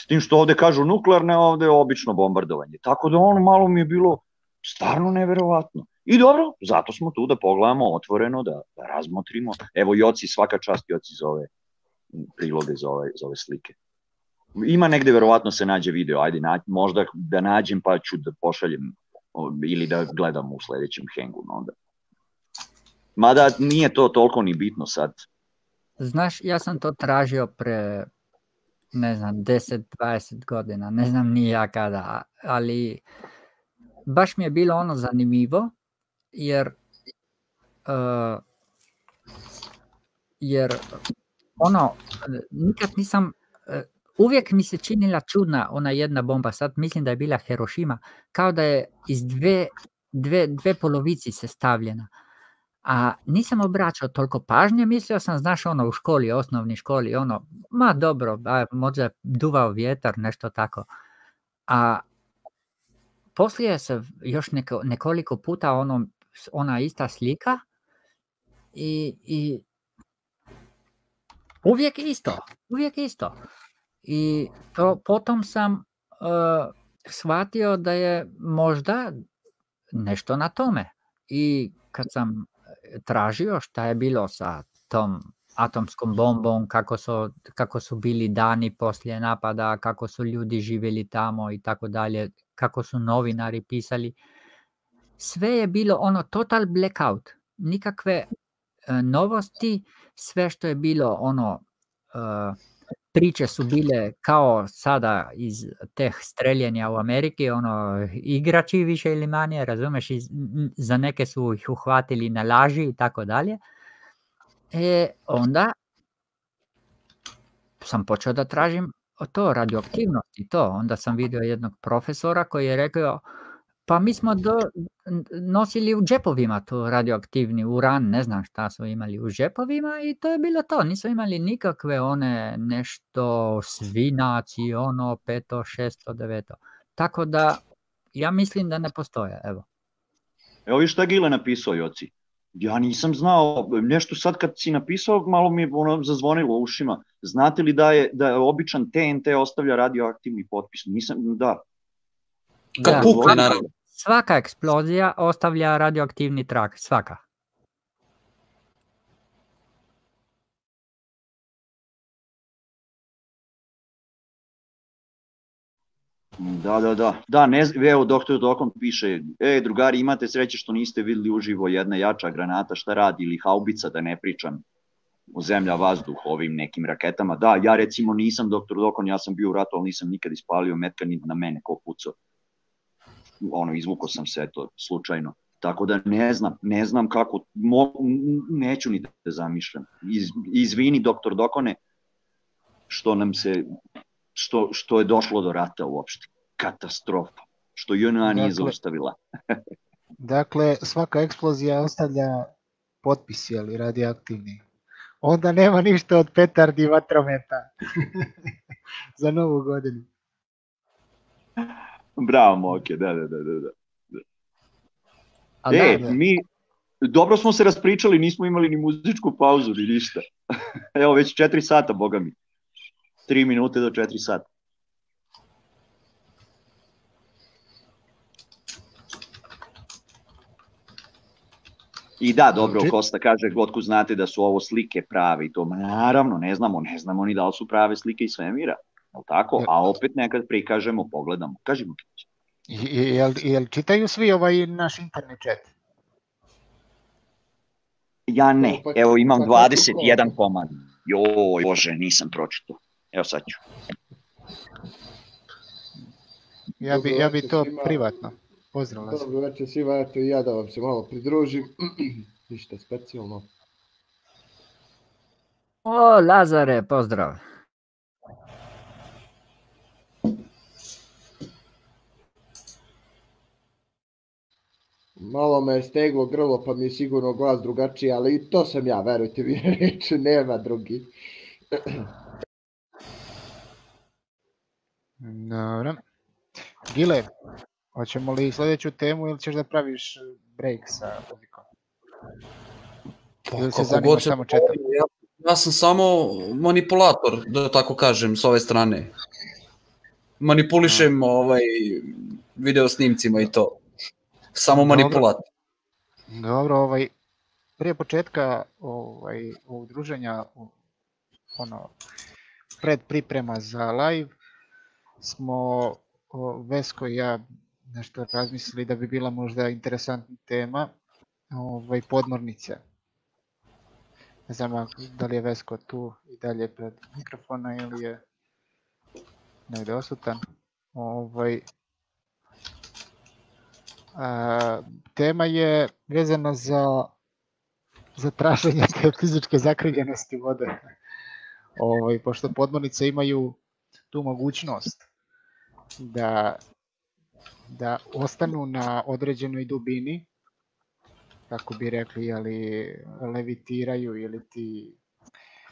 S tim što ovde kažu nuklearne, ovde je obično bombardovanje. Tako da ono malo mi je bilo stvarno neverovatno. I dobro, zato smo tu da pogledamo otvoreno, da, da razmotrimo. Evo Joci, svaka čast Joci za ove priloge, za ove, za ove slike. Ima negde verovatno se nađe video, ajde, na, možda da nađem pa ću da pošaljem ili da gledam u sledećem hengu onda. Mada nije to toliko ni bitno sad. Znaš, ja sam to tražio pre, ne znam, 10-20 godina, ne znam ni ja kada, ali baš mi je bilo ono zanimljivo, jer uh, jer ono, nikad nisam, uvijek mi se činila čudna ona jedna bomba, sad mislim da je bila Hiroshima, kao da je iz dve, dve, dve polovici sestavljena. A nisam obraćao toliko pažnje, mislio sam, znaš, ono u školi, osnovni školi, ono, ma dobro, a, možda duvao vjetar, nešto tako. A poslije se još neko, nekoliko puta ono, ona ista slika i, i uvijek isto, uvijek isto. I to potom sam uh, shvatio da je možda nešto na tome. I kad sam tražio šta je bilo sa tom atomskom bombom, kako su, kako su bili dani poslije napada, kako su ljudi živjeli tamo i tako dalje, kako su novinari pisali. Sve je bilo ono total blackout, nikakve e, novosti, sve što je bilo ono e, priče su bile kao sada iz teh streljenja u Ameriki, ono, igrači više ili manje, razumeš, iz, za neke su ih uhvatili na laži i tako dalje. E, onda sam počeo da tražim to, radioaktivnost i to. Onda sam vidio jednog profesora koji je rekao, pa mi smo do, nosili u džepovima to radioaktivni uran, ne znam šta su imali u džepovima i to je bilo to. Nisu imali nikakve one nešto svinac i ono peto, šesto, deveto. Tako da ja mislim da ne postoje, evo. Evo vi šta Gile napisao, Joci. Ja nisam znao, nešto sad kad si napisao, malo mi je ono zazvonilo u ušima. Znate li da je, da je običan TNT ostavlja radioaktivni potpis? Nisam, da, Kad Da, pukne, svaka- naravno. Svaka eksplozija ostavlja radioaktivni trag, svaka. Da, da, da. Da, ne, evo doktor Dokon piše, e, drugari, imate sreće što niste videli uživo jedna jača granata, šta radi, ili haubica, da ne pričam o zemlja, vazduh, ovim nekim raketama. Da, ja recimo nisam doktor Dokon, ja sam bio u ratu, ali nisam nikad ispalio metka ni na mene ko pucao. Ono, izvukao sam se, to, slučajno. Tako da ne znam, ne znam kako, mo, neću ni da zamišljam. Iz, izvini, doktor Dokone, što nam se, što, što je došlo do rata uopšte. Katastrofa. Što JNA nije Dakle- zaustavila. Dakle, svaka eksplozija ostavlja potpis, je li, radioaktivni. Onda nema ništa od petardi i vatrometa za novu godinu. Bravo, Moke, da, da, da, da. da. A E, da, mi, dobro smo se raspričali, nismo imali ni muzičku pauzu, ni ništa. Evo, već četiri sata, boga mi. Tri minute do četiri sata. I da, dobro, Či- Kosta kaže, otku znate da su ovo slike prave i to, naravno, ne znamo, ne znamo ni da li su prave slike iz svemira, je tako? A opet nekad prikažemo, pogledamo. Kažemo, i- jel, jel čitaju svi ovaj naš internet chat? Ja ne, Pa- evo imam pa kako 21 komad. Joj, bože, nisam pročitao. Evo sad ću. Ja bi, ja bi to privatno. Pozdrav, Lazar. Dobro večer svima, eto i ja da vam se malo pridružim. Ništa specijalno. O, Lazare, pozdrav. Malo me je steglo grlo, pa mi je sigurno glas drugačiji, ali i to sam ja, verujte mi, reči nema drugi. Dobro. Gile, hoćemo li sljedeću temu ili ćeš da praviš break sa muzikom? Ili se Kako zanimaš god se samo četom? ja, ja sam samo manipulator, da tako kažem, s ove strane. Manipulišem ovaj, video snimcima i to. Samo Dobro. manipulator. Dobro, ovaj, prije početka ovaj, ovog druženja, u- ono, pred priprema za live, smo Vesko i ja nešto razmislili da bi bila možda interesantna tema ovaj, podmornice. Ne znam da li je Vesko tu i dalje pred mikrofona ili je negde osutan. Ovaj, a, tema je vezana za, za traženje te fizičke zakrivljenosti vode. Ovaj, pošto podmornice imaju tu mogućnost da, da ostanu na određenoj dubini, kako bi rekli, ali levitiraju ili ti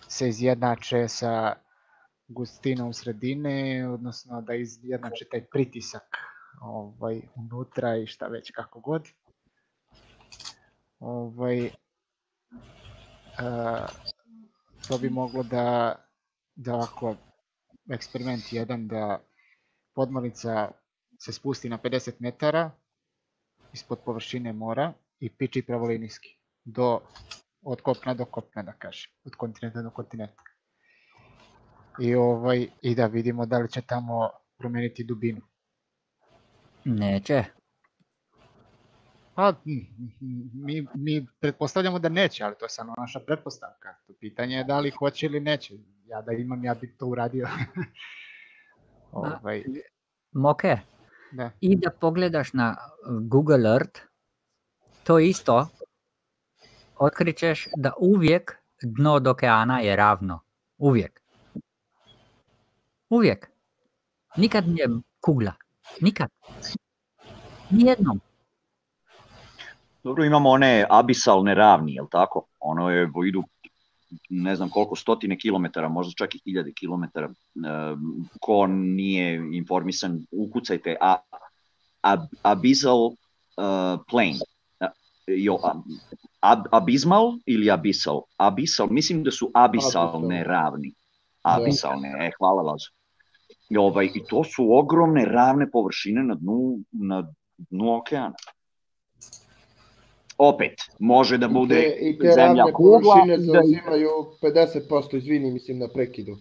se izjednače sa gustinom sredine, odnosno da izjednače taj pritisak ovaj, unutra i šta već kako god. Ovaj, a, to bi moglo da, da ovako eksperiment jedan da podmornica se spusti na 50 metara ispod površine mora i piči pravolinijski. do, od kopna do kopna, da kažem, od kontinenta do kontinenta. I, ovaj, I da vidimo da li će tamo promeniti dubinu. Neće. Pa, mi, mi pretpostavljamo da neće, ali to je samo naša pretpostavka. To pitanje je da li hoće ili neće. Ja da imam, ja bih to uradio. ovaj, Moke, da. i da pogledaš na Google Earth, to isto, otkrićeš da uvijek dno od okeana je ravno. Uvijek. Uvijek. Nikad nije kugla. Nikad. Nijednom. Dobro, imamo one abisalne ravni, jel tako? Ono je, idu ne znam koliko, stotine kilometara, možda čak i hiljade kilometara. E, ko nije informisan, ukucajte a, ab, abyssal uh, plain. Jo, ab, abismal ili abisal? Abisal, mislim da su abisalne ravni. Abisalne, e, hvala Lazo. I, ovaj, I to su ogromne ravne površine na dnu, na dnu okeana opet, može da bude I te, i te zemlja ravne kugla. površine da- zauzimaju 50%, izvini, mislim na prekidu.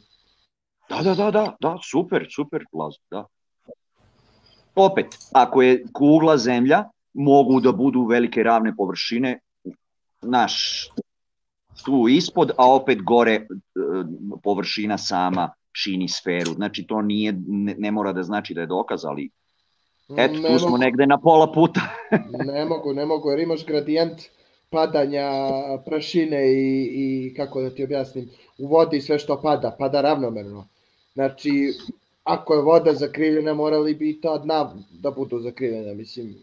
Da, da, da, da, da, super, super, Lazo, da. Opet, ako je kugla zemlja, mogu da budu velike ravne površine, naš, tu ispod, a opet gore e, površina sama čini sferu. Znači, to nije, ne, ne mora da znači da je dokaz, ali eto, Ne tu smo mogu. negde na pola puta. Ne mogu, ne mogu, jer imaš gradijent padanja prašine i, i kako da ti objasnim, u vodi sve što pada, pada ravnomerno. Znači, ako je voda zakrivljena, morali bi i ta dna da budu zakrivljena, mislim.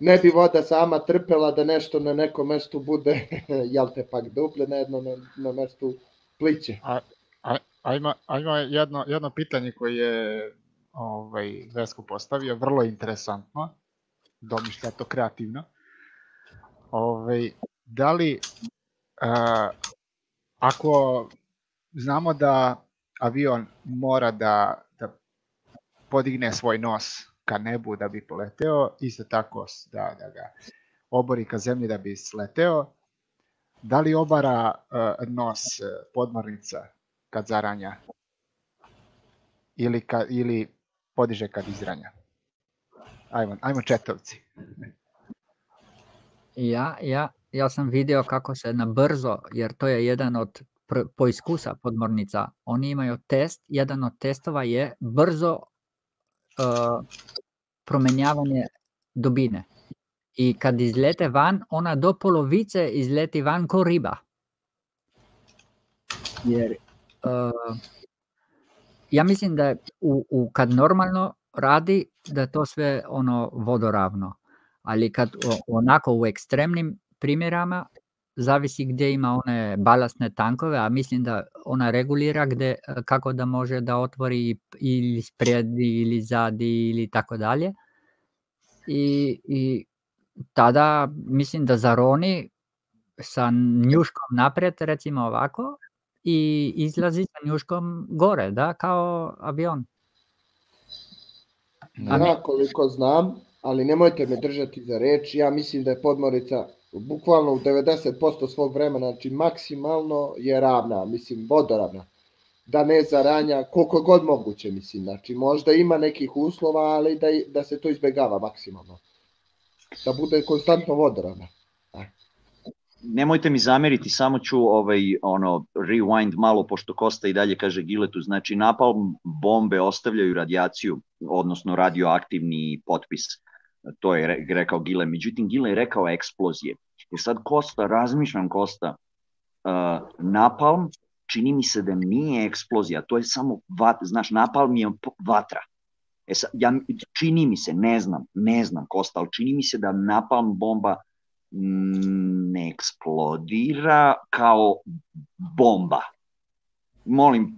Ne bi voda sama trpela da nešto na nekom mestu bude, jel te pak dublje, na jednom na, na mestu pliće. A, a, ima, a ima jedno, jedno pitanje koje je ovaj, Vesko postavio, vrlo interesantno, domišljato kreativno. Ovaj, da li, a, ako znamo da avion mora da, da podigne svoj nos ka nebu da bi poleteo, isto tako da, da ga obori ka zemlji da bi sleteo, da li obara uh, nos podmornica kad zaranja ili, ka, ili podiže kad izranja? Ajmo, ajmo četovci. Ja, ja, ja sam video kako se na brzo, jer to je jedan od pr- po iskusa podmornica, oni imaju test, jedan od testova je brzo uh, promenjavanje dubine. I kad izlete van, ona do polovice izleti van ko riba. Jer uh, ja mislim da u, u, kad normalno radi, da je to sve ono vodoravno. Ali kad onako u ekstremnim primjerama, zavisi gdje ima one balastne tankove, a mislim da ona regulira gde, e, kako da može da otvori ili spredi ili zadi ili tako dalje. I, I tada mislim da zaroni sa njuškom naprijed, recimo ovako, i izlazi sa njuškom gore, da, kao avion. A mi- Ja koliko znam, ali nemojte me držati za reč, ja mislim da je podmorica bukvalno u 90% svog vremena, znači maksimalno je ravna, mislim vodoravna. Da ne zaranja koliko god moguće, mislim. Znači možda ima nekih uslova, ali da, da se to izbegava maksimalno. Da bude konstantno vodoravna. Nemojte mi zameriti, samo ću ovaj ono rewind malo pošto Kosta i dalje kaže Giletu, znači napalm bombe ostavljaju radijaciju, odnosno radioaktivni potpis. To je re- rekao Gile. Međutim Gile je rekao eksplozije. I sad Kosta, razmišljam Kosta, uh, napalm čini mi se da nije eksplozija, to je samo vat, znaš, napalm je vatra. E sad, ja, čini mi se, ne znam, ne znam Kosta, ali čini mi se da napalm bomba ne eksplodira kao bomba. Molim,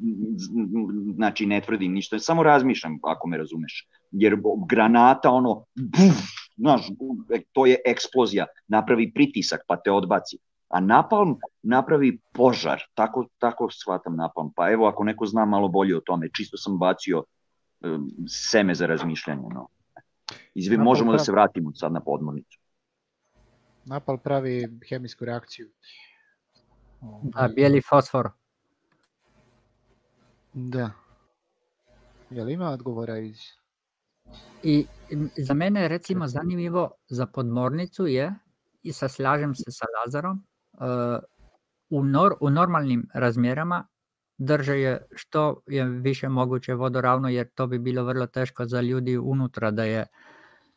znači ne tvrdim ništa, samo razmišljam ako me razumeš. Jer granata ono, buf, znaš, e, to je eksplozija, napravi pritisak pa te odbaci. A napalm napravi požar, tako, tako shvatam napalm. Pa evo ako neko zna malo bolje o tome, čisto sam bacio um, seme za razmišljanje. No. Izvi, možemo da se vratimo sad na podmornicu. Napal pravi hemijsku reakciju. Da, bijeli fosfor. Da. Jel ima odgovora iz... I za mene je recimo zanimljivo za podmornicu je, i sa slažem se sa Lazarom, uh, u, nor, u normalnim razmjerama drže je što je više moguće vodoravno jer to bi bilo vrlo teško za ljudi unutra da je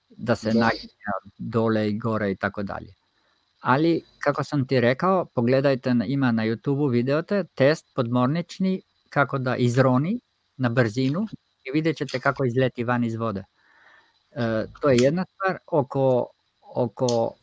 da se Da. naginja dole i gore i tako dalje. Ali, kako sam ti rekao, pogledajte, ima na YouTube videote, test podmornični, kako da izroni na brzinu i vidjet ćete kako izleti van iz vode. E, to je jedna stvar. Oko, oko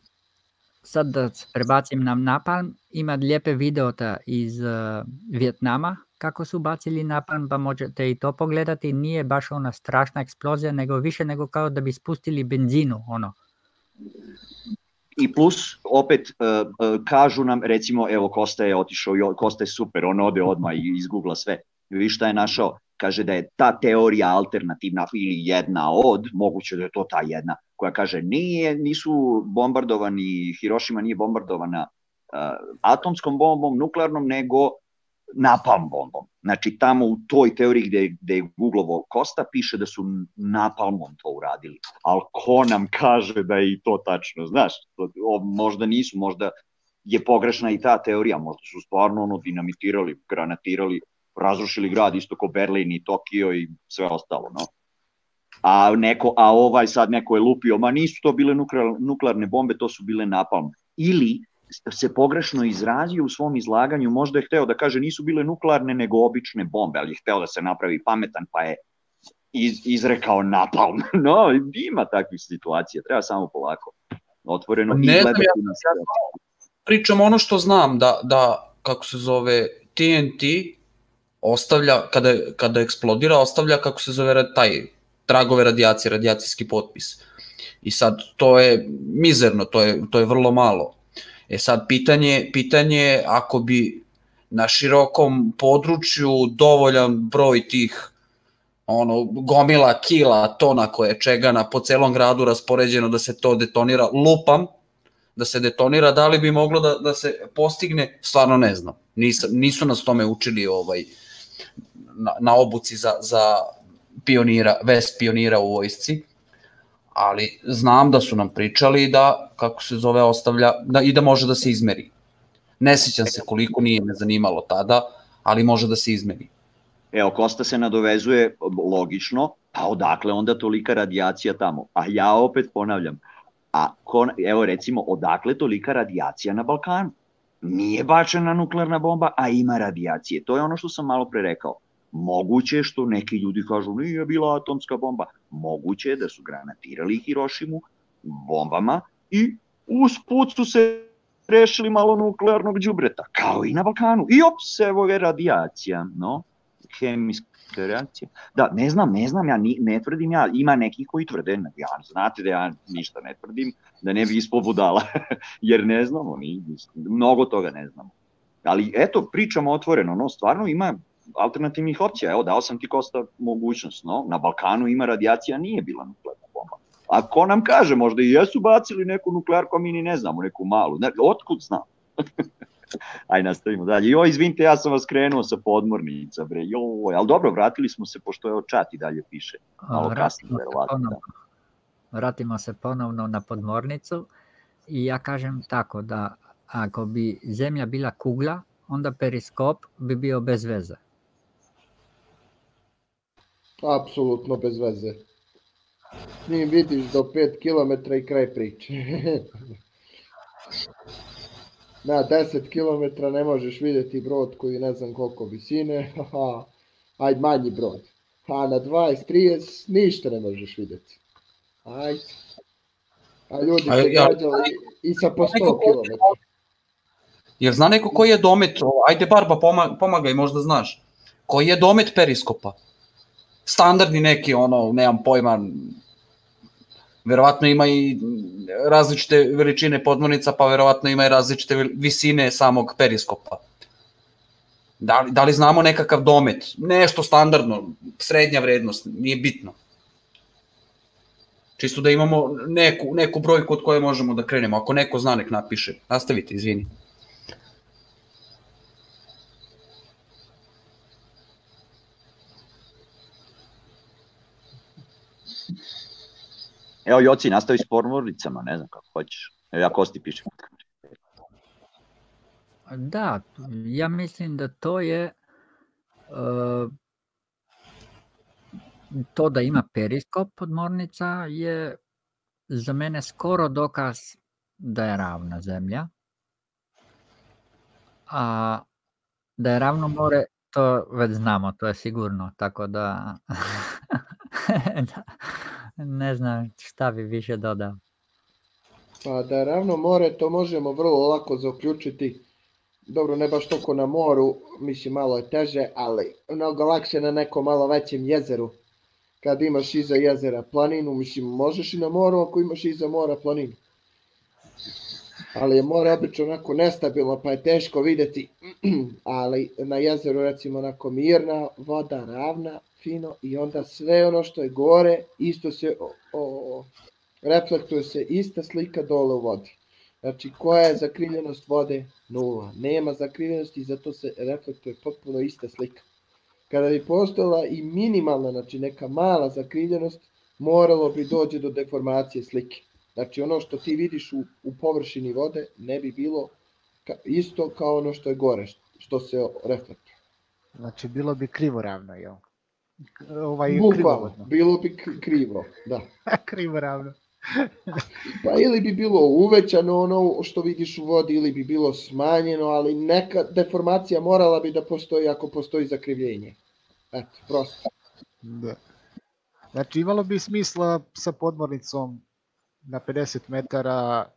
sad da prebacim na napalm, ima lijepe videota iz uh, Vjetnama kako su bacili napalm, pa možete i to pogledati. Nije baš ona strašna eksplozija, nego više nego kao da bi spustili benzinu, ono. I plus, opet, uh, uh, kažu nam, recimo, evo, Kosta je otišao, i Kosta je super, on ode odmah i izgoogla sve. Vi šta je našao? Kaže da je ta teorija alternativna ili jedna od, moguće da je to ta jedna, koja kaže nije, nisu bombardovani, Hirošima nije bombardovana uh, atomskom bombom, nuklearnom, nego napalm bombom. Znači tamo u toj teoriji gde, gde je Googlovo Kosta piše da su napalmom to uradili. Ali ko nam kaže da je i to tačno, znaš? To, o, možda nisu, možda je pogrešna i ta teorija, možda su stvarno ono dinamitirali, granatirali, razrušili grad isto ko Berlin i Tokio i sve ostalo, no. A, neko, a ovaj sad neko je lupio, ma nisu to bile nuklear, nuklearne bombe, to su bile napalm. Ili se pogrešno izrazio u svom izlaganju, možda je hteo da kaže nisu bile nuklearne nego obične bombe, ali je hteo da se napravi pametan pa je iz, izrekao napalm. No, ima takvih situacija, treba samo polako. Otvoreno i Ne znam, gledati ja- na sve. pričam ono što znam da, da kako se zove TNT ostavlja kada kada eksplodira ostavlja kako se zove taj tragove radijacije, radijacijski potpis. I sad to je mizerno, to je to je vrlo malo. E sad pitanje pitanje je ako bi na širokom području dovoljan broj tih ono gomila kila tona koje čega na po celom gradu raspoređeno da se to detonira lupam da se detonira, da li bi moglo da, da se postigne, stvarno ne znam. Nisam, nisu nas tome učili ovaj, na, na obuci za, za pionira, vest pionira u vojsci, ali znam da su nam pričali da, kako se zove, ostavlja, da, i da može da se izmeri. Ne sjećam se koliko nije me zanimalo tada, ali može da se izmeri. Evo, Kosta se nadovezuje logično, pa odakle onda tolika radijacija tamo? A ja opet ponavljam, a kon, evo recimo, odakle tolika radijacija na Balkanu? Nije bačena nuklearna bomba, a ima radijacije. To je ono što sam malo pre rekao. Moguće je što neki ljudi kažu nije bila atomska bomba. Moguće je da su granatirali Hirošimu bombama i usput su se rešili malo nuklearnog đubreta, kao i na Balkanu. I ops, evo je radijacija, no, hemijska reakcija. Da, ne znam, ne znam, ja ni, ne tvrdim ja, ima nekih koji tvrde, ja, znate da ja ništa ne tvrdim, da ne bi ispod budala, jer ne znamo, mi, mnogo toga ne znamo. Ali eto, pričamo otvoreno, no, stvarno ima alternativnih opcija, evo, dao sam ti Kosta mogućnost, no, na Balkanu ima radijacija, nije bila nuklearna bomba. A ko nam kaže, možda i jesu bacili neku nuklearku, a mi ni ne znamo, neku malu, ne, otkud znam? Aj nastavimo dalje. Jo, izvinite, ja sam vas krenuo sa podmornica, bre. Joj, ali dobro, vratili smo se, pošto je chat i dalje piše. Malo kasnije, se, verovatno. ponovno, vratimo se ponovno na podmornicu i ja kažem tako da ako bi zemlja bila kugla, onda periskop bi bio bez veze. Apsolutno bez veze. S njim vidiš do 5 km i kraj priče. Na 10 km ne možeš vidjeti brod koji ne znam koliko visine, haha, aj manji brod. A na 20, 30 ništa ne možeš vidjeti. Ajde. A ljudi se ja- gađali i sa po 100 Neko ko- km. Jer zna neko koji je domet, ajde Barba, poma, pomagaj, možda znaš. Koji je domet periskopa? Standardni neki, ono, nemam pojma, verovatno ima i različite veličine podmornica, pa verovatno ima i različite visine samog periskopa. Da li, da li znamo nekakav domet? Nešto standardno, srednja vrednost, nije bitno. Čisto da imamo neku, neku brojku od koje možemo da krenemo. Ako neko zna, nek napiše. Nastavite, izvini. Evo Joci, nastavi s pormoricama, ne znam kako hoćeš. Evo ja Kosti piše. Da, ja mislim da to je uh, to da ima periskop podmornica je za mene skoro dokaz da je ravna zemlja. A da je ravno more, to već znamo, to je sigurno, tako da, da ne znam šta bi više dodao. Pa da je ravno more, to možemo vrlo lako zaključiti. Dobro, ne baš toliko na moru, mislim malo je teže, ali mnogo lakše na nekom malo većem jezeru. Kad imaš iza jezera planinu, mislim, možeš i na moru ako imaš iza mora planinu. Ali je more obično onako nestabilno, pa je teško videti, ali na jezeru recimo onako mirna, voda ravna, fino i onda sve ono što je gore, isto se o, o, reflektuje se ista slika dole u vodi. Znači, koja je zakrivljenost vode? Nula. Nema zakrivljenosti, zato se reflektuje potpuno ista slika. Kada bi postojala i minimalna, znači neka mala zakrivljenost, moralo bi dođe do deformacije slike. Znači, ono što ti vidiš u, u površini vode ne bi bilo ka, isto kao ono što je gore, što se reflektuje. Znači, bilo bi krivo ravno, jel? Ovaj, Bukvalno, bilo bi krivo, da. krivo ravno. pa ili bi bilo uvećano ono što vidiš u vodi ili bi bilo smanjeno, ali neka deformacija morala bi da postoji ako postoji zakrivljenje. Eto, prosto. Da. Znači imalo bi smisla sa podmornicom na 50 metara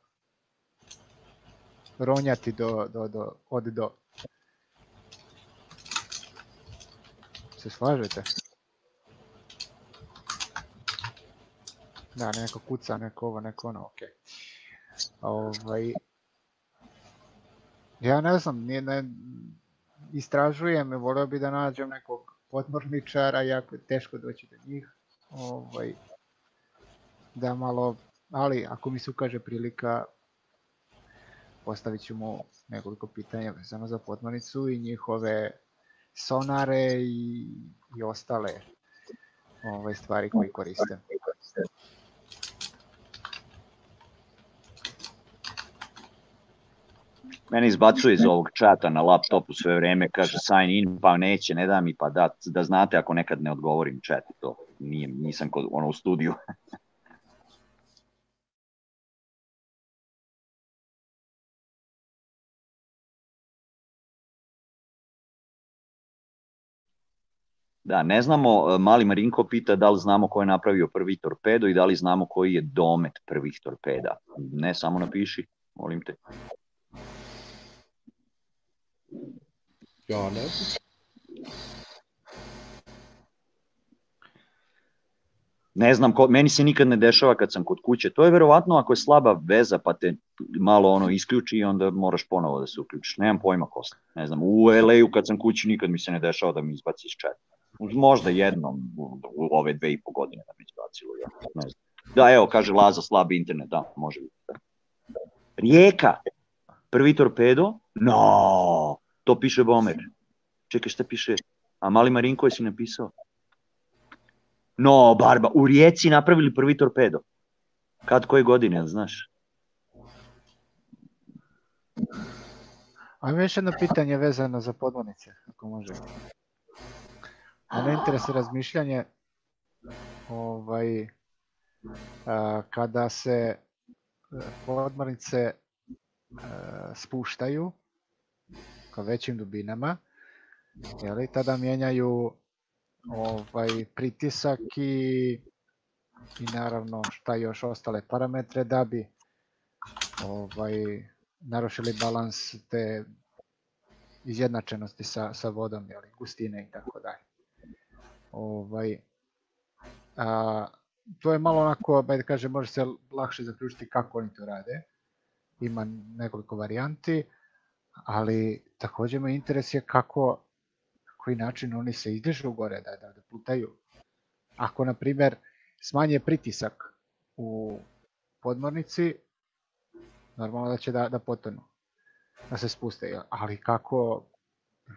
ronjati do, do, do, od do. Se slažete? Da, neko kuca, neko ovo, neko ono, okej. Okay. Ovaj, ja ne znam, nije, ne, istražujem, voleo bi da nađem nekog podmorničara, jako je teško doći do njih. Ovaj, da malo, ali ako mi se ukaže prilika, postavit ću mu nekoliko pitanja vezano za podmornicu i njihove sonare i, i ostale ovaj, stvari koje koriste. Mene izbacuje iz ovog čata na laptopu sve vreme, kaže sign in, pa neće, ne da mi, pa da, da znate ako nekad ne odgovorim chat, to nije, nisam kod, ono u studiju. Da, ne znamo, Mali Marinko pita da li znamo ko je napravio prvi torpedo i da li znamo koji je domet prvih torpeda. Ne, samo napiši, molim te. Ja ne. Ne znam, ko, meni se nikad ne dešava kad sam kod kuće. To je verovatno ako je slaba veza pa te malo ono isključi i onda moraš ponovo da se uključiš. Nemam pojma ko sam. Ne znam, u LA-u kad sam kući nikad mi se ne dešava da mi izbaci iz četa. Možda jednom u, u ove dve i po godine da mi izbacilo. Ja. Ne znam. Da, evo, kaže Laza, slabi internet, da, može biti. Da. Rijeka, prvi torpedo, no, to piše Bomer. Čekaj, šta piše? A mali Marinko je si napisao? No, Barba, u Rijeci napravili prvi torpedo. Kad koje godine, znaš? Ajmo još jedno pitanje vezano za podmornice, ako može. Mene interesuje razmišljanje ovaj, a, kada se podmornice a, spuštaju ka većim dubinama, jeli, tada mijenjaju ovaj, pritisak i, i naravno šta još ostale parametre da bi ovaj, narušili balans te izjednačenosti sa, sa vodom, jeli, gustine i tako dalje. Ovaj, a, to je malo onako, da kažem, može se lakše zaključiti kako oni to rade. Ima nekoliko varijanti, ali takođe me interes je kako, koji način oni se izdižu gore, da, da, da plutaju. Ako, na primer, smanje pritisak u podmornici, normalno da će da, da potonu, da se spuste. Ali kako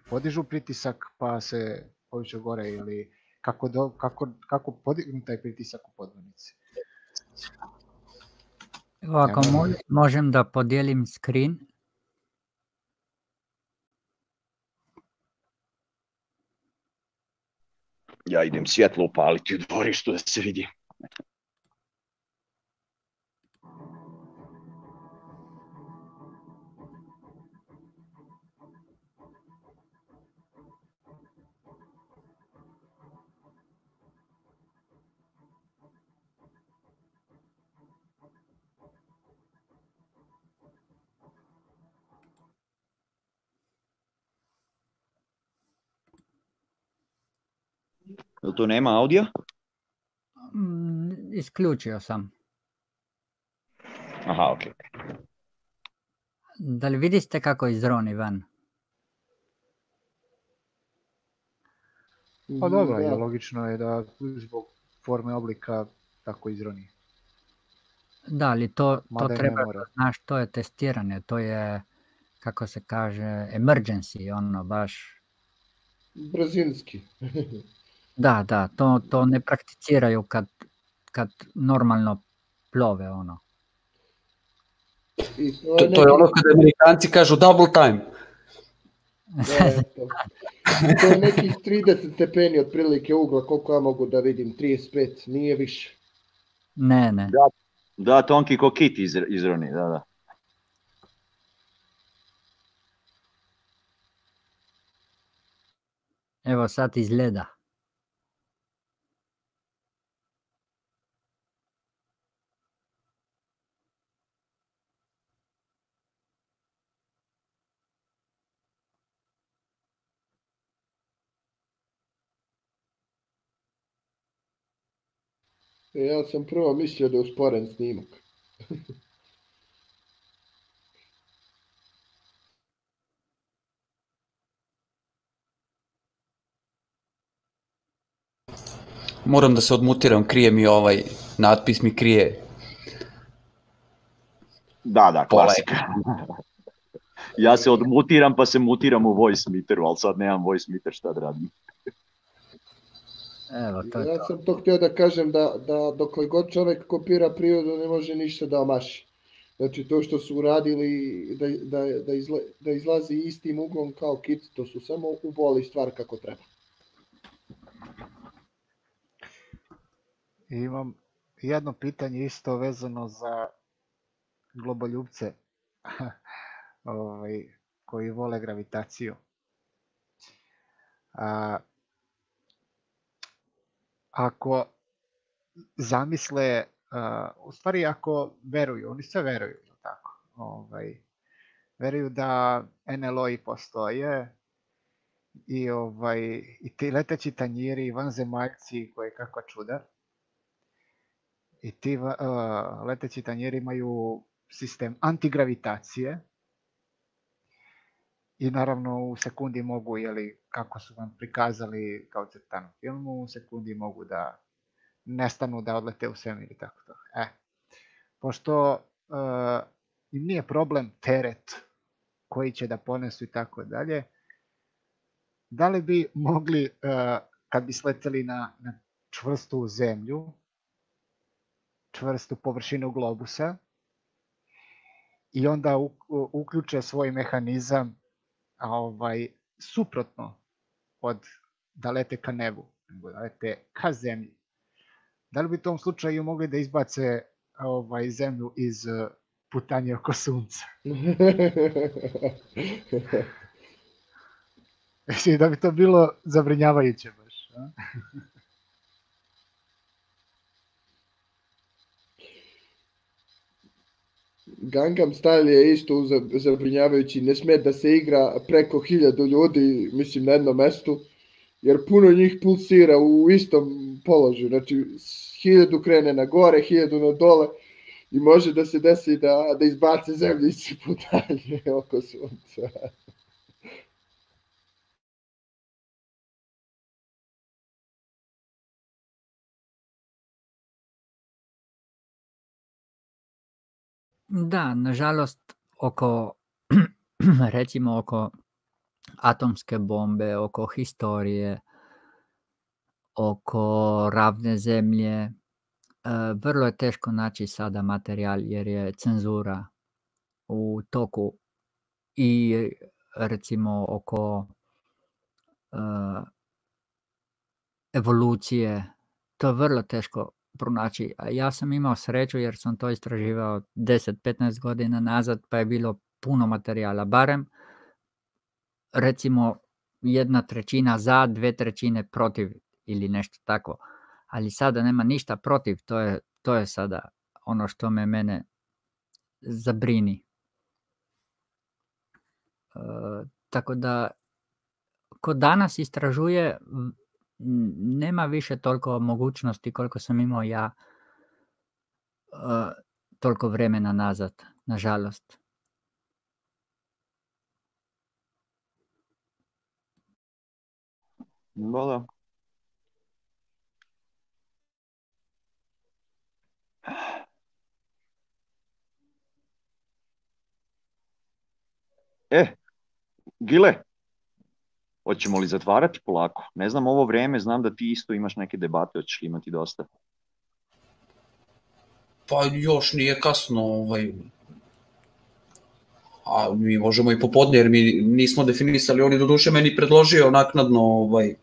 podižu pritisak pa se poviše gore ili kako, do, kako, kako podignu taj pritisak u podmornici? Evo, ako Ja, mo- možem da podijelim screen. Ja idem svjetlo upaliti u dvorištu da se vidi. Jel tu nema audio? Mm, Isključio sam. Aha, ok. Da li vidite kako izroni van? Pa dobro, Da. je logično je da zbog forme oblika tako izroni. Da, ali to, to treba, da znaš, to je testiranje, to je, kako se kaže, emergency, ono baš. Brzinski. Da, da, to, to ne prakticiraju kad, kad normalno plove, ono. I to To, je to je ono kada Amerikanci kažu double time. Da, eto. To je nekih 30 stepeni otprilike ugla, koliko ja mogu da vidim, 35, nije više. Ne, ne. Da, da tonki ko kit iz, izroni, da, da. Evo sad izgleda. Ja sam prvo mislio da je usporen snimak. Moram da se odmutiram, krije mi ovaj natpis mi krije. Da, da, klasika. ja se odmutiram pa se mutiram u voice meteru, ali sad nemam voice meter šta da radim. Evo, to je Ja to. sam to htio da kažem da, da dokle god čovjek kopira prirodu ne može ništa da omaši. Znači to što su uradili da, da, da, izla, da izlazi istim uglom kao kit, to su samo uboli stvar kako treba. I imam jedno pitanje isto vezano za globoljubce ovaj, koji vole gravitaciju. A, ako zamisle, a, u stvari ako veruju, oni sve veruju, tako? Ovaj, veruju da NLO-i postoje i, ovaj, i ti leteći tanjiri i vanzemaljci koje kakva čuda. I ti uh, leteći tanjiri imaju sistem antigravitacije i naravno u sekundi mogu, jeli, kako su vam prikazali kao crtano filmu, u sekundi mogu da nestanu, da odlete u svemir i tako to. E, pošto im nije problem teret koji će da ponesu i tako dalje, da li bi mogli, uh, kad bi sleteli na, na čvrstu zemlju, čvrstu površinu globusa i onda uključe svoj mehanizam a, ovaj, suprotno od da lete ka nebu, nego da lete ka zemlji. Da li bi u tom slučaju mogli da izbace ovaj, zemlju iz eh, putanje oko sunca? Mislim da bi to bilo zabrinjavajuće baš. A? Gangnam Style je isto za- zabrinjavajući, ne sme da se igra preko hiljadu ljudi, mislim, na jednom mestu, jer puno njih pulsira u istom položaju, znači hiljadu krene na gore, hiljadu na dole i može da se desi da, da izbace zemlju iz putanje oko sunca. Da, nažalost, oko, recimo oko atomske bombe, oko historije, oko ravne zemlje, e, vrlo je teško naći sada materijal jer je cenzura u toku i recimo oko e, evolucije, to je vrlo teško pronaći. A ja sam imao sreću jer sam to istraživao 10-15 godina nazad pa je bilo puno materijala, barem recimo jedna trećina za, dve trećine protiv ili nešto tako. Ali sada nema ništa protiv, to je, to je sada ono što me mene zabrini. E, tako da ko danas istražuje nema više toliko mogućnosti koliko sam imao ja uh, toliko vremena nazad, nažalost. Da, da. E, Gile, Hoćemo li zatvarati polako? Ne znam ovo vreme, znam da ti isto imaš neke debate, hoćeš li imati dosta? Pa još nije kasno, ovaj, a mi možemo i popodne, jer mi nismo definisali, on je do duše meni predložio naknadno, ovaj,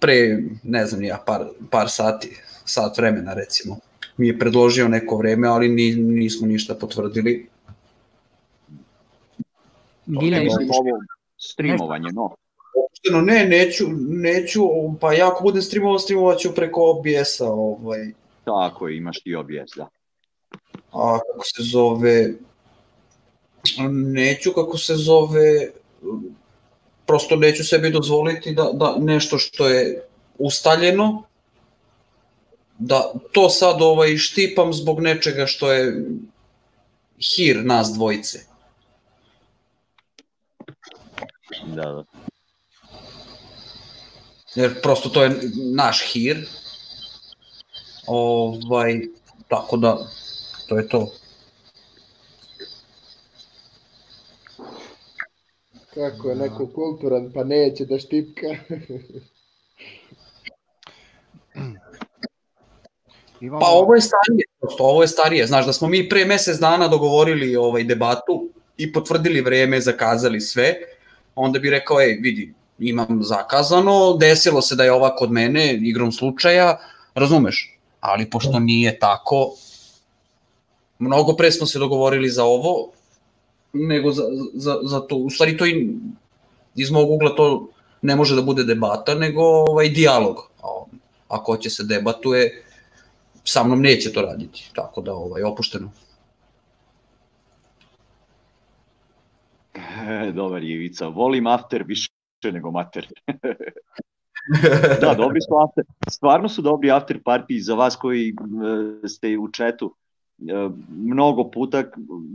pre, ne znam ja, par, par sati, sat vremena recimo, mi je predložio neko vreme, ali ni, nismo ništa potvrdili. Gile, ovo streamovanje, no. Opšteno, ne, neću, neću, pa ja ako budem streamovao, streamovat ću preko OBS-a, ovaj. Tako je, imaš ti OBS, da. A kako se zove, neću kako se zove, prosto neću sebi dozvoliti da, da nešto što je ustaljeno, da to sad ovaj štipam zbog nečega što je hir nas dvojice. Da, da. Jer prosto to je naš hir. Ovaj, tako da, to je to. Kako je neko kulturan, pa neće da štipka. Pa ovo je starije, prosto, ovo je starije. Znaš da smo mi pre mesec dana dogovorili ovaj debatu i potvrdili vreme, zakazali sve onda bi rekao, ej, vidi, imam zakazano, desilo se da je ova kod mene, igrom slučaja, razumeš, ali pošto nije tako, mnogo pre smo se dogovorili za ovo, nego za, za, za to, u stvari to i iz mog ugla to ne može da bude debata, nego ovaj dijalog. Ako će se debatuje, sa mnom neće to raditi, tako da ovaj, opušteno. Dobar je Ivica, volim after više nego mater. da, dobri su after, stvarno su dobri after party za vas koji e, ste u četu. E, mnogo puta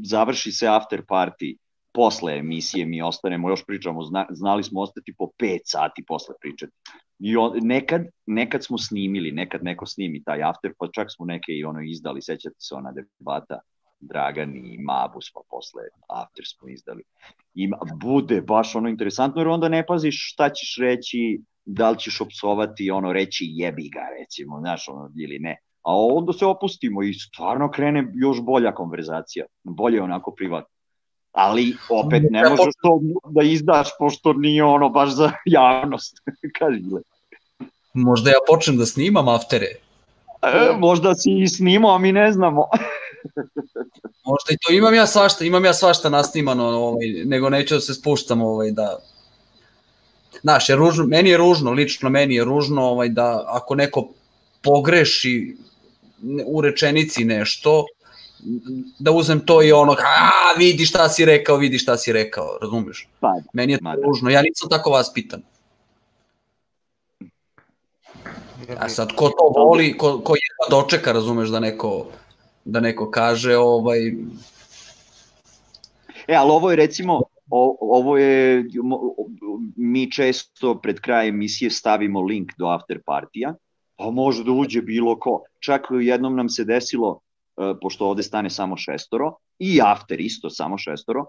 završi se after party posle emisije mi ostanemo, još pričamo, zna, znali smo ostati po 5 sati posle pričati. I on, nekad, nekad smo snimili, nekad neko snimi taj after, pa čak smo neke i ono izdali, sećate se ona debata Dragan i Mabus, pa posle After smo izdali. I bude baš ono interesantno, jer onda ne paziš šta ćeš reći, da li ćeš opsovati, ono, reći jebi ga, recimo, znaš, ono, ili ne. A onda se opustimo i stvarno krene još bolja konverzacija, bolje onako privatno. Ali opet ne možeš to da izdaš, pošto nije ono baš za javnost, kaži le. Možda ja počnem da snimam aftere. E, možda si i snimao, a mi ne znamo. Možda i to imam ja svašta, imam ja svašta nasnimano, ovaj, nego neću da se spuštam ovaj, da... Znaš, je ružno, meni je ružno, lično meni je ružno ovaj, da ako neko pogreši u rečenici nešto, da uzem to i ono, a vidi šta si rekao, vidi šta si rekao, razumeš? Pa, Meni je to ružno, ja nisam tako vaspitan. A sad, ko to voli, ko, ko je dočeka, razumeš, da neko da neko kaže ovaj E, ali ovo je recimo, ovo je, mi često pred kraj emisije stavimo link do after partija, pa može da uđe bilo ko. Čak jednom nam se desilo pošto ovde stane samo šestoro, i after isto samo šestoro,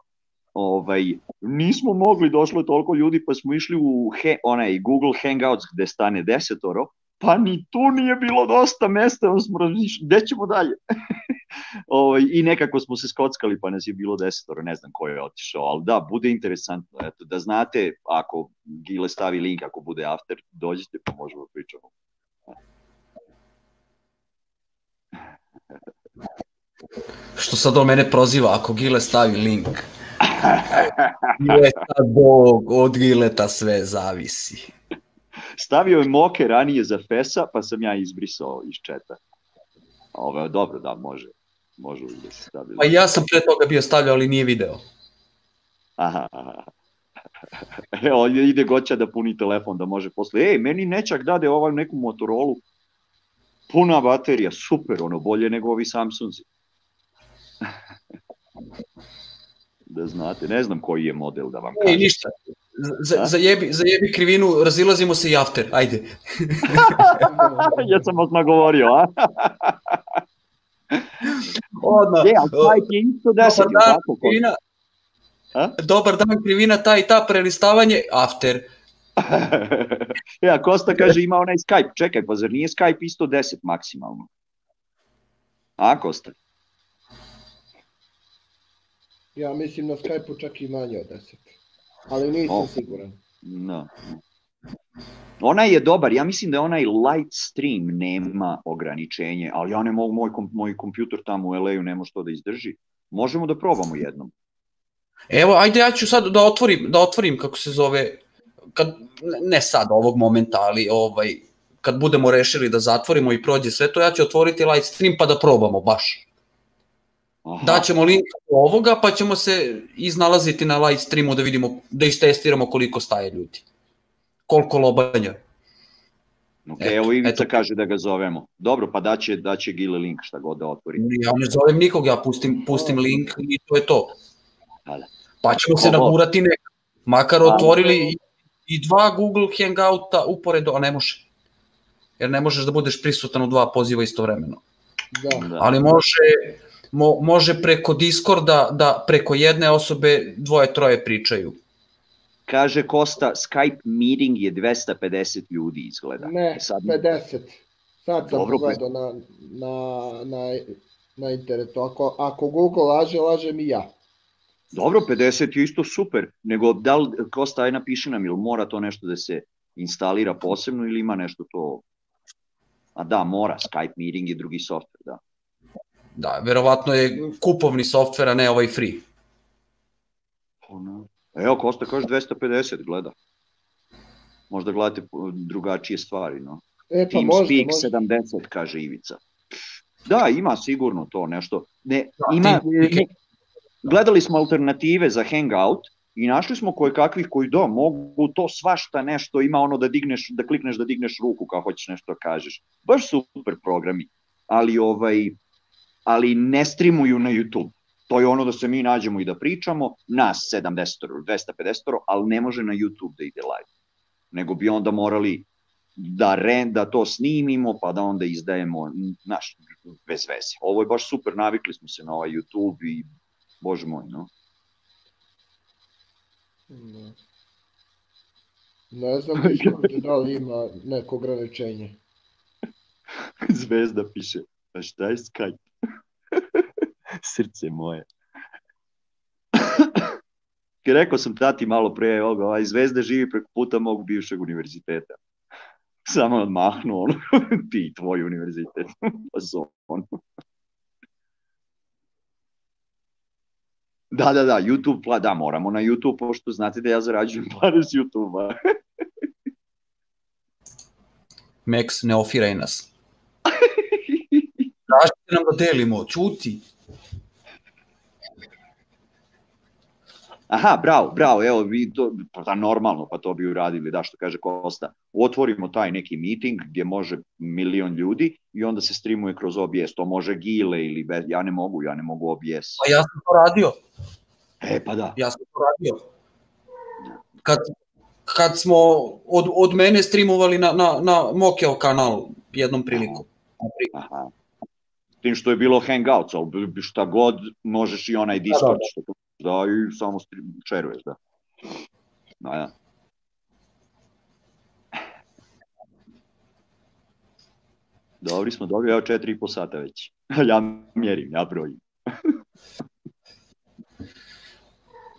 ovaj, nismo mogli, došlo je toliko ljudi, pa smo išli u he, onaj Google Hangouts gde stane desetoro, pa ni tu nije bilo dosta mesta, smo razmišljali, gde ćemo dalje? ovaj, I nekako smo se skockali, pa nas je bilo desetoro, ne znam ko je otišao, ali da, bude interesantno, eto, da znate, ako Gile stavi link, ako bude after, dođite pa možemo da pričamo. Što sad on mene proziva, ako Gile stavi link. Gileta bog, od Gileta sve zavisi. Stavio je moke ranije za Fesa, pa sam ja izbrisao iz četa. Ovo, dobro, da, može. Može uvijek da se stavi. Pa ja sam pre toga bio stavljao, ali nije video. Aha, aha. Evo, ide goća da puni telefon, da može posle, ej, meni nečak dade ovaj neku Motorola, puna baterija, super, ono, bolje nego ovi Samsungi. da znate, ne znam koji je model da vam kažem. Ej, ništa, za, za, jebi, za jebi krivinu, razilazimo se i after, ajde. ja sam odmah govorio, a? Odmah. Je, ali Skype je isto deset, Dobar dan, tako? krivina, Dobar dan, krivina, ta i ta, prelistavanje, after. ja, Kosta kaže ima onaj Skype, čekaj, pa zar nije Skype isto 10 maksimalno? A, Kosta? Ja mislim na Skype-u čak i manje od 10. Ali nisam O. siguran. No. Onaj je dobar, ja mislim da onaj light stream nema ograničenje, ali ja ne mogu, moj, kom, moj kompjuter tamo u LA-u ne može to da izdrži. Možemo da probamo jednom. Evo, ajde ja ću sad da otvorim, da otvorim kako se zove, kad, ne sad ovog momenta, ali ovaj, kad budemo rešili da zatvorimo i prođe sve to, ja ću otvoriti live stream pa da probamo baš. Aha. Daćemo link ovoga pa ćemo se iznalaziti na live streamu da vidimo, da istestiramo koliko staje ljudi. Koliko lobanja. Ok, evo Ivica kaže da ga zovemo. Dobro, pa daće, daće Gile link šta god da otvori. Ja ne zovem nikog, ja pustim, pustim link i to je to. Da. Pa ćemo se nagurati nek. Makar A, otvorili i, i dva Google Hangouta uporedo, a ne može. Jer ne možeš da budeš prisutan u dva poziva istovremeno. Da. Ali može, mo, može preko Discorda da preko jedne osobe dvoje, troje pričaju. Kaže Kosta, Skype meeting je 250 ljudi izgleda. Ne, E Sad, 50. Sad sam Dobro, pogledao na, na, na, na internetu. Ako, ako Google laže, lažem i ja. Dobro, 50 je isto super, nego da li, Kosta, aj napiši nam, ili mora to nešto da se instalira posebno ili ima nešto to... A da, mora, Skype meeting je drugi software, da. Da, verovatno je kupovni softver, a ne ovaj free. Ono. Evo, Kosta kaže 250, gleda. Možda gledate po- drugačije stvari, no. E, pa TeamSpeak možda, možda. 70, kaže Ivica. Da, ima sigurno to nešto. Ne, Da, ima, ne, gledali smo alternative za Hangout i našli smo koje kakvih koji da, mogu to svašta nešto, ima ono da digneš, da klikneš da digneš ruku kao hoćeš nešto da kažeš. Baš super programi, ali ovaj, ali ne streamuju na YouTube. To je ono da se mi nađemo i da pričamo, nas 70 250 ali ne može na YouTube da ide live. Nego bi onda morali da, re, da to snimimo, pa da onda izdajemo, naš, bez veze. Ovo je baš super, navikli smo se na ovaj YouTube i, bože moj, no. Da. Ne znam Discord da li ima neko ograničenje. Zvezda piše, a šta je Skype? Srce moje. Rekao sam tati malo pre, ovoga, ovaj Zvezda živi preko puta mog bivšeg univerziteta. Samo je odmahnuo ono, ti tvoj univerzitet. Pa su on. Da, da, da, YouTube, pla, da, moramo na YouTube, pošto znate da ja zarađujem pare s YouTube-a. Max, ne ofiraj nas. Tražite nam da delimo, čuti. Aha, bravo, bravo, evo, vi to, pa da, normalno, pa to bi uradili, da, što kaže Kosta. Otvorimo taj neki meeting gdje može milion ljudi i onda se streamuje kroz OBS, to može Gile ili, bez, ja ne mogu, ja ne mogu OBS. Pa ja sam to radio. E, pa da. Ja sam to radio. Kad, kad smo od, od mene streamovali na, na, na Mokeo kanal jednom prilikom. Aha. tim što je bilo Hangouts, ali šta god, možeš i onaj Discord, da. što kažeš, da, i samo šeruješ, da. Da, da. Dobri smo, dobri, evo četiri i po sata već. ja mjerim, ja brojim.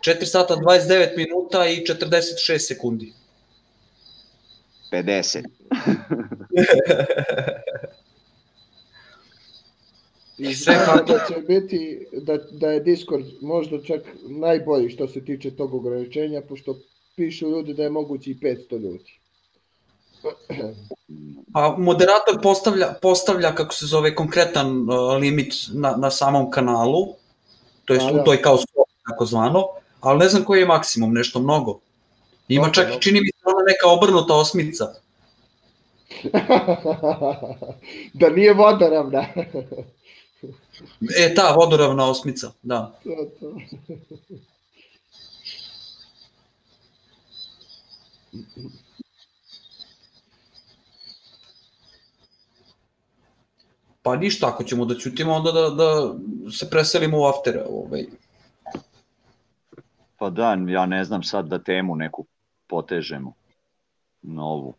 4 sata 29 minuta i 46 sekundi. 50. I sve kako... da će biti, da, da je Discord možda čak najbolji što se tiče tog ograničenja, pošto pišu ljudi da je mogući i 500 ljudi. Pa moderator postavlja, postavlja kako se zove konkretan uh, limit na, na samom kanalu, to jest Da, u da. toj kao skop, tako zvano, ali ne znam koji je maksimum, nešto mnogo. Ima Dobro, čak i čini mi se ona neka obrnuta osmica. da nije vodoravna. E, ta vodoravna osmica, da. to, to. Pa ništa, ako ćemo da ćutimo, onda da, da se preselimo u after. Ovaj. Pa da, ja ne znam sad da temu neku potežemo. Novu.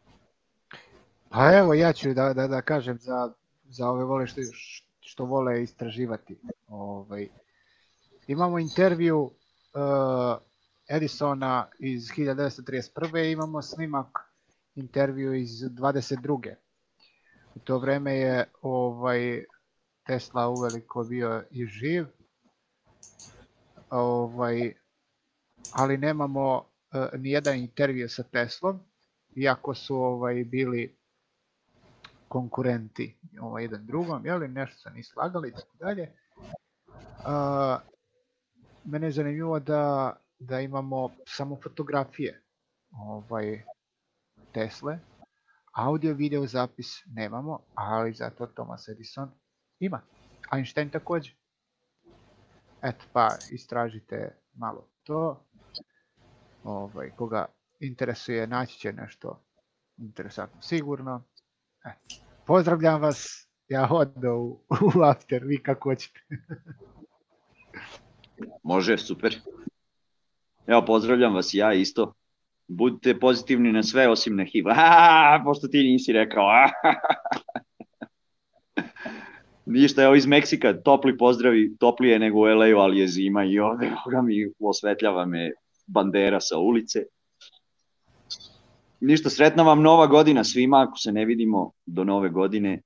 Pa evo, ja ću da, da, da kažem za, za ove vole što, što vole istraživati. Ovaj, imamo intervju uh, Edisona iz 1931. imamo snimak intervju iz 22. U to vreme je ovaj Tesla uveliko bio i živ. Ovaj, ali nemamo uh, ni jedan intervju sa Teslom, iako su ovaj bili konkurenti ovaj jedan drugom, jeli, nešto se nisu slagali i tako dalje. A, mene je zanimljivo da, da imamo samo fotografije ovaj, Tesle, audio video zapis nemamo, ali zato Thomas Edison ima. Einstein takođe. Eto, pa istražite malo to. Ovaj, koga interesuje, naći će nešto interesantno sigurno. Pozdravljam vas, ja odo u, u after, vi kako hoćete. Može, super. Evo, pozdravljam vas ja isto. Budite pozitivni na sve osim na HIV. Pošto ti nisi rekao. Ništa, evo iz Meksika, topli pozdravi, toplije nego u LA-u, ali je zima i ovde mi osvetljava me bandera sa ulice. Ništa, sretna vam nova godina svima, ako se ne vidimo do nove godine.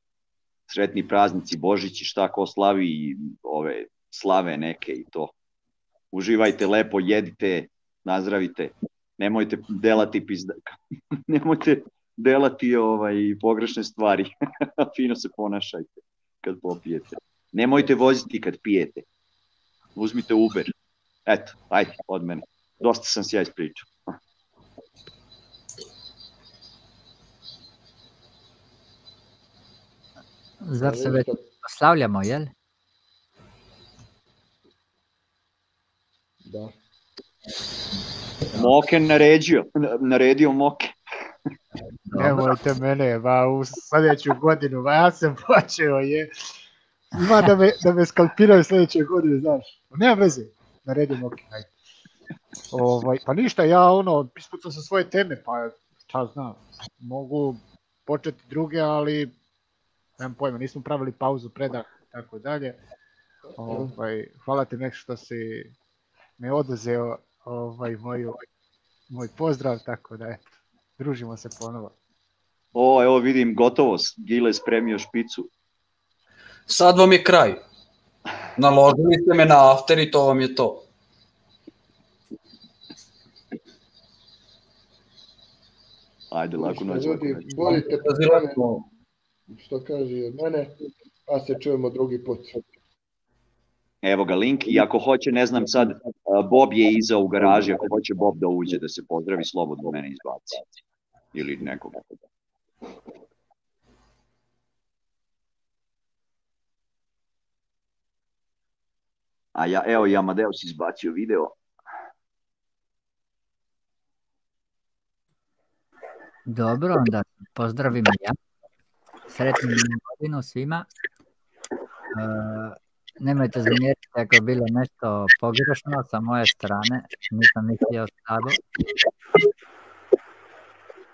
Sretni praznici, Božić i šta ko slavi i ove slave neke i to. Uživajte lepo, jedite, nazdravite. Nemojte delati pizda... Nemojte delati ovaj pogrešne stvari. Fino se ponašajte kad popijete. Nemojte voziti kad pijete. Uzmite Uber. Eto, ajde, od mene. Dosta sam se ja ispričao. Zar se već proslavljamo, jel? Da. Moken naređio, naredio Moke. Nemojte mene, ba, u sljedeću godinu, ba, ja sam počeo, je. Ima da me, da me skalpiraju sljedeće godine, znaš. Nema veze, naredim, ok, ajde. Ovaj, pa ništa, ja ono, ispucao sam svoje teme, pa šta znam, mogu početi druge, ali nemam pojma, nismo pravili pauzu, predah, tako dalje. Ovaj, hvala ti nek što si me oduzeo ovaj, moju, moj pozdrav, tako da eto, družimo se ponovo. O, evo vidim, gotovo, Gile spremio špicu. Sad vam je kraj. Naložili ste me na after i to vam je to. Ajde, lako noć. ljudi, Razilažemo. Što kaže od mene, pa se čujemo drugi put. Evo ga link i ako hoće, ne znam sad, Bob je iza u garaži, ako hoće Bob da uđe da se pozdravi, slobodno mene izbaci. Ili nekoga. A ja, evo i Amadeus izbacio video. Dobro, onda pozdravim ja. Sretnu godinu svima. Uh, nemojte zamjeriti ako je bilo nešto pogrešno sa moje strane, nisam mislio slabo.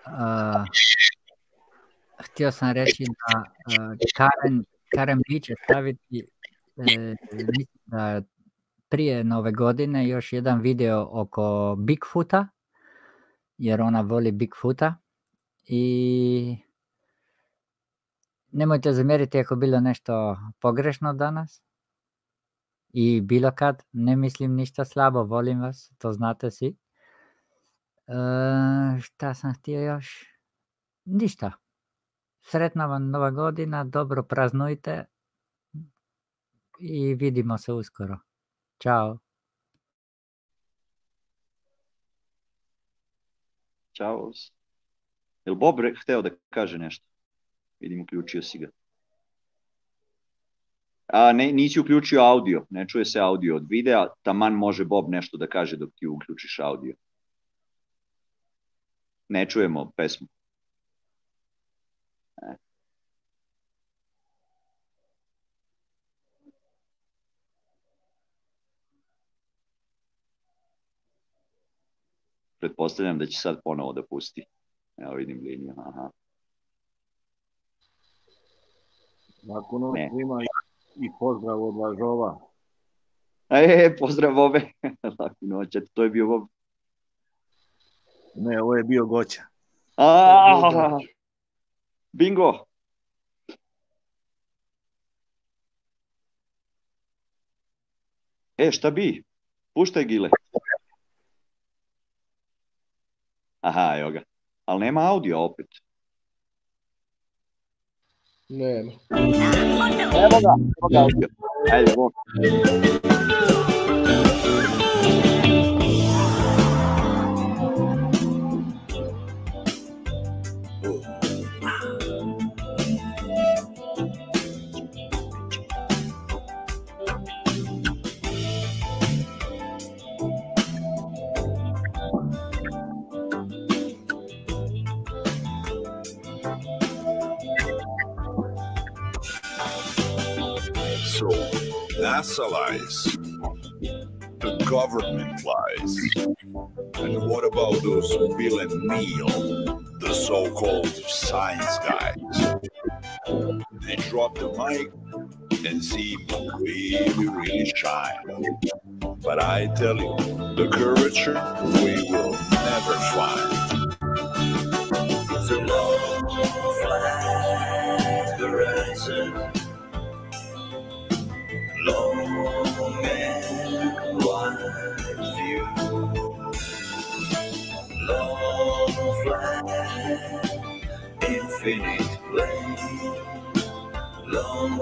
Uh, htio sam reći da uh, Karen, Karen B će staviti e, da prije nove godine još jedan video oko Bigfoota, jer ona voli Bigfoota i nemojte zamjeriti ako bilo nešto pogrešno danas i bilo kad, ne mislim ništa slabo, volim vas, to znate svi. E, šta sam htio još? Ništa. Sretna vam nova godina, dobro praznujte i vidimo se uskoro. Ćao. Ćao. Jel Bob hteo da kaže nešto? Vidim, uključio si ga. A, ne, nisi uključio audio, ne čuje se audio od videa, taman može Bob nešto da kaže dok ti uključiš audio. Ne čujemo pesmu. E. Pretpostavljam da će sad ponovo da pusti. Evo vidim liniju, aha. Laku noć Ne. svima i, pozdrav od Lažova. E, pozdrav Bobe. Laku noć, to je bio Bob. Ne, ovo je bio Goća. A, bingo. E, šta bi? Puštaj gile. Aha, evo ga. Ali nema audio opet. Nema. Evo ga, evo ga audio. Ajde, Bog. So NASA lies. The government lies. And what about those Bill and Neil, the so-called science guys? They drop the mic and seem really, really shy. But I tell you, the curvature we will never find. Infinite. Long.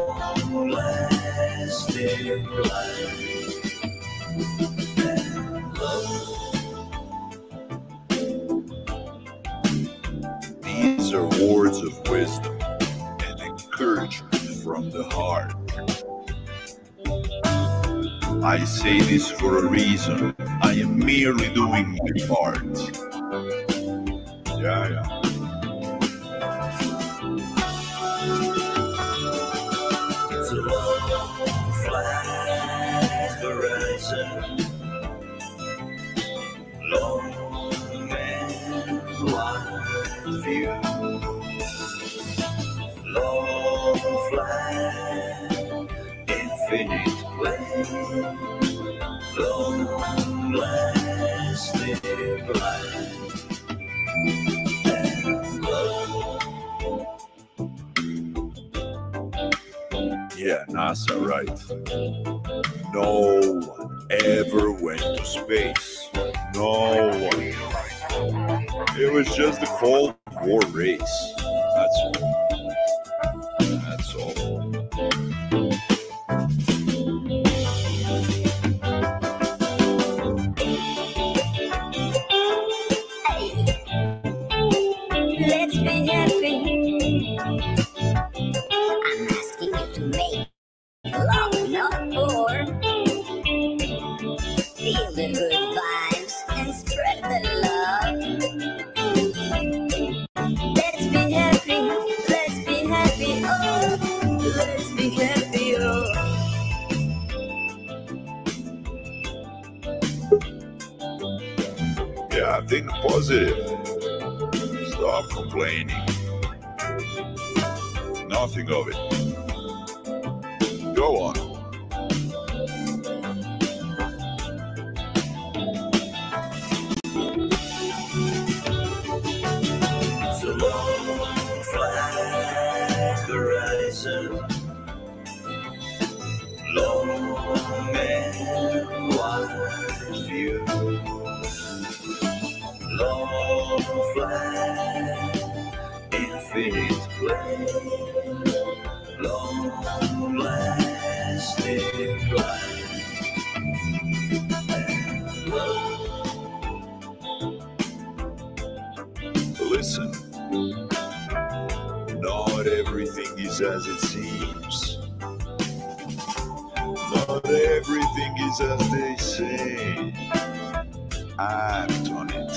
These are words of wisdom and encouragement from the heart. I say this for a reason. I am merely doing my part. Yeah, yeah. Infinite plane. Long lasting. Yeah, NASA, right. No one ever went to space. No one. It was just the Cold War race. nothing of it. Go on. as it seems. Not everything is as they say. I'm it.